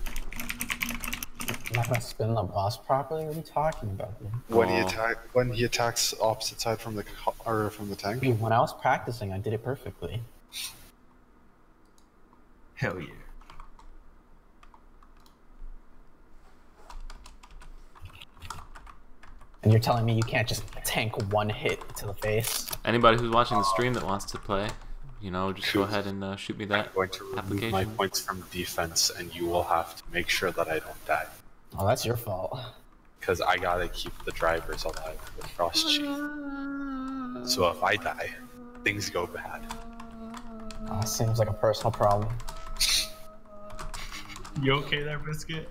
I'm not gonna spin the boss properly. What are you talking about, dude? When he Oh. attack when he attacks opposite side from the co- or from the tank. Dude, when I was practicing, I did it perfectly. Hell yeah. And you're telling me you can't just tank one hit to the face? Anybody who's watching the stream that wants to play, you know, just go ahead and uh, shoot me that going to remove application. my points from defense, and you will have to make sure that I don't die. Oh, that's your fault. Because I gotta keep the drivers alive with Frost Chief. So if I die, things go bad. Oh, seems like a personal problem. You okay there, biscuit?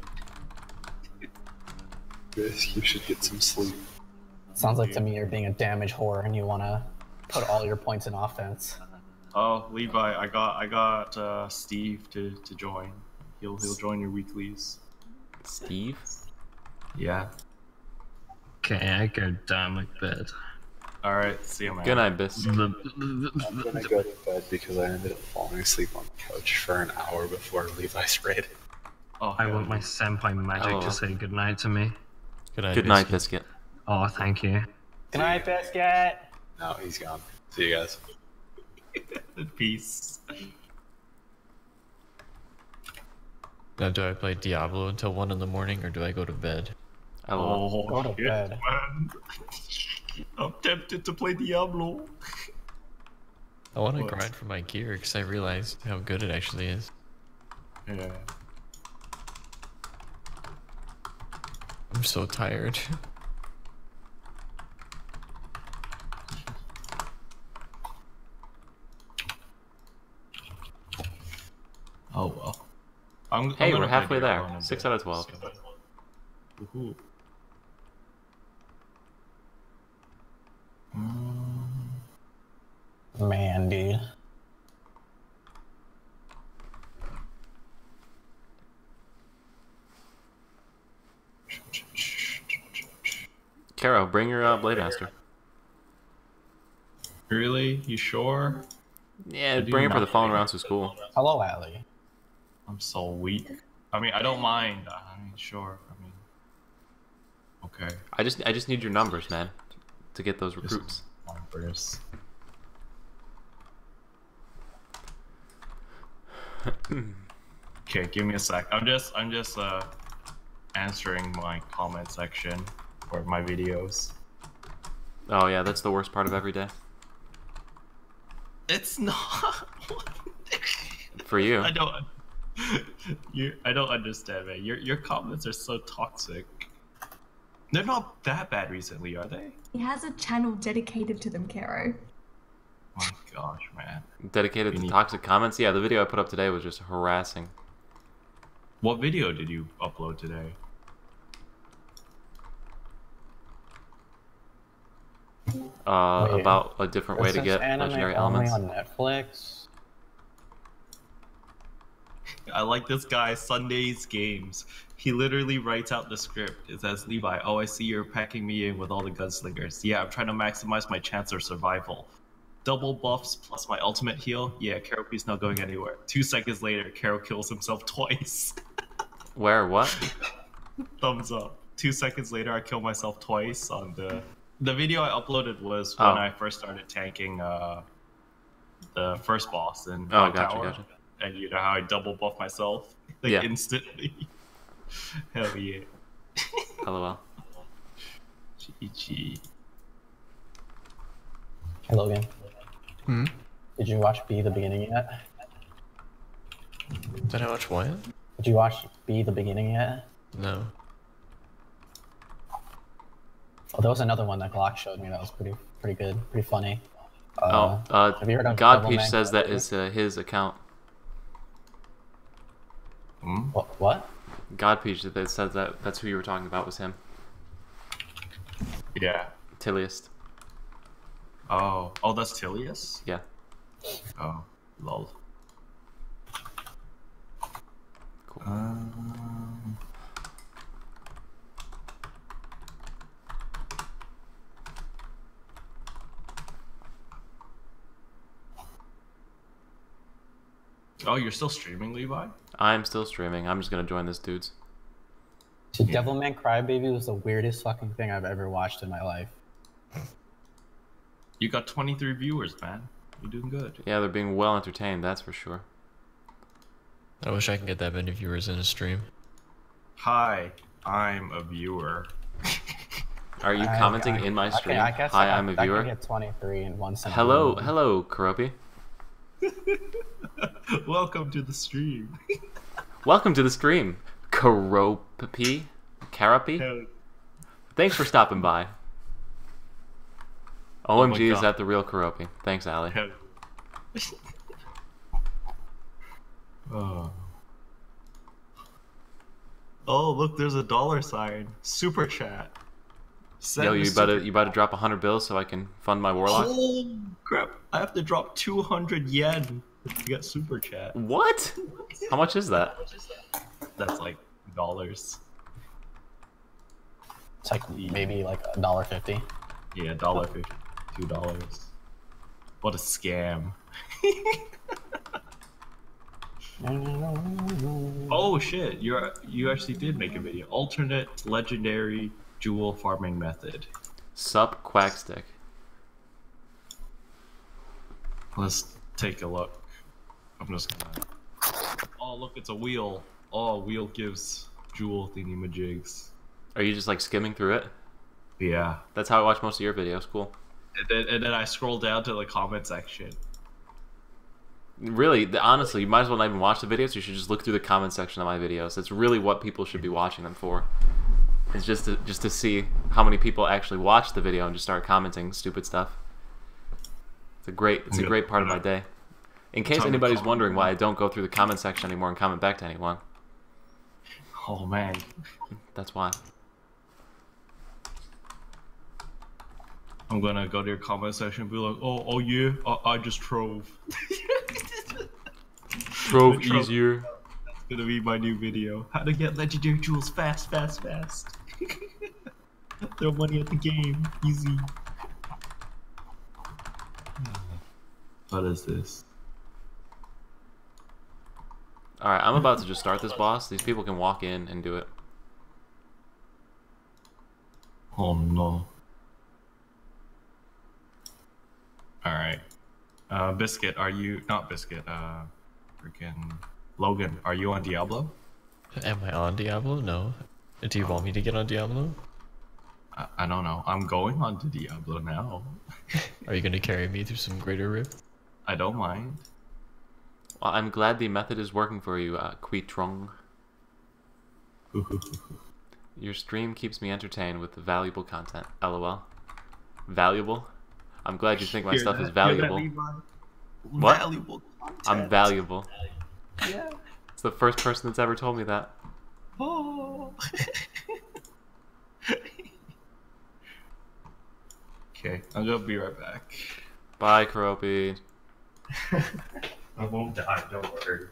You should get some sleep. Sounds like to me you're being a damage whore and you wanna put all your points in offense. Oh, Levi, I got I got uh, Steve to, to join. He'll he'll join your weeklies. Steve? Yeah. Okay, I go down my bed. All right. See you, man. Good night, Bis. I'm gonna go to bed because I ended up falling asleep on the couch for an hour before Levi's [LAUGHS] raid. Oh, I want my senpai magic Oh. to say goodnight to me. Good night. Good night, Biscuit. Oh, thank you. Good night, Biscuit! No, he's gone. See you guys. [LAUGHS] Peace. Now, do I play Diablo until 1 in the morning or do I go to bed? LOL. Oh, Go to shit, bed. man. [LAUGHS] I'm tempted to play Diablo. I want to grind for my gear because I realized how good it actually is. Yeah. I'm so tired. Oh well. I'm, I'm Hey, we're halfway there. Six out of 12. Woohoo. Man, dude. Caro, bring your uh, Blade Master. Really? You sure? Yeah, bring it for the phone nothing. rounds to school. Hello, Allie. I'm so weak. I mean, I don't mind. I mean, sure. I mean, okay. I just I just need your numbers, man, to get those recruits. Numbers. [LAUGHS] Okay, give me a sec. I'm just I'm just uh answering my comment section for my videos. Oh yeah, that's the worst part of every day It's [LAUGHS] not. for you. I don't. You, I don't understand, man. Your your comments are so toxic. They're not that bad recently, are they? He has a channel dedicated to them, Karo. My gosh, man. Dedicated to toxic comments. Yeah, the video I put up today was just harassing. What video did you upload today? Uh, Wait, about a different way to get legendary only elements. on Netflix? I like this guy, Sunday's Games. He literally writes out the script. It says, Levi, oh, I see you're packing me in with all the gunslingers. Yeah, I'm trying to maximize my chance of survival. Double buffs plus my ultimate heal. Yeah, Keroppi's not going anywhere. Two seconds later, Karo kills himself [LAUGHS] twice. Where? What? [LAUGHS] Thumbs up. Two seconds later, I kill myself twice on the. The video I uploaded was when Oh. I first started tanking uh, the first boss in Oh, my gotcha, tower. gotcha. And you know how I double buff myself like Yeah. instantly. [LAUGHS] Hell yeah. [LAUGHS] LOL. GG. Hey, Logan. Hmm? Did you watch B the beginning yet? Did I watch what? Did you watch B the beginning yet? No. Oh, there was another one that Glock showed me that was pretty pretty good, pretty funny. Uh, oh, uh, have you heard of God Devilman Peach says that is uh, his account. What? What? God Peach that says that that's who you were talking about was him. Yeah. Tiliest. Oh, oh, that's Tilius. Yeah. Oh, lol. Cool. Um, oh, you're still streaming, Levi? I'm still streaming. I'm just gonna join this dude's. Dude, Devilman Crybaby was the weirdest fucking thing I've ever watched in my life. You got 23 viewers, man. You're doing good. Yeah, they're being well entertained. That's for sure. I wish I could get that many viewers in a stream. Hi, I'm a viewer. Are you I- commenting I- in my I can- stream? I guess Hi, I- I'm a I can viewer. get 23 in one sentence. Hello, hello, Keroppi. [LAUGHS] Welcome to the stream. Welcome to the stream, Keroppi. Keroppi. Thanks for stopping by. Oh OMG, is that the real Keroppi? Thanks, Ali. [LAUGHS] Oh. Oh, look, there's a dollar sign. Super chat. Send Yo, you super- better you better drop a hundred bills so I can fund my warlock. Oh crap! I have to drop 200 yen to get super chat. What? How much is that? That's like dollars. It's like maybe like a dollar fifty. Yeah, dollar fifty, two dollars. What a scam! [LAUGHS] Oh shit! You you actually did make a video. Alternate legendary jewel farming method. Sup Quackstick. Let's take a look. I'm just gonna. Oh look, it's a wheel. Oh, wheel gives jewel thingy majigs. Are you just like skimming through it? Yeah. That's how I watch most of your videos. Cool. And then, and then I scroll down to the comment section. Really, honestly, you might as well not even watch the videos. You should just look through the comment section of my videos. That's really what people should be watching them for. It's just to, just to see how many people actually watch the video and just start commenting stupid stuff. It's a great it's a great part of my day. In case anybody's wondering why I don't go through the comment section anymore and comment back to anyone, Oh man. that's why. I'm gonna go to your comment section and be like, oh, oh yeah, I, I just trove. Trove [LAUGHS] easier. That's gonna be my new video. How to get legendary jewels fast, fast, fast. [LAUGHS] Throw money at the game. Easy. What is this? Alright, I'm about to just start this boss. These people can walk in and do it. Oh no. Alright. Uh, Biscuit, are you. Not Biscuit, uh. Freaking. Logan, are you on Diablo? Am I on Diablo? No. Do you want me to get on Diablo? I, I don't know. I'm going on to Diablo now. [LAUGHS] Are you gonna carry me through some greater rift? I don't mind. Well, I'm glad the method is working for you, uh, Queetrong. [LAUGHS] Your stream keeps me entertained with valuable content. LOL. Valuable? I'm glad you think my Hear stuff that? is valuable. What? Valuable I'm valuable. Yeah. It's the first person that's ever told me that. Oh. [LAUGHS] okay, I'm gonna be right back. Bye, Keroppi. [LAUGHS] I won't die, don't worry.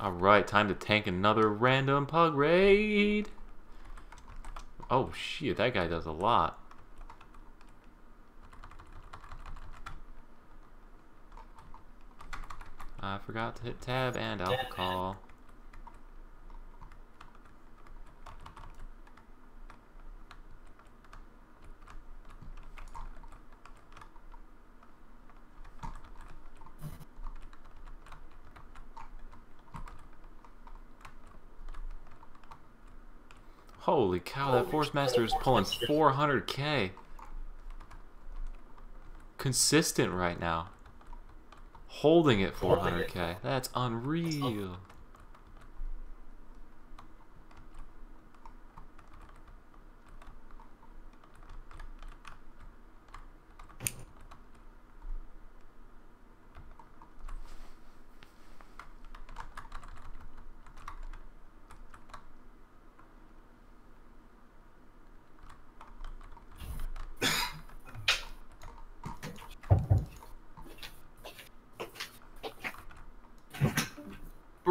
Alright, time to tank another random pug raid. Oh shit, that guy does a lot. I forgot to hit tab and alpha alcohol. Holy cow, that Force Master is pulling 400k. Consistent right now. Holding at 400k. That's unreal.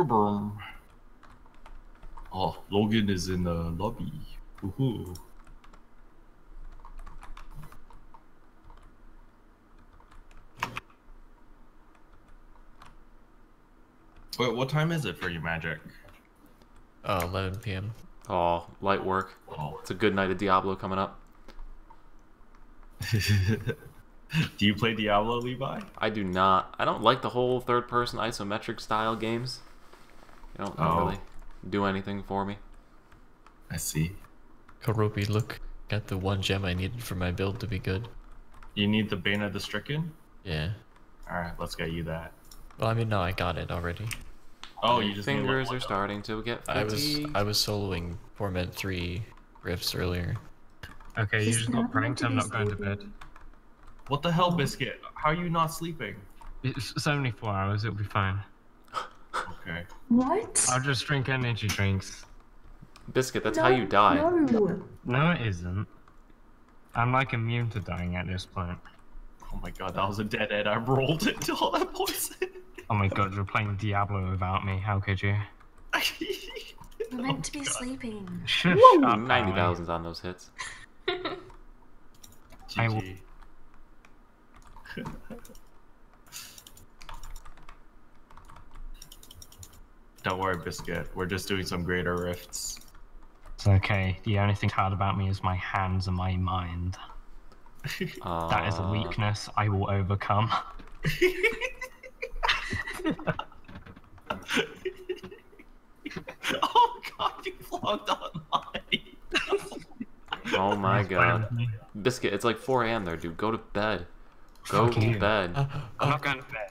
Boom. Oh, Logan is in the lobby. Woohoo. Wait, what time is it for you, Magic? Uh, 11 p.m. Oh, light work. Oh. It's a good night of Diablo coming up. [LAUGHS] Do you play Diablo, Levi? I do not. I don't like the whole third person isometric style games. They don't Oh. really do anything for me. I see. Oh, Keroppi, look at the one gem I needed for my build to be good. You need the Bane of the Stricken? Yeah. Alright, let's get you that. Well, I mean, no, I got it already. Oh, you just need fingers one- are starting to get I was. I was soloing Torment 3 rifts earlier. Okay, you just got pranked. I'm not going to bed. What the hell, Biscuit? How are you not sleeping? It's 74 hours. It'll be fine. Okay. What? I'll just drink energy drinks. Biscuit, that's how you die. No. No, it isn't. I'm like immune to dying at this point. Oh my god, that was a dead end. I rolled into all that poison. Oh my god, you're playing Diablo without me. How could you? [LAUGHS] We're meant to be oh sleeping. Shush Woo! up, 90,000's on those hits. I will- GG. [LAUGHS] Don't worry, Biscuit. We're just doing some greater rifts. It's okay. The only thing hard about me is my hands and my mind. [LAUGHS] That is a Uh, weakness I will overcome. [LAUGHS] oh god, you vlogged online. Oh my god. Biscuit, it's like 4 a.m. there, dude. Go to bed. Go Fuck to you. bed. I'm not going to bed.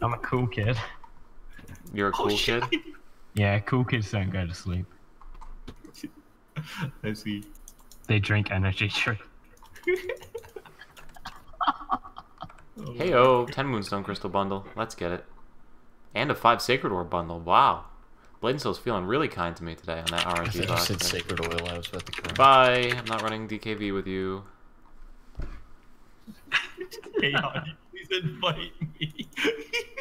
I'm a cool kid. You're a Oh, cool shit. kid? [LAUGHS] Yeah, cool kids don't go to sleep. [LAUGHS] I see. They drink energy [LAUGHS] drink. Hey oh, 10 Moonstone Crystal bundle. Let's get it. And a 5 Sacred Ore bundle. Wow. Blade feeling really kind to me today on that I RNG thought you box. said there. Sacred Oil, I was about to cry. Bye. I'm not running DKV with you. Hey, honey, please invite me. [LAUGHS]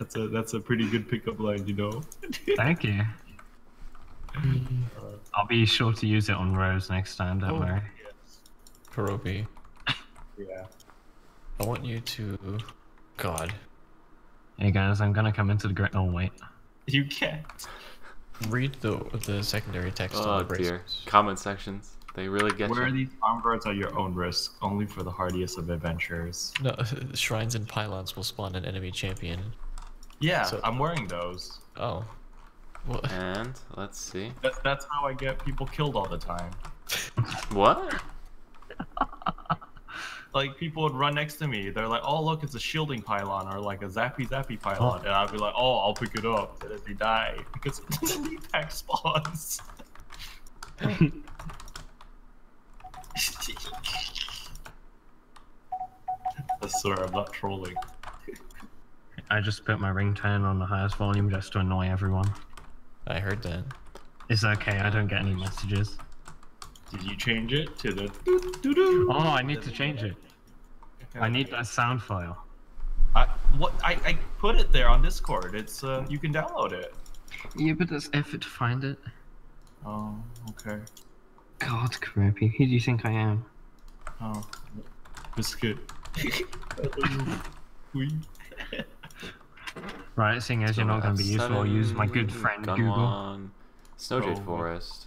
that's a that's a pretty good pickup line, you know. Thank you. Mm. I'll be sure to use it on Rose next time, don't Oh, worry. Keroppi, Yeah. I want you to. God. Hey guys, I'm gonna come into the great. Oh wait. You can't. Read the the secondary text Oh on the oh, dear. Comment sections. They really get Wear you. these arm guards at your own risk, only for the hardiest of adventurers. No, [LAUGHS] shrines and pylons will spawn an enemy champion. Yeah, So- I'm wearing those. Oh. Well, And let's see. That, that's how I get people killed all the time. [LAUGHS] What? [LAUGHS] Like people would run next to me. They're like, "Oh, look, it's a shielding pylon or like a zappy zappy pylon," and I'd be like, "Oh, I'll pick it up." And then they die because [LAUGHS] the lead pack spawns. I swear, I'm not trolling. I just put my ringtone on the highest volume just to annoy everyone. I heard that. It's okay, I don't get any messages. Did you change it to the? Oh, I need to change it. I need that sound file. I what? I, I put it there on Discord. It's uh, you can download it. Yeah, but there's effort to find it. Oh, okay. God, creepy. Who do you think I am? Oh, biscuit. [LAUGHS] We. Right, seeing as you're not going to be useful, I'll use my good friend Gun Google. one. Snowjade Oh. Forest.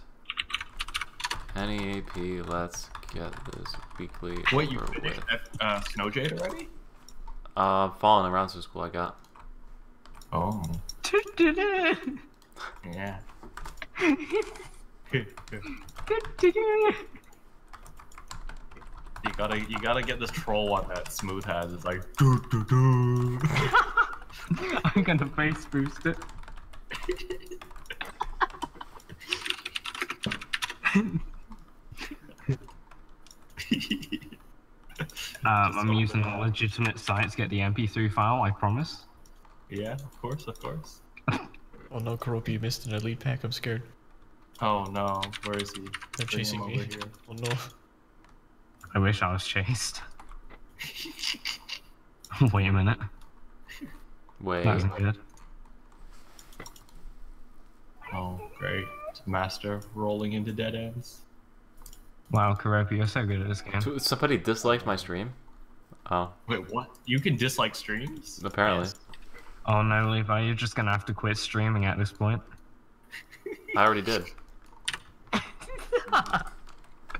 Any AP, let's get this weekly Wait, you over finished with. uh, Snowjade already? Uh, Fallen around to school I got. Oh. [LAUGHS] Yeah. [LAUGHS] You gotta, you gotta get this troll one that Smooth has. It's like, [LAUGHS] doo, doo, doo. [LAUGHS] I'm gonna face boost it. [LAUGHS] Um, I'm using a legitimate site to get the MP3 file, I promise. yeah, of course, of course. [LAUGHS] Oh no, Keroppi, you missed an elite pack. I'm scared. Oh no, where is he? They're Bring him chasing over me. here. Oh no. I wish I was chased. Wait a minute. Wait. That isn't good. Oh, great. Master rolling into dead ends. Wow, Keroppi, you're so good at this game. Somebody disliked my stream? Oh, Wait, what? You can dislike streams? apparently. Oh no, Levi, you're just gonna have to quit streaming at this point. I already did. [LAUGHS]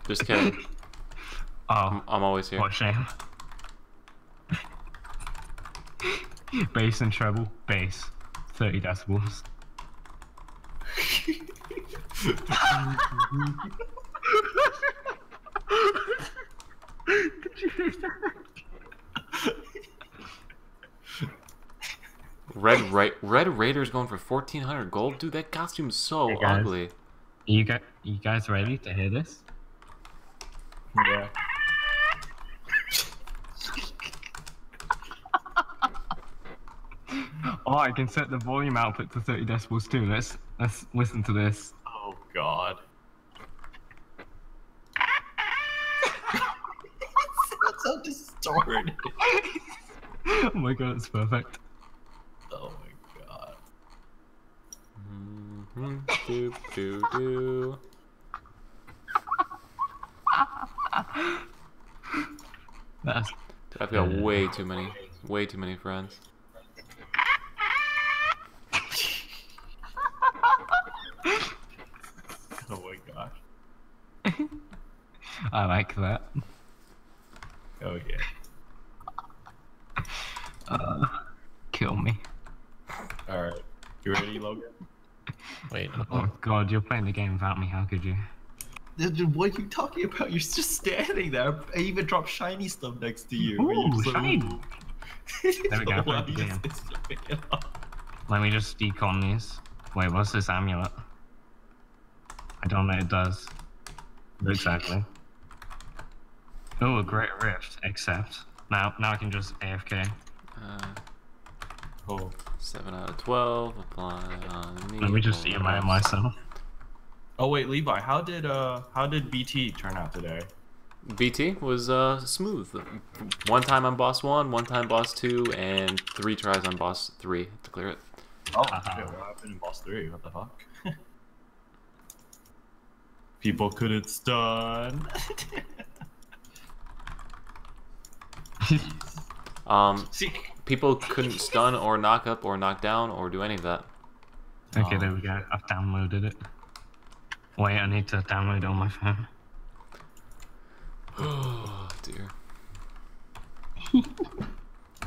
Just kidding. Oh, I'm, I'm always here. what a shame. Bass and treble, bass. 30 decibels. Did you hear that? Red Ra- Red Raider's going for 1400 gold? Dude, that costume's so Hey, guys. ugly. You got you guys ready to hear this? Yeah. Oh, I can set the volume output to 30 decibels too. Let's let's listen to this. Oh god. That's so distorted. [LAUGHS] oh my god, it's perfect. Oh my god. Mhm, do, do, do. That's I've got way too many, way too many friends. Oh my gosh. I like that. Oh yeah. Uh, kill me. Alright. You ready, Logan? Wait. Oh god, you're playing the game without me. How could you? What are you talking about? You're just standing there. I even dropped shiny stuff next to you. Ooh, You're just like, shiny. [LAUGHS] There we go. The game. just pick it up? Let me just decon these. Wait, what's this amulet? I don't know. It does. Looks ugly. Oh, a great rift. Except now, now I can just AFK. Uh, Oh. 7 out of 12, apply on me. Let me just hold email myself. Oh wait, Levi, how did uh how did BT turn out today? BT was uh, smooth. One time on boss 1, one time boss 2, and three tries on boss 3 to clear it. Oh shit, what happened in boss three? What the fuck? [LAUGHS] People couldn't stun. [LAUGHS] [LAUGHS] Um, people couldn't stun or knock up or knock down or do any of that. Okay, there we go. I've downloaded it. Wait, I need to download on my phone. Oh [SIGHS] dear. [LAUGHS]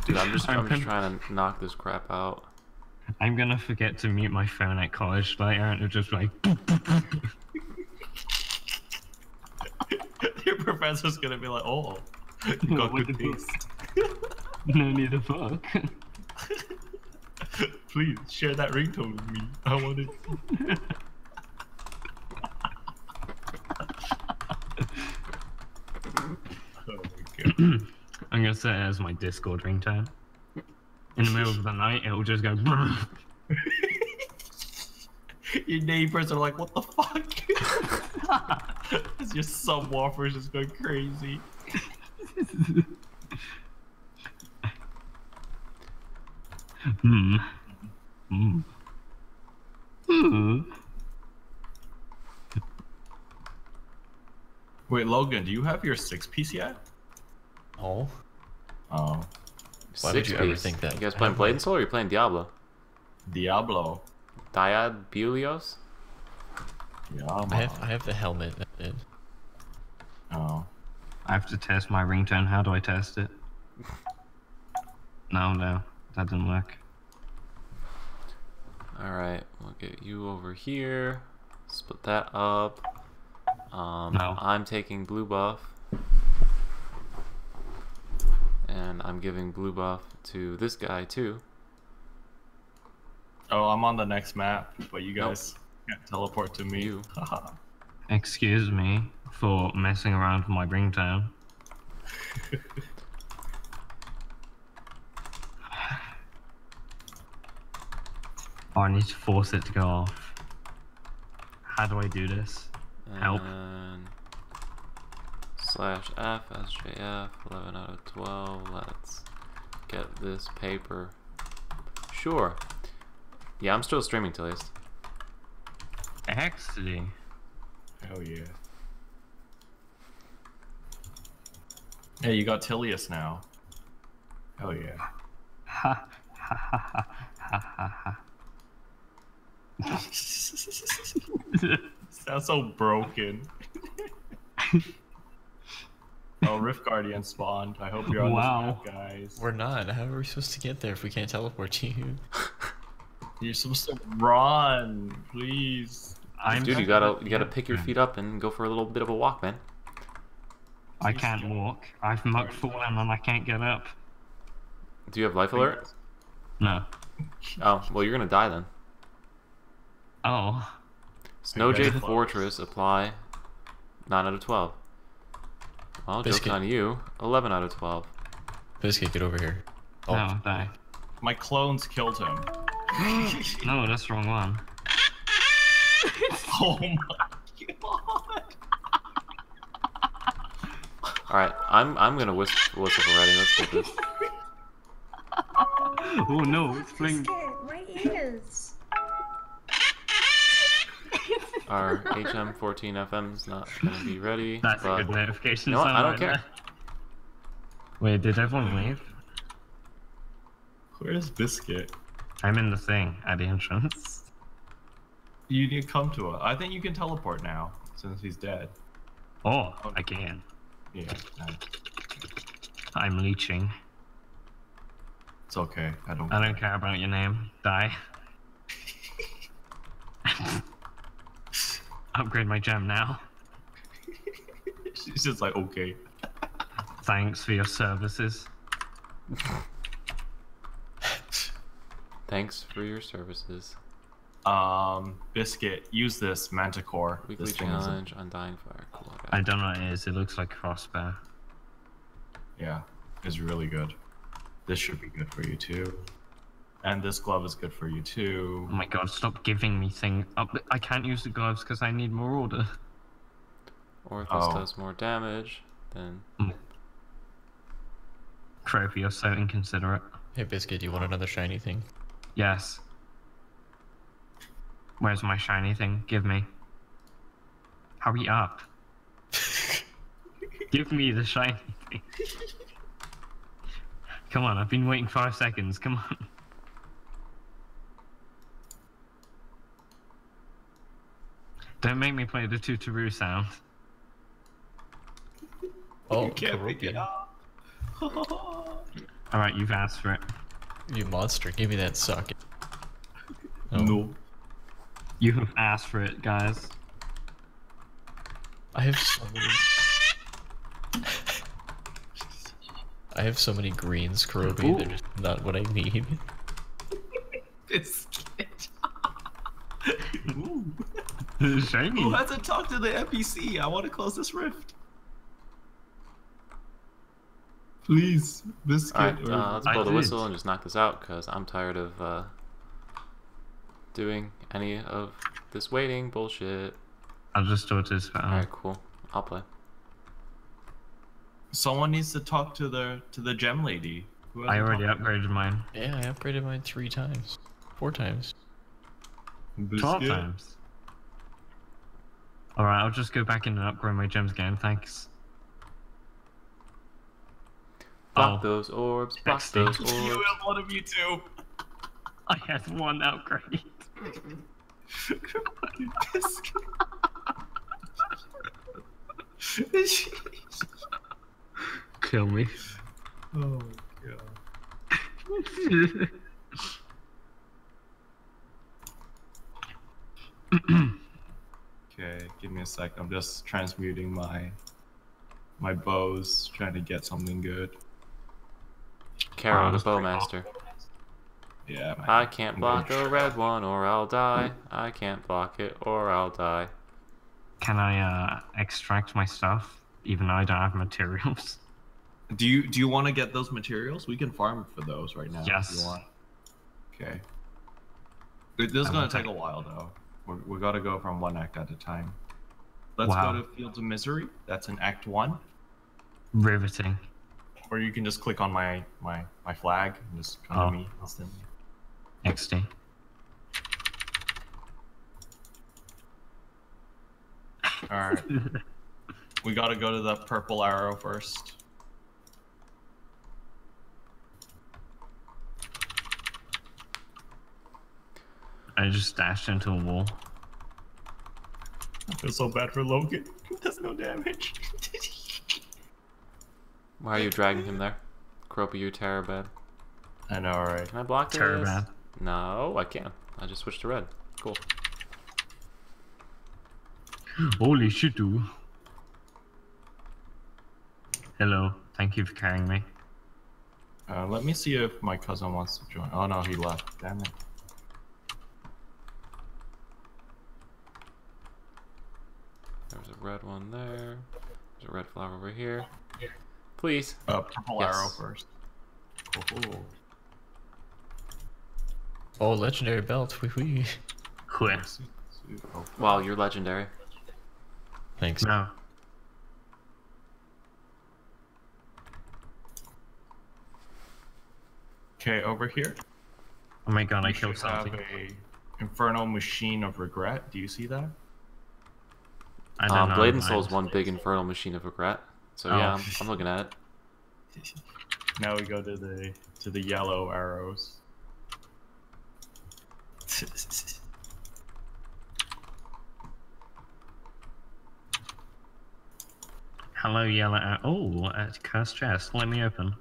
Dude, I'm just I'm just trying to knock this crap out. I'm gonna forget to mute my phone at college later, and it'll just like. [LAUGHS] Your professor's gonna be like, oh, you got What good taste. [LAUGHS] no need to fuck. [LAUGHS] Please share that ringtone with me. I want it. [LAUGHS] I'm gonna set it as my Discord ringtone. In the middle of the night, it'll just go. Your neighbors are like, what the fuck? As your subwoofer is just going crazy. Hmm. Hmm. Hmm. Wait, Logan, do you have your six piece yet? Oh. Oh. Why would Six you ever think that? You guys playing Blade and Soul or are you playing Diablo? Diablo. Dyad Bulios? Yeah, I have, I have the helmet. Oh. I have to test my ringtone. How do I test it? No, no, that didn't work. Alright, we'll get you over here. Split that up. Um, No. I'm taking blue buff. And I'm giving blue buff to this guy too. Oh, I'm on the next map, but you guys can't teleport to me. You. [LAUGHS] Excuse me for messing around with my ringtone. oh, I need to force it to go off. How do I do this? Help. And slash F SJF 11 out of 12. Let's get this paper. Sure. Yeah, I'm still streaming till least. Excellent. Hell yeah. Hey, you got Tilius now. Hell yeah. Ha ha ha ha ha ha ha. Sounds so broken. [LAUGHS] oh, Rift Guardian spawned. I hope you're on Wow. this map, guys. We're not. How are we supposed to get there if we can't teleport to you? You're supposed to run, please. Dude, you gotta you gotta pick your feet up and go for a little bit of a walk, man. I can't walk. I've muck fallen and I can't get up. Do you have life alert? No. Oh, well you're gonna die then. Oh. Snowjade Fortress, apply. 9 out of 12. Well, joke's Biscuit. on you. 11 out of 12. Biscuit, get over here. Oh, No, die. My clones killed him. [GASPS] no, that's the wrong one. [LAUGHS] oh my god. Alright, I'm I'm gonna whistle, whistle for ready. Let's get this. [LAUGHS] Oh no, it's playing. My ears. [LAUGHS] Our HM14FM is not gonna be ready. That's but... a good notification. You know? I don't care. there. Wait, did everyone leave? Where's Biscuit? I'm in the thing at the entrance. You need to come to it. I think you can teleport now since he's dead. Oh, oh. I can. Yeah. I'm leeching. It's okay. I don't. I don't care about your name. Die. [LAUGHS] Upgrade my gem now. [LAUGHS] She's just like, okay. Thanks for your services. [LAUGHS] Thanks for your services. Um, Biscuit, use this Manticore. Weekly this thing is a- challenge, Undying Fire. Cool. I I don't know what it is. It looks like a crossbow. Yeah, it's really good. This should be good for you too. And this glove is good for you too. Oh my god, stop giving me things. Oh, but I can't use the gloves because I need more order. Or if this Oh. does more damage, then Trophy, you're so inconsiderate. Hey, Biscuit, do you want another shiny thing? Yes. Where's my shiny thing? Give me. Hurry up. [LAUGHS] Give me the shiny thing. Come on, I've been waiting five seconds. Come on. Don't make me play the Tootaroo sound. Oh, you can't pick it Peruvian. [LAUGHS] Alright, you've asked for it. You monster, give me that socket. Oh. No. You have asked for it, guys. I have so many. I have so many greens, Keroppi. They're just not what I need. [LAUGHS] Biscuit. [LAUGHS] Shiny. Who hasn't talked to the NPC? I want to close this rift. Please, biscuit. Alright, uh, let's blow the whistle and just knock this out because I'm tired of uh, doing any of this waiting bullshit. I'll just do it this for Alright, cool. I'll play. Someone needs to talk to the to the gem lady. I already talked to her? upgraded mine. Yeah, I upgraded mine three times. Four times. Twelve times. Alright, I'll just go back in and upgrade my gems again, thanks. Block Oh. those orbs, block those orbs. [LAUGHS] You have one of you two. [LAUGHS] I had one upgrade. Kill me. oh god. Okay, give me a sec. I'm just transmuting my my bows, trying to get something good. Carol, Oh, the bowmaster. Yeah. I can't [LAUGHS] block a red one or I'll die. I can't block it or I'll die. Can I uh, extract my stuff, even though I don't have materials? [LAUGHS] Do you do you want to get those materials? We can farm for those right now. If Yes. you want. Okay. This is I gonna take take- a while though. We're, we gotta go from one act at a time. Let's Wow. go to Fields of Misery. That's in Act One. Riveting. Or you can just click on my my my flag and just come Oh. to me instantly. XD. All right. [LAUGHS] we gotta go to the purple arrow first. I just dashed into a wall. I feel so bad for Logan. He does no damage. Why are you dragging him there? Keroppi, you terror bad. I know, right? Can I block this? Terror bad. No, I can't. I just switched to red. Cool. Holy shit, dude. Hello. Thank you for carrying me. Uh, let me see if my cousin wants to join. Oh no, he left. Damn it. There's a red one there. There's a red flower over here. Please. Uh, purple Yes. arrow first. Oh, Oh, legendary belt. Wee wee. Quit. Wow, you're legendary. Thanks. No. Okay, over here. Oh my god, I you killed should have something. a infernal machine of regret. Do you see that? I don't Um, know. Blade and I- Soul's one big infernal machine of regret. So yeah, Oh. I'm, I'm looking at it. Now we go to the to the yellow arrows. Hello, yellow. Ar- uh, Oh, at cursed chest. Let me open.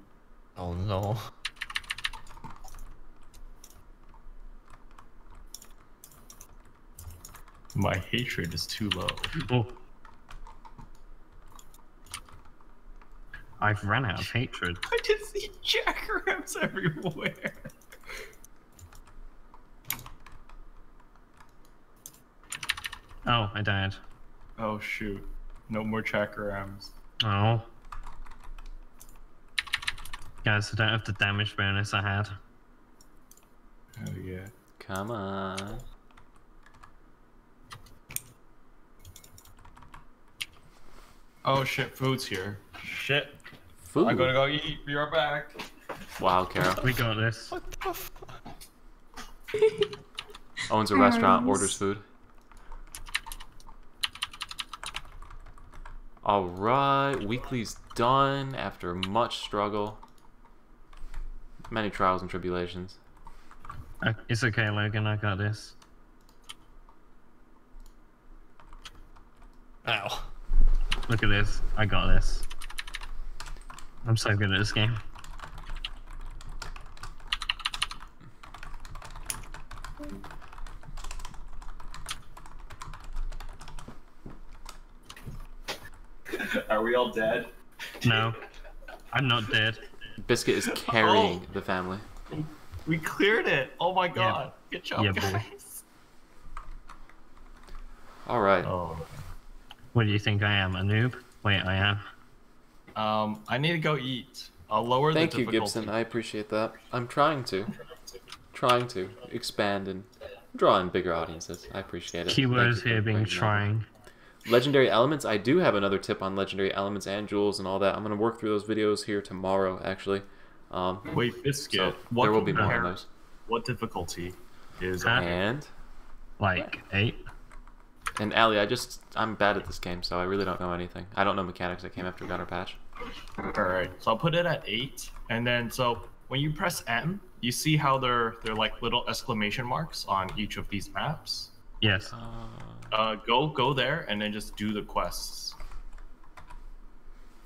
Oh no. My hatred is too low. Oh. I've run out of hatred. I just see [LAUGHS] chakrams everywhere. Oh, I died. Oh shoot. No more chakram. Oh. Guys, I don't have the damage bonus I had. Oh yeah. Come on. Oh shit, food's here. Shit. Food. I'm gonna go eat. Be right back. Wow, Carol. We got this. Owns a restaurant, orders food. Alright, weekly's done after much struggle. Many trials and tribulations. Uh, It's okay, Logan. I got this. Ow. Look at this. I got this. I'm so good at this game. Are we all dead? No, I'm not dead. Biscuit is carrying the family. We cleared it. Oh my god. Good job, Yeah, boy. guys. All right. Oh. What do you think I am? A noob? Wait, I am. Um, I need to go eat. I'll lower Thank the Thank you. Gibson. I appreciate that. I'm trying to, trying to expand and draw in bigger audiences. I appreciate it. Keywords here being bringing that trying. Legendary elements. I do have another tip on legendary elements and jewels and all that. I'm gonna work through those videos here tomorrow, actually. Um, Wait, Biscuit. so what there will be more on those. What difficulty is Huh? And Like eight. and Allie, I just I'm bad at this game, so I really don't know anything. I don't know mechanics that came after Gunner Patch. Alright, so I'll put it at 8, and then so when you press M, you see how they're, they're like little exclamation marks on each of these maps? Yes. Uh, go go there and then just do the quests.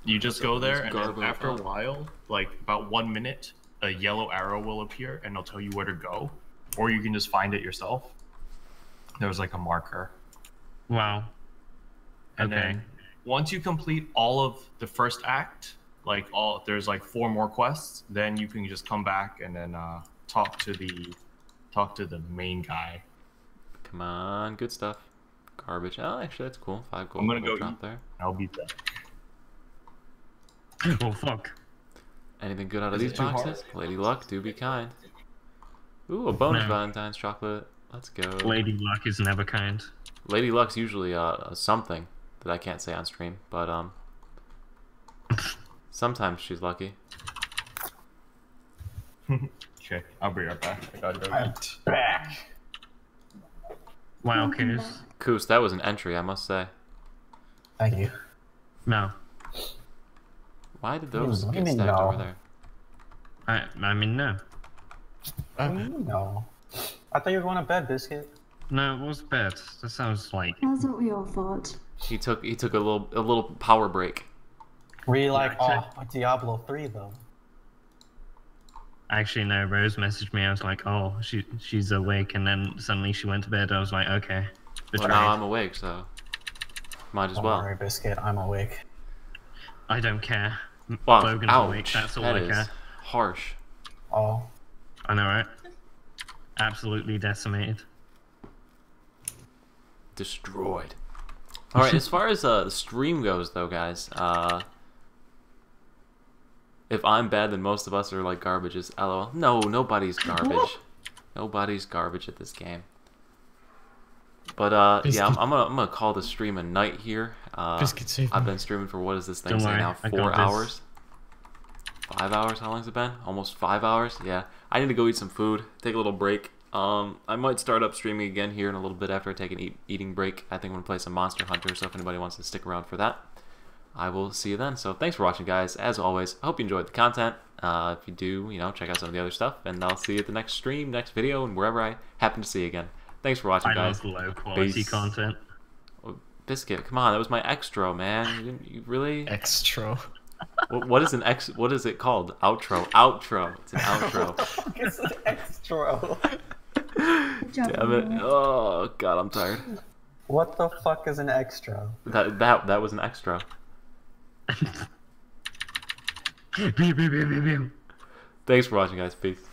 You just go there, and then after a while, like about one minute, a yellow arrow will appear, and it'll tell you where to go, or you can just find it yourself. There's like a marker, Wow. and Okay. then once you complete all of the first act, like all there's like four more quests, then you can just come back and then uh, talk to the talk to the main guy. Come on, good stuff. Garbage. Oh, actually, that's cool. Five gold. I'm gonna will go drop eat. there. I'll beat that. [LAUGHS] Oh fuck. Anything good out of Is these too hard? boxes? Lady Luck, do be kind. Ooh, a bonus No. Valentine's chocolate. Let's go. Lady Luck is never kind. Lady Luck's usually uh, something that I can't say on stream, but um, [LAUGHS] sometimes she's lucky. [LAUGHS] Okay, I'll be right back. I gotta go eat. Back. Wow, Coos. Koos, that was an entry, I must say. Thank you. No. Why did those What get mean, stacked no? over there? I, I mean, no. What do you mean, no. I thought you were going to bed, Biscuit. No, it was bad. That sounds like. That's what we all thought. He took he took a little a little power break. Were you like, oh, Diablo 3, though? Actually, no. Rose messaged me. I was like, oh, she she's awake, and then suddenly she went to bed. I was like, okay. Well, now I'm awake, so might as Don't well. worry, Biscuit. I'm awake. I don't care. M- Wow, Logan's ouch. awake. That's all that I is care. harsh. Oh. I know, right? Absolutely decimated. Destroyed. [LAUGHS] All right, as far as uh, the stream goes, though, guys, uh, if I'm bad, then most of us are like garbages. LOL. No, nobody's garbage. [LAUGHS] nobody's garbage at this game. But uh, yeah, I'm, I'm gonna I'm gonna call the stream a night here. Uh, I've been streaming for what is this thing now? Four this. hours. Five hours? How long's it been? Almost five hours? Yeah. I need to go eat some food, take a little break. Um, I might start up streaming again here in a little bit after I take an eat, eating break. I think I'm gonna play some Monster Hunter, so if anybody wants to stick around for that, I will see you then. So thanks for watching, guys. As always, I hope you enjoyed the content. Uh, if you do, you know, check out some of the other stuff, and I'll see you at the next stream, next video, and wherever I happen to see you again. Thanks for watching, I guys. love low quality Peace. content. Oh, Biscuit, come on, that was my extra, man. You, you really? Extra. What, what is an ex? What is it called? Outro. Outro. It's an outro. [LAUGHS] it's an extra. [LAUGHS] Damn it! Oh God, I'm tired. What the fuck is an extra? That that that was an extra. Thanks for watching, guys. Peace.